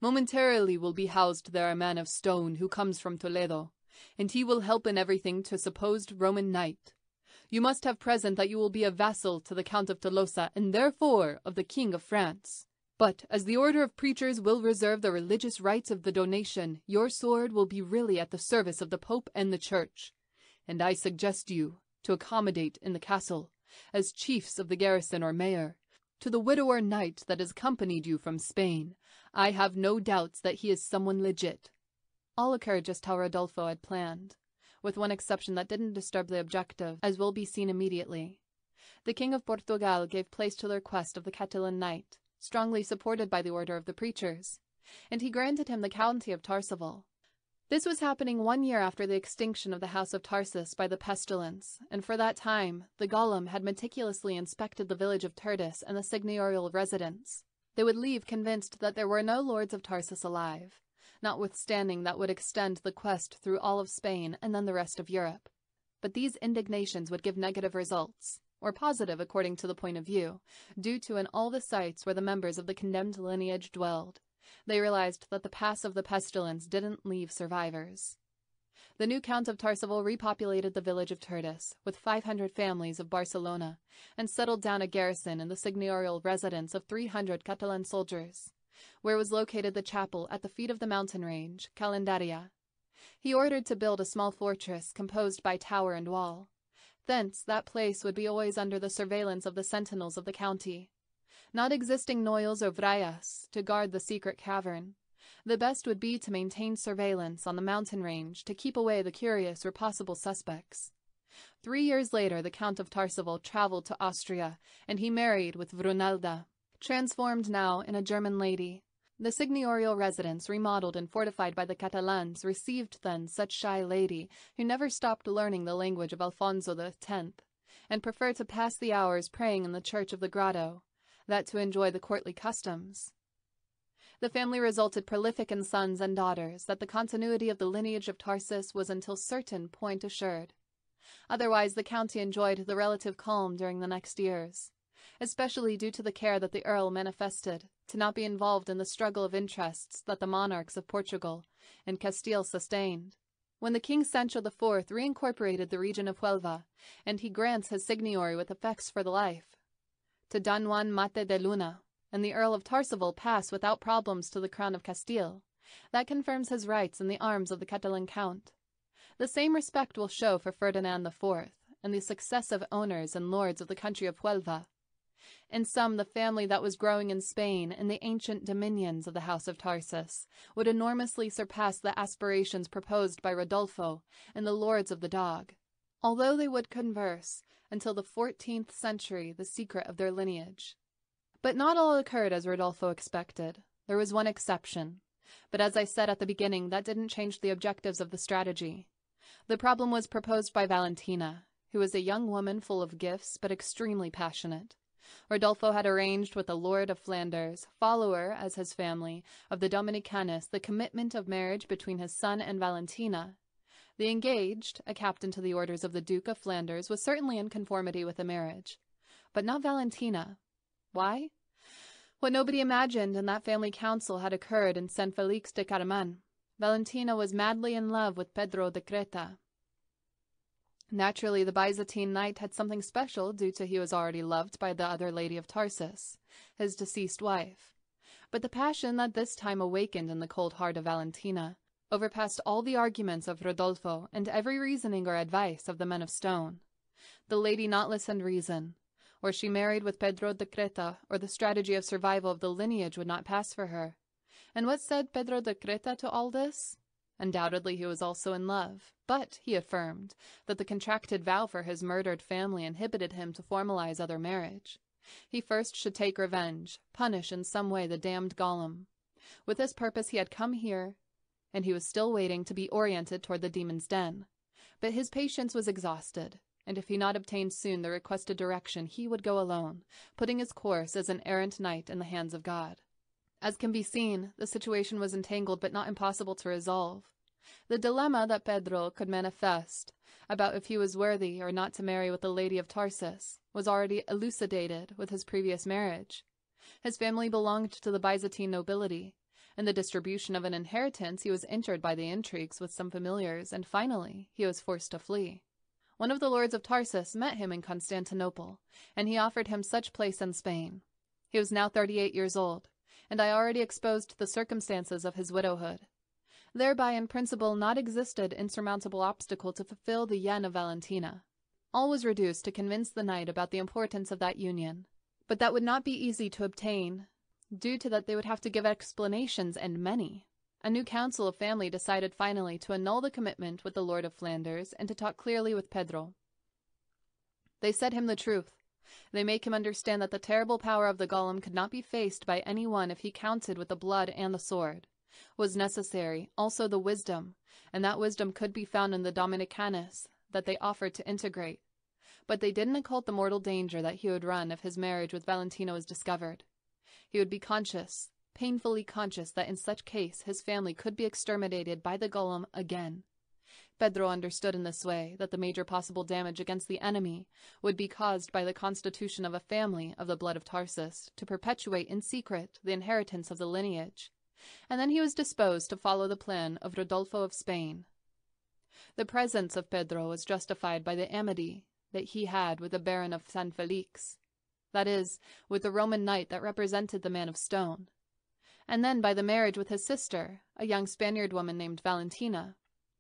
Momentarily will be housed there a man of stone who comes from Toledo, and he will help in everything to supposed Roman knight. You must have present that you will be a vassal to the Count of Tolosa, and therefore of the King of France. But as the order of preachers will reserve the religious rights of the donation, your sword will be really at the service of the Pope and the Church. And I suggest you to accommodate in the castle, as chiefs of the garrison or mayor, to the widower knight that has accompanied you from Spain. I have no doubts that he is someone legit, all occurred just how Rodolfo had planned, with one exception that didn't disturb the objective, as will be seen immediately. The King of Portugal gave place to the request of the Catalan knight, strongly supported by the order of the preachers, and he granted him the county of Tarsavool. This was happening one year after the extinction of the House of Tharsis by the pestilence, and for that time the golem had meticulously inspected the village of Tertius and the seigneurial residence. They would leave convinced that there were no lords of Tharsis alive, notwithstanding that would extend the quest through all of Spain and then the rest of Europe. But these indignations would give negative results, or positive according to the point of view, due to in all the sites where the members of the condemned lineage dwelled. They realized that the pass of the pestilence didn't leave survivors. The new Count of Tarsavool repopulated the village of Tertius with 500 families of Barcelona and settled down a garrison in the seigneurial residence of 300 Catalan soldiers where was located the chapel at the feet of the mountain range, Calendaria. He ordered to build a small fortress composed by tower and wall. Thence that place would be always under the surveillance of the sentinels of the county. Not existing noyals or vrayas to guard the secret cavern, the best would be to maintain surveillance on the mountain range to keep away the curious or possible suspects. Three years later, the Count of Tarseville traveled to Austria, and he married with Brunalda, transformed now in a German lady. The signorial residence, remodeled and fortified by the Catalans, received then such shy lady, who never stopped learning the language of Alfonso X, and preferred to pass the hours praying in the church of the grotto, that to enjoy the courtly customs. The family resulted prolific in sons and daughters, that the continuity of the lineage of Tharsis was until certain point assured. Otherwise, the county enjoyed the relative calm during the next years, especially due to the care that the Earl manifested to not be involved in the struggle of interests that the monarchs of Portugal and Castile sustained. When the King Sancho IV reincorporated the region of Huelva, and he grants his seigniory with effects for the life, to Don Juan Mate de Luna, and the Earl of Tarseville pass without problems to the crown of Castile, that confirms his rights in the arms of the Catalan Count. The same respect will show for Ferdinand IV and the successive owners and lords of the country of Huelva. In sum, the family that was growing in Spain and the ancient dominions of the House of Tharsis would enormously surpass the aspirations proposed by Rodolfo and the lords of the dog, although they would converse until the fourteenth century the secret of their lineage. But not all occurred as Rodolfo expected. There was one exception. But as I said at the beginning, that didn't change the objectives of the strategy. The problem was proposed by Valentina, who was a young woman full of gifts but extremely passionate. Rodolfo had arranged with the Lord of Flanders, follower, as his family, of the Domini Canis, the commitment of marriage between his son and Valentina. The engaged, a captain to the orders of the Duke of Flanders, was certainly in conformity with the marriage. But not Valentina. Why? What nobody imagined in that family council had occurred in San Felix de Carman. Valentina was madly in love with Pedro de Creta, Naturally, the Byzantine knight had something special due to he was already loved by the other lady of Tharsis, his deceased wife. But the passion that this time awakened in the cold heart of Valentina overpassed all the arguments of Rodolfo and every reasoning or advice of the men of stone. The lady not listened reason, or she married with Pedro de Creta, or the strategy of survival of the lineage would not pass for her. And what said Pedro de Creta to all this? Undoubtedly he was also in love, but, he affirmed, that the contracted vow for his murdered family inhibited him to formalize other marriage. He first should take revenge, punish in some way the damned Golem. With this purpose he had come here, and he was still waiting to be oriented toward the demon's den. But his patience was exhausted, and if he not obtained soon the requested direction, he would go alone, putting his course as an errant knight in the hands of God. As can be seen, the situation was entangled but not impossible to resolve. The dilemma that Pedro could manifest about if he was worthy or not to marry with the lady of Tharsis was already elucidated with his previous marriage. His family belonged to the Byzantine nobility. In the distribution of an inheritance, he was injured by the intrigues with some familiars, and finally he was forced to flee. One of the lords of Tharsis met him in Constantinople, and he offered him such place in Spain. He was now thirty eight years old and I already exposed the circumstances of his widowhood. Thereby in principle not existed insurmountable obstacle to fulfill the yen of Valentina. All was reduced to convince the knight about the importance of that union. But that would not be easy to obtain, due to that they would have to give explanations, and many. A new council of family decided finally to annul the commitment with the Lord of Flanders and to talk clearly with Pedro. They said him the truth. They make him understand that the terrible power of the golem could not be faced by any one if he counted with the blood and the sword. Was necessary also the wisdom, and that wisdom could be found in the Domini Canis that they offered to integrate. But they didn't occult the mortal danger that he would run if his marriage with Valentina was discovered. He would be conscious, painfully conscious, that in such case his family could be exterminated by the golem again. Pedro understood in this way that the major possible damage against the enemy would be caused by the constitution of a family of the blood of Tharsis to perpetuate in secret the inheritance of the lineage, and then he was disposed to follow the plan of Rodolfo of Spain. The presence of Pedro was justified by the amity that he had with the Baron of San Felix, that is, with the Roman knight that represented the man of stone, and then by the marriage with his sister, a young Spaniard woman named Valentina,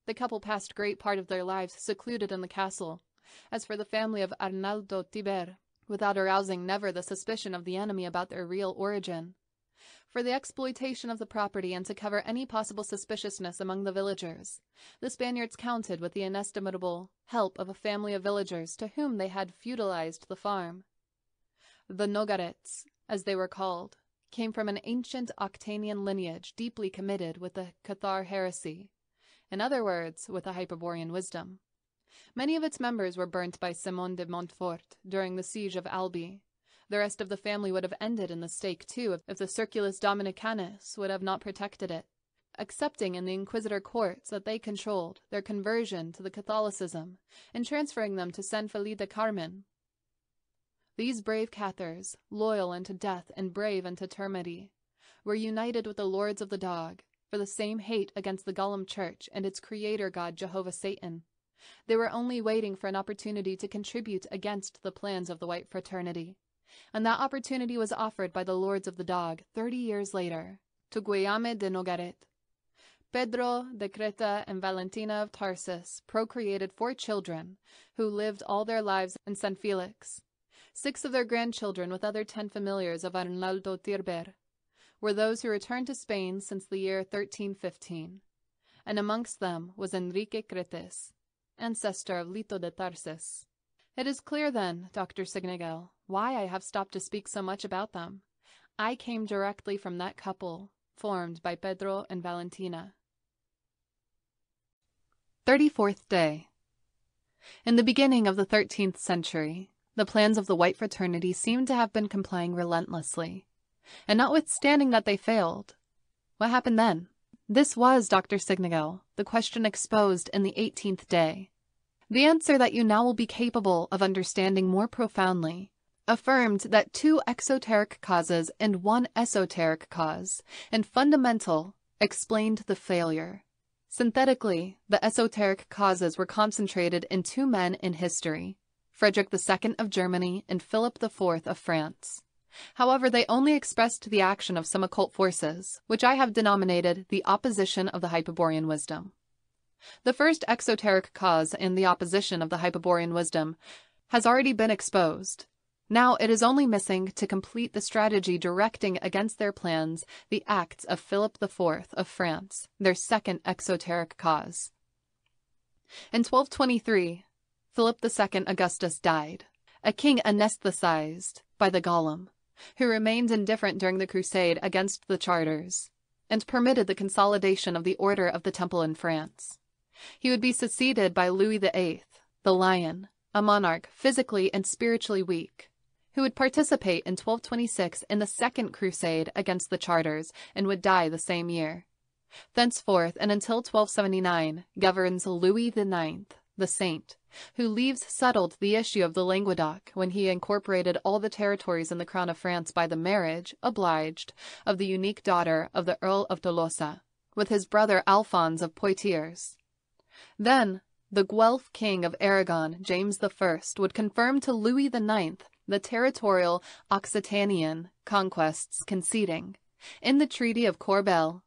the couple passed great part of their lives secluded in the castle. As for the family of Arnaldo Tiber, without arousing never the suspicion of the enemy about their real origin. for the exploitation of the property and to cover any possible suspiciousness among the villagers, the Spaniards counted with the inestimable help of a family of villagers to whom they had feudalized the farm. The Nogarets, as they were called, came from an ancient Occitanian lineage deeply committed with the Cathar heresy, in other words, with a Hyperborean wisdom. Many of its members were burnt by Simon de Montfort during the siege of Albi. The rest of the family would have ended in the stake, too, if the Circulus Domini Canis would have not protected it, accepting in the Inquisitor courts that they controlled their conversion to the Catholicism and transferring them to San Felipe de Carmen, these brave Cathars, loyal unto death and brave unto termity, were united with the lords of the dog for the same hate against the Golem Church and its creator god Jehovah Satan. They were only waiting for an opportunity to contribute against the plans of the White Fraternity. And that opportunity was offered by the lords of the dog thirty years later to Guillaume de Nogaret. Pedro de Creta and Valentina of Tharsis procreated four children who lived all their lives in San Felix, Six of their grandchildren, with other ten familiars of Arnaldo Tirber, were those who returned to Spain since the year 1315, and amongst them was Enrique Cretes, ancestor of Lito de Tharsis. It is clear, then, Dr. Siegnagel, why I have stopped to speak so much about them. I came directly from that couple formed by Pedro and Valentina. Thirty-fourth day. In the beginning of the thirteenth century, the plans of the white fraternity seem to have been complying relentlessly. And notwithstanding that they failed, what happened then? This was, Dr. Siegnagel, the question exposed in the 18th day. The answer that you now will be capable of understanding more profoundly affirmed that two exoteric causes and one esoteric cause, and fundamental, explained the failure. Synthetically, the esoteric causes were concentrated in two men in history Frederick II of Germany, and Philip IV of France. However, they only expressed the action of some occult forces, which I have denominated the opposition of the Hyperborean wisdom. The first exoteric cause in the opposition of the Hyperborean wisdom has already been exposed. Now it is only missing to complete the strategy directing against their plans the acts of Philip IV of France, their second exoteric cause. In 1223, Philip II Augustus died, a king anesthetized by the golem, who remained indifferent during the crusade against the Cathars, and permitted the consolidation of the Order of the Temple in France. He would be succeeded by Louis VIII, the Lion, a monarch physically and spiritually weak, who would participate in 1226 in the Second Crusade against the Cathars and would die the same year. Thenceforth and until 1279 governs Louis IX, the Saint, who leaves settled the issue of the Languedoc when he incorporated all the territories in the crown of France by the marriage, obliged, of the unique daughter of the Earl of Tolosa, with his brother Alphonse of Poitiers. Then, the Guelph king of Aragon, James I, would confirm to Louis IX the territorial Occitanian conquests conceding, in the Treaty of Corbeil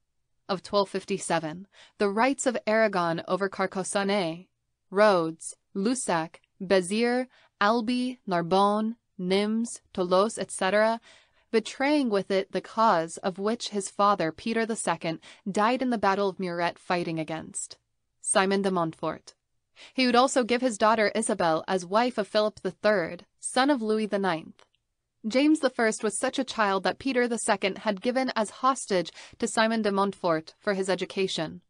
of 1257, the rights of Aragon over Carcassonne, Rhodes, Lussac, Béziers, Albi, Narbonne, Nimes, Toulouse, etc., betraying with it the cause of which his father, Peter II, died in the Battle of Muret fighting against Simon de Montfort. He would also give his daughter Isabel as wife of Philip III, son of Louis IX. James I was such a child that Peter II had given as hostage to Simon de Montfort for his education.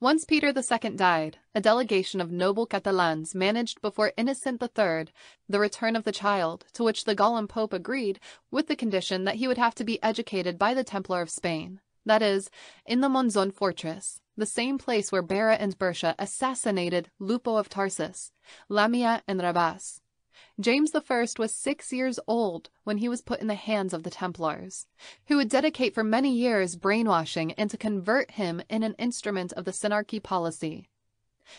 Once Peter II died, a delegation of noble Catalans managed before Innocent III the return of the child, to which the Golem Pope agreed with the condition that he would have to be educated by the Templar of Spain, that is, in the Monzon fortress, the same place where Bera and Berchia assassinated Lupo of Tharsis, Lamia and Rabas. James I was six years old when he was put in the hands of the Templars, who would dedicate for many years brainwashing and to convert him in an instrument of the Synarchy policy.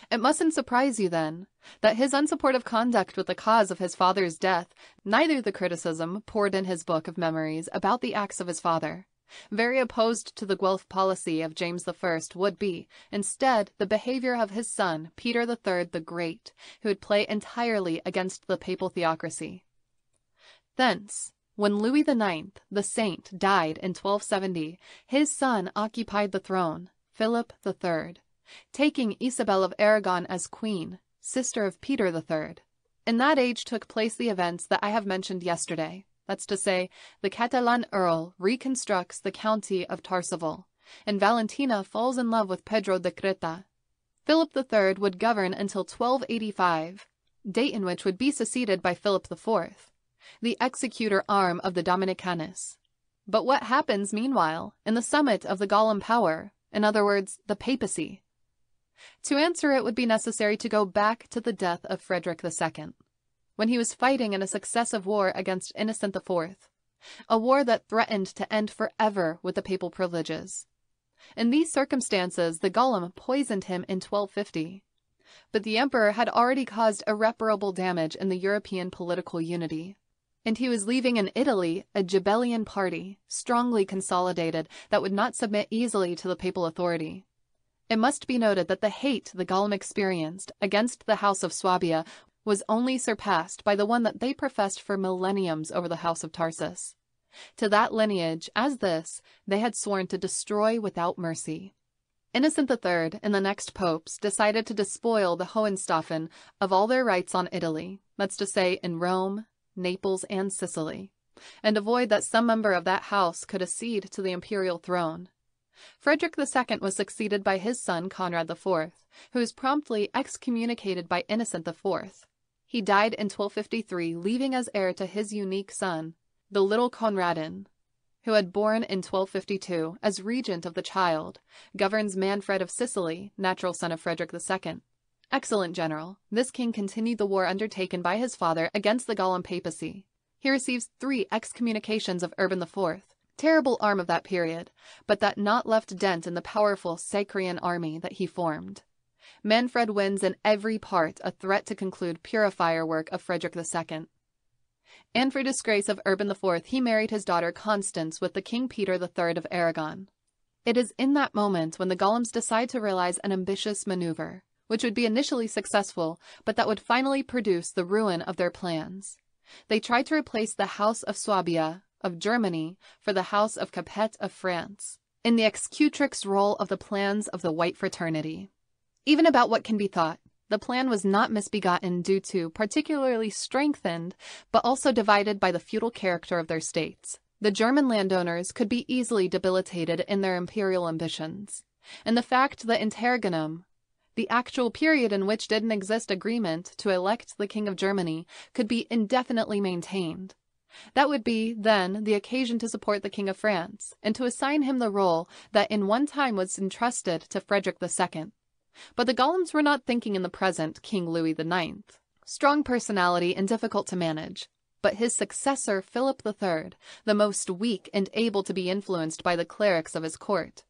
It mustn't surprise you, then, that his unsupportive conduct with the cause of his father's death, neither the criticism poured in his book of memories about the acts of his father, very opposed to the Guelph policy of James I, would be, instead, the behavior of his son, Peter III the Great, who would play entirely against the papal theocracy. Thence, When Louis IX, the saint, died in 1270, his son occupied the throne, Philip III, taking Isabel of Aragon as queen, sister of Peter III. In that age took place the events that I have mentioned yesterday. That's to say, the Catalan earl reconstructs the county of Tarsavool, and Valentina falls in love with Pedro de Creta. Philip III would govern until 1285, date in which would be succeeded by Philip IV the executor arm of the Domini Canis. But what happens meanwhile in the summit of the Golem power, in other words, the papacy? To answer it would be necessary to go back to the death of Frederick II, when he was fighting in a successive war against Innocent IV, a war that threatened to end forever with the papal privileges. In these circumstances, the Golem poisoned him in 1250. But the emperor had already caused irreparable damage in the European political unity and he was leaving in Italy a Ghibellian party, strongly consolidated, that would not submit easily to the papal authority. It must be noted that the hate the Golem experienced against the House of Swabia was only surpassed by the one that they professed for millenniums over the House of Tharsis. To that lineage, as this, they had sworn to destroy without mercy. Innocent III and the next popes decided to despoil the Hohenstaufen of all their rights on Italy, that's to say, in Rome, Naples, and Sicily, and avoid that some member of that house could accede to the imperial throne. Frederick II was succeeded by his son Conrad IV, who was promptly excommunicated by Innocent IV. He died in 1253, leaving as heir to his unique son, the little Conradin, who had born in 1252 as regent of the child, governs Manfred of Sicily, natural son of Frederick II. Excellent general, this king continued the war undertaken by his father against the Golem papacy. He receives three excommunications of Urban IV, terrible arm of that period, but that not left dent in the powerful Sacrian army that he formed. Manfred wins in every part a threat to conclude purifier work of Frederick II. And for disgrace of Urban IV, he married his daughter Constance with the King Peter III of Aragon. It is in that moment when the Golems decide to realize an ambitious maneuver which would be initially successful, but that would finally produce the ruin of their plans. They try to replace the House of Swabia of Germany for the House of Capet of France, in the executrix role of the plans of the White Fraternity. Even about what can be thought, the plan was not misbegotten due to particularly strengthened, but also divided by the feudal character of their states. The German landowners could be easily debilitated in their imperial ambitions, and the fact that Interregnum, the actual period in which didn't exist agreement to elect the King of Germany could be indefinitely maintained. That would be, then, the occasion to support the King of France, and to assign him the role that in one time was entrusted to Frederick II. But the Golems were not thinking in the present King Louis IX. Strong personality and difficult to manage. But his successor, Philip III, the most weak and able to be influenced by the clerics of his court,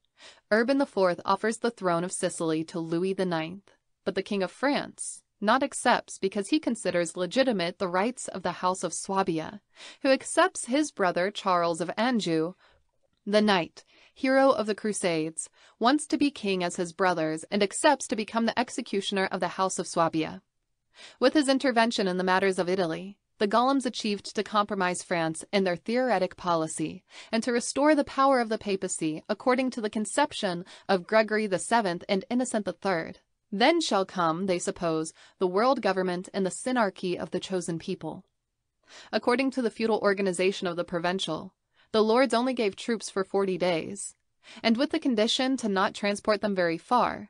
Urban IV offers the throne of Sicily to Louis IX, but the King of France not accepts because he considers legitimate the rights of the House of Swabia, who accepts his brother Charles of Anjou, the knight, hero of the Crusades, wants to be king as his brothers and accepts to become the executioner of the House of Swabia. With his intervention in the matters of Italy, the Golems achieved to compromise France in their theoretic policy and to restore the power of the papacy according to the conception of Gregory VII and Innocent III. Then shall come, they suppose, the world government and the synarchy of the chosen people. According to the feudal organization of the provincial, the lords only gave troops for forty days, and with the condition to not transport them very far,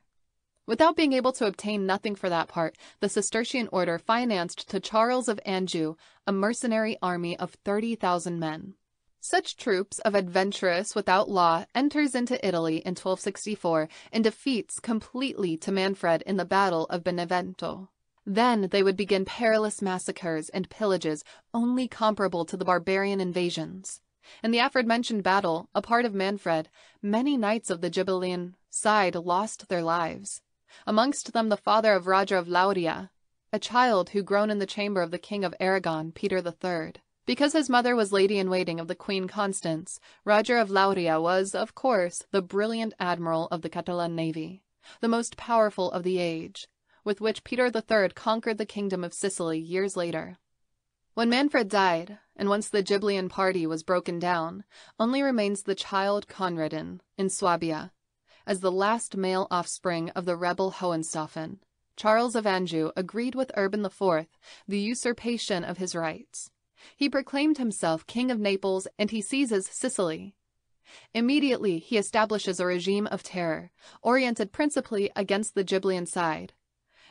Without being able to obtain nothing for that part, the Cistercian order financed to Charles of Anjou a mercenary army of 30,000 men. Such troops of adventurous without law enters into Italy in 1264 and defeats completely to Manfred in the Battle of Benevento. Then they would begin perilous massacres and pillages only comparable to the barbarian invasions. In the aforementioned battle, a part of Manfred, many knights of the Ghibelline side lost their lives amongst them the father of Roger of Lauria, a child who grown in the chamber of the King of Aragon, Peter III. Because his mother was lady in waiting of the Queen Constance, Roger of Lauria was, of course, the brilliant admiral of the Catalan navy, the most powerful of the age, with which Peter III conquered the kingdom of Sicily years later. When Manfred died, and once the Ghibelline party was broken down, only remains the child Conradin in Swabia, as the last male offspring of the rebel Hohenstaufen. Charles of Anjou agreed with Urban IV the usurpation of his rights. He proclaimed himself King of Naples and he seizes Sicily. Immediately, he establishes a regime of terror, oriented principally against the Ghibelline side.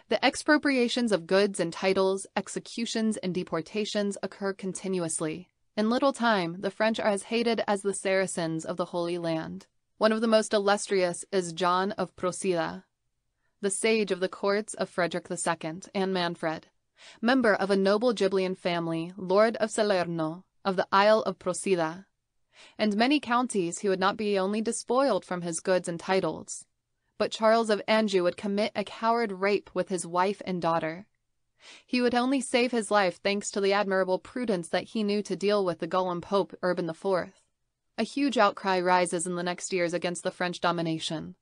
The expropriations of goods and titles, executions and deportations occur continuously. In little time, the French are as hated as the Saracens of the Holy Land. One of the most illustrious is John of Procida, the sage of the courts of Frederick II and Manfred, member of a noble Ghibelline family, Lord of Salerno, of the Isle of Procida, and many counties he would not be only despoiled from his goods and titles, but Charles of Anjou would commit a coward rape with his wife and daughter. He would only save his life thanks to the admirable prudence that he knew to deal with the Golem Pope Urban IV. A huge outcry rises in the next years against the French domination.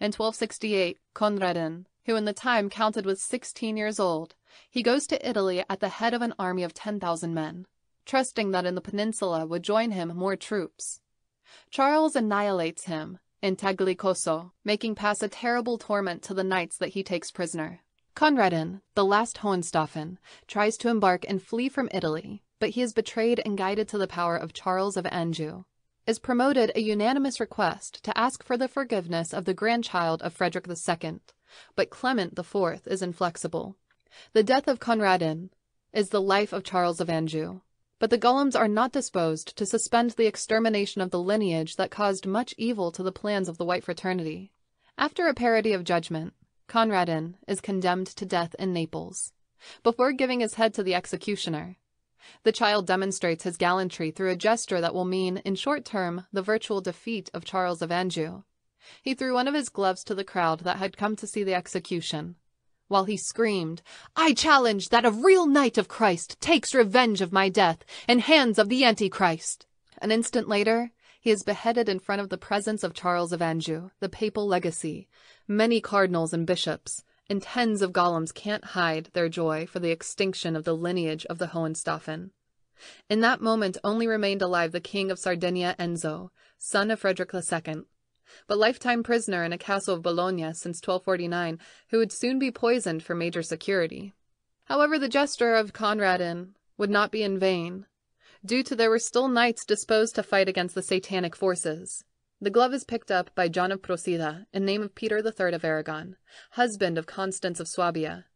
In 1268, Conradin, who in the time counted with 16 years old, he goes to Italy at the head of an army of 10,000 men, trusting that in the peninsula would join him more troops. Charles annihilates him in Tagliacozzo, making pass a terrible torment to the knights that he takes prisoner. Conradin, the last Hohenstaufen, tries to embark and flee from Italy, but he is betrayed and guided to the power of Charles of Anjou is promoted a unanimous request to ask for the forgiveness of the grandchild of Frederick II, but Clement IV is inflexible. The death of Conradin is the life of Charles of Anjou. But the Golems are not disposed to suspend the extermination of the lineage that caused much evil to the plans of the White Fraternity. After a parody of judgment, Conradin is condemned to death in Naples. Before giving his head to the executioner, the child demonstrates his gallantry through a gesture that will mean, in short term, the virtual defeat of Charles of Anjou. He threw one of his gloves to the crowd that had come to see the execution, while he screamed, I challenge that a real knight of Christ takes revenge of my death in hands of the Antichrist. An instant later, he is beheaded in front of the presence of Charles of Anjou, the papal legacy, many cardinals and bishops, and tens of golems can't hide their joy for the extinction of the lineage of the Hohenstaufen. In that moment only remained alive the king of Sardinia Enzo, son of Frederick II, but lifetime prisoner in a castle of Bologna since 1249, who would soon be poisoned for major security. However, the gesture of Conradin would not be in vain, due to there were still knights disposed to fight against the satanic forces. The glove is picked up by John of Procida in name of Peter III of Aragon, husband of Constance of Swabia.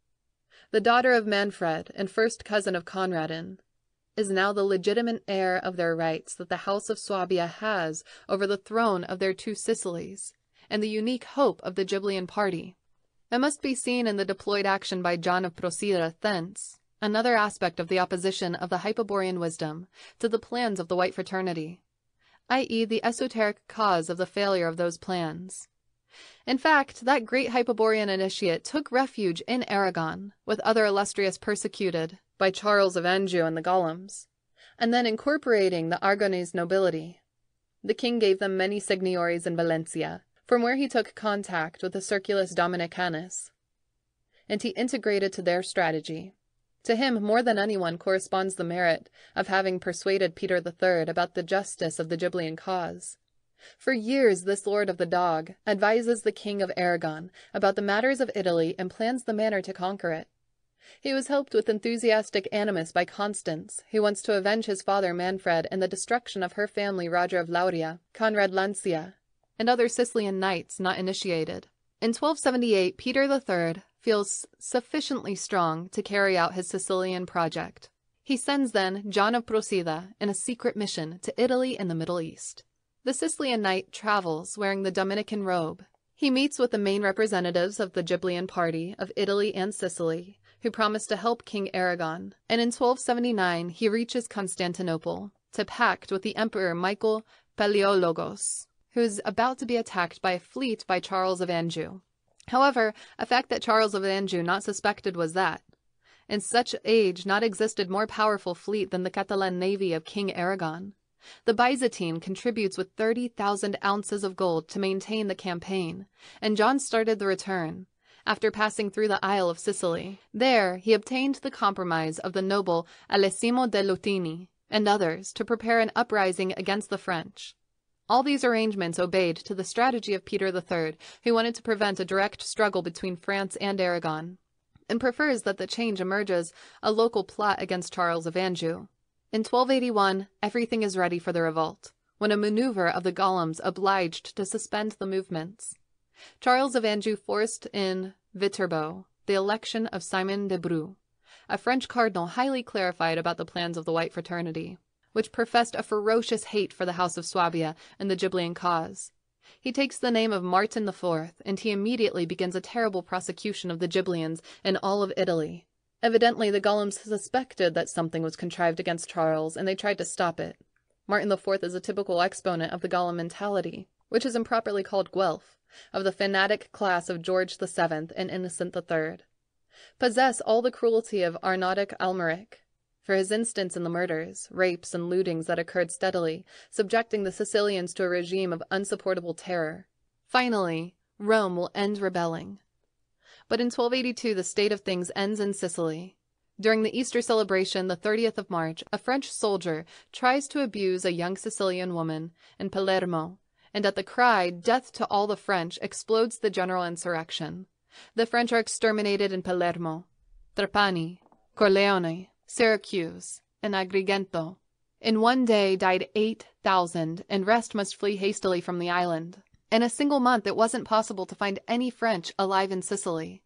The daughter of Manfred and first cousin of Conradin is now the legitimate heir of their rights that the House of Swabia has over the throne of their two Sicilies, and the unique hope of the Ghibelline party. It must be seen in the deployed action by John of Procida thence, another aspect of the opposition of the Hyperborean wisdom to the plans of the White Fraternity i.e., the esoteric cause of the failure of those plans. In fact, that great Hyperborean initiate took refuge in Aragon, with other illustrious persecuted by Charles of Anjou and the Golems, and then incorporating the Aragonese nobility. The king gave them many seigneuries in Valencia, from where he took contact with the Circulus Domini Canis, and he integrated to their strategy. To him, more than anyone, corresponds the merit of having persuaded Peter III about the justice of the Ghibelline cause. For years, this Lord of the Dog advises the King of Aragon about the matters of Italy and plans the manner to conquer it. He was helped with enthusiastic animus by Constance, who wants to avenge his father Manfred and the destruction of her family Roger of Lauria, Conrad Lancia, and other Sicilian knights not initiated. In 1278, Peter III feels sufficiently strong to carry out his Sicilian project. He sends then John of Procida in a secret mission to Italy and the Middle East. The Sicilian knight travels wearing the Dominican robe. He meets with the main representatives of the Ghibelline party of Italy and Sicily, who promise to help King Aragon, and in 1279 he reaches Constantinople to pact with the Emperor Michael Palaeologos, who is about to be attacked by a fleet by Charles of Anjou. However, a fact that Charles of Anjou not suspected was that, in such age not existed more powerful fleet than the Catalan navy of King Aragon. The Byzantine contributes with 30,000 ounces of gold to maintain the campaign, and John started the return, after passing through the Isle of Sicily. There he obtained the compromise of the noble Alessimo de Lutini, and others to prepare an uprising against the French. All these arrangements obeyed to the strategy of Peter III, who wanted to prevent a direct struggle between France and Aragon, and prefers that the change emerges a local plot against Charles of Anjou. In 1281, everything is ready for the revolt, when a maneuver of the Golems obliged to suspend the movements. Charles of Anjou forced in Viterbo the election of Simon de Bru, a French cardinal highly clarified about the plans of the White Fraternity, which professed a ferocious hate for the House of Swabia and the Ghibelline cause. He takes the name of Martin IV, and he immediately begins a terrible prosecution of the Ghibellians in all of Italy. Evidently, the Golems suspected that something was contrived against Charles, and they tried to stop it. Martin IV is a typical exponent of the Golem mentality, which is improperly called Guelph, of the fanatic class of George VII and Innocent III. Possess all the cruelty of Arnaudic Almeric, for his instance in the murders, rapes, and lootings that occurred steadily, subjecting the Sicilians to a regime of unsupportable terror. Finally, Rome will end rebelling. But in 1282, the state of things ends in Sicily. During the Easter celebration, the 30th of March, a French soldier tries to abuse a young Sicilian woman in Palermo, and at the cry, Death to all the French, explodes the general insurrection. The French are exterminated in Palermo, Trapani, Corleone, Syracuse, and Agrigento. In one day died 8,000, and rest must flee hastily from the island. In a single month, it wasn't possible to find any French alive in Sicily.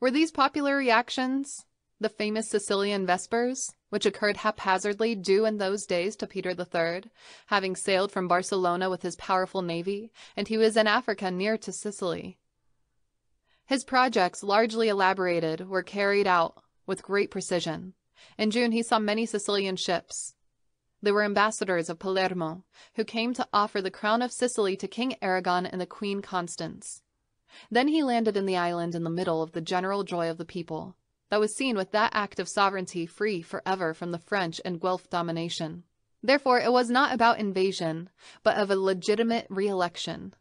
Were these popular reactions the famous Sicilian Vespers, which occurred haphazardly due in those days to Peter III, having sailed from Barcelona with his powerful navy, and he was in Africa near to Sicily? His projects, largely elaborated, were carried out with great precision. In June, he saw many Sicilian ships. They were ambassadors of Palermo, who came to offer the crown of Sicily to King Aragon and the Queen Constance. Then he landed in the island in the middle of the general joy of the people, that was seen with that act of sovereignty free forever from the French and Guelph domination. Therefore, it was not about invasion, but of a legitimate re election.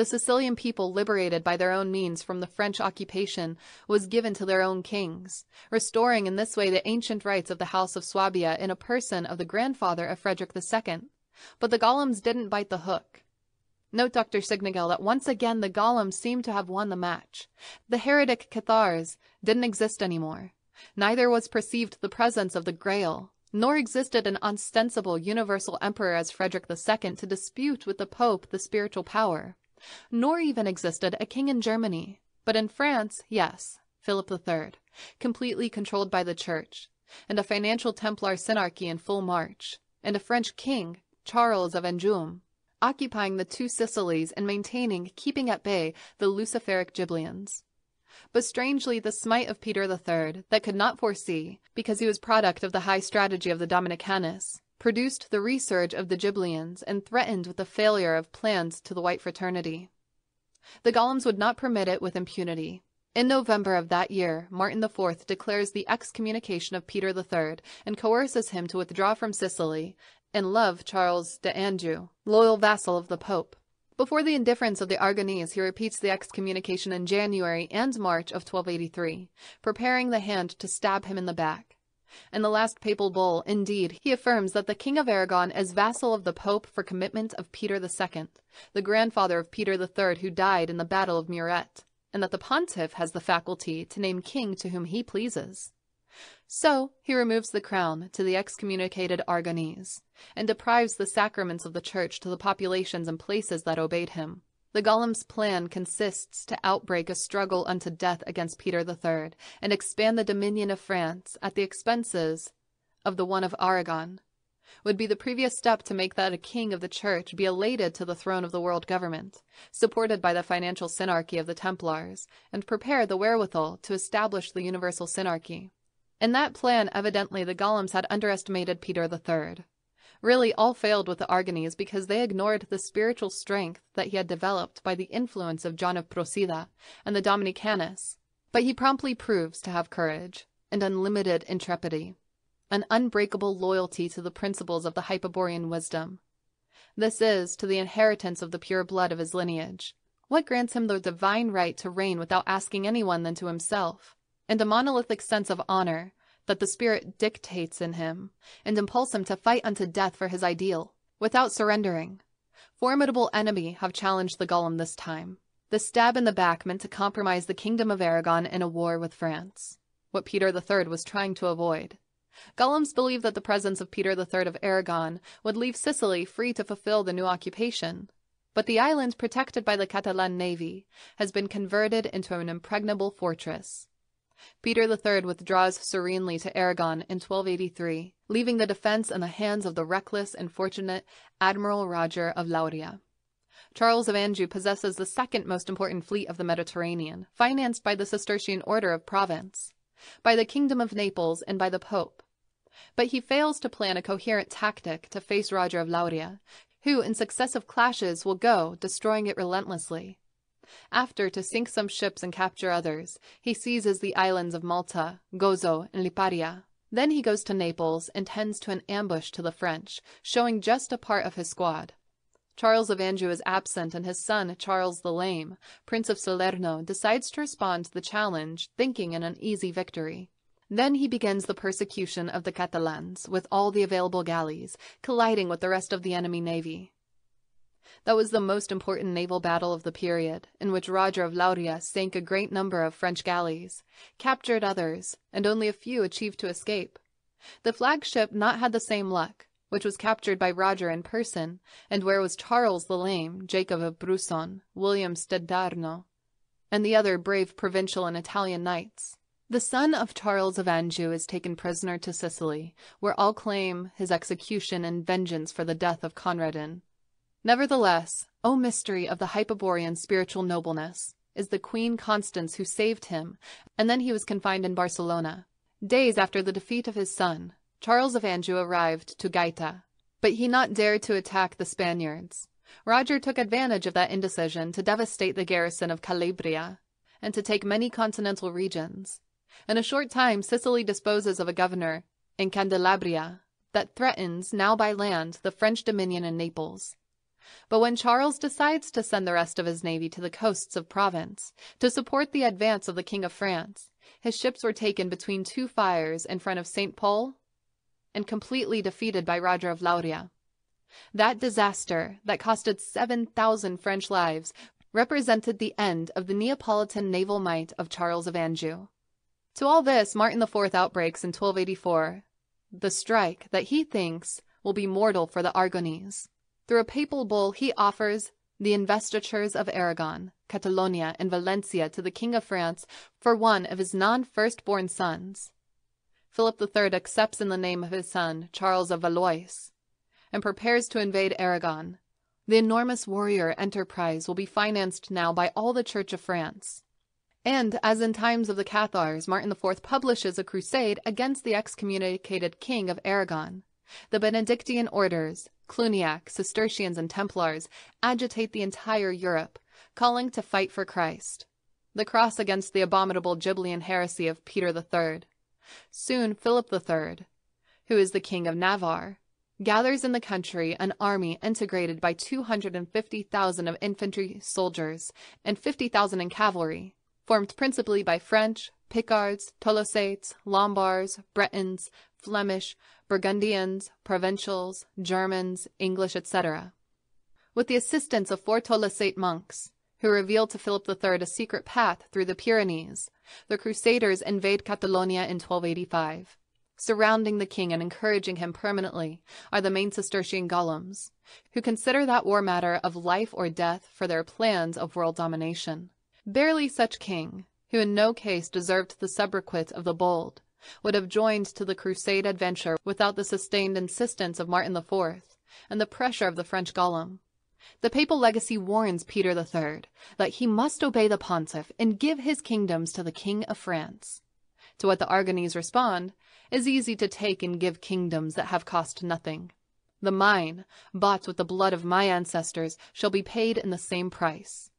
The Sicilian people, liberated by their own means from the French occupation, was given to their own kings, restoring in this way the ancient rights of the House of Swabia in a person of the grandfather of Frederick II. But the Golems didn't bite the hook. Note, Dr. Siegnagel, that once again the Golems seem to have won the match. The heretic Cathars didn't exist anymore. Neither was perceived the presence of the Grail, nor existed an ostensible universal emperor as Frederick II to dispute with the Pope the spiritual power nor even existed a king in Germany. But in France, yes, Philip III, completely controlled by the Church, and a financial Templar synarchy in full march, and a French king, Charles of Anjou, occupying the two Sicilies and maintaining, keeping at bay, the Luciferic Ghibellians. But strangely, the smite of Peter III, that could not foresee, because he was product of the high strategy of the Domini Canis, produced the resurge of the Ghibellians and threatened with the failure of plans to the White Fraternity. The Golems would not permit it with impunity. In November of that year, Martin IV declares the excommunication of Peter III and coerces him to withdraw from Sicily and love Charles de Anjou, loyal vassal of the Pope. Before the indifference of the Aragonese, he repeats the excommunication in January and March of 1283, preparing the hand to stab him in the back. In the last papal bull, indeed, he affirms that the King of Aragon is vassal of the Pope for commitment of Peter II, the grandfather of Peter III who died in the Battle of Muret, and that the pontiff has the faculty to name king to whom he pleases. So he removes the crown to the excommunicated Aragonese, and deprives the sacraments of the Church to the populations and places that obeyed him. The Golem's plan consists to outbreak a struggle unto death against Peter III and expand the dominion of France at the expenses of the one of Aragon. Would be the previous step to make that a king of the church be elated to the throne of the world government, supported by the financial synarchy of the Templars, and prepare the wherewithal to establish the universal synarchy. In that plan, evidently, the Golems had underestimated Peter III. Really, all failed with the Aragonese because they ignored the spiritual strength that he had developed by the influence of John of Procida and the Domini Canis. But he promptly proves to have courage and unlimited intrepidity, an unbreakable loyalty to the principles of the Hyperborean wisdom. This is to the inheritance of the pure blood of his lineage. What grants him the divine right to reign without asking anyone than to himself, and a monolithic sense of honor that the Spirit dictates in him and impulse him to fight unto death for his ideal, without surrendering. Formidable enemy have challenged the Golem this time. The stab in the back meant to compromise the Kingdom of Aragon in a war with France, what Peter III was trying to avoid. Golems believed that the presence of Peter III of Aragon would leave Sicily free to fulfill the new occupation. But the island, protected by the Catalan navy, has been converted into an impregnable fortress. Peter III withdraws serenely to Aragon in 1283, leaving the defense in the hands of the reckless and fortunate Admiral Roger of Lauria. Charles of Anjou possesses the second most important fleet of the Mediterranean, financed by the Cistercian Order of Provence, by the Kingdom of Naples, and by the Pope. But he fails to plan a coherent tactic to face Roger of Lauria, who in successive clashes will go, destroying it relentlessly. After, to sink some ships and capture others, he seizes the islands of Malta, Gozo, and Liparia. Then he goes to Naples and tends to an ambush to the French, showing just a part of his squad. Charles of Anjou is absent, and his son, Charles the Lame, Prince of Salerno, decides to respond to the challenge, thinking in an easy victory. Then he begins the persecution of the Catalans with all the available galleys, colliding with the rest of the enemy navy. That was the most important naval battle of the period, in which Roger of Lauria sank a great number of French galleys, captured others, and only a few achieved to escape. The flagship not had the same luck, which was captured by Roger in person, and where was Charles the Lame, Jacob of Brusson, William Stedarno, and the other brave provincial and Italian knights. The son of Charles of Anjou is taken prisoner to Sicily, where all claim his execution and vengeance for the death of Conradin. Nevertheless, O mystery of the Hyperborean spiritual nobleness, is the Queen Constance who saved him, and then he was confined in Barcelona. Days after the defeat of his son, Charles of Anjou arrived to Gaeta, but he not dared to attack the Spaniards. Roger took advantage of that indecision to devastate the garrison of Calabria and to take many continental regions. In a short time, Sicily disposes of a governor in Candelabria that threatens, now by land, the French dominion in Naples. But when Charles decides to send the rest of his navy to the coasts of Provence to support the advance of the King of France, his ships were taken between two fires in front of St. Pol and completely defeated by Roger of Lauria. That disaster, that costed 7,000 French lives, represented the end of the Neapolitan naval might of Charles of Anjou. To all this, Martin IV outbreaks in 1284, the strike that he thinks will be mortal for the Aragonese. Through a papal bull, he offers the investitures of Aragon, Catalonia, and Valencia to the King of France for one of his non firstborn sons. Philip III accepts in the name of his son, Charles of Valois, and prepares to invade Aragon. The enormous warrior enterprise will be financed now by all the Church of France. And, as in times of the Cathars, Martin IV publishes a crusade against the excommunicated King of Aragon. The Benedictine orders, Cluniac, Cistercians, and Templars agitate the entire Europe, calling to fight for Christ. The cross against the abominable Ghibelline heresy of Peter III. Soon Philip III, who is the King of Navarre, gathers in the country an army integrated by 250,000 of infantry soldiers and 50,000 in cavalry, formed principally by French, Picards, Tolosates, Lombards, Bretons, Flemish, Burgundians, Provincials, Germans, English, etc. With the assistance of four Tolosate monks, who revealed to Philip III a secret path through the Pyrenees, the Crusaders invade Catalonia in 1285. Surrounding the king and encouraging him permanently are the main Cistercian golems, who consider that war matter of life or death for their plans of world domination. Barely such king, who in no case deserved the sobriquet of the bold, would have joined to the crusade adventure without the sustained insistence of Martin IV and the pressure of the French golem. The papal legacy warns Peter III that he must obey the pontiff and give his kingdoms to the King of France. To what the Aragonese respond is easy to take and give kingdoms that have cost nothing. The mine, bought with the blood of my ancestors, shall be paid in the same price.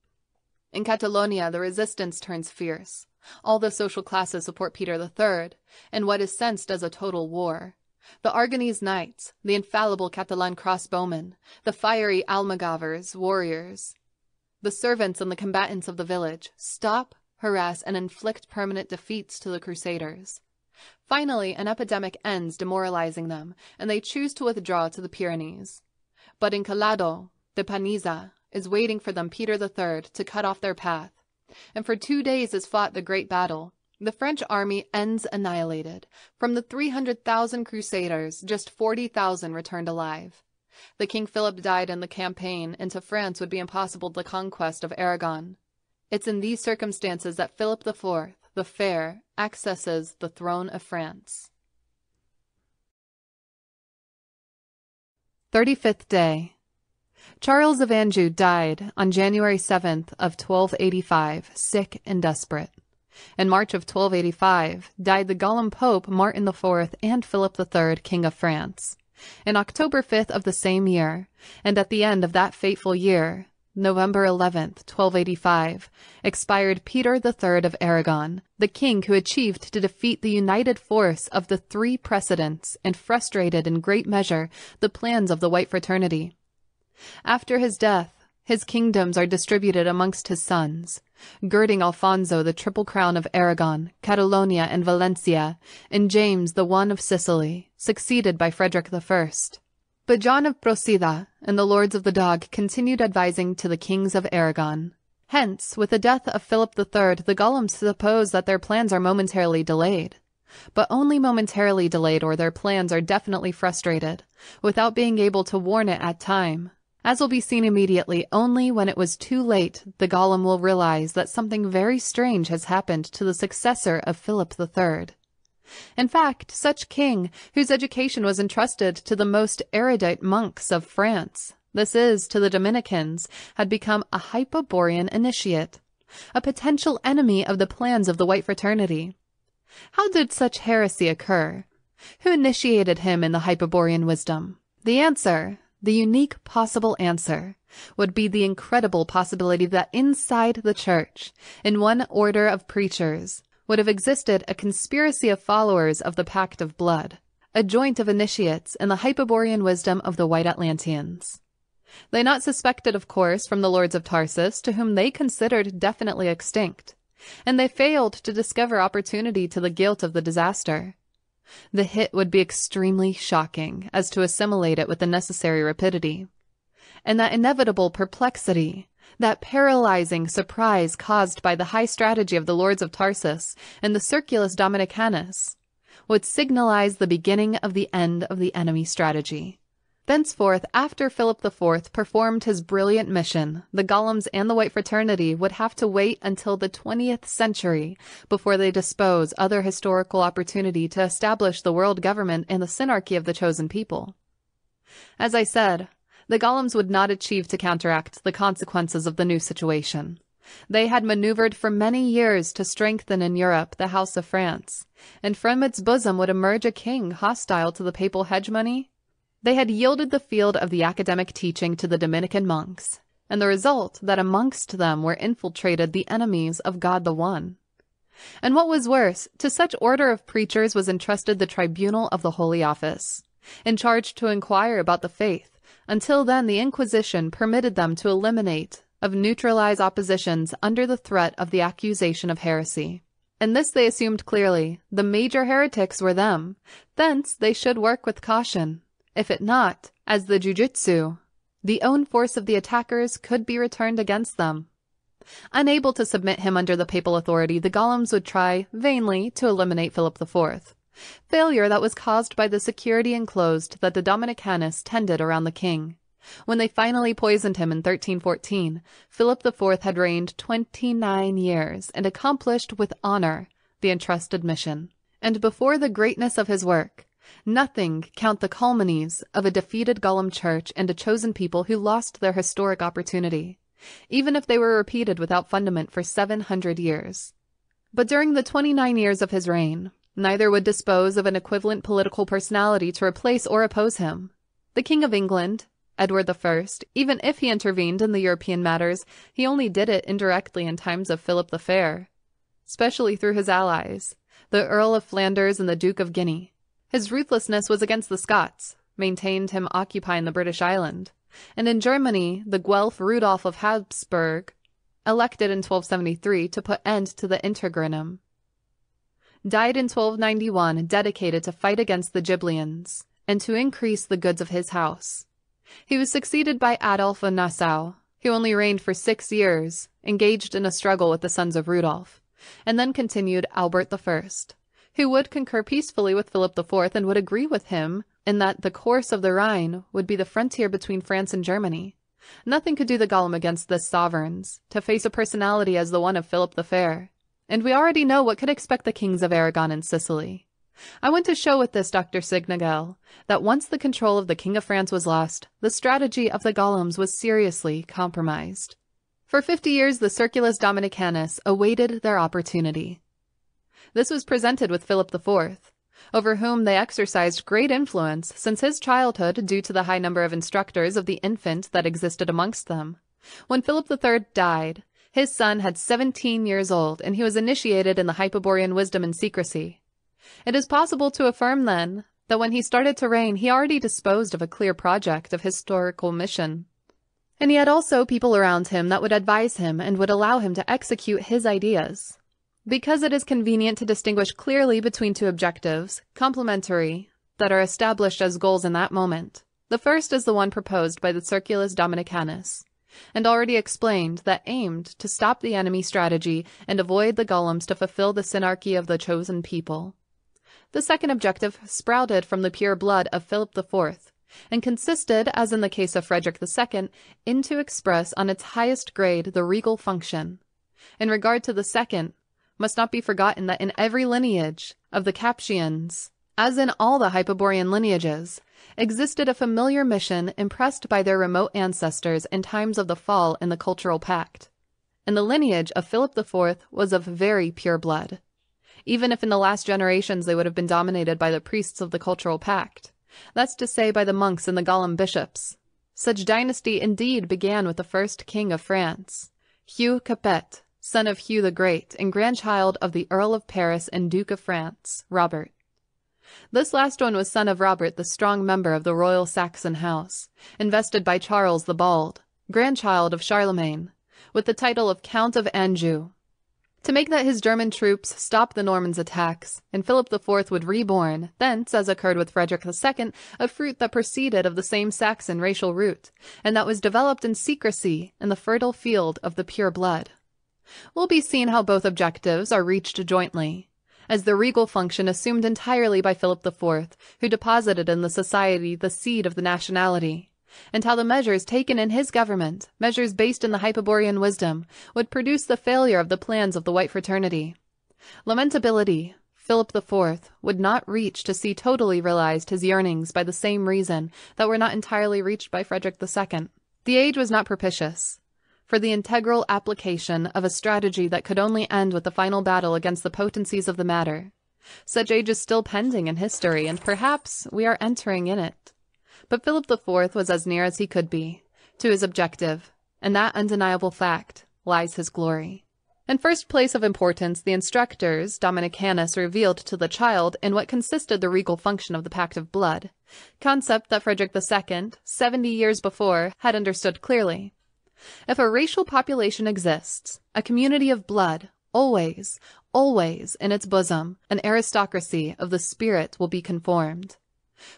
In Catalonia, the resistance turns fierce. All the social classes support Peter III in what is sensed as a total war. The Aragonese knights, the infallible Catalan crossbowmen, the fiery Almogavars, warriors, the servants and the combatants of the village, stop, harass, and inflict permanent defeats to the Crusaders. Finally, an epidemic ends demoralizing them, and they choose to withdraw to the Pyrenees. But in Calado, the Paniza, is waiting for them Peter III to cut off their path, and for two days is fought the great battle. The French army ends annihilated. From the 300,000 crusaders, just 40,000 returned alive. The King Philip died in the campaign and to France would be impossible the conquest of Aragon. It's in these circumstances that Philip IV, the Fair, accesses the throne of France. 35th day. Charles of Anjou died on January 7th of 1285, sick and desperate. In March of 1285 died the Golem Pope Martin IV and Philip III, King of France. In October 5th of the same year, and at the end of that fateful year, November 11th, 1285, expired Peter III of Aragon, the king who achieved to defeat the united force of the three precedents and frustrated in great measure the plans of the White Fraternity. After his death, his kingdoms are distributed amongst his sons, girding Alfonso the triple crown of Aragon, Catalonia, and Valencia, and James the one of Sicily, succeeded by Frederick I. But John of Procida and the Lords of the Dog continued advising to the kings of Aragon. Hence, with the death of Philip III, the Golems suppose that their plans are momentarily delayed. But only momentarily delayed or their plans are definitely frustrated, without being able to warn it at time. As will be seen immediately, only when it was too late, the Golem will realize that something very strange has happened to the successor of Philip III. In fact, such king, whose education was entrusted to the most erudite monks of France, this is, to the Dominicans, had become a Hyperborean initiate, a potential enemy of the plans of the White Fraternity. How did such heresy occur? Who initiated him in the Hyperborean wisdom? The answer, the unique possible answer, would be the incredible possibility that inside the church, in one order of preachers, would have existed a conspiracy of followers of the Pact of Blood, a joint of initiates in the Hyperborean wisdom of the White Atlanteans. They not suspected, of course, from the Lords of Tharsis, to whom they considered definitely extinct, and they failed to discover opportunity to the guilt of the disaster. The hit would be extremely shocking as to assimilate it with the necessary rapidity. And that inevitable perplexity, that paralyzing surprise caused by the high strategy of the Lords of Tharsis and the Circulus Domini Canis would signalize the beginning of the end of the enemy strategy. Thenceforth, after Philip IV performed his brilliant mission, the Golems and the White Fraternity would have to wait until the 20th century before they dispose other historical opportunity to establish the world government and the synarchy of the chosen people. As I said, the Golems would not achieve to counteract the consequences of the new situation. They had maneuvered for many years to strengthen in Europe the House of France, and from its bosom would emerge a king hostile to the papal hegemony. They had yielded the field of the academic teaching to the Dominican monks, and the result that amongst them were infiltrated the enemies of God the One. And what was worse, to such order of preachers was entrusted the tribunal of the Holy Office, in charge to inquire about the faith, until then, the Inquisition permitted them to eliminate, of neutralize oppositions under the threat of the accusation of heresy. And this they assumed clearly. The major heretics were them. Thence they should work with caution. If it not, as the jujutsu, the own force of the attackers could be returned against them. Unable to submit him under the papal authority, the Golems would try, vainly, to eliminate Philip IV failure that was caused by the security enclosed that the Domini Canis tended around the king. When they finally poisoned him in 1314, Philip IV had reigned 29 years and accomplished with honor the entrusted mission. And before the greatness of his work, nothing count the calumnies of a defeated Golem church and a chosen people who lost their historic opportunity, even if they were repeated without fundament for 700 years. But during the 29 years of his reign, Neither would dispose of an equivalent political personality to replace or oppose him. The King of England, Edward I, even if he intervened in the European matters, he only did it indirectly in times of Philip the Fair, especially through his allies, the Earl of Flanders and the Duke of Guyenne. His ruthlessness was against the Scots, maintained him occupying the British island, and in Germany, the Guelph Rudolf of Habsburg, elected in 1273 to put end to the interregnum. died in 1291 dedicated to fight against the Ghibellines and to increase the goods of his house. He was succeeded by Adolf of Nassau, who only reigned for six years, engaged in a struggle with the sons of Rudolf, and then continued Albert I, who would concur peacefully with Philip IV and would agree with him in that the course of the Rhine would be the frontier between France and Germany. Nothing could do the Golem against this sovereigns, to face a personality as the one of Philip the Fair. And we already know what could expect the kings of Aragon and Sicily. I want to show with this Dr. Siegnagel that once the control of the King of France was lost, the strategy of the Golems was seriously compromised. For fifty years, the Circulus Domini Canis awaited their opportunity. This was presented with Philip IV, over whom they exercised great influence since his childhood due to the high number of instructors of the infant that existed amongst them. When Philip III died, his son had 17 years old, and he was initiated in the Hyperborean wisdom and secrecy. It is possible to affirm, then, that when he started to reign, he already disposed of a clear project of historical mission. And he had also people around him that would advise him and would allow him to execute his ideas. Because it is convenient to distinguish clearly between two objectives, complementary, that are established as goals in that moment. The first is the one proposed by the Circulus Domini Canis, and already explained that aimed to stop the enemy strategy and avoid the golems to fulfill the synarchy of the chosen people. The second objective sprouted from the pure blood of Philip IV, and consisted, as in the case of Frederick II, in to express on its highest grade the regal function. In regard to the second, must not be forgotten that in every lineage of the Capetians, as in all the Hyperborean lineages, existed a familiar mission impressed by their remote ancestors in times of the fall in the cultural pact. And the lineage of Philip IV was of very pure blood, even if in the last generations they would have been dominated by the priests of the cultural pact. That's to say, by the monks and the Golem bishops. Such dynasty indeed began with the first king of France, Hugh Capet, son of Hugh the Great and grandchild of the Earl of Paris and Duke of France, Robert. This last one was son of Robert, the strong member of the royal Saxon house, invested by Charles the Bald, grandchild of Charlemagne, with the title of Count of Anjou. To make that his German troops stop the Normans' attacks, and Philip IV would reborn, thence, as occurred with Frederick II, a fruit that proceeded of the same Saxon racial root, and that was developed in secrecy in the fertile field of the pure blood will be seen how both objectives are reached jointly, as the regal function assumed entirely by Philip IV, who deposited in the society the seed of the nationality, and how the measures taken in his government, measures based in the Hyperborean wisdom, would produce the failure of the plans of the White Fraternity. Lamentability, Philip IV would not reach to see totally realized his yearnings by the same reason that were not entirely reached by Frederick II. The age was not propitious for the integral application of a strategy that could only end with the final battle against the potencies of the matter. Such age is still pending in history, and perhaps we are entering in it. But Philip IV was as near as he could be to his objective, and that undeniable fact lies his glory. In first place of importance, the instructors, Domini Canis, revealed to the child in what consisted the regal function of the Pact of Blood, concept that Frederick II, seventy years before, had understood clearly. If a racial population exists, a community of blood, always, always in its bosom, an aristocracy of the spirit will be conformed.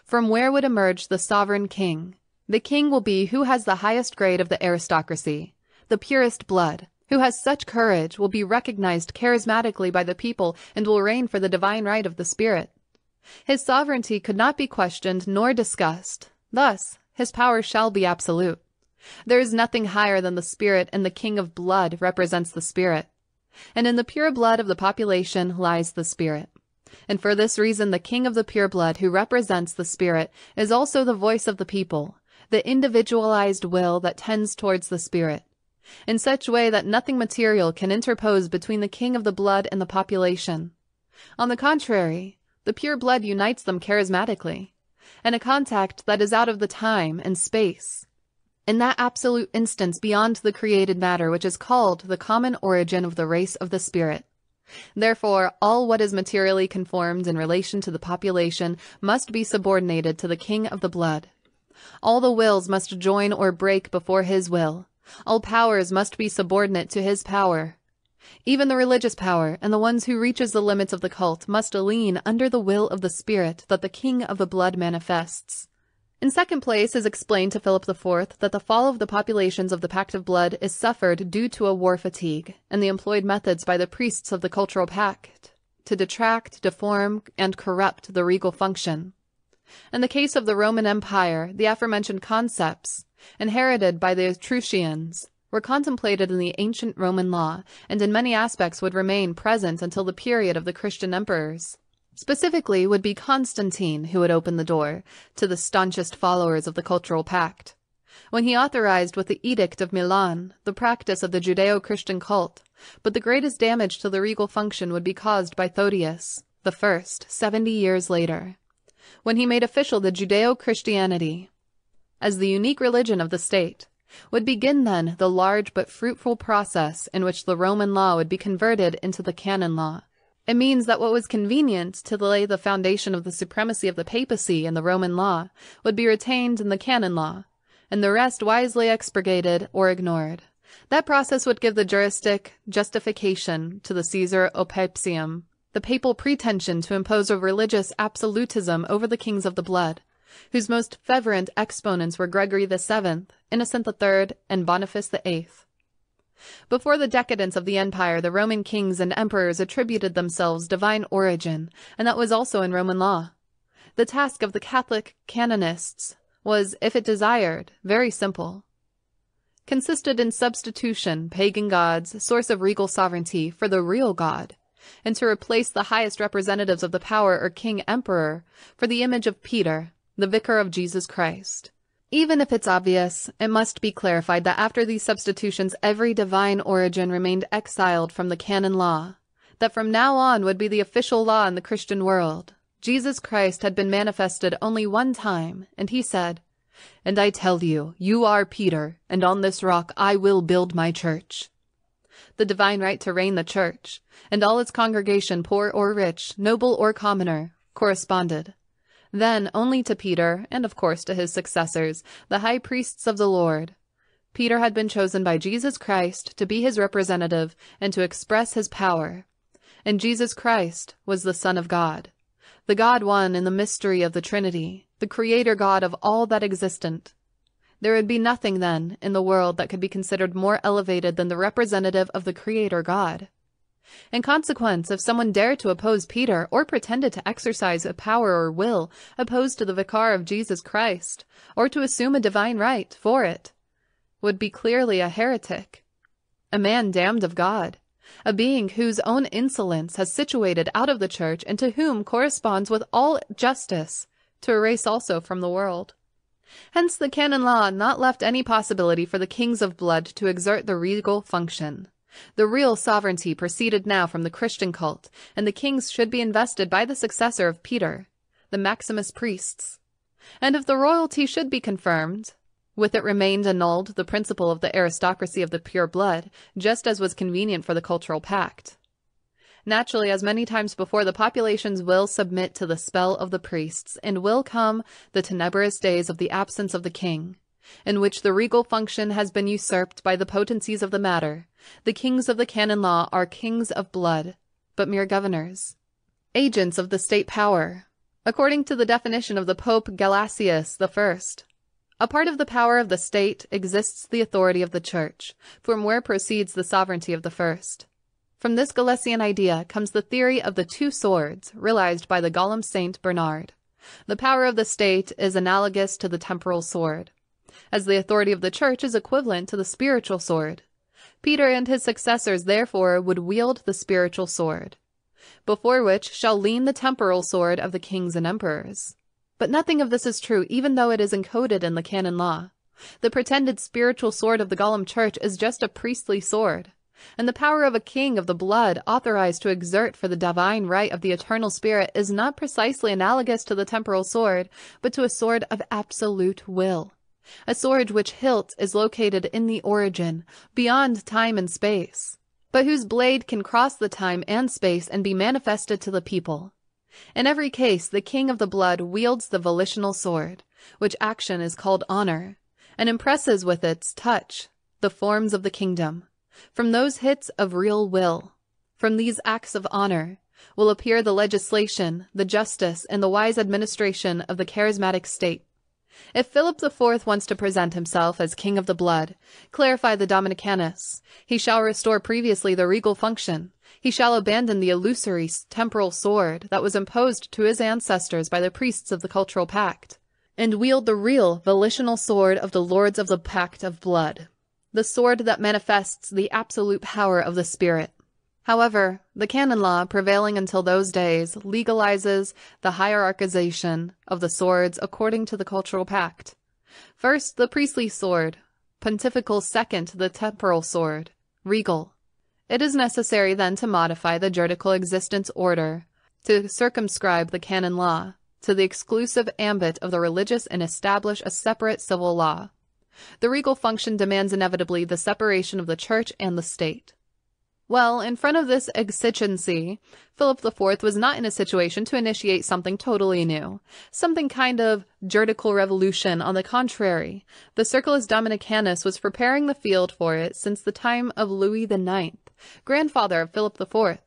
From where would emerge the sovereign king? The king will be who has the highest grade of the aristocracy, the purest blood, who has such courage, will be recognized charismatically by the people, and will reign for the divine right of the spirit. His sovereignty could not be questioned nor discussed. Thus, his power shall be absolute. There is nothing higher than the spirit, and the king of blood represents the spirit. And in the pure blood of the population lies the spirit. And for this reason, the king of the pure blood, who represents the spirit, is also the voice of the people, the individualized will that tends towards the spirit, in such way that nothing material can interpose between the king of the blood and the population. On the contrary, the pure blood unites them charismatically, in a contact that is out of the time and space, in that absolute instance beyond the created matter which is called the common origin of the race of the spirit. Therefore, all what is materially conformed in relation to the population must be subordinated to the king of the blood. All the wills must join or break before his will. All powers must be subordinate to his power. Even the religious power and the ones who reaches the limits of the cult must lean under the will of the spirit that the king of the blood manifests. In second place is explained to Philip IV that the fall of the populations of the Pact of Blood is suffered due to a war fatigue and the employed methods by the priests of the cultural pact to detract, deform, and corrupt the regal function. In the case of the Roman Empire, the aforementioned concepts, inherited by the Etruscians, were contemplated in the ancient Roman law and in many aspects would remain present until the period of the Christian emperors. Specifically would be Constantine who would open the door to the staunchest followers of the cultural pact. When he authorized with the Edict of Milan the practice of the Judeo-Christian cult, but the greatest damage to the regal function would be caused by Theodosius, the first, seventy years later, when he made official the Judeo-Christianity as the unique religion of the state. Would begin then the large but fruitful process in which the Roman law would be converted into the canon law, it means that what was convenient to lay the foundation of the supremacy of the papacy in the Roman law would be retained in the canon law, and the rest wisely expurgated or ignored. That process would give the juristic justification to the Caesar opprobrium, the papal pretension to impose a religious absolutism over the kings of the blood, whose most fervent exponents were Gregory VII, Innocent III, and Boniface VIII. Before the decadence of the empire, the Roman kings and emperors attributed themselves divine origin, and that was also in Roman law. The task of the Catholic canonists was, if it desired, very simple. Consisted in substitution, pagan gods, source of regal sovereignty, for the real God, and to replace the highest representatives of the power or king emperor for the image of Peter, the vicar of Jesus Christ. Even if it's obvious, it must be clarified that after these substitutions, every divine origin remained exiled from the canon law, that from now on would be the official law in the Christian world. Jesus Christ had been manifested only one time, and he said, And I tell you, you are Peter, and on this rock I will build my church. The divine right to reign the church, and all its congregation, poor or rich, noble or commoner, corresponded. Then only to Peter, and of course to his successors, the high priests of the Lord. Peter had been chosen by Jesus Christ to be his representative and to express his power. And Jesus Christ was the Son of God, the God one in the mystery of the Trinity, the Creator God of all that existent. There would be nothing, then, in the world that could be considered more elevated than the representative of the Creator God. In consequence, if someone dared to oppose Peter or pretended to exercise a power or will opposed to the vicar of Jesus Christ, or to assume a divine right for it, would be clearly a heretic, a man damned of God, a being whose own insolence has situated out of the church and to whom corresponds with all justice to erase also from the world. Hence the canon law not left any possibility for the kings of blood to exert the regal function. The real sovereignty proceeded now from the Christian cult, and the kings should be invested by the successor of Peter, the Maximus priests. And if the royalty should be confirmed, with it remained annulled the principle of the aristocracy of the pure blood, just as was convenient for the cultural pact. Naturally, as many times before, the populations will submit to the spell of the priests, and will come the tenebrous days of the absence of the king, in which the regal function has been usurped by the potencies of the matter, the kings of the canon law are kings of blood, but mere governors, agents of the state power, according to the definition of the Pope Gelasius I. A part of the power of the state exists the authority of the church, from where proceeds the sovereignty of the first. From this Gelasian idea comes the theory of the two swords realized by the Golem Saint Bernard. The power of the state is analogous to the temporal sword, as the authority of the church is equivalent to the spiritual sword. Peter and his successors therefore would wield the spiritual sword, before which shall lean the temporal sword of the kings and emperors. But nothing of this is true, even though it is encoded in the canon law. The pretended spiritual sword of the Golem Church is just a priestly sword, and the power of a king of the blood authorized to exert for the divine right of the eternal spirit is not precisely analogous to the temporal sword, but to a sword of absolute will a sword which hilt is located in the origin, beyond time and space, but whose blade can cross the time and space and be manifested to the people. In every case, the king of the blood wields the volitional sword, which action is called honor, and impresses with its touch the forms of the kingdom, From those hits of real will, from these acts of honor, will appear the legislation, the justice, and the wise administration of the charismatic state. If Philip IV wants to present himself as king of the blood, clarify the Domini Canis, he shall restore previously the regal function, he shall abandon the illusory temporal sword that was imposed to his ancestors by the priests of the cultural pact, and wield the real volitional sword of the lords of the pact of blood, the sword that manifests the absolute power of the spirit. However, the canon law prevailing until those days legalizes the hierarchization of the swords according to the cultural pact. First, the priestly sword, pontifical second, the temporal sword, regal. It is necessary then to modify the juridical existence order to circumscribe the canon law to the exclusive ambit of the religious and establish a separate civil law. The regal function demands inevitably the separation of the church and the state. Well, in front of this exigency, Philip IV was not in a situation to initiate something totally new, something kind of juridical revolution. On the contrary, the Circulus Domini Canis was preparing the field for it since the time of Louis IX, grandfather of Philip IV.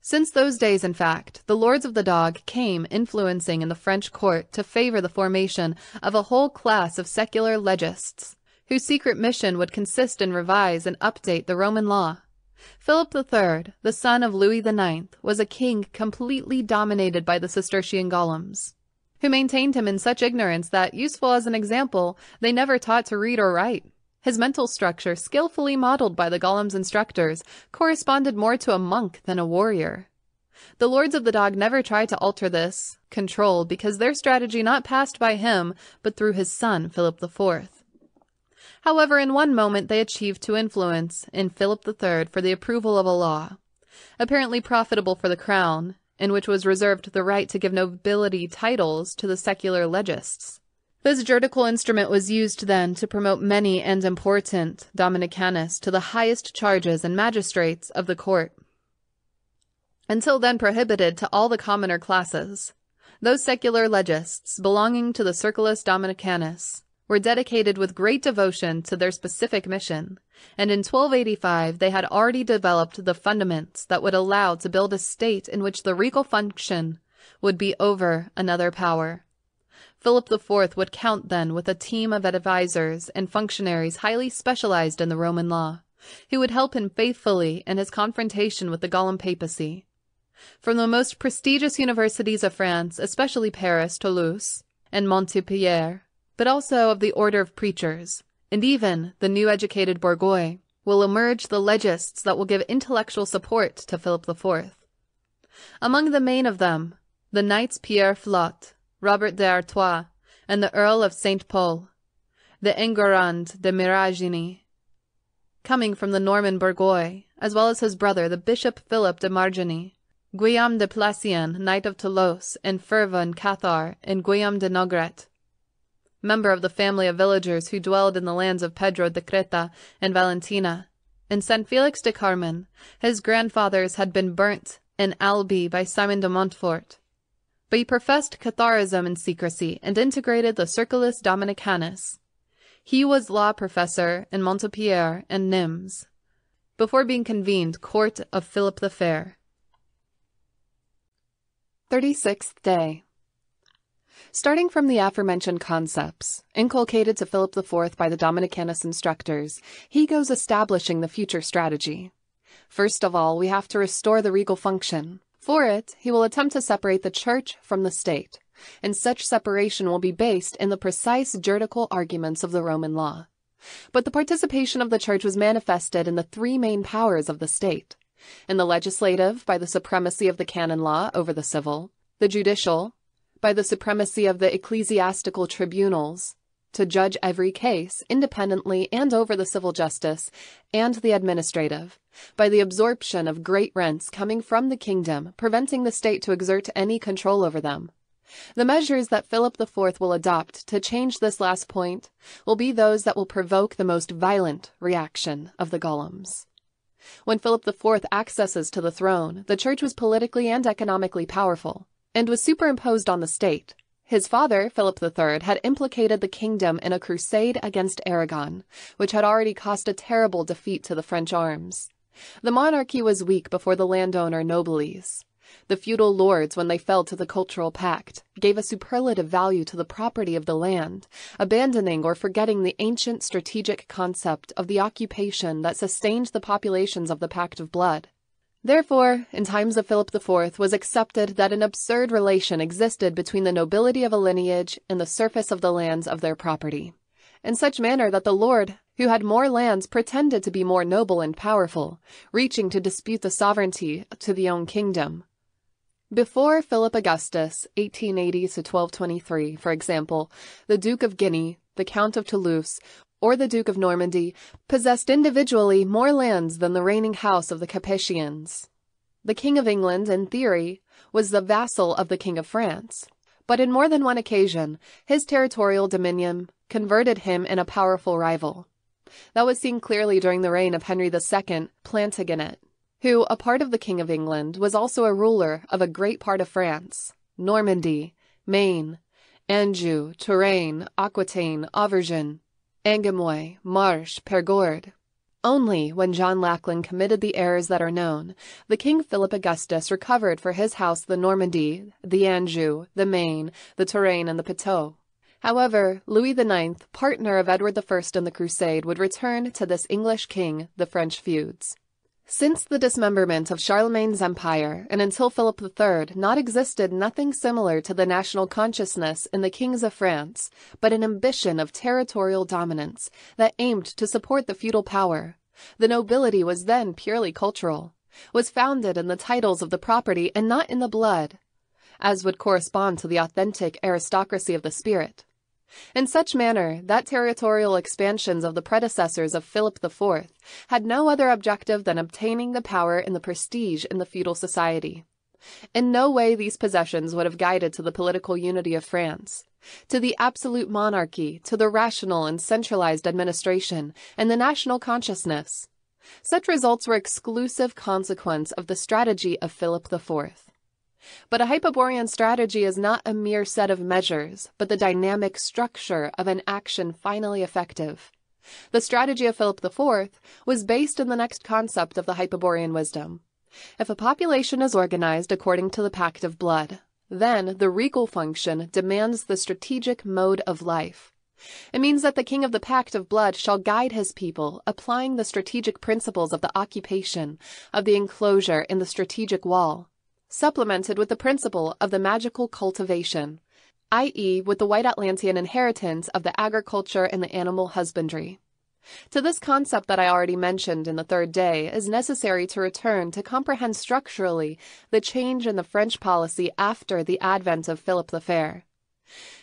Since those days, in fact, the Lords of the Dog came influencing in the French court to favor the formation of a whole class of secular legists, whose secret mission would consist in revise and update the Roman law. Philip III, the son of Louis IX, was a king completely dominated by the Cistercian golems, who maintained him in such ignorance that, useful as an example, they never taught to read or write. His mental structure, skillfully modeled by the golem's instructors, corresponded more to a monk than a warrior. The lords of the dog never tried to alter this control because their strategy not passed by him, but through his son, Philip IV. However, in one moment they achieved to influence in Philip III for the approval of a law, apparently profitable for the crown, in which was reserved the right to give nobility titles to the secular legists. This juridical instrument was used then to promote many and important Domini Canis to the highest charges and magistrates of the court. Until then prohibited to all the commoner classes, those secular legists belonging to the Circulus Domini Canis were dedicated with great devotion to their specific mission, and in 1285 they had already developed the fundaments that would allow to build a state in which the regal function would be over another power. Philip IV would count then with a team of advisers and functionaries highly specialized in the Roman law, who would help him faithfully in his confrontation with the Golem papacy. From the most prestigious universities of France, especially Paris, Toulouse, and Montpellier, but also of the order of preachers, and even the new educated bourgeois, will emerge the legists that will give intellectual support to Philip IV. Among the main of them, the knights Pierre Flotte, Robert d'Artois, and the Earl of St. Pol, the Enguerrand de Marigny, coming from the Norman bourgeois, as well as his brother, the Bishop Philip de Marigny, Guillaume de Plaisians, Knight of Toulouse, and Fervin Cathar, and Guillaume de Nogaret, member of the family of villagers who dwelled in the lands of Pedro de Creta and Valentina. In St. Felix de Caraman, his grandfathers had been burnt in Albi by Simon de Montfort. But he professed Catharism in secrecy and integrated the Circulus Domini Canis. He was law professor in Montpellier and Nimes, before being convened court of Philip the Fair. 36th day. Starting from the aforementioned concepts, inculcated to Philip IV by the Domini Canis instructors, he goes establishing the future strategy. First of all, we have to restore the regal function. For it, he will attempt to separate the church from the state, and such separation will be based in the precise juridical arguments of the Roman law. But the participation of the church was manifested in the three main powers of the state. In the legislative, by the supremacy of the canon law over the civil, the judicial, by the supremacy of the ecclesiastical tribunals to judge every case independently and over the civil justice and the administrative, by the absorption of great rents coming from the kingdom, preventing the state to exert any control over them. The measures that Philip IV will adopt to change this last point will be those that will provoke the most violent reaction of the golems. When Philip IV accesses to the throne, the church was politically and economically powerful and was superimposed on the state, His father, Philip III, had implicated the kingdom in a crusade against Aragon, which had already cost a terrible defeat to the French arms. The monarchy was weak before the landowner nobles. The feudal lords, when they fell to the cultural pact, gave a superlative value to the property of the land, abandoning or forgetting the ancient strategic concept of the occupation that sustained the populations of the Pact of Blood. Therefore, in times of Philip IV, was accepted that an absurd relation existed between the nobility of a lineage and the surface of the lands of their property, in such manner that the lord who had more lands pretended to be more noble and powerful, reaching to dispute the sovereignty to the own kingdom. Before Philip Augustus, 1880 to 1223, for example, the Duke of Guyenne, the Count of Toulouse, or the Duke of Normandy possessed individually more lands than the reigning house of the Capetians. The King of England, in theory, was the vassal of the King of France, but in more than one occasion his territorial dominion converted him in a powerful rival. That was seen clearly during the reign of Henry II Plantagenet, who, a part of the King of England, was also a ruler of a great part of France, Normandy, Maine, Anjou, Touraine, Aquitaine, Auvergne, Angoumois, Marche, Perigord. Only when John Lackland committed the errors that are known, the King Philip Augustus recovered for his house the Normandy, the Anjou, the Maine, the Touraine, and the Poitou. However, Louis IX, partner of Edward I in the Crusade, would return to this English king the French feuds. Since the dismemberment of Charlemagne's empire and until Philip III, not existed nothing similar to the national consciousness in the kings of France, but an ambition of territorial dominance that aimed to support the feudal power. The nobility was then purely cultural, was founded in the titles of the property and not in the blood, as would correspond to the authentic aristocracy of the spirit. In such manner, that territorial expansions of the predecessors of Philip IV had no other objective than obtaining the power and the prestige in the feudal society. In no way these possessions would have guided to the political unity of France, to the absolute monarchy, to the rational and centralized administration, and the national consciousness. Such results were exclusive consequence of the strategy of Philip IV. But a Hyperborean strategy is not a mere set of measures, but the dynamic structure of an action finally effective. The strategy of Philip IV was based in the next concept of the Hyperborean wisdom. If a population is organized according to the pact of blood, then the regal function demands the strategic mode of life. It means that the king of the pact of blood shall guide his people, applying the strategic principles of the occupation, of the enclosure in the strategic wall supplemented with the principle of the magical cultivation, i.e., with the White Atlantean inheritance of the agriculture and the animal husbandry. To this concept that I already mentioned in the third day is necessary to return to comprehend structurally the change in the French policy after the advent of Philip the Fair.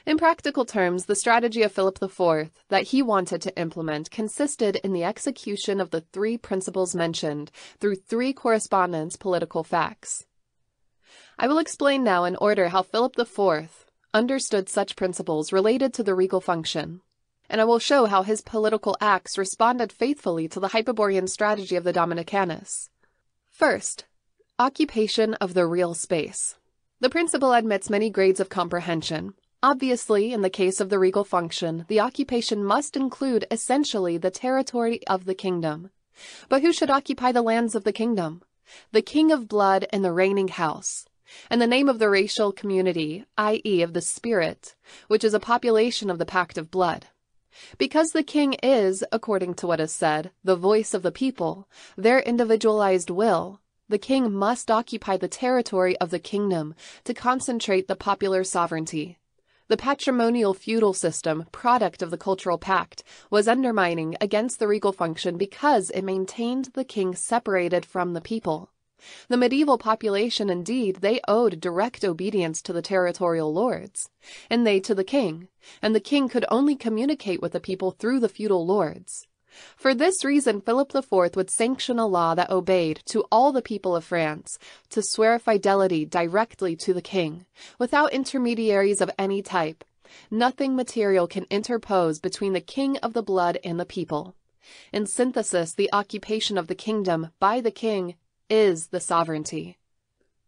In practical terms, the strategy of Philip IV that he wanted to implement consisted in the execution of the three principles mentioned through three correspondence political facts. I will explain now in order how Philip IV understood such principles related to the regal function, and I will show how his political acts responded faithfully to the Hyperborean strategy of the Domini Canis. First, occupation of the real space. The principle admits many grades of comprehension. Obviously, in the case of the regal function, the occupation must include essentially the territory of the kingdom. But who should occupy the lands of the kingdom? The king of blood and the reigning house and the name of the racial community, i.e., of the spirit, which is a population of the pact of blood. Because the king is, according to what is said, the voice of the people, their individualized will, the king must occupy the territory of the kingdom to concentrate the popular sovereignty. The patrimonial feudal system, product of the cultural pact, was undermining against the regal function because it maintained the king separated from the people. The medieval population, indeed, they owed direct obedience to the territorial lords, and they to the king, and the king could only communicate with the people through the feudal lords. For this reason, Philip IV would sanction a law that obeyed to all the people of France to swear fidelity directly to the king, without intermediaries of any type. Nothing material can interpose between the king of the blood and the people. In synthesis, the occupation of the kingdom by the king is the sovereignty.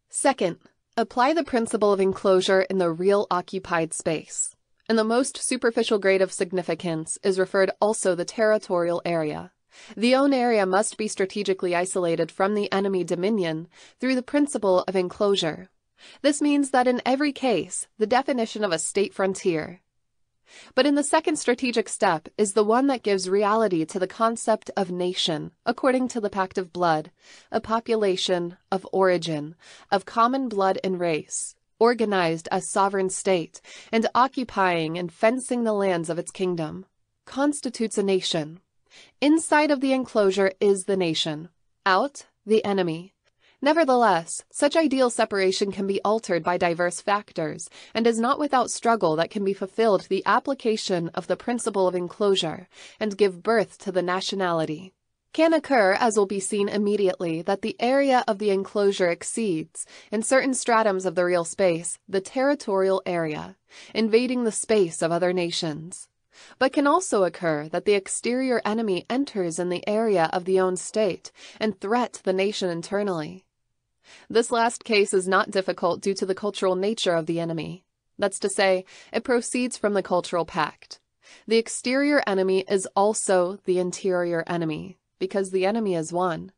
Second, Apply the principle of enclosure in the real occupied space. In the most superficial grade of significance is referred also the territorial area. The own area must be strategically isolated from the enemy dominion through the principle of enclosure. This means that in every case, the definition of a state frontier. But in the second strategic step is the one that gives reality to the concept of nation, according to the Pact of Blood, a population of origin, of common blood and race, organized as sovereign state, and occupying and fencing the lands of its kingdom, constitutes a nation. Inside of the enclosure is the nation. Out, the enemy. Nevertheless, such ideal separation can be altered by diverse factors, and is not without struggle that can be fulfilled the application of the principle of enclosure, and give birth to the nationality. Can occur, as will be seen immediately, that the area of the enclosure exceeds, in certain stratums of the real space, the territorial area, invading the space of other nations but can also occur that the exterior enemy enters in the area of the own state and threat the nation internally. This last case is not difficult due to the cultural nature of the enemy. That's to say, it proceeds from the cultural pact. The exterior enemy is also the interior enemy, because the enemy is one,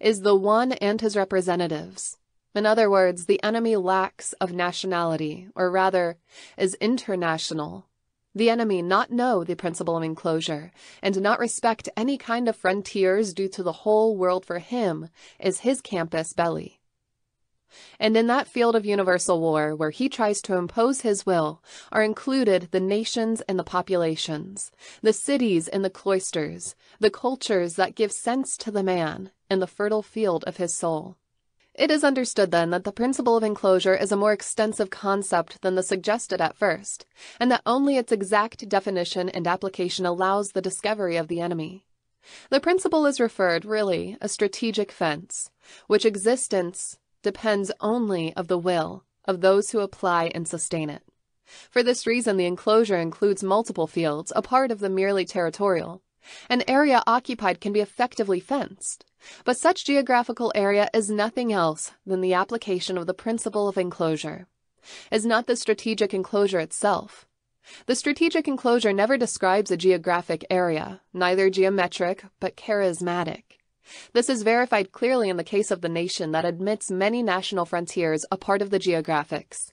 is the one and his representatives. In other words, the enemy lacks of nationality, or rather, is international. The enemy not know the principle of enclosure, and not respect any kind of frontiers due to the whole world for him is his campus belli. And in that field of universal war, where he tries to impose his will, are included the nations and the populations, the cities and the cloisters, the cultures that give sense to the man, and the fertile field of his soul. It is understood then that the principle of enclosure is a more extensive concept than the suggested at first, and that only its exact definition and application allows the discovery of the enemy. The principle is referred, really, a strategic fence, which existence depends only of the will of those who apply and sustain it. For this reason, the enclosure includes multiple fields, a part of the merely territorial. An area occupied can be effectively fenced, but such geographical area is nothing else than the application of the principle of enclosure, is not the strategic enclosure itself. The strategic enclosure never describes a geographic area, neither geometric but charismatic. This is verified clearly in the case of the nation that admits many national frontiers a part of the geographics.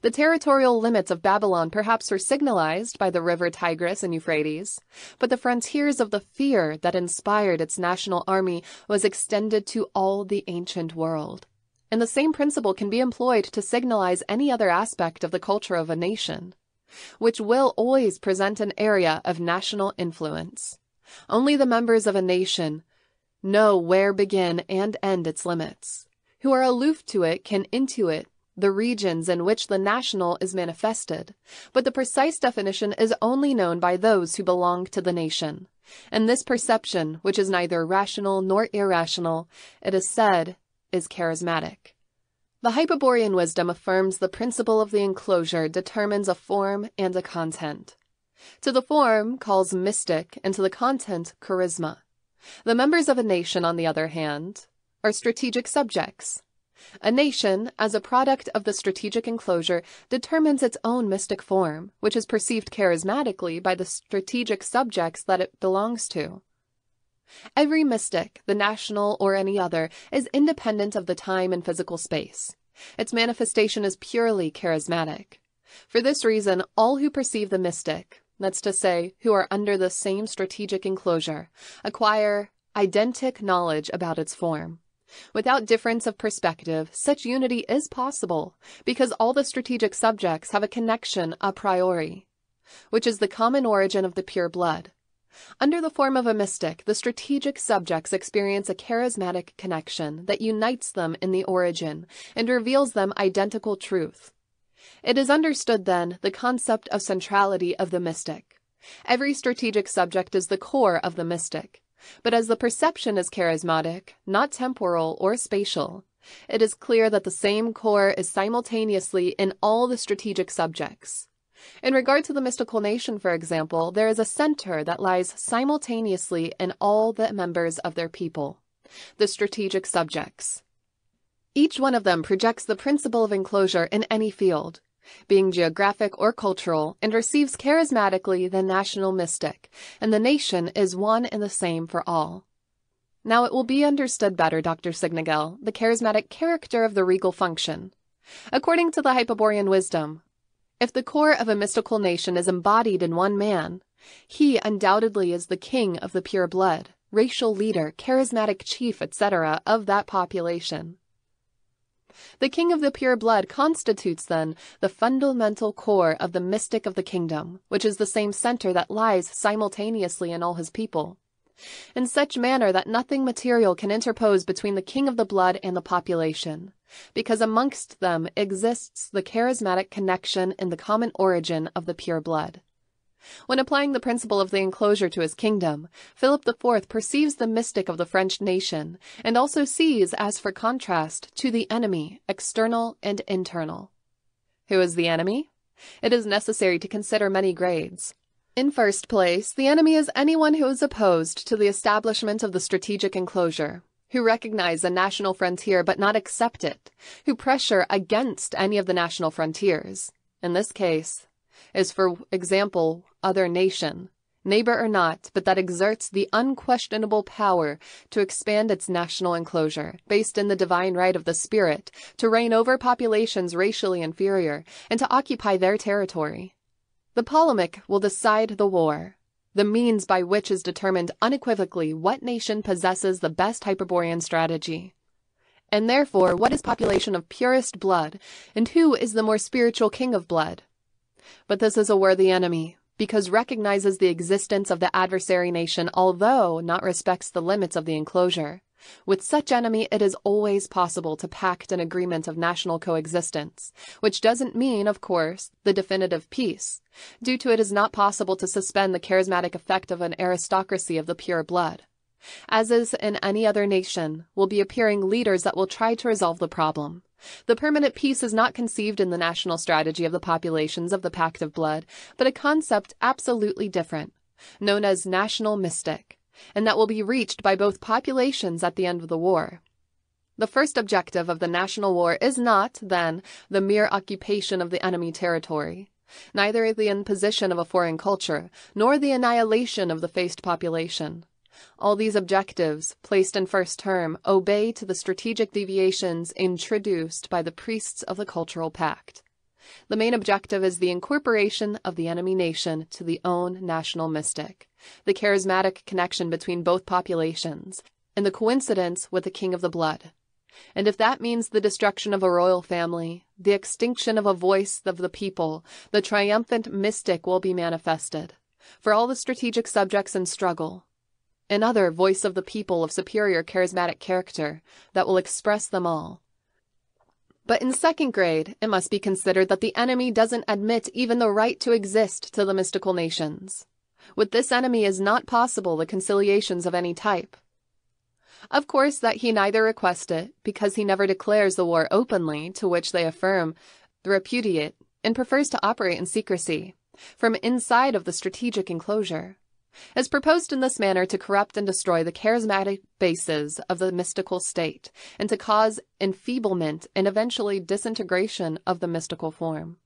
The territorial limits of Babylon perhaps were signalized by the river Tigris and Euphrates, but the frontiers of the fear that inspired its national army was extended to all the ancient world. And the same principle can be employed to signalize any other aspect of the culture of a nation, which will always present an area of national influence. Only the members of a nation know where begin and end its limits. Who are aloof to it can intuit the regions in which the national is manifested, but the precise definition is only known by those who belong to the nation. And this perception, which is neither rational nor irrational, it is said, is charismatic. The Hyperborean wisdom affirms the principle of the enclosure determines a form and a content. To the form calls mystic, and to the content charisma. The members of a nation, on the other hand, are strategic subjects. A nation, as a product of the strategic enclosure, determines its own mystic form, which is perceived charismatically by the strategic subjects that it belongs to. Every mystic, the national or any other, is independent of the time and physical space. Its manifestation is purely charismatic. For this reason, all who perceive the mystic, that's to say, who are under the same strategic enclosure, acquire identic knowledge about its form. Without difference of perspective, such unity is possible because all the strategic subjects have a connection a priori, which is the common origin of the pure blood. Under the form of a mystic, the strategic subjects experience a charismatic connection that unites them in the origin and reveals them identical truth. It is understood then the concept of centrality of the mystic. Every strategic subject is the core of the mystic. But as the perception is charismatic, not temporal or spatial, it is clear that the same core is simultaneously in all the strategic subjects. In regard to the mystical nation, for example, there is a center that lies simultaneously in all the members of their people, the strategic subjects. Each one of them projects the principle of enclosure in any field, being geographic or cultural, and receives charismatically the national mystic, and the nation is one and the same for all. Now it will be understood better, Dr. Siegnagel, the charismatic character of the regal function. According to the Hyperborean wisdom, if the core of a mystical nation is embodied in one man, he undoubtedly is the king of the pure blood, racial leader, charismatic chief, etc., of that population. The king of the pure blood constitutes, then, the fundamental core of the mystic of the kingdom, which is the same center that lies simultaneously in all his people. In such manner that nothing material can interpose between the king of the blood and the population, because amongst them exists the charismatic connection in the common origin of the pure blood. When applying the principle of the enclosure to his kingdom, Philip IV perceives the mystic of the French nation, and also sees, as for contrast, to the enemy, external and internal. Who is the enemy? It is necessary to consider many grades. In first place, the enemy is anyone who is opposed to the establishment of the strategic enclosure, who recognize a national frontier but not accept it, who pressure against any of the national frontiers. In this case, is, for example, other nation, neighbor or not, but that exerts the unquestionable power to expand its national enclosure, based in the divine right of the spirit, to reign over populations racially inferior, and to occupy their territory. The polemic will decide the war, the means by which is determined unequivocally what nation possesses the best Hyperborean strategy. And therefore, what is population of purest blood, and who is the more spiritual king of blood? But this is a worthy enemy, because recognizes the existence of the adversary nation, although not respects the limits of the enclosure. With such enemy, it is always possible to pact an agreement of national coexistence, which doesn't mean, of course, the definitive peace. Due to it is not possible to suspend the charismatic effect of an aristocracy of the pure blood. As is in any other nation, will be appearing leaders that will try to resolve the problem. The permanent peace is not conceived in the national strategy of the populations of the Pact of Blood, but a concept absolutely different, known as national mystic, and that will be reached by both populations at the end of the war. The first objective of the national war is not, then, the mere occupation of the enemy territory, neither the imposition of a foreign culture, nor the annihilation of the faced population. All these objectives, placed in first term, obey to the strategic deviations introduced by the priests of the cultural pact. The main objective is the incorporation of the enemy nation to the own national mystic, the charismatic connection between both populations, and the coincidence with the king of the blood. And if that means the destruction of a royal family, the extinction of a voice of the people, the triumphant mystic will be manifested. For all the strategic subjects in struggle, another voice of the people of superior charismatic character that will express them all. But in second grade, it must be considered that the enemy doesn't admit even the right to exist to the mystical nations. With this enemy is not possible the conciliations of any type. Of course, that he neither requests it, because he never declares the war openly, to which they affirm the repudiate, and prefers to operate in secrecy, from inside of the strategic enclosure is proposed in this manner to corrupt and destroy the charismatic bases of the mystical state, and to cause enfeeblement and eventually disintegration of the mystical form.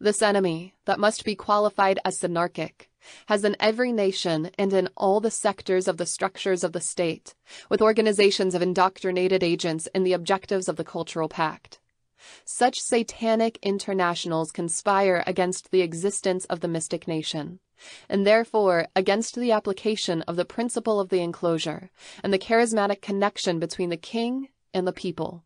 This enemy, that must be qualified as synarchic, has in every nation and in all the sectors of the structures of the state, with organizations of indoctrinated agents in the objectives of the cultural pact. Such satanic internationals conspire against the existence of the mystic nation and therefore against the application of the principle of the enclosure and the charismatic connection between the king and the people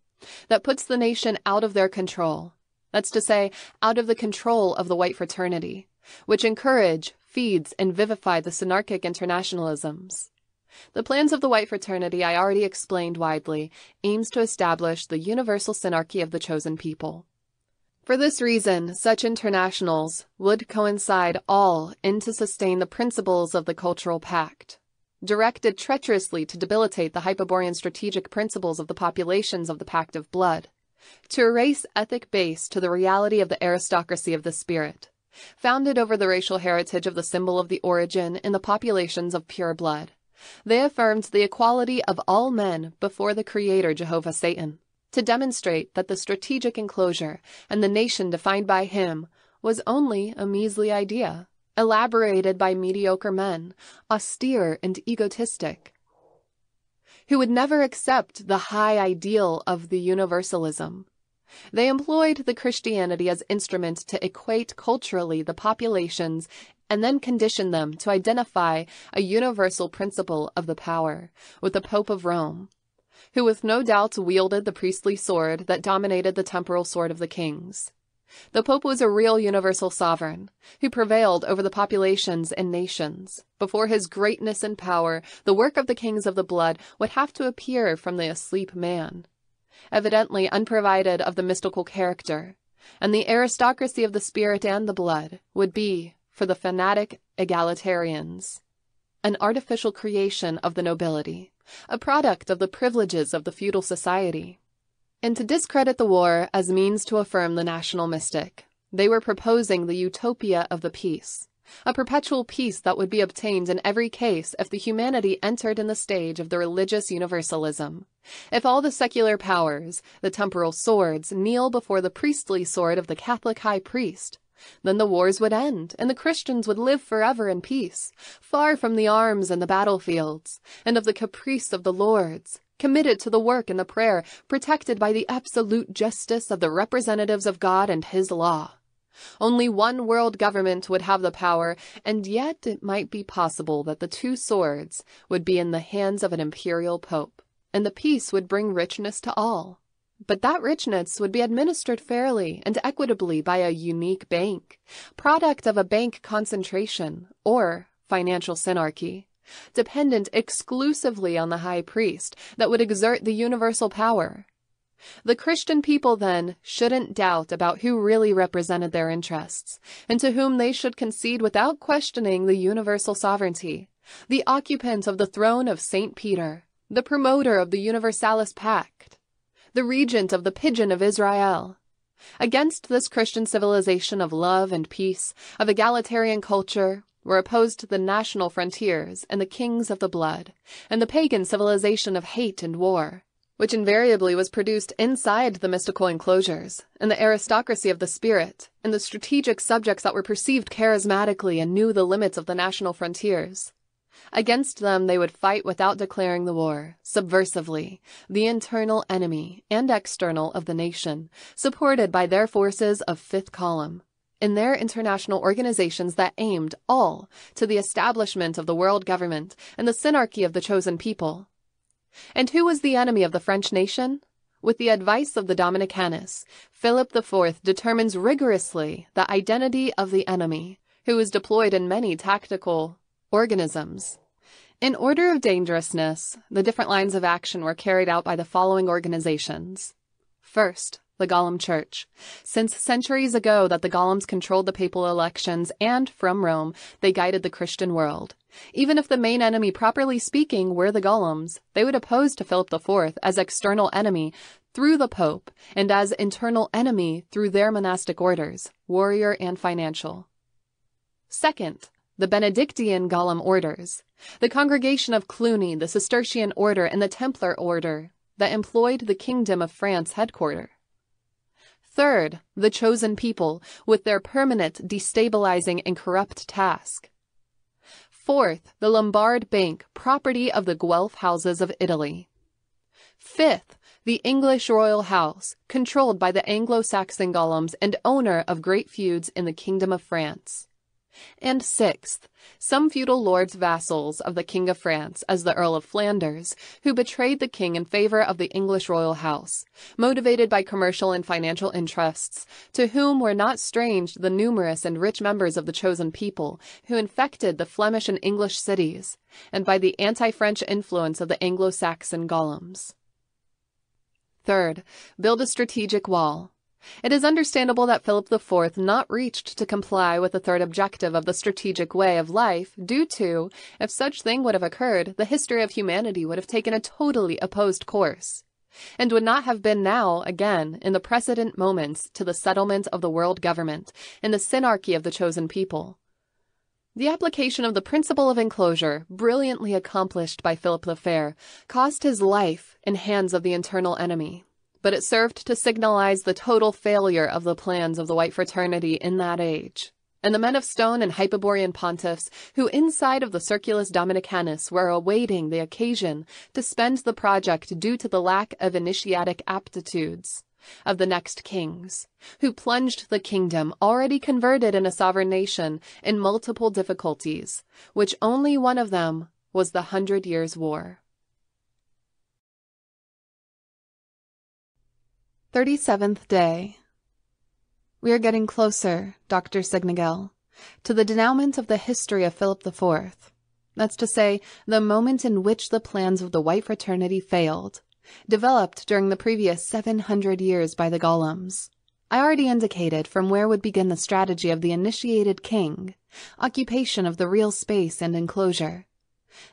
that puts the nation out of their control. That's to say, out of the control of the white fraternity, which encourage, feeds, and vivify the synarchic internationalisms. The plans of the white fraternity I already explained widely aims to establish the universal synarchy of the chosen people. For this reason, such internationals would coincide all in to sustain the principles of the cultural pact, directed treacherously to debilitate the Hyperborean strategic principles of the populations of the Pact of Blood, to erase ethic base to the reality of the aristocracy of the spirit, founded over the racial heritage of the symbol of the origin in the populations of pure blood. They affirmed the equality of all men before the Creator Jehovah Satan to demonstrate that the strategic enclosure and the nation defined by him was only a measly idea, elaborated by mediocre men, austere and egotistic, who would never accept the high ideal of the universalism. They employed the Christianity as instrument to equate culturally the populations and then condition them to identify a universal principle of the power with the Pope of Rome, who with no doubt wielded the priestly sword that dominated the temporal sword of the kings. The Pope was a real universal sovereign, who prevailed over the populations and nations. Before his greatness and power, the work of the kings of the blood would have to appear from the asleep man, evidently unprovided of the mystical character, and the aristocracy of the spirit and the blood would be, for the fanatic egalitarians, an artificial creation of the nobility, a product of the privileges of the feudal society. And to discredit the war as means to affirm the national mystic, they were proposing the utopia of the peace, a perpetual peace that would be obtained in every case if the humanity entered in the stage of the religious universalism. If all the secular powers, the temporal swords, kneel before the priestly sword of the Catholic high priest, then the wars would end, and the Christians would live forever in peace, far from the arms and the battlefields, and of the caprice of the lords, committed to the work and the prayer, protected by the absolute justice of the representatives of God and His law. Only one world government would have the power, and yet it might be possible that the two swords would be in the hands of an imperial pope, and the peace would bring richness to all. But that richness would be administered fairly and equitably by a unique bank, product of a bank concentration or financial synarchy, dependent exclusively on the high priest that would exert the universal power. The Christian people, then, shouldn't doubt about who really represented their interests, and to whom they should concede without questioning the universal sovereignty, the occupant of the throne of St. Peter, the promoter of the Universalis Pact, the regent of the Pigeon of Israel. Against this Christian civilization of love and peace, of egalitarian culture, were opposed the national frontiers and the kings of the blood, and the pagan civilization of hate and war, which invariably was produced inside the mystical enclosures, and the aristocracy of the spirit, and the strategic subjects that were perceived charismatically and knew the limits of the national frontiers. Against them they would fight without declaring the war, subversively, the internal enemy and external of the nation, supported by their forces of fifth column, in their international organizations that aimed all to the establishment of the world government and the synarchy of the chosen people. And who was the enemy of the French nation? With the advice of the Domini Canis, Philip IV determines rigorously the identity of the enemy, who is deployed in many tactical organisms. In order of dangerousness, the different lines of action were carried out by the following organizations. First, the Golem Church. Since centuries ago that the Golems controlled the papal elections and, from Rome, they guided the Christian world. Even if the main enemy, properly speaking, were the Golems, they would oppose to Philip IV as external enemy through the Pope and as internal enemy through their monastic orders, warrior and financial. Second, the Benedictine Golem orders. The Congregation of Cluny, the Cistercian order, and the Templar order that employed the Kingdom of France headquarter. Third, the chosen people, with their permanent destabilizing and corrupt task. Fourth, the Lombard Bank, property of the Guelph houses of Italy. Fifth, the English royal house, controlled by the Anglo-Saxon golems and owner of great feuds in the Kingdom of France. And sixth, some feudal lords vassals of the King of France, as the Earl of Flanders, who betrayed the king in favor of the English royal house, motivated by commercial and financial interests, to whom were not strange the numerous and rich members of the chosen people, who infected the Flemish and English cities, and by the anti-French influence of the Anglo-Saxon golems. Third, build a strategic wall, it is understandable that Philip IV not reached to comply with the third objective of the strategic way of life due to, if such thing would have occurred, the history of humanity would have taken a totally opposed course, and would not have been now, again, in the precedent moments to the settlement of the world government and the synarchy of the chosen people. The application of the principle of enclosure, brilliantly accomplished by Philip the Fair, cost his life in hands of the internal enemy, but it served to signalize the total failure of the plans of the White Fraternity in that age. And the men of stone and Hyperborean pontiffs, who inside of the Circulus Domini Canis were awaiting the occasion to spend the project due to the lack of initiatic aptitudes of the next kings, who plunged the kingdom, already converted in a sovereign nation, in multiple difficulties, which only one of them was the Hundred Years' War. 37th Day We are getting closer, Dr. Siegnagel, to the denouement of the history of Philip IV. That's to say, the moment in which the plans of the White Fraternity failed, developed during the previous 700 years by the golems. I already indicated from where would begin the strategy of the initiated king, occupation of the real space and enclosure.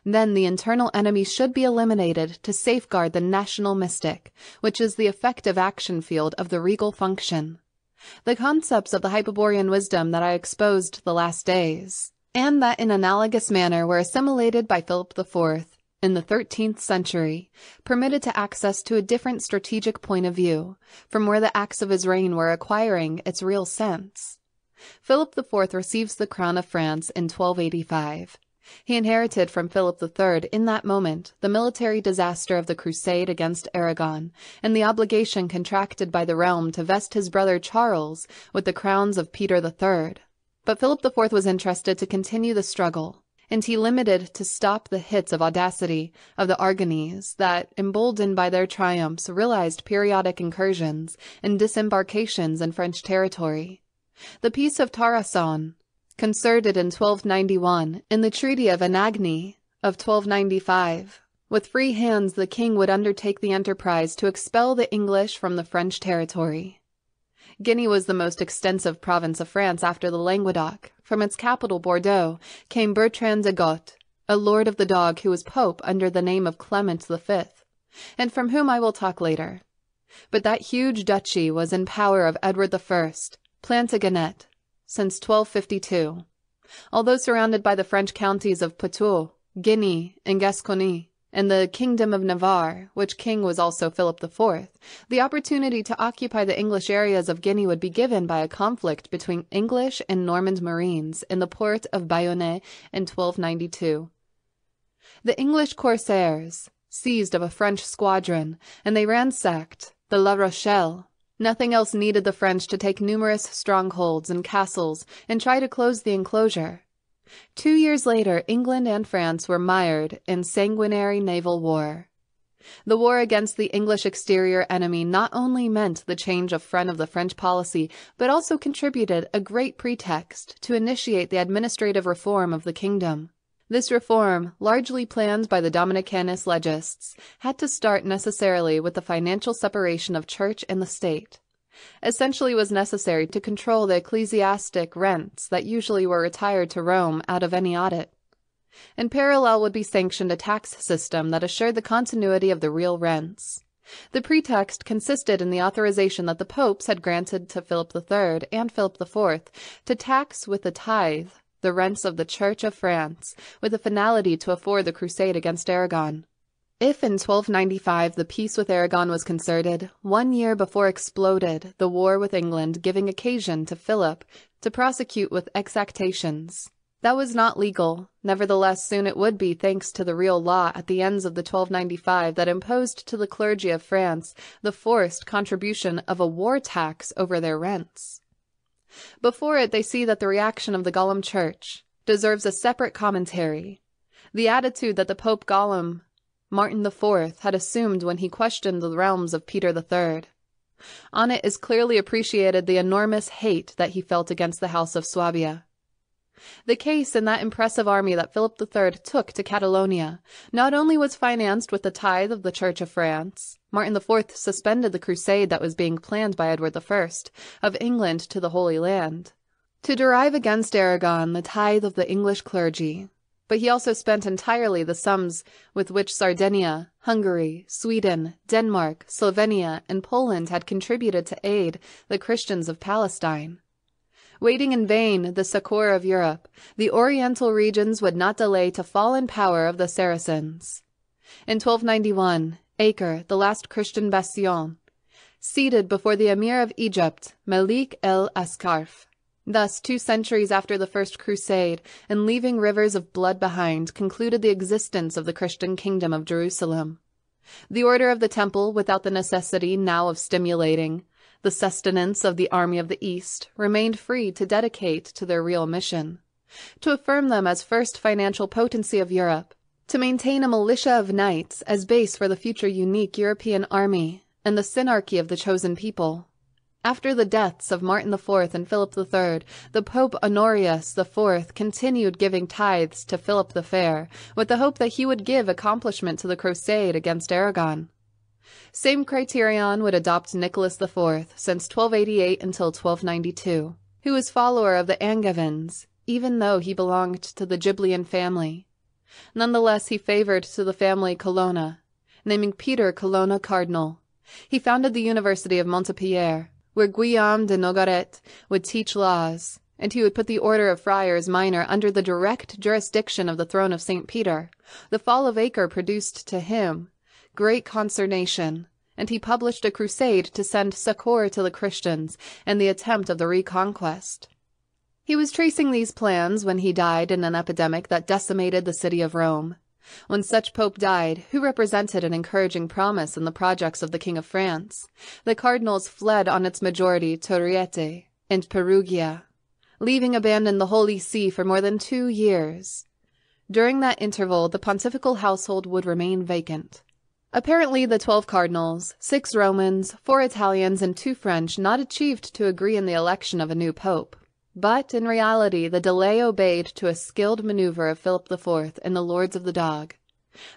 Then the internal enemy should be eliminated to safeguard the national mystic, which is the effective action field of the regal function. The concepts of the Hyperborean wisdom that I exposed the last days, and that in analogous manner were assimilated by Philip IV, in the 13th century, permitted to access to a different strategic point of view from where the acts of his reign were acquiring its real sense. Philip IV receives the crown of France in 1285. He inherited from Philip III in that moment the military disaster of the crusade against Aragon and the obligation contracted by the realm to vest his brother Charles with the crowns of Peter III. But Philip IV was interested to continue the struggle and he limited to stop the hits of audacity of the Aragonese that, emboldened by their triumphs, realized periodic incursions and disembarkations in French territory. The Peace of Tarascon, concerted in 1291, in the Treaty of Anagni of 1295, with free hands the king would undertake the enterprise to expel the English from the French territory. Guyenne was the most extensive province of France after the Languedoc. From its capital, Bordeaux, came Bertrand de Got, a lord of the dog who was pope under the name of Clement V, and from whom I will talk later. But that huge duchy was in power of Edward I, Plantagenet, since 1252. Although surrounded by the French counties of Poitou, Guyenne, and Gascony, and the Kingdom of Navarre, which king was also Philip IV, the opportunity to occupy the English areas of Guyenne would be given by a conflict between English and Normand marines in the port of Bayonne in 1292. The English corsairs seized of a French squadron, and they ransacked the La Rochelle. Nothing else needed the French to take numerous strongholds and castles and try to close the enclosure. Two years later, England and France were mired in sanguinary naval war. The war against the English exterior enemy not only meant the change of front of the French policy, but also contributed a great pretext to initiate the administrative reform of the kingdom. This reform, largely planned by the Dominicanist legists, had to start necessarily with the financial separation of church and the state essentially was necessary to control the ecclesiastic rents that usually were retired to Rome out of any audit. In parallel would be sanctioned a tax system that assured the continuity of the real rents. The pretext consisted in the authorization that the popes had granted to Philip III and Philip IV to tax with the tithe the rents of the Church of France, with a finality to afford the crusade against Aragon. If in 1295 the peace with Aragon was concerted, one year before exploded the war with England, giving occasion to Philip to prosecute with exactions. That was not legal. Nevertheless, soon it would be, thanks to the real law at the ends of the 1295 that imposed to the clergy of France the forced contribution of a war tax over their rents. Before it, they see that the reaction of the Golem Church deserves a separate commentary. The attitude that the Pope Golem Martin IV had assumed when he questioned the realms of Peter III. On it is clearly appreciated the enormous hate that he felt against the House of Swabia. The case in that impressive army that Philip III took to Catalonia not only was financed with the tithe of the Church of France, Martin IV suspended the crusade that was being planned by Edward I of England to the Holy Land. To derive against Aragon the tithe of the English clergy but he also spent entirely the sums with which Sardinia, Hungary, Sweden, Denmark, Slovenia, and Poland had contributed to aid the Christians of Palestine. Waiting in vain the succor of Europe, the oriental regions would not delay to fall in power of the Saracens. In 1291, Acre, the last Christian bastion, seated before the Emir of Egypt, Malik el Askarf. Thus, two centuries after the First Crusade, and leaving rivers of blood behind, concluded the existence of the Christian kingdom of Jerusalem. The order of the temple, without the necessity now of stimulating the sustenance of the army of the East, remained free to dedicate to their real mission. To affirm them as first financial potency of Europe, to maintain a militia of knights as base for the future unique European army, and the synarchy of the chosen people. After the deaths of Martin IV and Philip III, the Pope Honorius IV continued giving tithes to Philip the Fair, with the hope that he would give accomplishment to the crusade against Aragon. Same criterion would adopt Nicholas IV since 1288 until 1292, who was follower of the Angevins, even though he belonged to the Ghibelline family. Nonetheless, he favored to the family Colonna, naming Peter Colonna cardinal. He founded the University of Montpellier, where Guillaume de Nogaret would teach laws, and he would put the order of friars minor under the direct jurisdiction of the throne of St. Peter. The fall of Acre produced to him great consternation, and he published a crusade to send succor to the Christians in the attempt of the reconquest. He was tracing these plans when he died in an epidemic that decimated the city of Rome. When such pope died, who represented an encouraging promise in the projects of the King of France, the cardinals fled on its majority to Rieti and Perugia, leaving abandoned the Holy See for more than two years. During that interval, the pontifical household would remain vacant. Apparently, the twelve cardinals, six Romans, four Italians, and two French, not achieved to agree in the election of a new pope. But in reality, the delay obeyed to a skilled maneuver of Philip IV and the Lords of the Dog.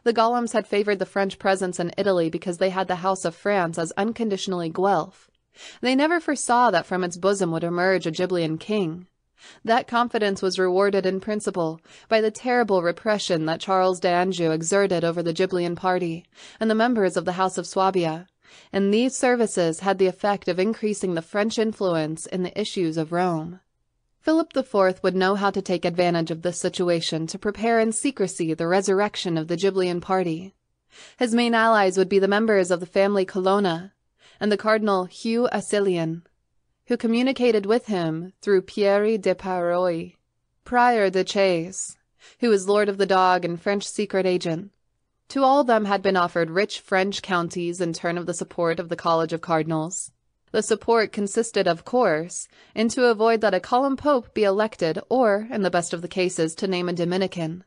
The Golems had favored the French presence in Italy because they had the House of France as unconditionally Guelph. They never foresaw that from its bosom would emerge a Ghibelline king. That confidence was rewarded in principle by the terrible repression that Charles d'Anjou exerted over the Ghibelline party and the members of the House of Swabia, and these services had the effect of increasing the French influence in the issues of Rome. Philip IV would know how to take advantage of this situation to prepare in secrecy the resurrection of the Ghibelline party. His main allies would be the members of the family Colonna and the Cardinal Hugh Aycelin, who communicated with him through Pierre de Paroy, Prior de Chase, who was Lord of the Dog and French secret agent. To all of them had been offered rich French counties in turn of the support of the College of Cardinals. The support consisted, of course, in to avoid that a column pope be elected, or, in the best of the cases, to name a Dominican.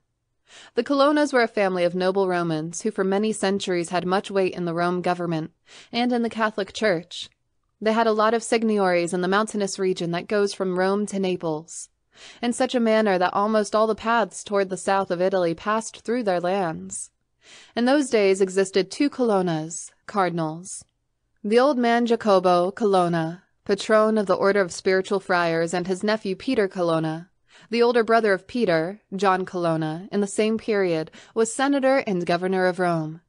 The Colonnas were a family of noble Romans who for many centuries had much weight in the Rome government and in the Catholic Church. They had a lot of seigniories in the mountainous region that goes from Rome to Naples, in such a manner that almost all the paths toward the south of Italy passed through their lands. In those days existed two Colonnas, cardinals, the old man Jacobo Colonna, patron of the Order of Spiritual Friars, and his nephew Peter Colonna, the older brother of Peter, John Colonna, in the same period, was senator and governor of Rome.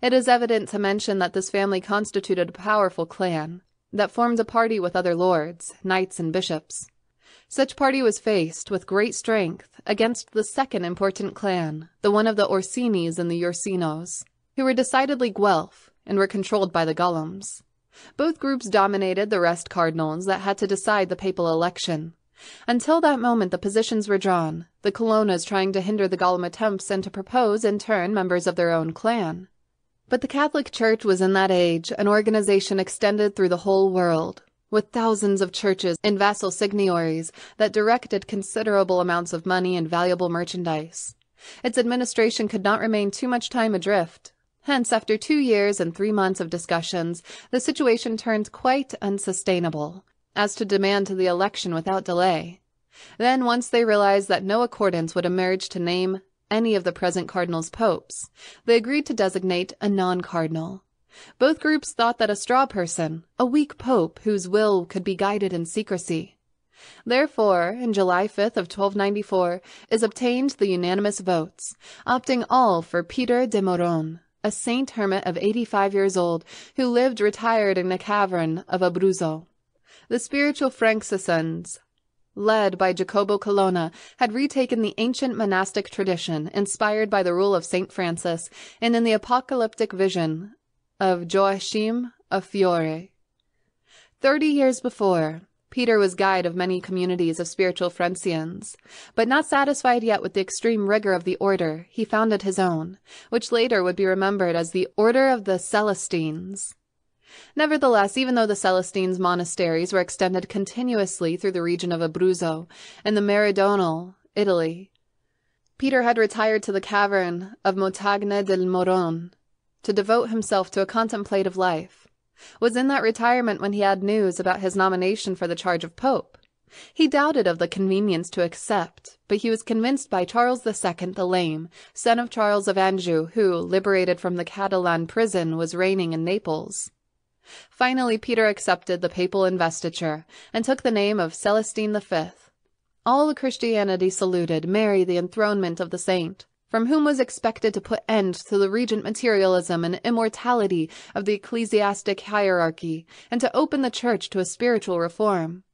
It is evident to mention that this family constituted a powerful clan, that formed a party with other lords, knights, and bishops. Such party was faced, with great strength, against the second important clan, the one of the Orsinis and the Ursinos, who were decidedly Guelph, and were controlled by the Golems. Both groups dominated the rest cardinals that had to decide the papal election. Until that moment, the positions were drawn, the Colonnas trying to hinder the Golem attempts and to propose, in turn, members of their own clan. But the Catholic Church was in that age an organization extended through the whole world, with thousands of churches and vassal seigniories that directed considerable amounts of money and valuable merchandise. Its administration could not remain too much time adrift, Hence, after two years and three months of discussions, the situation turned quite unsustainable as to demand to the election without delay. Then, once they realized that no accordance would emerge to name any of the present cardinals popes, they agreed to designate a non cardinal. Both groups thought that a straw person, a weak pope whose will could be guided in secrecy. Therefore, in July 5th of 1294, is obtained the unanimous votes, opting all for Peter de Morrone, a saint hermit of 85 years old who lived retired in the cavern of Abruzzo. The spiritual Franciscans, led by Jacobo Colonna, had retaken the ancient monastic tradition inspired by the rule of St. Francis and in the apocalyptic vision of Joachim of Fiore. Thirty years before, Peter was guide of many communities of spiritual Francians, but not satisfied yet with the extreme rigor of the order, he founded his own, which later would be remembered as the Order of the Celestines. Nevertheless, even though the Celestines monasteries were extended continuously through the region of Abruzzo and the Meridional Italy, Peter had retired to the cavern of Montagne del Morrone to devote himself to a contemplative life was in that retirement when he had news about his nomination for the charge of Pope. He doubted of the convenience to accept, but he was convinced by Charles II the Lame, son of Charles of Anjou, who, liberated from the Catalan prison, was reigning in Naples. Finally, Peter accepted the papal investiture and took the name of Celestine V. All Christianity saluted Mary the enthronement of the saint from whom was expected to put end to the regent materialism and immortality of the ecclesiastic hierarchy, and to open the church to a spiritual reform.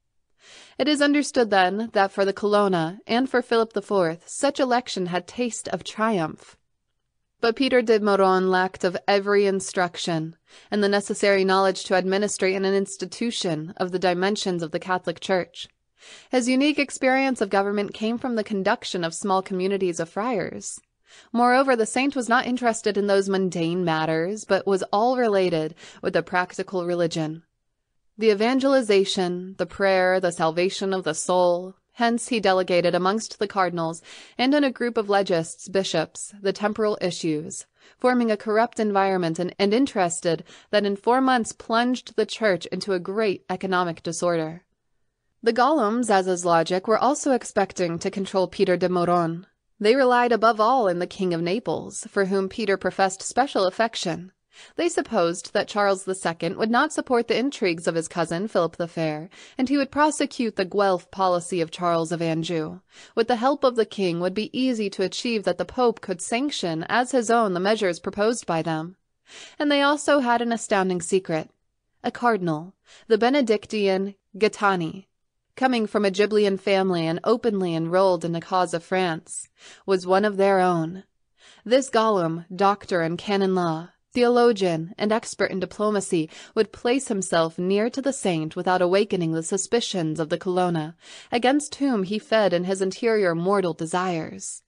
It is understood then that for the Colonna and for Philip IV such election had taste of triumph. But Peter de Morrone lacked of every instruction, and the necessary knowledge to administrate an institution of the dimensions of the Catholic Church. His unique experience of government came from the conduction of small communities of friars. Moreover, the saint was not interested in those mundane matters, but was all related with the practical religion. The evangelization, the prayer, the salvation of the soul. Hence he delegated amongst the cardinals, and in a group of legists, bishops, the temporal issues, forming a corrupt environment and, interested that in four months plunged the church into a great economic disorder. The Golems, as is logic, were also expecting to control Peter de Morrone. They relied above all in the King of Naples, for whom Peter professed special affection. They supposed that Charles II would not support the intrigues of his cousin Philip the Fair, and he would prosecute the Guelph policy of Charles of Anjou. With the help of the king would be easy to achieve that the Pope could sanction as his own the measures proposed by them. And they also had an astounding secret. A cardinal, the Benedictine Gaetani, coming from a Ghibelline family and openly enrolled in the cause of France, was one of their own. This Golem, doctor in canon law, theologian, and expert in diplomacy, would place himself near to the saint without awakening the suspicions of the Colonna, against whom he fed in his interior mortal desires.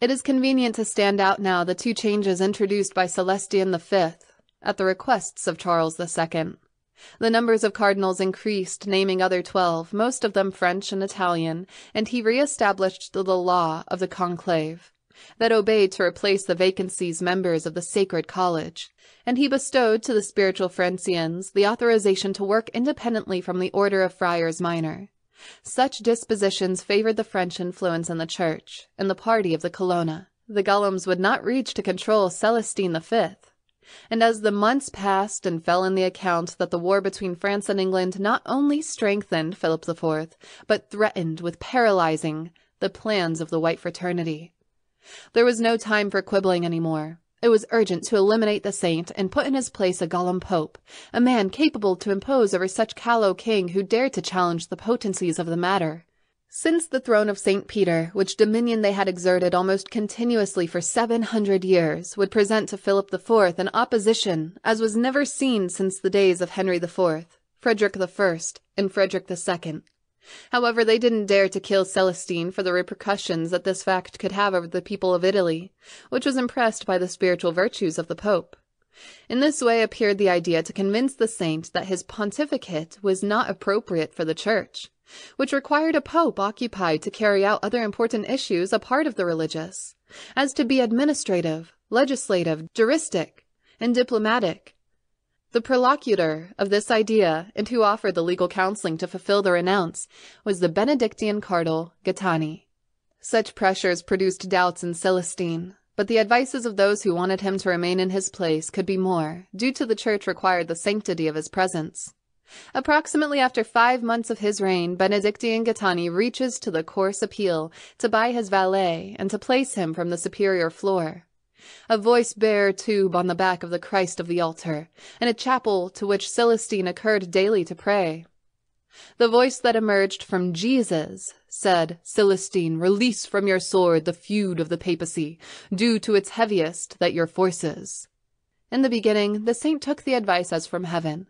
It is convenient to stand out now the two changes introduced by Celestine V at the requests of Charles II. The numbers of cardinals increased, naming other twelve, most of them French and Italian, and he re-established the law of the conclave that obeyed to replace the vacancies members of the sacred college, and he bestowed to the spiritual Francians the authorization to work independently from the order of friars minor. Such dispositions favored the French influence in the church and the party of the Colonna. The Golems would not reach to control Celestine V, and as the months passed and fell in the account that the war between France and England not only strengthened Philip IV, but threatened with paralyzing the plans of the White Fraternity. There was no time for quibbling any more. It was urgent to eliminate the saint and put in his place a Golem Pope, a man capable to impose over such callow king who dared to challenge the potencies of the matter. Since the throne of St. Peter, which dominion they had exerted almost continuously for seven hundred years, would present to Philip IV an opposition as was never seen since the days of Henry IV, Frederick I, and Frederick II. However, they didn't dare to kill Celestine for the repercussions that this fact could have over the people of Italy, which was impressed by the spiritual virtues of the Pope. In this way appeared the idea to convince the saint that his pontificate was not appropriate for the church which required a pope occupied to carry out other important issues apart of the religious, as to be administrative, legislative, juristic, and diplomatic. The prolocutor of this idea, and who offered the legal counseling to fulfill the renounce, was the Benedictine cardinal Gaetani. Such pressures produced doubts in Celestine, but the advices of those who wanted him to remain in his place could be more, due to the church required the sanctity of his presence. Approximately after five months of his reign, Benedictine Gaetani reaches to the course appeal to buy his valet and to place him from the superior floor. A voice bearer tube on the back of the Christ of the altar, and a chapel to which Celestine occurred daily to pray. The voice that emerged from Jesus said, Celestine, release from your sword the feud of the papacy, do to its heaviest that your forces. In the beginning, the saint took the advice as from heaven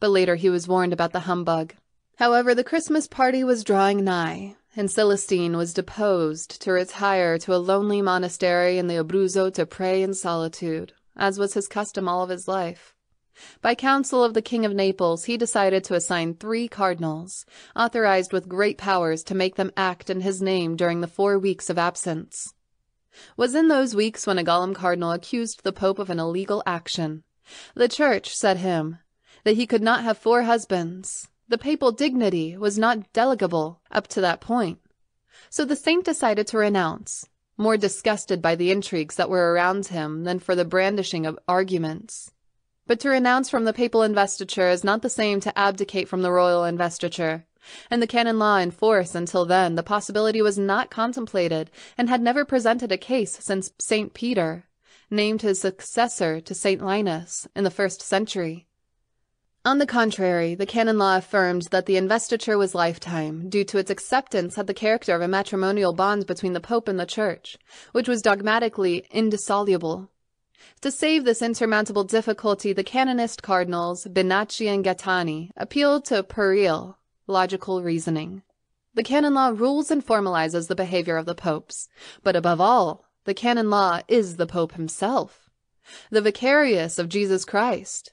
but later he was warned about the humbug. However, the Christmas party was drawing nigh, and Celestine was deposed to retire to a lonely monastery in the Abruzzo to pray in solitude, as was his custom all of his life. By counsel of the King of Naples, he decided to assign three cardinals, authorized with great powers to make them act in his name during the four weeks of absence. Was in those weeks when a Golem cardinal accused the Pope of an illegal action. The Church, said him, that he could not have four husbands. The papal dignity was not delegable up to that point. So the saint decided to renounce, more disgusted by the intrigues that were around him than for the brandishing of arguments. But to renounce from the papal investiture is not the same to abdicate from the royal investiture. And the canon law in force until then, the possibility was not contemplated and had never presented a case since St. Peter named his successor to St. Linus in the first century. On the contrary, the canon law affirmed that the investiture was lifetime, due to its acceptance had the character of a matrimonial bond between the Pope and the Church, which was dogmatically indissoluble. To save this insurmountable difficulty, the canonist cardinals, Benacci and Gaetani, appealed to puerile, logical reasoning. The canon law rules and formalizes the behavior of the popes, but above all, the canon law is the pope himself, the vicarius of Jesus Christ.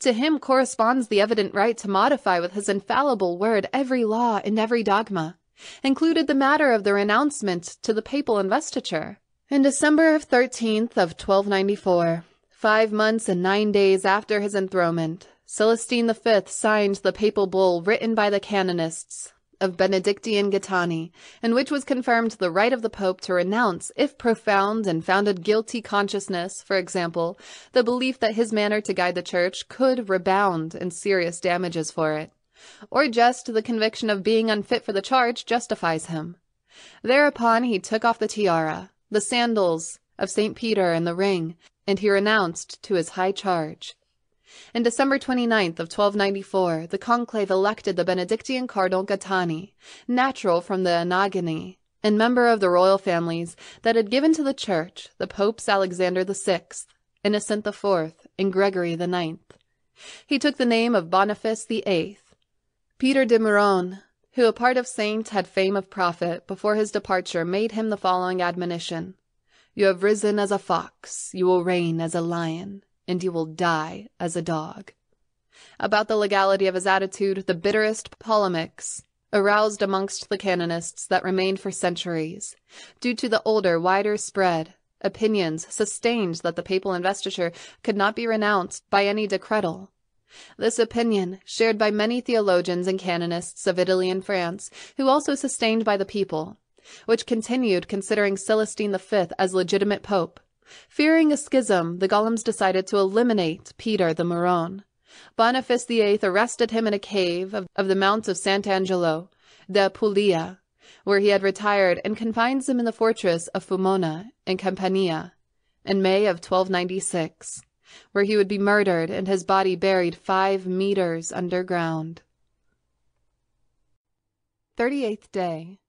To him corresponds the evident right to modify with his infallible word every law and every dogma, included the matter of the renouncement to the papal investiture. In December of 13th of 1294, five months and nine days after his enthronement, Celestine V signed the papal bull written by the canonists of Benedictine Gaetani, in which was confirmed the right of the Pope to renounce, if profound and founded guilty consciousness, for example, the belief that his manner to guide the Church could rebound in serious damages for it, or just the conviction of being unfit for the charge justifies him. Thereupon he took off the tiara, the sandals of St. Peter and the ring, and he renounced to his high charge. In December 29th of 1294, the conclave elected the Benedictine Cardinal Gaetani, natural from the Anagni, and member of the royal families that had given to the Church the Popes Alexander VI, Innocent IV, and Gregory IX. He took the name of Boniface VIII. Peter de Morrone, who apart of saint had fame of prophet, before his departure made him the following admonition. You have risen as a fox, you will reign as a lion, and you will die as a dog. About the legality of his attitude, the bitterest polemics aroused amongst the canonists that remained for centuries, due to the older, wider spread opinions sustained that the papal investiture could not be renounced by any decretal this opinion, shared by many theologians and canonists of Italy and France, who also sustained by the people, which continued considering Celestine V as legitimate pope. Fearing a schism, the golems decided to eliminate Peter the Morrone. Boniface VIII arrested him in a cave of, of the Mount of Sant'Angelo de Puglia, where he had retired, and confines him in the fortress of Fumone in Campania in May of 1296 where he would be murdered and his body buried five meters underground. 38th Day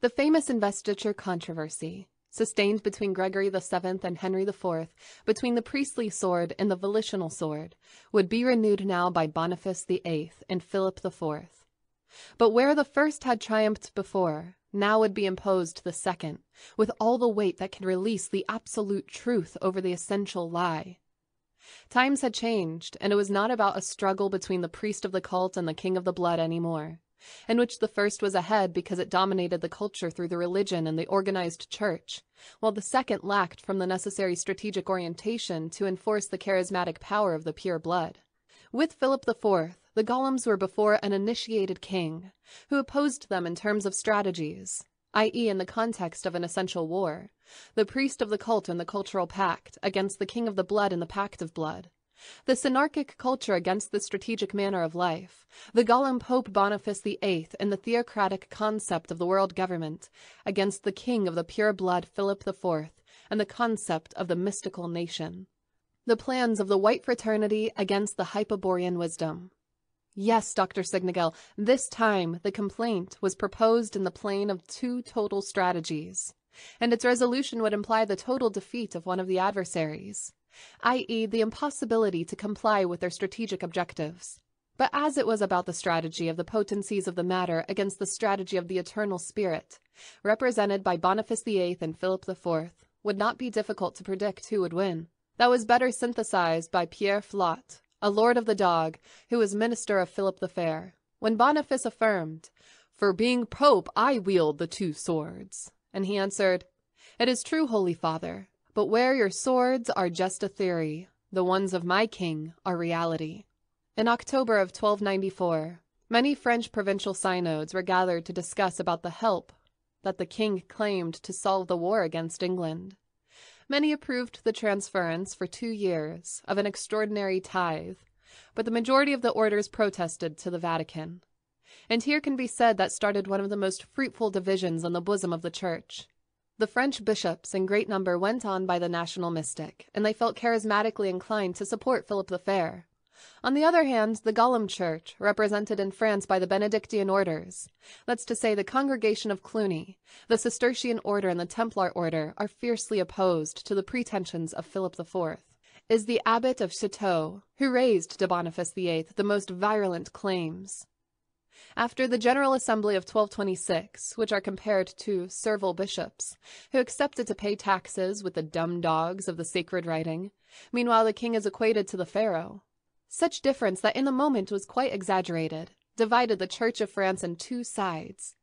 The famous investiture controversy, sustained between Gregory VII and Henry IV, between the priestly sword and the volitional sword, would be renewed now by Boniface VIII and Philip IV. But where the first had triumphed before, now would be imposed the second, with all the weight that can release the absolute truth over the essential lie. Times had changed, and it was not about a struggle between the priest of the cult and the king of the blood anymore, in which the first was ahead because it dominated the culture through the religion and the organized church, while the second lacked from the necessary strategic orientation to enforce the charismatic power of the pure blood. With Philip IV, the Golems were before an initiated king, who opposed them in terms of strategies, i.e., in the context of an essential war, the priest of the cult and the cultural pact against the king of the blood and the pact of blood, the synarchic culture against the strategic manner of life, the Golem Pope Boniface VIII and the theocratic concept of the world government against the king of the pure blood Philip IV and the concept of the mystical nation, the plans of the white fraternity against the Hyperborean wisdom, Yes, Dr. Siegnagel, this time the complaint was proposed in the plane of two total strategies, and its resolution would imply the total defeat of one of the adversaries. i.e., the impossibility to comply with their strategic objectives. But as it was about the strategy of the potencies of the matter against the strategy of the eternal spirit, represented by Boniface VIII and Philip IV, would not be difficult to predict who would win. That was better synthesized by Pierre Flotte, a lord of the dog, who was minister of Philip the Fair, when Boniface affirmed, For being pope I wield the two swords. And he answered, It is true, holy father, but where your swords are just a theory, the ones of my king are reality. In October of 1294, many French provincial synods were gathered to discuss about the help that the king claimed to solve the war against England. Many approved the transference for two years of an extraordinary tithe, but the majority of the orders protested to the Vatican. And here can be said that started one of the most fruitful divisions in the bosom of the Church. The French bishops in great number went on by the national mystic, and they felt charismatically inclined to support Philip the Fair. On the other hand, the Golem Church, represented in France by the Benedictine orders, that's to say the Congregation of Cluny, the Cistercian order and the Templar order, are fiercely opposed to the pretensions of Philip IV, is the Abbot of Citeaux, who raised to Boniface VIII the most virulent claims. After the General Assembly of 1226, which are compared to servile bishops, who accepted to pay taxes with the dumb dogs of the sacred writing, meanwhile the king is equated to the pharaoh. Such difference that in the moment was quite exaggerated, divided the Church of France in two sides.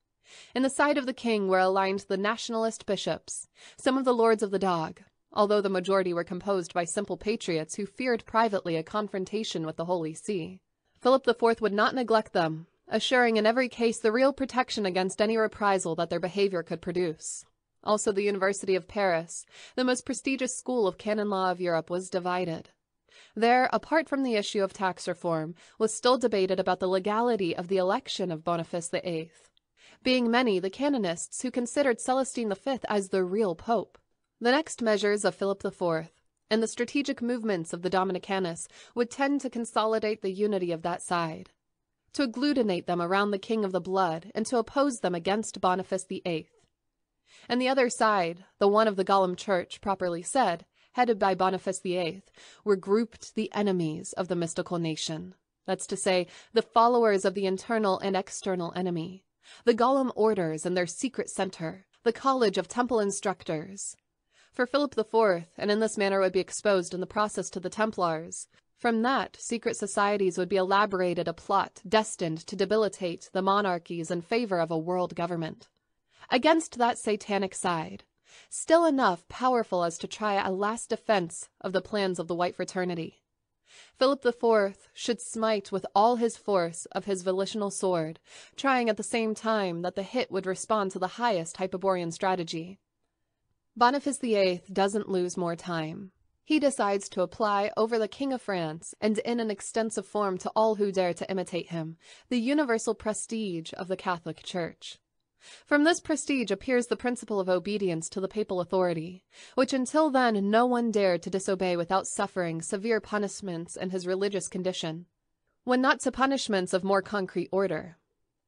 In the side of the king were aligned the nationalist bishops, some of the lords of the dog, although the majority were composed by simple patriots who feared privately a confrontation with the Holy See. Philip IV would not neglect them, assuring in every case the real protection against any reprisal that their behavior could produce. Also, the University of Paris, the most prestigious school of canon law of Europe, was divided. There, apart from the issue of tax reform, was still debated about the legality of the election of Boniface VIII, being many the canonists who considered Celestine V as the real pope. The next measures of Philip IV and the strategic movements of the Domini Canis would tend to consolidate the unity of that side to agglutinate them around the King of the Blood, and to oppose them against Boniface VIII. And the other side, the one of the Golem Church, properly said, headed by Boniface VIII, were grouped the enemies of the mystical nation. That's to say, the followers of the internal and external enemy, the Golem orders and their secret center, the College of Temple Instructors. For Philip IV, and in this manner would be exposed in the process to the Templars, from that, secret societies would be elaborated a plot destined to debilitate the monarchies in favor of a world government. Against that satanic side, still enough powerful as to try a last defense of the plans of the White Fraternity. Philip IV should smite with all his force of his volitional sword, trying at the same time that the hit would respond to the highest Hyperborean strategy. Boniface VIII doesn't lose more time he decides to apply over the King of France, and in an extensive form to all who dare to imitate him, the universal prestige of the Catholic Church. From this prestige appears the principle of obedience to the papal authority, which until then no one dared to disobey without suffering severe punishments in his religious condition, when not to punishments of more concrete order.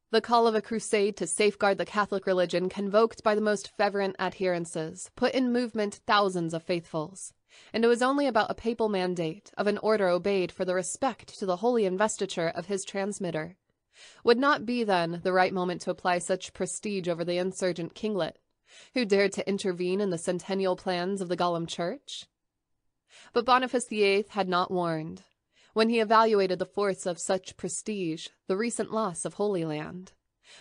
The call of a crusade to safeguard the Catholic religion, convoked by the most fervent adherences, put in movement thousands of faithfuls and it was only about a papal mandate of an order obeyed for the respect to the holy investiture of his transmitter. Would not be then the right moment to apply such prestige over the insurgent kinglet, who dared to intervene in the centennial plans of the Golem Church? But Boniface VIII had not warned, when he evaluated the force of such prestige, the recent loss of Holy Land.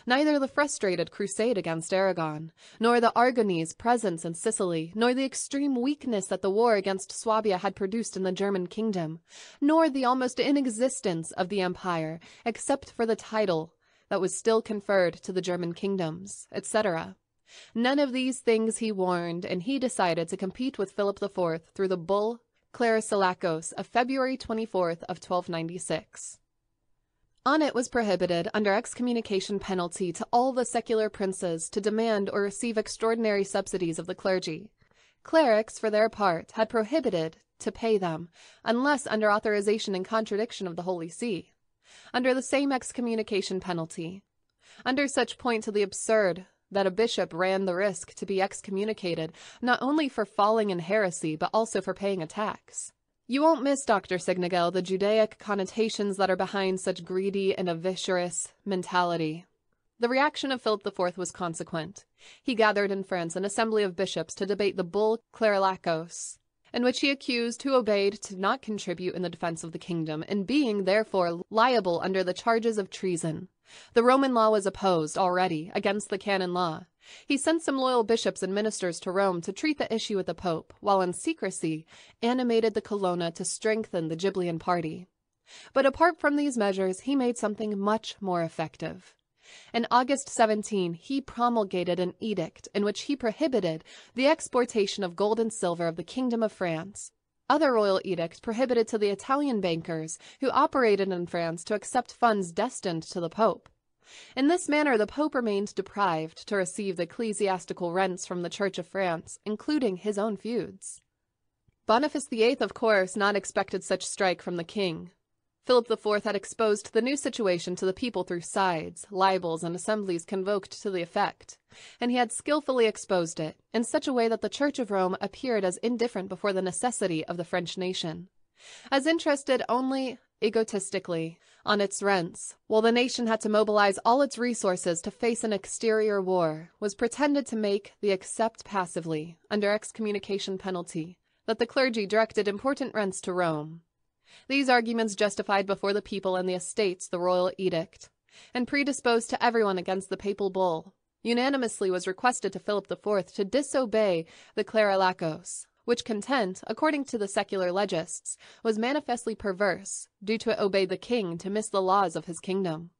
Neither the frustrated crusade against Aragon, nor the Aragonese presence in Sicily, nor the extreme weakness that the war against Swabia had produced in the German kingdom, nor the almost inexistence of the empire, except for the title that was still conferred to the German kingdoms, etc. None of these things he warned, and he decided to compete with Philip IV through the bull Clericis laicos of February 24th of 1296. On it was prohibited, under excommunication penalty, to all the secular princes to demand or receive extraordinary subsidies of the clergy. Clerics, for their part, had prohibited to pay them, unless under authorization in contradiction of the Holy See, under the same excommunication penalty. Under such point to the absurd, that a bishop ran the risk to be excommunicated not only for falling in heresy but also for paying a tax. You won't miss, Dr. Siegnagel, the Judaic connotations that are behind such greedy and avaricious mentality. The reaction of Philip IV was consequent. He gathered in France an assembly of bishops to debate the bull Clericis laicos, in which he accused who obeyed to not contribute in the defense of the kingdom, and being, therefore, liable under the charges of treason. The Roman law was opposed, already, against the canon law. He sent some loyal bishops and ministers to Rome to treat the issue with the Pope, while in secrecy animated the Colonna to strengthen the Ghibelline party. But apart from these measures, he made something much more effective. In August 17 he promulgated an edict in which he prohibited the exportation of gold and silver of the Kingdom of France. Other royal edicts prohibited to the Italian bankers who operated in France to accept funds destined to the Pope. In this manner the Pope remained deprived to receive the ecclesiastical rents from the Church of France, including his own feuds. Boniface VIII, of course, not expected such strike from the king. Philip IV had exposed the new situation to the people through sides, libels, and assemblies convoked to the effect, and he had skilfully exposed it in such a way that the Church of Rome appeared as indifferent before the necessity of the French nation, as interested only egotistically on its rents, while the nation had to mobilize all its resources to face an exterior war, was pretended to make the accept passively, under excommunication penalty, that the clergy directed important rents to Rome, these arguments justified before the people and the estates the royal edict, and predisposed to everyone against the papal bull, unanimously was requested to Philip IV to disobey the Clericis laicos, which content, according to the secular legists, was manifestly perverse, due to obey the king to miss the laws of his kingdom.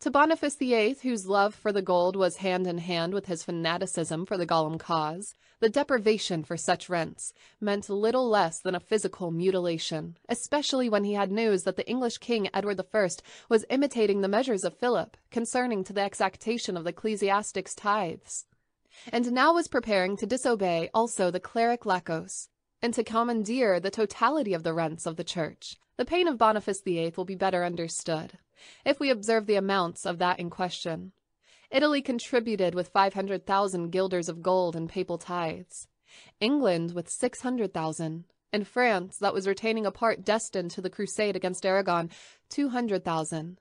To Boniface VIII, whose love for the gold was hand in hand with his fanaticism for the Golem cause, the deprivation for such rents meant little less than a physical mutilation, especially when he had news that the English king Edward I was imitating the measures of Philip concerning to the exaction of the ecclesiastics' tithes, and now was preparing to disobey also the Clericis laicos, and to commandeer the totality of the rents of the church. The pain of Boniface VIII will be better understood if we observe the amounts of that in question. Italy contributed with 500,000 guilders of gold and papal tithes, England with 600,000, and France, that was retaining a part destined to the crusade against Aragon, 200,000.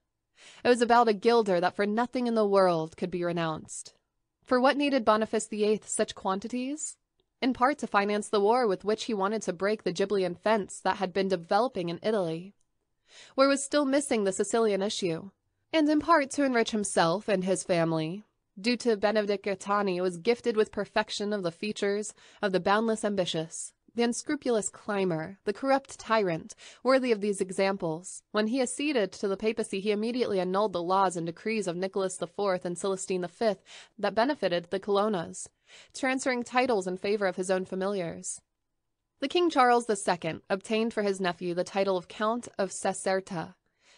It was about a guilder that for nothing in the world could be renounced. For what needed Boniface VIII such quantities? In part to finance the war with which he wanted to break the Ghibelline fence that had been developing in Italy where was still missing the Sicilian issue, and in part to enrich himself and his family. Due to Benedict Gaetani was gifted with perfection of the features of the boundless ambitious, the unscrupulous climber, the corrupt tyrant, worthy of these examples. When he acceded to the papacy, he immediately annulled the laws and decrees of Nicholas IV and Celestine V that benefited the Colonnas, transferring titles in favor of his own familiars. The King Charles II obtained for his nephew the title of Count of Caserta,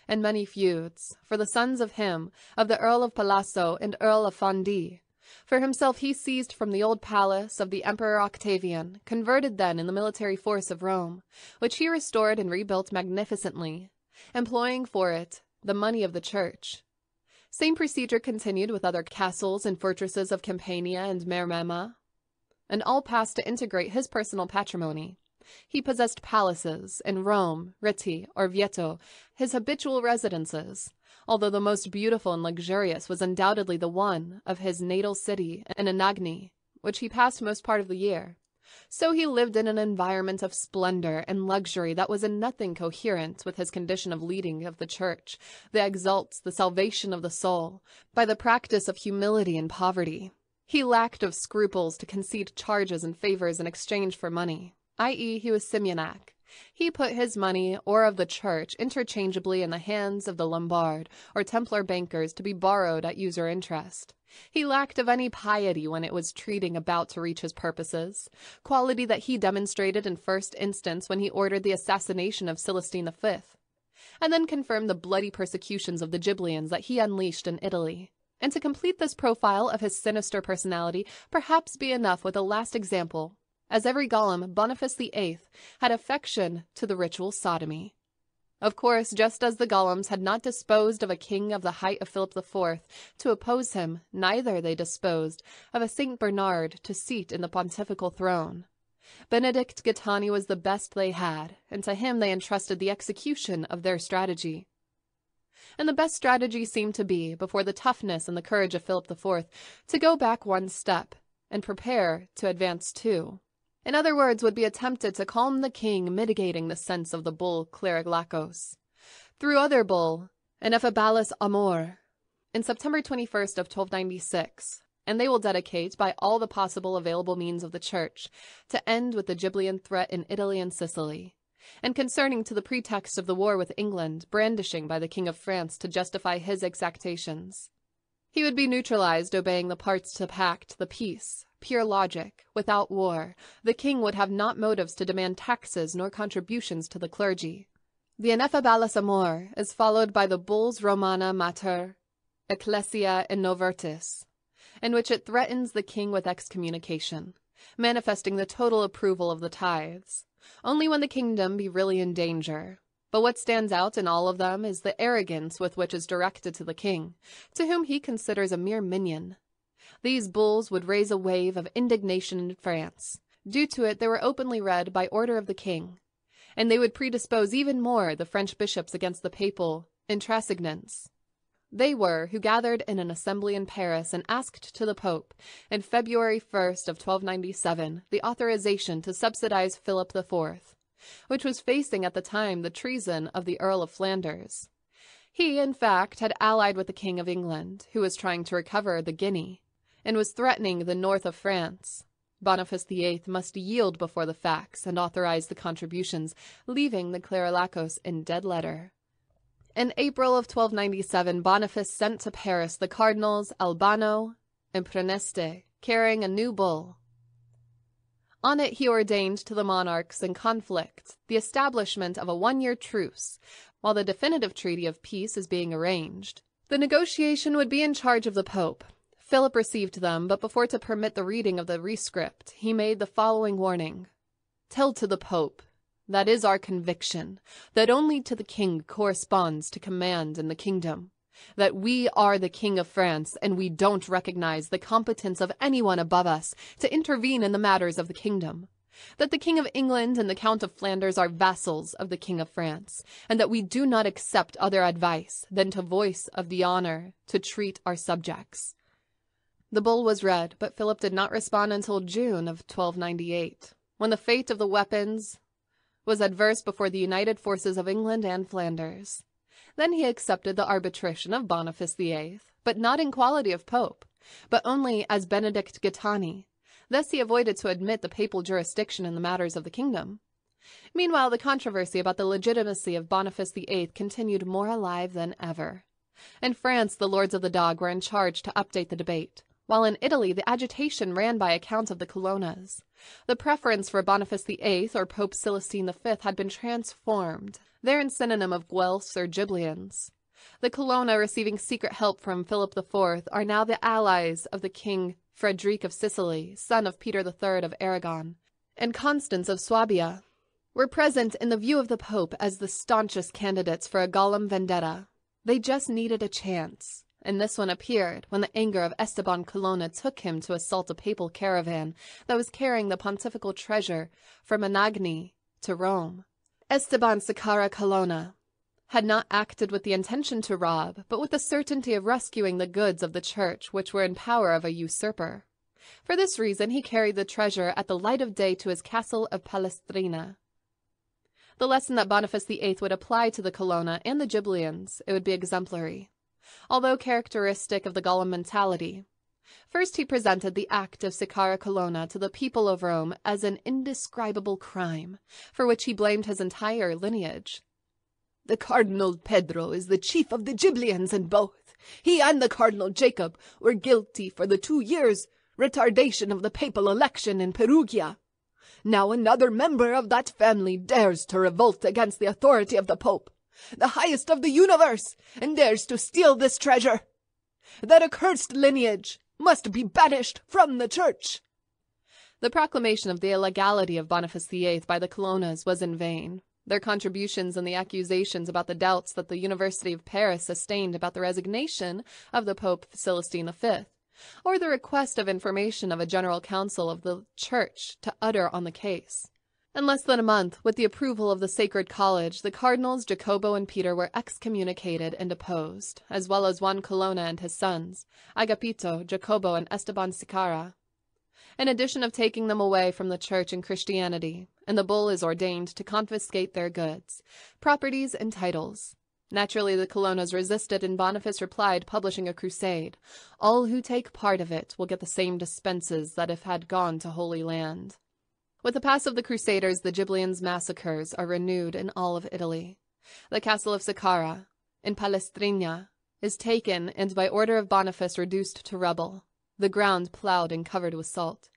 and many feuds, for the sons of him, of the Earl of Palazzo and Earl of Fondi. For himself he seized from the old palace of the Emperor Octavian, converted then in the military force of Rome, which he restored and rebuilt magnificently, employing for it the money of the church. Same procedure continued with other castles and fortresses of Campania and Maremma, and all passed to integrate his personal patrimony. He possessed palaces in Rome, Rieti, Orvieto, his habitual residences, although the most beautiful and luxurious was undoubtedly the one of his natal city in Anagni, which he passed most part of the year. So he lived in an environment of splendor and luxury that was in nothing coherent with his condition of leading of the church, that exalts the salvation of the soul by the practice of humility and poverty. He lacked of scruples to concede charges and favors in exchange for money, i.e., he was simoniac. He put his money or of the church interchangeably in the hands of the Lombard or Templar bankers to be borrowed at user interest. He lacked of any piety when it was treating about to reach his purposes, quality that he demonstrated in first instance when he ordered the assassination of Celestine V, and then confirmed the bloody persecutions of the Ghibellians that he unleashed in Italy. And to complete this profile of his sinister personality, perhaps be enough with a last example. As every Golem, Boniface VIII had affection to the ritual sodomy. Of course, just as the Golems had not disposed of a king of the height of Philip IV to oppose him, neither they disposed of a Saint Bernard to seat in the pontifical throne. Benedict Gaetani was the best they had, and to him they entrusted the execution of their strategy. And the best strategy seemed to be, before the toughness and the courage of Philip IV, to go back one step and prepare to advance two. In other words, would be attempted to calm the king, mitigating the sense of the bull Clericis laicos. Through other bull, Ineffabilis Amor, in September 21st of 1296, and they will dedicate by all the possible available means of the church to end with the Ghibelline threat in Italy and Sicily, and concerning to the pretext of the war with England, brandishing by the King of France to justify his exactions. He would be neutralized, obeying the parts to pact, the peace, pure logic, without war, the king would have not motives to demand taxes nor contributions to the clergy. The Ineffabilis Amor is followed by the Bulls Romana Mater Ecclesia Innovertis, in which it threatens the king with excommunication, manifesting the total approval of the tithes, only when the kingdom be really in danger. But what stands out in all of them is the arrogance with which is directed to the king, to whom he considers a mere minion, these bulls would raise a wave of indignation in France. Due to it, they were openly read by order of the king, and they would predispose even more the French bishops against the papal intransigence. They were who gathered in an assembly in Paris and asked to the Pope, in February 1st of 1297, the authorization to subsidize Philip IV, which was facing at the time the treason of the Earl of Flanders. He, in fact, had allied with the King of England, who was trying to recover the guinea and was threatening the north of France. Boniface VIII must yield before the facts and authorize the contributions, leaving the Clericis laicos in dead letter. In April of 1297, Boniface sent to Paris the cardinals Albano and Praeneste, carrying a new bull. On it he ordained to the monarchs in conflict the establishment of a one-year truce, while the definitive treaty of peace is being arranged. The negotiation would be in charge of the Pope, Philip received them, but before to permit the reading of the rescript, he made the following warning. Tell to the Pope, that is our conviction, that only to the king corresponds to command in the kingdom, that we are the king of France and we don't recognize the competence of anyone above us to intervene in the matters of the kingdom, that the king of England and the count of Flanders are vassals of the king of France, and that we do not accept other advice than to voice of the honor to treat our subjects. The bull was read, but Philip did not respond until June of 1298, when the fate of the weapons was adverse before the united forces of England and Flanders. Then he accepted the arbitration of Boniface VIII, but not in quality of pope, but only as Benedict Gaetani. Thus he avoided to admit the papal jurisdiction in the matters of the kingdom. Meanwhile, the controversy about the legitimacy of Boniface VIII continued more alive than ever. In France, the lords of the dog were in charge to update the debate while in Italy the agitation ran by account of the Colonnas. The preference for Boniface VIII or Pope Celestine V had been transformed, their in synonym of Guelphs or Ghibellians. The Colonna, receiving secret help from Philip IV, are now the allies of the King Frederick of Sicily, son of Peter III of Aragon, and Constance of Swabia, were present in the view of the Pope as the staunchest candidates for a Golem vendetta. They just needed a chance and this one appeared when the anger of Esteban Colonna took him to assault a papal caravan that was carrying the pontifical treasure from Anagni to Rome. Esteban Sciarra Colonna had not acted with the intention to rob, but with the certainty of rescuing the goods of the church which were in power of a usurper. For this reason he carried the treasure at the light of day to his castle of Palestrina. The lesson that Boniface VIII would apply to the Colonna and the Ghibellians, it would be exemplary although characteristic of the Golem mentality. First, he presented the act of Sciarra Colonna to the people of Rome as an indescribable crime, for which he blamed his entire lineage. The Cardinal Pedro is the chief of the Ghibellians, and both he and the Cardinal Jacob were guilty for the two years' retardation of the papal election in Perugia. Now another member of that family dares to revolt against the authority of the Pope the highest of the universe, and dares to steal this treasure. That accursed lineage must be banished from the church. The proclamation of the illegality of Boniface VIII by the Colonnas was in vain. Their contributions and the accusations about the doubts that the University of Paris sustained about the resignation of the Pope Celestine V, or the request of information of a general council of the Church to utter on the case. In less than a month, with the approval of the Sacred College, the cardinals Jacobo and Peter were excommunicated and deposed, as well as Juan Colonna and his sons, Agapito, Jacobo, and Esteban Sciarra in addition of taking them away from the church and Christianity, and the bull is ordained to confiscate their goods, properties, and titles. Naturally, the Colonnas resisted, and Boniface replied, publishing a crusade. All who take part of it will get the same dispenses that if had gone to Holy Land. With the pass of the Crusaders, the Ghibellians' massacres are renewed in all of Italy. The castle of Sciarra, in Palestrina, is taken and by order of Boniface reduced to rubble the ground plowed and covered with salt.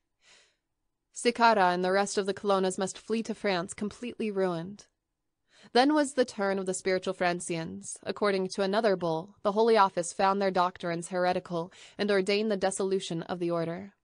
Sciarra and the rest of the Colonnas must flee to France completely ruined. Then was the turn of the spiritual Francians. According to another bull, the Holy Office found their doctrines heretical and ordained the dissolution of the order.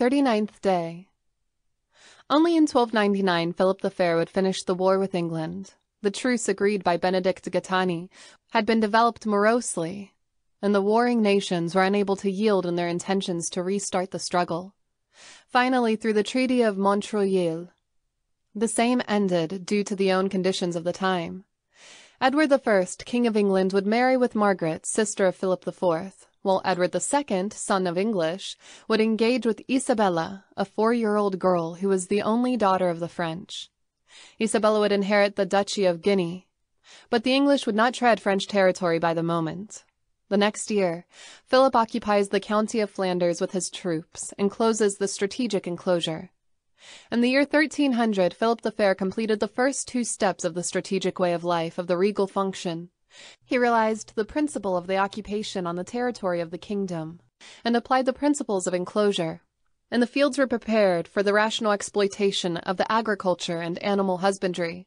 39th day. Only in 1299 Philip the Fair would finish the war with England. The truce agreed by Benedict Gaetani had been developed morosely, and the warring nations were unable to yield in their intentions to restart the struggle. Finally, through the Treaty of Montreuil, the same ended due to the own conditions of the time. Edward I, King of England, would marry with Margaret, sister of Philip IV, while Edward II, son of English, would engage with Isabella, a four-year-old girl who was the only daughter of the French. Isabella would inherit the Duchy of Guyenne, but the English would not tread French territory by the moment. The next year, Philip occupies the county of Flanders with his troops and closes the strategic enclosure. In the year 1300, Philip the Fair completed the first two steps of the strategic way of life of the regal function. He realized the principle of the occupation on the territory of the kingdom and applied the principles of enclosure. And the fields were prepared for the rational exploitation of the agriculture and animal husbandry.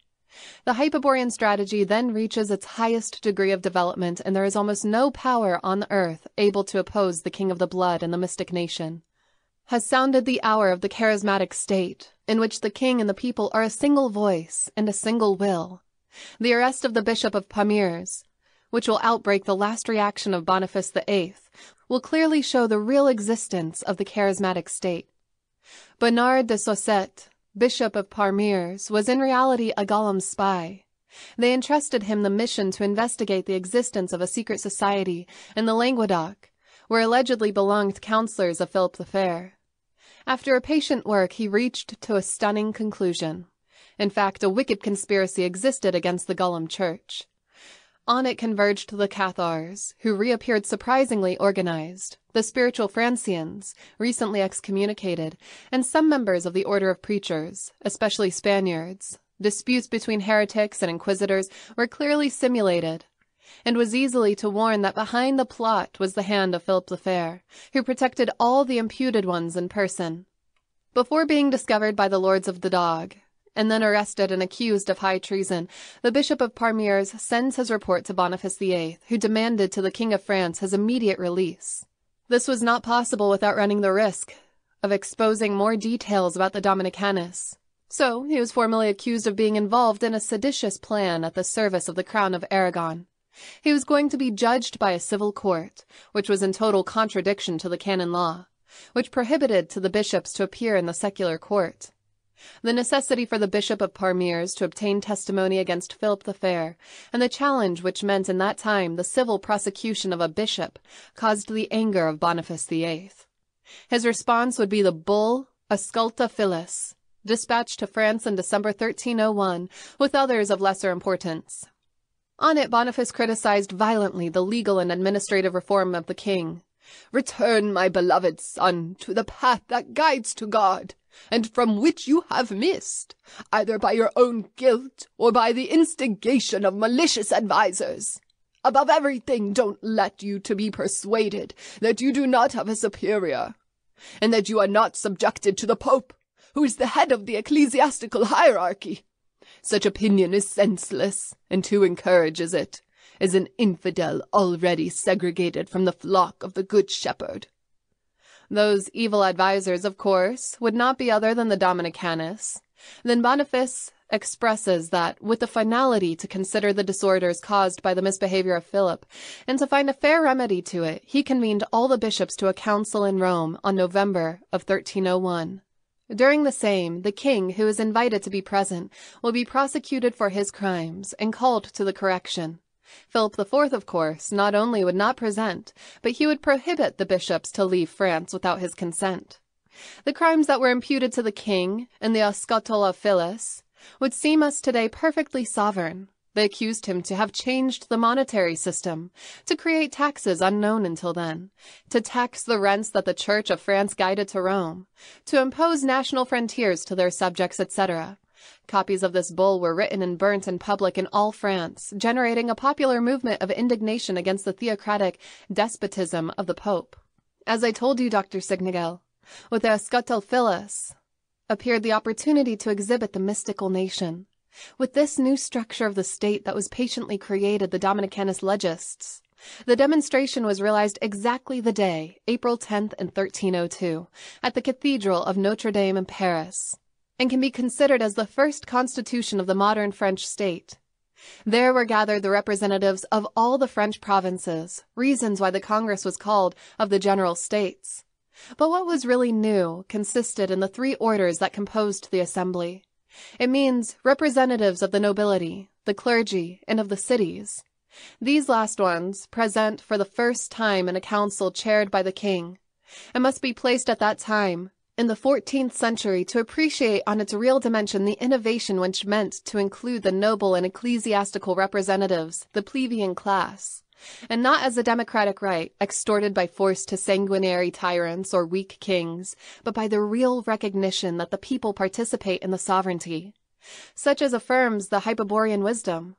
The Hyperborean strategy then reaches its highest degree of development, and there is almost no power on the earth able to oppose the king of the blood and the mystic nation. Has sounded the hour of the charismatic state, in which the king and the people are a single voice and a single will, the arrest of the Bishop of Pamiers, which will outbreak the last reaction of Boniface VIII, will clearly show the real existence of the charismatic state. Bernard de Saisset, Bishop of Pamiers, was in reality a Golem spy. They entrusted him the mission to investigate the existence of a secret society in the Languedoc, where allegedly belonged counselors of Philip the Fair. After a patient work, he reached to a stunning conclusion. In fact, a wicked conspiracy existed against the Golem Church. On it converged the Cathars, who reappeared surprisingly organized, the spiritual Franciscans, recently excommunicated, and some members of the Order of Preachers, especially Spaniards. Disputes between heretics and inquisitors were clearly simulated, and was easily to warn that behind the plot was the hand of Philip the Fair, who protected all the imputed ones in person. Before being discovered by the Lords of the Dog, and then arrested and accused of high treason, the Bishop of Pamiers sends his report to Boniface VIII, who demanded to the King of France his immediate release. This was not possible without running the risk of exposing more details about the Domini Canis. So he was formally accused of being involved in a seditious plan at the service of the Crown of Aragon. He was going to be judged by a civil court, which was in total contradiction to the canon law, which prohibited to the bishops to appear in the secular court. The necessity for the Bishop of Pamiers to obtain testimony against Philip the Fair, and the challenge which meant in that time the civil prosecution of a bishop, caused the anger of Boniface VIII. His response would be the bull Ausculta Philus, dispatched to France in December 1301, with others of lesser importance. On it, Boniface criticized violently the legal and administrative reform of the king. Return, my beloved son, to the path that guides to God and from which you have missed, either by your own guilt or by the instigation of malicious advisers. Above everything, don't let you to be persuaded that you do not have a superior, and that you are not subjected to the Pope, who is the head of the ecclesiastical hierarchy. Such opinion is senseless, and who encourages it is an infidel already segregated from the flock of the Good Shepherd. Those evil advisers, of course, would not be other than the Domini Canis. Then Boniface expresses that, with the finality to consider the disorders caused by the misbehavior of Philip, and to find a fair remedy to it, he convened all the bishops to a council in Rome on November of 1301. During the same, the king, who is invited to be present, will be prosecuted for his crimes and called to the correction. Philip IV, of course, not only would not present, but he would prohibit the bishops to leave France without his consent. The crimes that were imputed to the king in the Ausculta Philus would seem us today perfectly sovereign. They accused him to have changed the monetary system, to create taxes unknown until then, to tax the rents that the Church of France guided to Rome, to impose national frontiers to their subjects, etc. Copies of this bull were written and burnt in public in all France, generating a popular movement of indignation against the theocratic despotism of the Pope. As I told you, Dr. Siegnagel, with the Ausculta Philus appeared the opportunity to exhibit the mystical nation. With this new structure of the state that was patiently created the Domini Canis legists, The demonstration was realized exactly the day, April 10th in 1302, at the Cathedral of Notre Dame in Paris, and can be considered as the first constitution of the modern French state. There were gathered the representatives of all the French provinces, reasons why the Congress was called of the General States. But what was really new consisted in the three orders that composed the assembly. It means representatives of the nobility, the clergy, and of the cities. These last ones present for the first time in a council chaired by the king, and must be placed at that time in the 14th century to appreciate on its real dimension the innovation which meant to include the noble and ecclesiastical representatives, the plebeian class, and not as a democratic right extorted by force to sanguinary tyrants or weak kings, but by the real recognition that the people participate in the sovereignty, such as affirms the Hyperborean wisdom.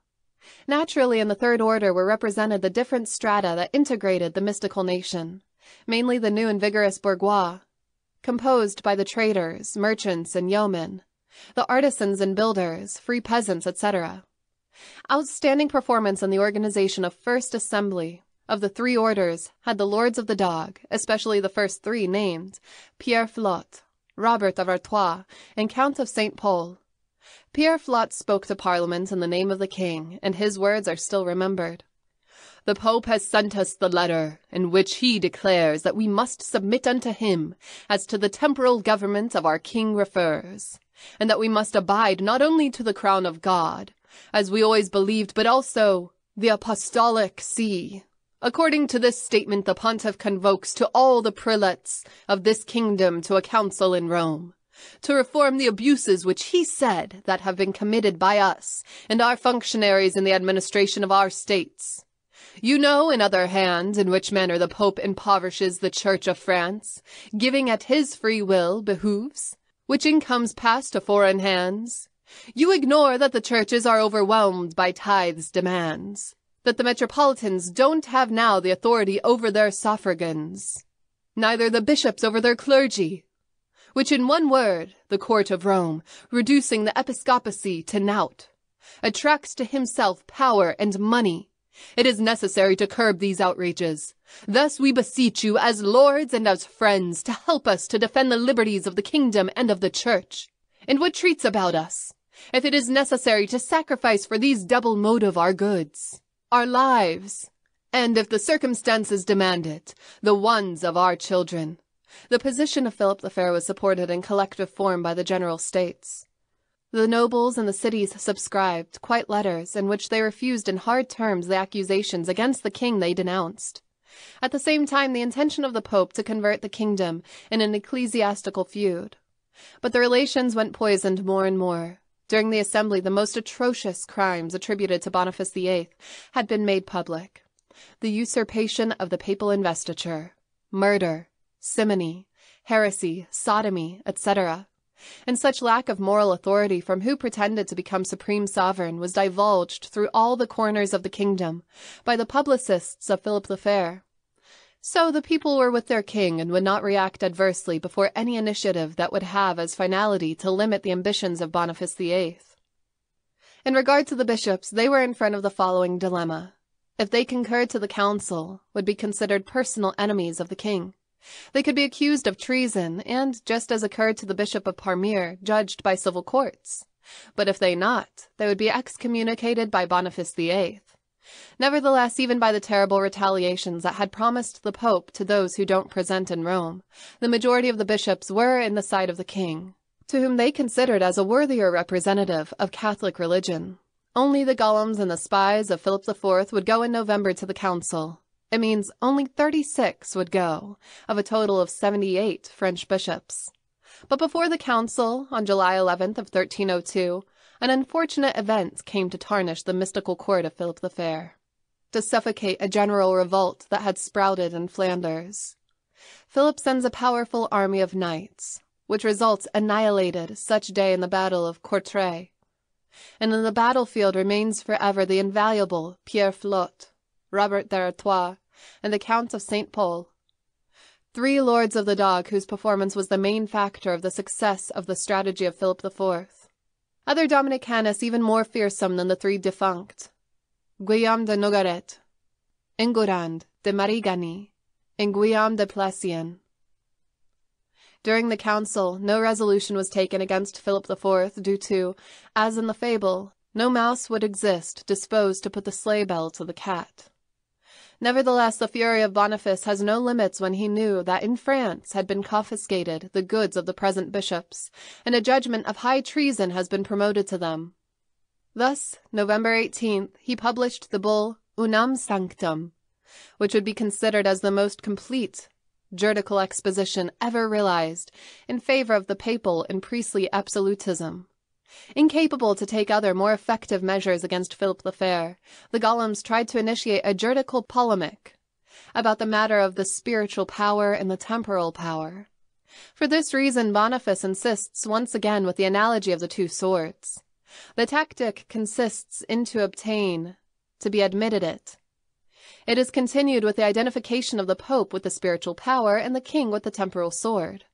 Naturally, in the third order were represented the different strata that integrated the mystical nation, mainly the new and vigorous bourgeois, composed by the traders, merchants, and yeomen, the artisans and builders, free peasants, etc. Outstanding performance in the organization of First Assembly of the three orders had the Lords of the Dog, especially the first three named, Pierre Flotte, Robert of Artois, and Count of St. Pol. Pierre Flotte spoke to Parliament in the name of the King, and his words are still remembered. The Pope has sent us the letter, in which he declares that we must submit unto him as to the temporal government of our King refers, and that we must abide not only to the crown of God, as we always believed, but also the apostolic see. According to this statement, the pontiff convokes to all the prelates of this kingdom to a council in Rome, to reform the abuses which he said that have been committed by us and our functionaries in the administration of our states. You know, in other hands, in which manner the Pope impoverishes the Church of France, giving at his free will behooves, which incomes pass to foreign hands, you ignore that the churches are overwhelmed by tithes demands, that the metropolitans don't have now the authority over their suffragans, neither the bishops over their clergy, which in one word, the court of Rome, reducing the episcopacy to nought, attracts to himself power and money. It is necessary to curb these outrages. Thus we beseech you as lords and as friends to help us to defend the liberties of the kingdom and of the church. And what treats about us? if it is necessary to sacrifice for these double motive our goods, our lives, and if the circumstances demand it, the ones of our children. The position of Philip the Fair was supported in collective form by the general states. The nobles and the cities subscribed quite letters in which they refused in hard terms the accusations against the king they denounced. At the same time, the intention of the Pope to convert the kingdom in an ecclesiastical feud. But the relations went poisoned more and more. During the assembly, the most atrocious crimes attributed to Boniface VIII had been made public. The usurpation of the papal investiture, murder, simony, heresy, sodomy, etc. And such lack of moral authority from who pretended to become supreme sovereign was divulged through all the corners of the kingdom by the publicists of Philip the Fair. So the people were with their king and would not react adversely before any initiative that would have as finality to limit the ambitions of Boniface VIII. In regard to the bishops, they were in front of the following dilemma. If they concurred to the council, would be considered personal enemies of the king. They could be accused of treason, and, just as occurred to the Bishop of Pamiers, judged by civil courts. But if they not, they would be excommunicated by Boniface VIII. Nevertheless, even by the terrible retaliations that had promised the Pope to those who don't present in Rome, the majority of the bishops were in the side of the king, to whom they considered as a worthier representative of Catholic religion. Only the golems and the spies of Philip IV would go in November to the council. It means only 36 would go, of a total of 78 French bishops. But before the council, on July 11th of 1302, an unfortunate event came to tarnish the mystical court of Philip the Fair, to suffocate a general revolt that had sprouted in Flanders. Philip sends a powerful army of knights, which results annihilated such day in the battle of Courtrai. And in the battlefield remains forever the invaluable Pierre Flotte, Robert d'Artois, and the Count of St. Pol. Three lords of the dog whose performance was the main factor of the success of the strategy of Philip IV. Other Domini Canis even more fearsome than the three defunct. Guillaume de Nogaret, Enguerrand de Marigny, and Guillaume de Plaisians. During the council, no resolution was taken against Philip IV due to, as in the fable, no mouse would exist disposed to put the sleigh bell to the cat. Nevertheless, the fury of Boniface has no limits when he knew that in France had been confiscated the goods of the present bishops, and a judgment of high treason has been promoted to them. Thus, November 18th, he published the bull Unam Sanctam, which would be considered as the most complete juridical exposition ever realized in favor of the papal and priestly absolutism. Incapable to take other more effective measures against Philip the Fair, the Golems tried to initiate a juridical polemic about the matter of the spiritual power and the temporal power. For this reason, Boniface insists once again with the analogy of the two swords. The tactic consists in to obtain, to be admitted it, it is continued with the identification of the Pope with the spiritual power and the king with the temporal sword.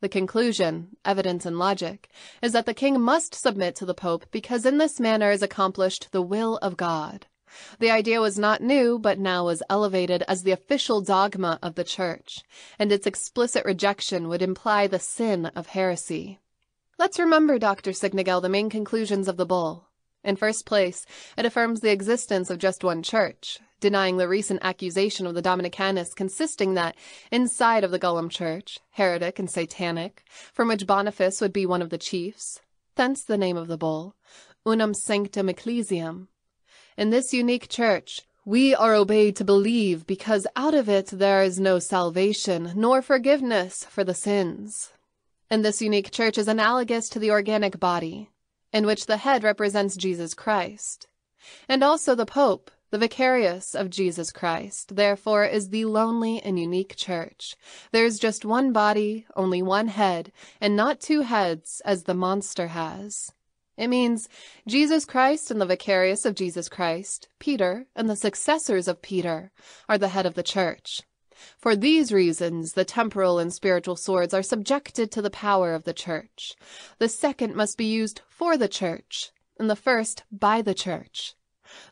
The conclusion, evidence and logic, is that the king must submit to the Pope because in this manner is accomplished the will of God. The idea was not new, but now was elevated as the official dogma of the Church, and its explicit rejection would imply the sin of heresy. Let's remember, Dr. Siegnagel, the main conclusions of the bull. In first place, it affirms the existence of just one church, denying the recent accusation of the Dominicanists consisting that, inside of the Golem Church, heretic and satanic, from which Boniface would be one of the chiefs, thence the name of the bull, Unam Sanctam Ecclesiam. In this unique church, we are obeyed to believe because out of it there is no salvation nor forgiveness for the sins. And this unique church is analogous to the organic body, in which the head represents Jesus Christ, and also the Pope, the vicarius of Jesus Christ, therefore, is the lonely and unique church. There is just one body, only one head, and not two heads as the monster has. It means Jesus Christ and the vicarius of Jesus Christ, Peter, and the successors of Peter, are the head of the church. For these reasons, the temporal and spiritual swords are subjected to the power of the church. The second must be used for the church, and the first by the church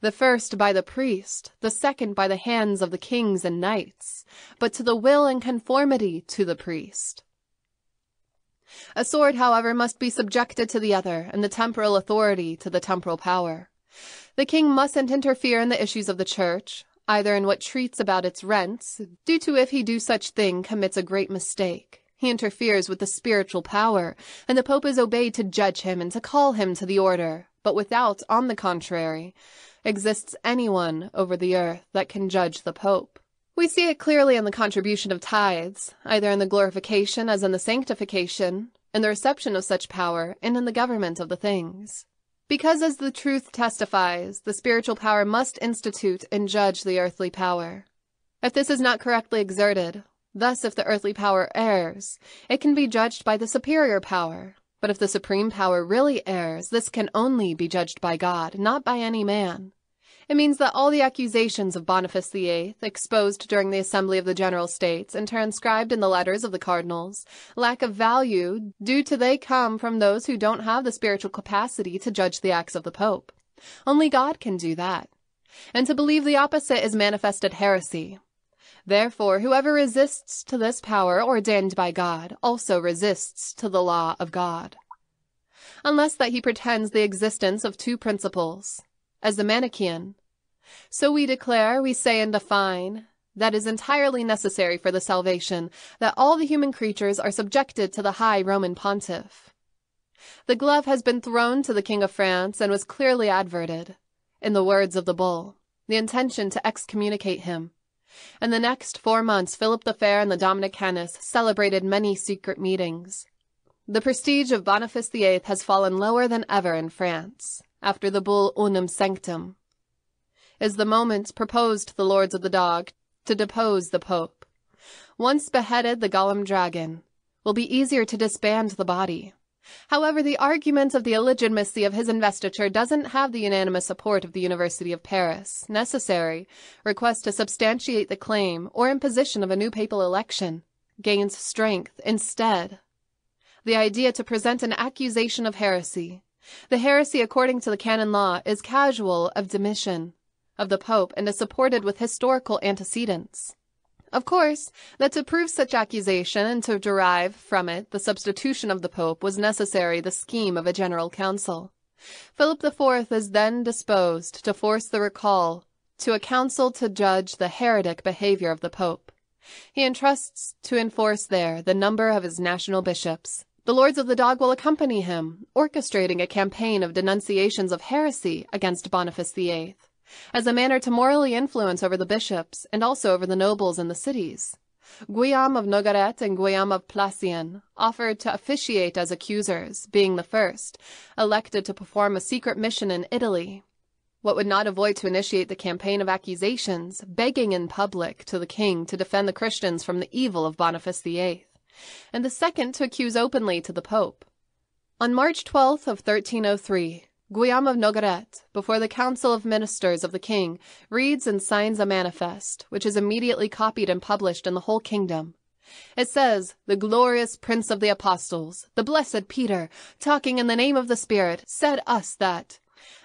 the first by the priest, the second by the hands of the kings and knights, but to the will and conformity to the priest. A sword, however, must be subjected to the other, and the temporal authority to the temporal power. The king mustn't interfere in the issues of the church, either in what treats about its rents, due to if he do such thing commits a great mistake. He interferes with the spiritual power, and the Pope is obeyed to judge him and to call him to the order, but without, on the contrary, exists anyone over the earth that can judge the Pope. We see it clearly in the contribution of tithes, either in the glorification as in the sanctification, in the reception of such power, and in the government of the things. Because, as the truth testifies, the spiritual power must institute and judge the earthly power. If this is not correctly exerted, thus if the earthly power errs, it can be judged by the superior power. But if the supreme power really errs, this can only be judged by God, not by any man. It means that all the accusations of Boniface VIII, exposed during the Assembly of the General States and transcribed in the letters of the cardinals, lack of value due to they come from those who don't have the spiritual capacity to judge the acts of the Pope. Only God can do that. And to believe the opposite is manifested heresy. Therefore, whoever resists to this power ordained by God also resists to the law of God. Unless that he pretends the existence of two principles, as the Manichaean. So we declare, we say and define, that is entirely necessary for the salvation, that all the human creatures are subjected to the high Roman pontiff. The glove has been thrown to the King of France and was clearly adverted, in the words of the bull, the intention to excommunicate him. In the next four months, Philip the Fair and the Dominicanists celebrated many secret meetings. The prestige of Boniface VIII has fallen lower than ever in France after the bull unam sanctam, is the moment proposed to the lords of the dog to depose the pope. Once beheaded the golem dragon, will be easier to disband the body. However, the argument of the illegitimacy of his investiture doesn't have the unanimous support of the University of Paris. Necessary request to substantiate the claim or imposition of a new papal election gains strength instead. The idea to present an accusation of heresy the heresy according to the canon law is casual of Domitian. of the Pope and is supported with historical antecedents. Of course, that to prove such accusation and to derive from it the substitution of the Pope was necessary the scheme of a general council. Philip IV is then disposed to force the recall to a council to judge the heretic behavior of the Pope. He entrusts to enforce there the number of his national bishops. The Lords of the Dog will accompany him, orchestrating a campaign of denunciations of heresy against Boniface VIII as a manner to morally influence over the bishops and also over the nobles in the cities. Guillaume of Nogaret and Guillaume of Plassien offered to officiate as accusers, being the first, elected to perform a secret mission in Italy. What would not avoid to initiate the campaign of accusations, begging in public to the king to defend the Christians from the evil of Boniface VIII, and the second to accuse openly to the pope. On March 12th of 1303, Guillaume of Nogaret, before the council of ministers of the king, reads and signs a manifest, which is immediately copied and published in the whole kingdom. It says, The glorious Prince of the Apostles, the blessed Peter, talking in the name of the Spirit, said us that,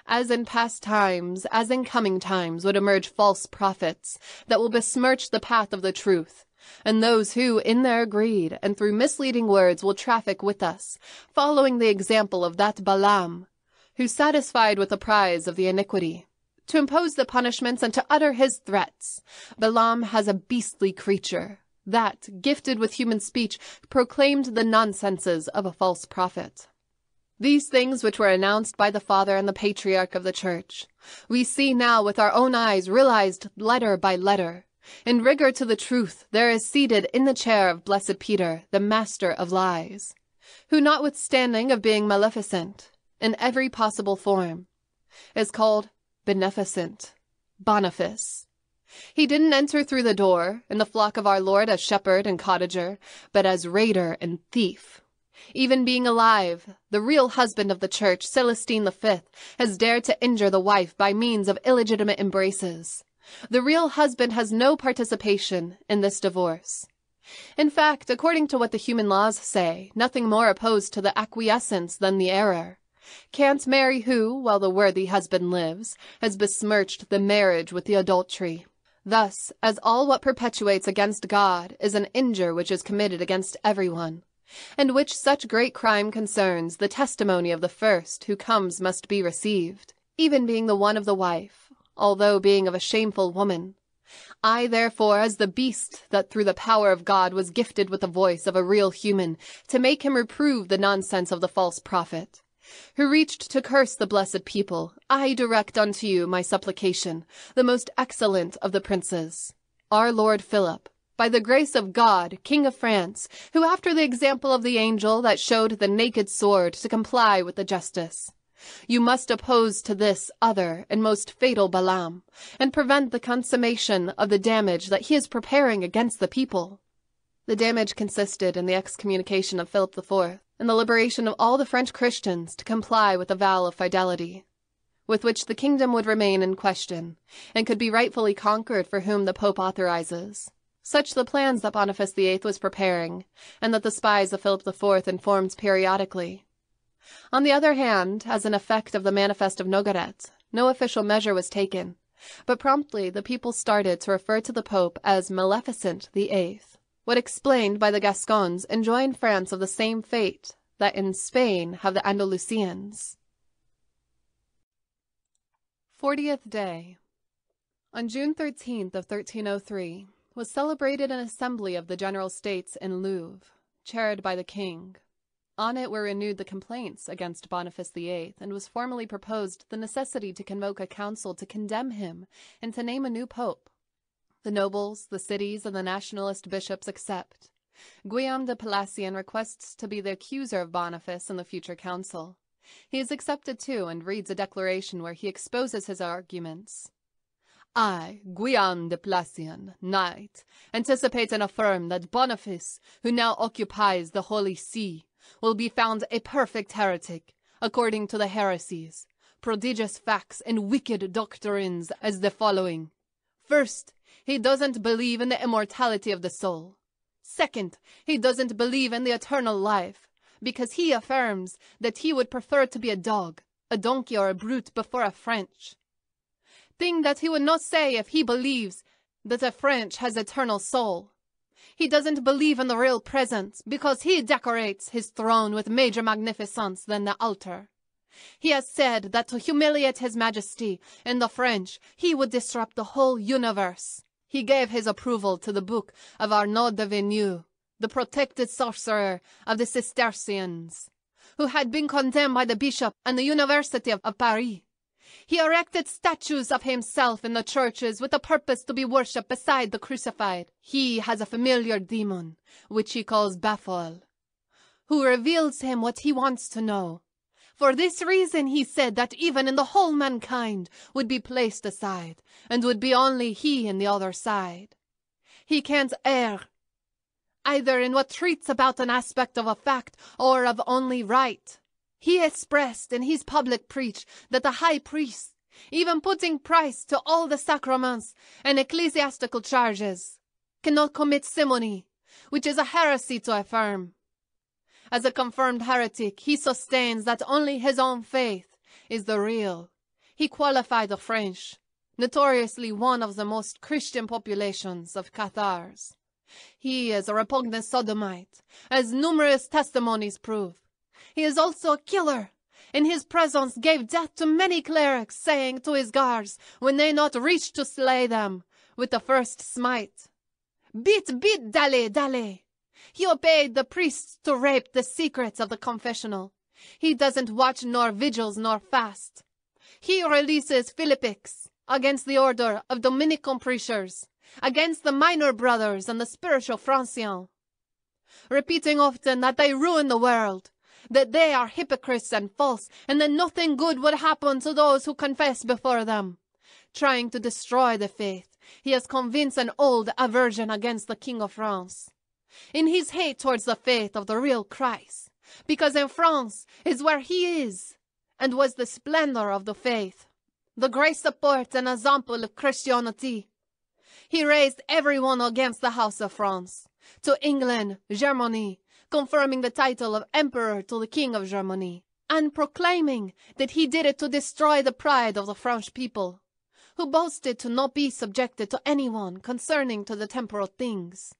as in past times, as in coming times, would emerge false prophets that will besmirch the path of the truth, and those who, in their greed and through misleading words, will traffic with us, following the example of that Balaam, who satisfied with the prize of the iniquity, to impose the punishments and to utter his threats. Balaam has a beastly creature, that, gifted with human speech, proclaimed the nonsenses of a false prophet. These things which were announced by the Father and the Patriarch of the Church, we see now with our own eyes realized letter by letter. In rigor to the truth, there is seated in the chair of blessed Peter the master of lies, who notwithstanding of being maleficent, in every possible form, is called beneficent, Boniface. He didn't enter through the door in the flock of our Lord as shepherd and cottager, but as raider and thief. Even being alive, the real husband of the church, Celestine V, has dared to injure the wife by means of illegitimate embraces. The real husband has no participation in this divorce. In fact, according to what the human laws say, nothing more opposed to the acquiescence than the error. Can't marry who, while the worthy husband lives, has besmirched the marriage with the adultery. Thus, as all what perpetuates against God is an injure which is committed against everyone, and which such great crime concerns, the testimony of the first who comes must be received, even being the one of the wife, although being of a shameful woman. I, therefore, as the beast that through the power of God was gifted with the voice of a real human, to make him reprove the nonsense of the false prophet, who reached to curse the blessed people, I direct unto you my supplication, the most excellent of the princes, our Lord Philip, by the grace of God, King of France, who after the example of the angel that showed the naked sword to comply with the justice, you must oppose to this other and most fatal Balaam, and prevent the consummation of the damage that he is preparing against the people. The damage consisted in the excommunication of Philip IV and the liberation of all the French Christians to comply with the vow of fidelity, with which the kingdom would remain in question, and could be rightfully conquered for whom the Pope authorizes. Such the plans that Boniface VIII was preparing, and that the spies of Philip IV informed periodically. On the other hand, as an effect of the Manifest of Nogaret, no official measure was taken, but promptly the people started to refer to the Pope as Maleficent VIII what explained by the Gascons enjoin France of the same fate that in Spain have the Andalusians. Fortieth Day On June 13th of 1303 was celebrated an assembly of the General States in Louvre, chaired by the king. On it were renewed the complaints against Boniface VIII, and was formally proposed the necessity to convoke a council to condemn him and to name a new pope. The nobles, the cities, and the nationalist bishops accept. Guillaume de Plassien requests to be the accuser of Boniface in the future council. He is accepted too and reads a declaration where he exposes his arguments. I, Guillaume de Plassien, knight, anticipate and affirm that Boniface, who now occupies the Holy See, will be found a perfect heretic, according to the heresies, prodigious facts, and wicked doctrines as the following. First, he doesn't believe in the immortality of the soul. Second, he doesn't believe in the eternal life, because he affirms that he would prefer to be a dog, a donkey, or a brute before a French. thing that he would not say if he believes that a French has eternal soul. He doesn't believe in the real presence because he decorates his throne with major magnificence than the altar. He has said that to humiliate his majesty in the French, he would disrupt the whole universe. He gave his approval to the book of Arnaud de Villeneuve, the protected sorcerer of the Cistercians, who had been condemned by the bishop and the University of Paris. He erected statues of himself in the churches with a purpose to be worshipped beside the crucified. He has a familiar demon, which he calls Baphol, who reveals him what he wants to know. For this reason he said that even in the whole mankind would be placed aside, and would be only he in the other side. He can't err, either in what treats about an aspect of a fact or of only right. He expressed in his public preach that the high priest, even putting price to all the sacraments and ecclesiastical charges, cannot commit simony, which is a heresy to affirm. As a confirmed heretic, he sustains that only his own faith is the real. He qualified the French, notoriously one of the most Christian populations of Cathars. He is a repugnant sodomite, as numerous testimonies prove. He is also a killer. In his presence gave death to many clerics, saying to his guards, when they not reached to slay them, with the first smite, Beat, beat, dale, dale. He obeyed the priests to rape the secrets of the confessional. He doesn't watch nor vigils nor fast. He releases philippics against the order of Dominican preachers, against the minor brothers and the spiritual Francians, repeating often that they ruin the world, that they are hypocrites and false, and that nothing good would happen to those who confess before them. Trying to destroy the faith, he has convinced an old aversion against the King of France in his hate towards the faith of the real Christ, because in France is where he is, and was the splendor of the faith, the great support and example of Christianity. He raised everyone against the House of France, to England, Germany, confirming the title of Emperor to the King of Germany, and proclaiming that he did it to destroy the pride of the French people, who boasted to not be subjected to anyone concerning to the temporal things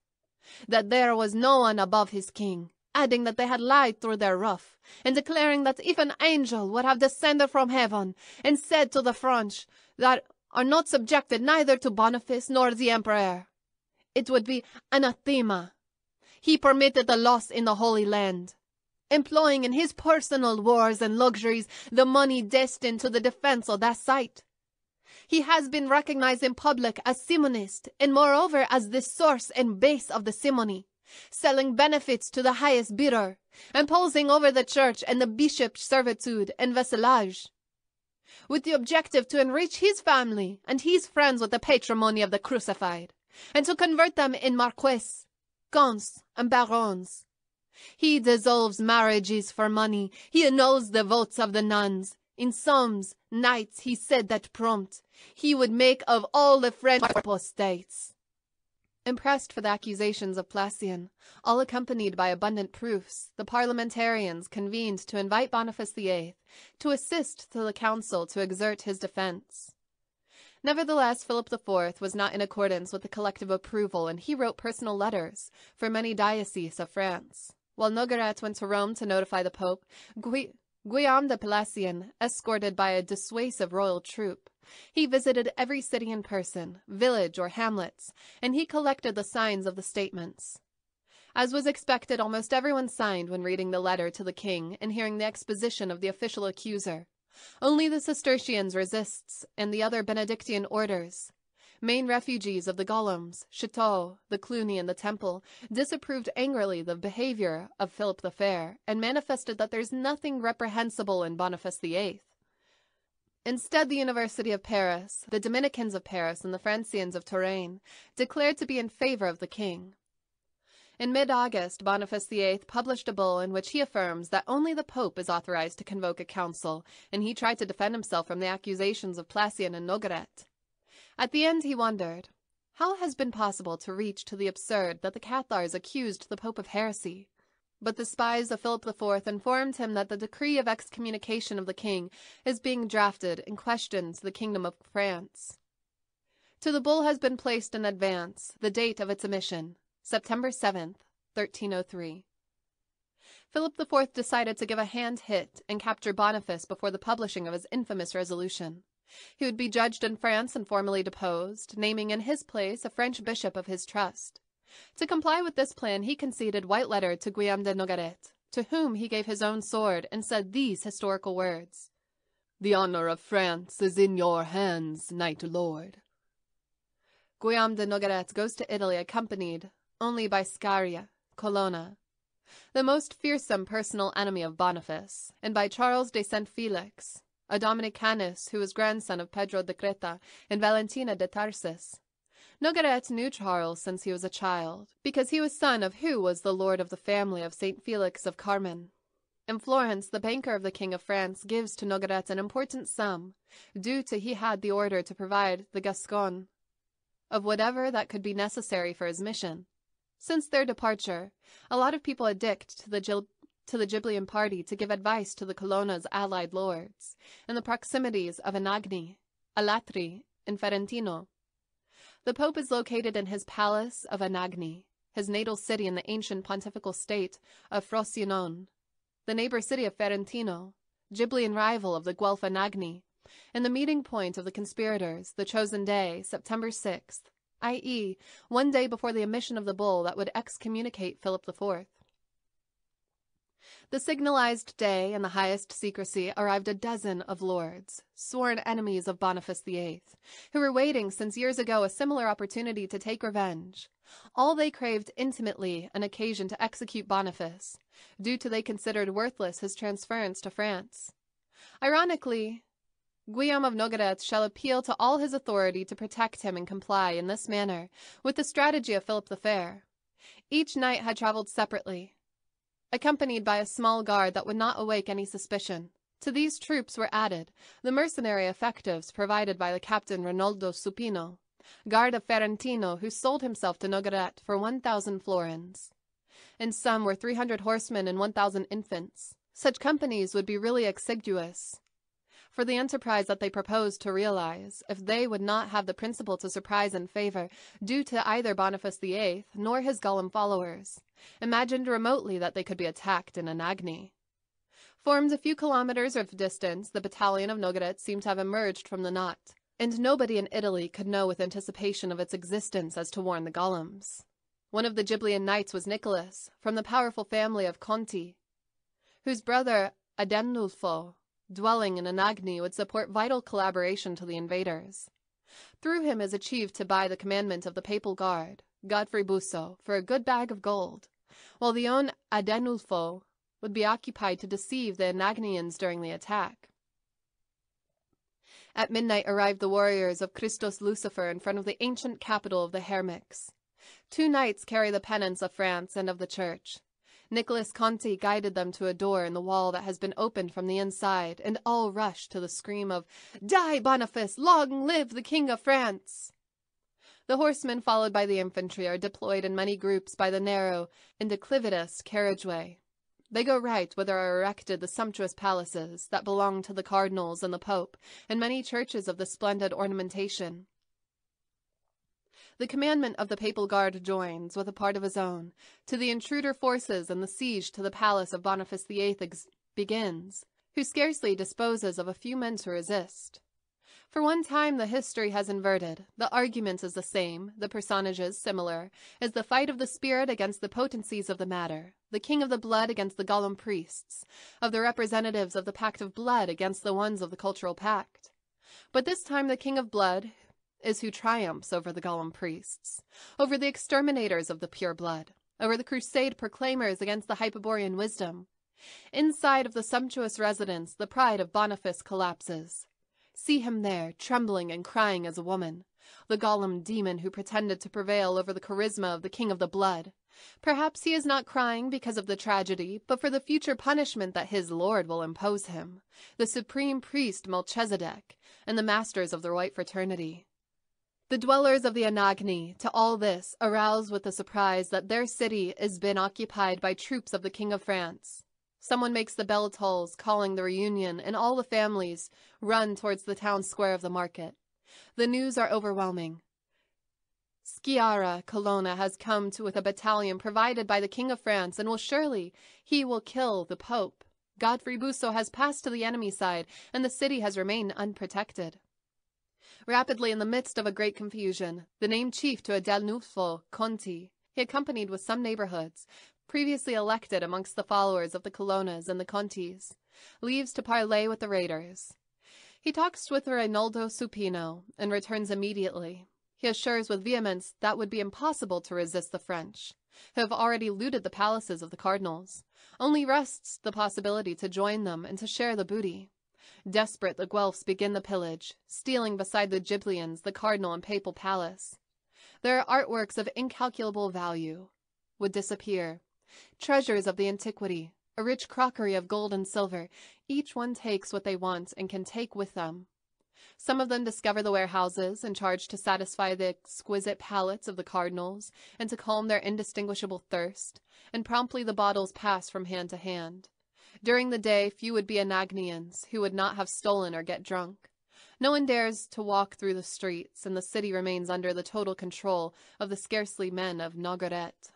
that there was no one above his king, adding that they had lied through their ruff, and declaring that if an angel would have descended from heaven and said to the French that are not subjected neither to Boniface nor the Emperor, it would be anathema. He permitted the loss in the Holy Land, employing in his personal wars and luxuries the money destined to the defense of that site. He has been recognized in public as Simonist, and moreover as the source and base of the simony, selling benefits to the highest bidder, imposing over the church and the bishop's servitude and vassalage, with the objective to enrich his family and his friends with the patrimony of the crucified, and to convert them in marquess, counts, and barons. He dissolves marriages for money. He annuls the votes of the nuns. In some nights he said that prompt he would make of all the French apostates. Impressed for the accusations of Plassien, all accompanied by abundant proofs, the parliamentarians convened to invite Boniface VIII to assist to the council to exert his defense. Nevertheless, Philip IV was not in accordance with the collective approval, and he wrote personal letters for many dioceses of France. While Nogaret went to Rome to notify the Pope, Gui Guillaume de Plassien, escorted by a dissuasive royal troop, he visited every city in person, village or hamlets, and he collected the signs of the statements. As was expected, almost everyone signed when reading the letter to the king and hearing the exposition of the official accuser. Only the Cistercians resists, and the other Benedictine orders, main refugees of the Golems, Cîteaux, the Cluny, and the Temple, disapproved angrily the behavior of Philip the Fair, and manifested that there's nothing reprehensible in Boniface VIII. Instead, the University of Paris, the Dominicans of Paris, and the Francians of Touraine declared to be in favor of the king. In mid-August, Boniface VIII published a bull in which he affirms that only the Pope is authorized to convoke a council, and he tried to defend himself from the accusations of Plassien and Nogaret. At the end he wondered, how has been possible to reach to the absurd that the Cathars accused the Pope of heresy? but the spies of Philip IV informed him that the decree of excommunication of the king is being drafted and questioned questions the kingdom of France. To the bull has been placed in advance the date of its emission, September 7th, 1303. Philip IV decided to give a hand hit and capture Boniface before the publishing of his infamous resolution. He would be judged in France and formally deposed, naming in his place a French bishop of his trust. To comply with this plan, he conceded white letter to Guillaume de Nogaret, to whom he gave his own sword and said these historical words The honor of France is in your hands, knight lord. Guillaume de Nogaret goes to Italy accompanied only by Sciarra, Colonna, the most fearsome personal enemy of Boniface, and by Charles de Saint Felix, a Dominicanus who was grandson of Pedro de Creta and Valentina de Tharsis. Nogaret knew Charles since he was a child, because he was son of who was the lord of the family of Saint Felix of Carmen. In Florence, the banker of the King of France gives to Nogaret an important sum, due to he had the order to provide the Gascon of whatever that could be necessary for his mission. Since their departure, a lot of people addict to the Gil- to the Ghibelline party to give advice to the Colonna's allied lords in the proximities of Anagni, Alatri, and Ferentino. The Pope is located in his palace of Anagni, his natal city in the ancient pontifical state of Frosinone, the neighbor city of Ferentino, Ghibelline rival of the Guelph Anagni, and the meeting point of the conspirators, the chosen day, September 6th, i.e., one day before the emission of the bull that would excommunicate Philip IV. The signalized day in the highest secrecy arrived a dozen of lords, sworn enemies of Boniface VIII, who were waiting since years ago a similar opportunity to take revenge. All they craved intimately an occasion to execute Boniface, due to they considered worthless his transference to France. Ironically, Guillaume of Nogaret shall appeal to all his authority to protect him and comply in this manner with the strategy of Philip the Fair. Each knight had traveled separately, accompanied by a small guard that would not awake any suspicion. To these troops were added the mercenary effectives provided by the captain Rinaldo Supino, guard of Ferentino, who sold himself to Nogaret for one thousand florins. In some were three hundred horsemen and one thousand infants. Such companies would be really exiguous for the enterprise that they proposed to realize, if they would not have the principle to surprise and favor, due to either Boniface VIII nor his Golem followers, imagined remotely that they could be attacked in Anagni. Formed a few kilometers of distance, the battalion of Nogaret seemed to have emerged from the knot, and nobody in Italy could know with anticipation of its existence as to warn the Golems. One of the Ghibelline knights was Nicholas, from the powerful family of Conti, whose brother Adenulfo dwelling in Anagni would support vital collaboration to the invaders. Through him is achieved to buy the commandment of the papal guard, Godfrey Busso, for a good bag of gold, while the own Adenulfo would be occupied to deceive the Anagnians during the attack. At midnight arrived the warriors of Christus Lucifer in front of the ancient capital of the Hernics. Two knights carry the pennants of France and of the Church. Nicholas Conti guided them to a door in the wall that has been opened from the inside, and all rushed to the scream of, Die, Boniface! Long live the King of France! The horsemen, followed by the infantry, are deployed in many groups by the narrow and declivitous carriageway. They go right where there are erected the sumptuous palaces that belong to the cardinals and the pope, and many churches of the splendid ornamentation. The commandment of the papal guard joins, with a part of his own, to the intruder forces and the siege to the palace of Boniface VIII begins, who scarcely disposes of a few men to resist. For one time the history has inverted, the argument is the same, the personages similar, as the fight of the spirit against the potencies of the matter, the king of the blood against the Golem priests, of the representatives of the pact of blood against the ones of the cultural pact. But this time the king of blood, is who triumphs over the Golem priests, over the exterminators of the pure blood, over the crusade proclaimers against the Hyperborean wisdom. Inside of the sumptuous residence, the pride of Boniface collapses. See him there, trembling and crying as a woman, the Golem demon who pretended to prevail over the charisma of the King of the Blood. Perhaps he is not crying because of the tragedy, but for the future punishment that his Lord will impose him, the supreme priest Melchizedek, and the masters of the White Fraternity. The dwellers of the Anagni, to all this, arouse with the surprise that their city is been occupied by troops of the King of France. Someone makes the bell tolls, calling the reunion, and all the families run towards the town square of the market. The news are overwhelming. Sciarra Colonna has come to with a battalion provided by the King of France, and will surely he will kill the Pope. Godfrey Busso has passed to the enemy side, and the city has remained unprotected. Rapidly, in the midst of a great confusion, the named chief to Adenulfo, Conti, he accompanied with some neighborhoods, previously elected amongst the followers of the Colonnas and the Contis, leaves to parley with the raiders. He talks with Reinaldo Supino, and returns immediately. He assures with vehemence that would be impossible to resist the French, who have already looted the palaces of the cardinals. Only rests the possibility to join them and to share the booty. Desperate, the Guelphs begin the pillage, stealing beside the Ghibellians the cardinal and papal palace. Their artworks of incalculable value would disappear. Treasures of the antiquity, a rich crockery of gold and silver, each one takes what they want and can take with them. Some of them discover the warehouses and charge to satisfy the exquisite palates of the cardinals and to calm their indistinguishable thirst, and promptly the bottles pass from hand to hand. During the day, few would be Anagnians who would not have stolen or get drunk. No one dares to walk through the streets, and the city remains under the total control of the scarcely men of Nogaret.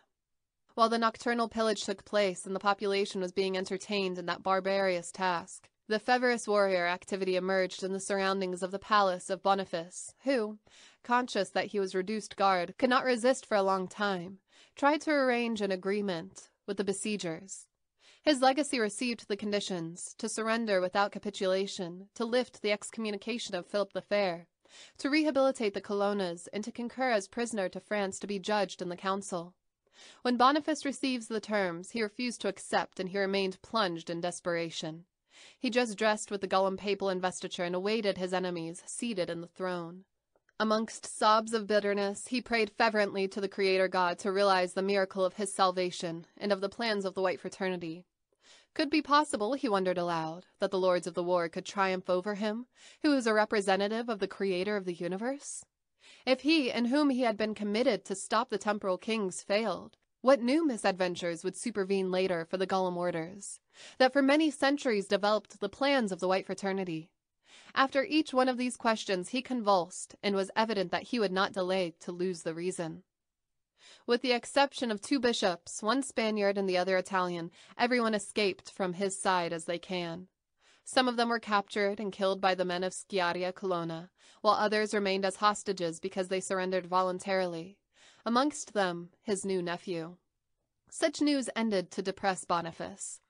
While the nocturnal pillage took place and the population was being entertained in that barbarous task, the feverous warrior activity emerged in the surroundings of the palace of Boniface, who, conscious that he was reduced guard, could not resist for a long time, tried to arrange an agreement with the besiegers. His legacy received the conditions to surrender without capitulation, to lift the excommunication of Philip the Fair, to rehabilitate the Colonnas, and to concur as prisoner to France to be judged in the council. When Boniface receives the terms, he refused to accept, and he remained plunged in desperation. He just dressed with the Golem papal investiture and awaited his enemies, seated in the throne. Amongst sobs of bitterness, he prayed fervently to the Creator God to realize the miracle of his salvation and of the plans of the White Fraternity. Could be possible, he wondered aloud, that the lords of the war could triumph over him, who was a representative of the creator of the universe? If he, in whom he had been committed to stop the temporal kings, failed, what new misadventures would supervene later for the Golem orders, that for many centuries developed the plans of the White Fraternity? After each one of these questions he convulsed, and was evident that he would not delay to lose the reason. With the exception of two bishops, one Spaniard and the other Italian, everyone escaped from his side as they can. Some of them were captured and killed by the men of Sciarra Colonna, while others remained as hostages because they surrendered voluntarily. Amongst them, his new nephew. Such news ended to depress Boniface.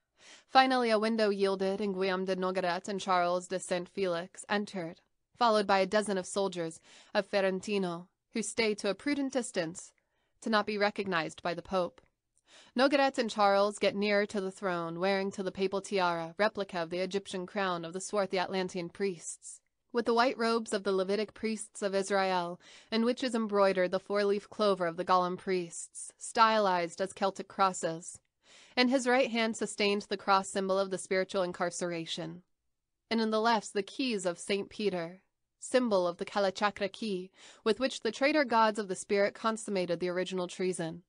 Finally, a window yielded, and Guillaume de Nogaret and Charles de Saint Felix entered, followed by a dozen of soldiers of Ferentino, who stayed to a prudent distance to not be recognized by the Pope. Nogaret and Charles get nearer to the throne, wearing to the papal tiara, replica of the Egyptian crown of the swarthy Atlantean priests. With the white robes of the Levitic priests of Israel, in which is embroidered the four-leaf clover of the Golem priests, stylized as Celtic crosses. In his right hand sustained the cross symbol of the spiritual incarceration. And in the left the keys of St. Peter, symbol of the Kalachakra key, with which the traitor gods of the spirit consummated the original treason.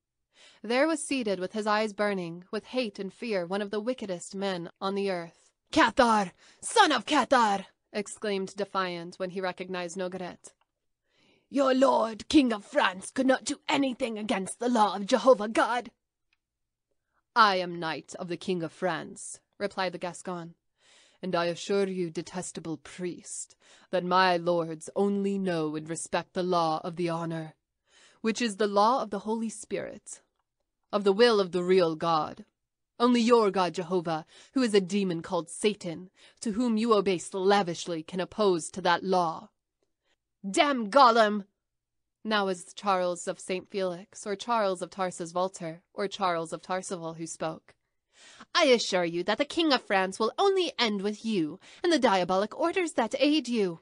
There was seated, with his eyes burning, with hate and fear, one of the wickedest men on the earth. Cathar! Son of Cathar! exclaimed Defiant when he recognized Nogaret. Your lord, King of France, could not do anything against the law of Jehovah God. I am knight of the King of France, replied the Gascon and I assure you, detestable priest, that my lords only know and respect the law of the honor, which is the law of the Holy Spirit, of the will of the real God. Only your God Jehovah, who is a demon called Satan, to whom you obey slavishly, can oppose to that law. Damn Golem! Now is Charles of St. Felix, or Charles of Tarsus Volter, or Charles of Tarsival who spoke. I assure you that the King of France will only end with you and the diabolic orders that aid you.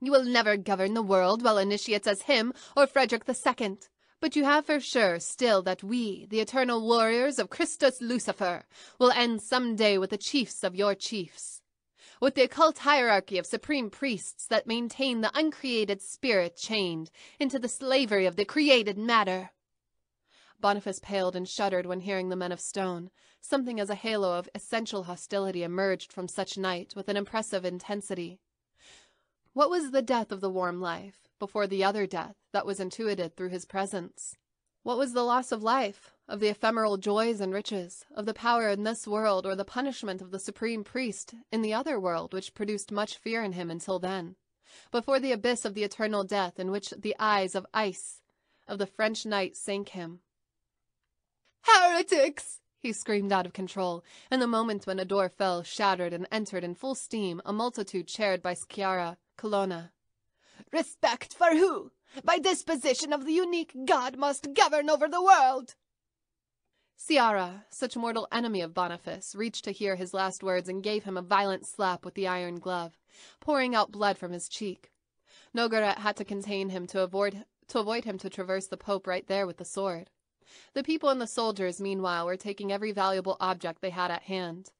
You will never govern the world while initiates as him or Frederick the Second. But you have for sure still that we, the eternal warriors of Christus Lucifer, will end some day with the chiefs of your chiefs. with the occult hierarchy of supreme priests that maintain the uncreated spirit chained into the slavery of the created matter. Boniface paled and shuddered when hearing the men of stone. Something as a halo of essential hostility emerged from such night with an impressive intensity. What was the death of the warm life before the other death that was intuited through his presence? What was the loss of life, of the ephemeral joys and riches, of the power in this world, or the punishment of the supreme priest in the other world, which produced much fear in him until then? Before the abyss of the eternal death in which the eyes of ice of the French knight sank him. Heretics! He screamed out of control, and the moment when a door fell, shattered, and entered in full steam a multitude chaired by Sciarra Colonna. Respect for who? By disposition of the unique God must govern over the world. Sciarra, such mortal enemy of Boniface, reached to hear his last words and gave him a violent slap with the iron glove, pouring out blood from his cheek. Nogaret had to contain him to avoid to avoid him to traverse the Pope right there with the sword. The people and the soldiers, meanwhile, were taking every valuable object they had at hand.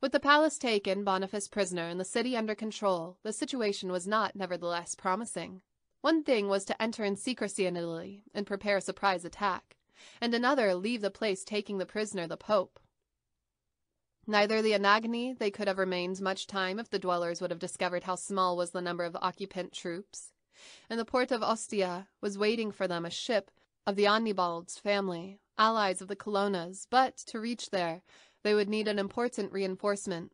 With the palace taken, Boniface prisoner, and the city under control, the situation was not, nevertheless, promising. One thing was to enter in secrecy in Italy and prepare a surprise attack, and another leave the place taking the prisoner the Pope. Neither the Anagni they could have remained much time if the dwellers would have discovered how small was the number of occupant troops. In the port of Ostia was waiting for them a ship of the Annibalds family, allies of the Colonnas, but to reach there, they would need an important reinforcement.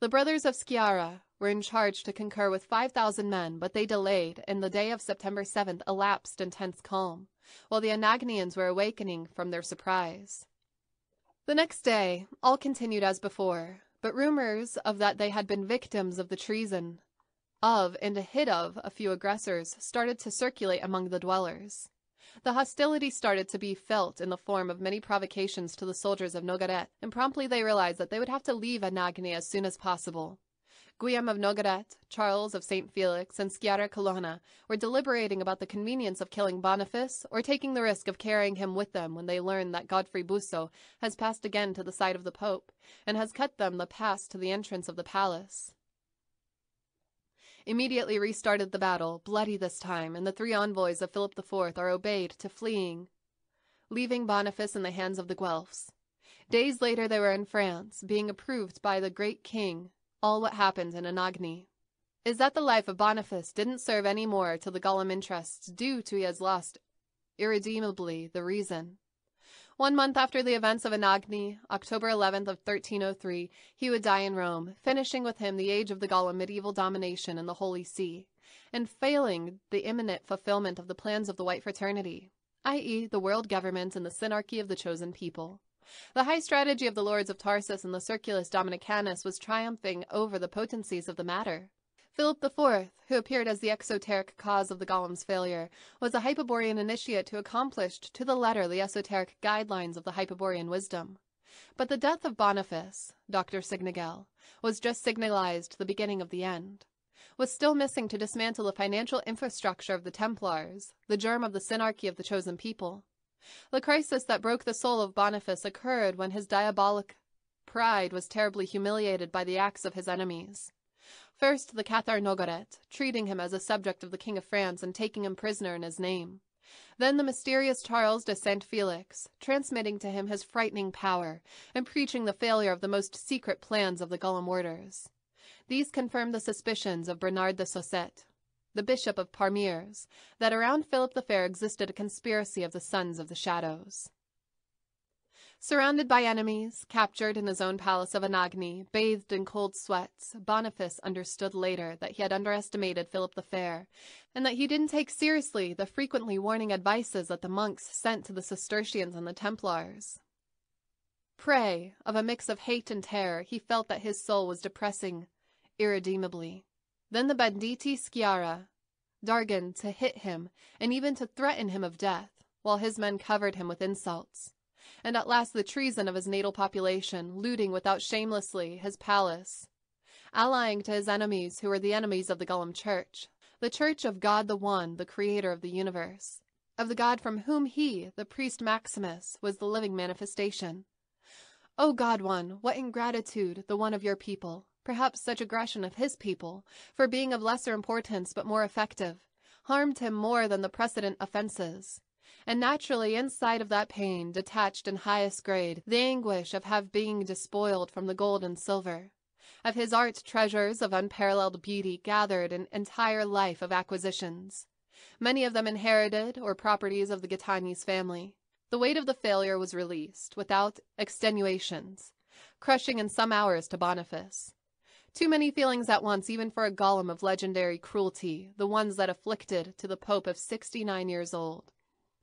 The brothers of Sciarra were in charge to concur with 5,000 men, but they delayed, and the day of September 7th elapsed in tense calm, while the Anagnians were awakening from their surprise. The next day, all continued as before, but rumors of that they had been victims of the treason of and a hit of a few aggressors started to circulate among the dwellers. The hostility started to be felt in the form of many provocations to the soldiers of Nogaret, and promptly they realized that they would have to leave Anagni as soon as possible. Guillaume of Nogaret, Charles of St. Felix, and Sciarra Colonna were deliberating about the convenience of killing Boniface or taking the risk of carrying him with them when they learn that Godfrey Busso has passed again to the side of the Pope and has cut them the pass to the entrance of the palace immediately restarted the battle, bloody this time, and the three envoys of Philip IV are obeyed to fleeing, leaving Boniface in the hands of the Guelphs. Days later they were in France, being approved by the great king all what happened in Anagni. Is that the life of Boniface didn't serve any more to the Golem interests due to he has lost irredeemably the reason. One month after the events of Anagni, October 11th of 1303, he would die in Rome, finishing with him the age of the Golem medieval domination in the Holy See, and failing the imminent fulfillment of the plans of the White Fraternity, i.e., the world government and the synarchy of the chosen people. The high strategy of the lords of Tharsis and the Circulus Domini Canis was triumphing over the potencies of the matter. Philip IV, who appeared as the exoteric cause of the Golem's failure, was a Hyperborean initiate who accomplished to the letter the esoteric guidelines of the Hyperborean wisdom. But the death of Boniface, Dr. Siegnagel, was just signalized the beginning of the end. Was still missing to dismantle the financial infrastructure of the Templars, the germ of the synarchy of the chosen people. The crisis that broke the soul of Boniface occurred when his diabolic pride was terribly humiliated by the acts of his enemies. First, the Cathar Nogaret, treating him as a subject of the King of France and taking him prisoner in his name. Then the mysterious Charles de Saint Felix, transmitting to him his frightening power, and preaching the failure of the most secret plans of the Golem orders. These confirmed the suspicions of Bernard de Saisset, the Bishop of Pamiers, that around Philip the Fair existed a conspiracy of the Sons of the Shadows. Surrounded by enemies, captured in his own palace of Anagni, bathed in cold sweats, Boniface understood later that he had underestimated Philip the Fair, and that he didn't take seriously the frequently warning advices that the monks sent to the Cistercians and the Templars. Prey of a mix of hate and terror, he felt that his soul was depressing irredeemably. Then the banditi Sciarra, Dargan to hit him and even to threaten him of death, while his men covered him with insults and at last the treason of his natal population, looting without shamelessly his palace, allying to his enemies who were the enemies of the Golem Church, the Church of God the One, the Creator of the universe, of the God from whom he, the priest Maximus, was the living manifestation. O God one, what ingratitude the one of your people, perhaps such aggression of his people, for being of lesser importance but more effective, harmed him more than the precedent offenses. And naturally, inside of that pain, detached in highest grade, the anguish of have being despoiled from the gold and silver, of his art treasures of unparalleled beauty gathered an entire life of acquisitions, many of them inherited or properties of the Caetani's family. The weight of the failure was released, without extenuations, crushing in some hours to Boniface. Too many feelings at once, even for a golem of legendary cruelty, the ones that afflicted to the Pope of sixty-nine years old.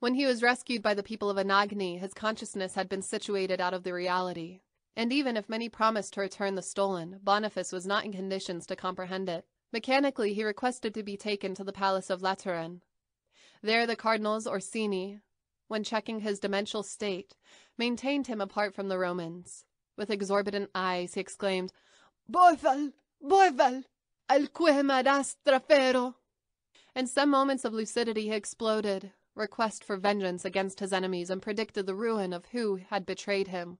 When he was rescued by the people of Anagni, his consciousness had been situated out of the reality. And even if many promised to return the stolen, Boniface was not in conditions to comprehend it. Mechanically, he requested to be taken to the palace of Lateran. There the cardinals Orsini, when checking his demential state, maintained him apart from the Romans. With exorbitant eyes, he exclaimed, Boivel! Boivel! Alquem ad astra fero! In some moments of lucidity he exploded, request for vengeance against his enemies, and predicted the ruin of who had betrayed him.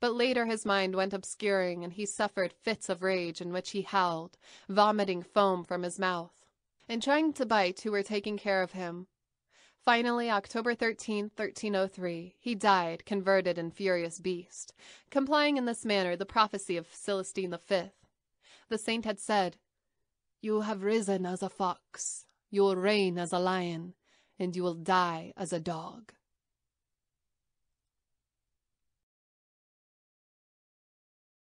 But later his mind went obscuring, and he suffered fits of rage in which he howled, vomiting foam from his mouth, and trying to bite who were taking care of him. Finally, October 13, 1303, he died, converted in furious beast, complying in this manner the prophecy of Celestine V. The saint had said, You have risen as a fox, you will reign as a lion, and you will die as a dog.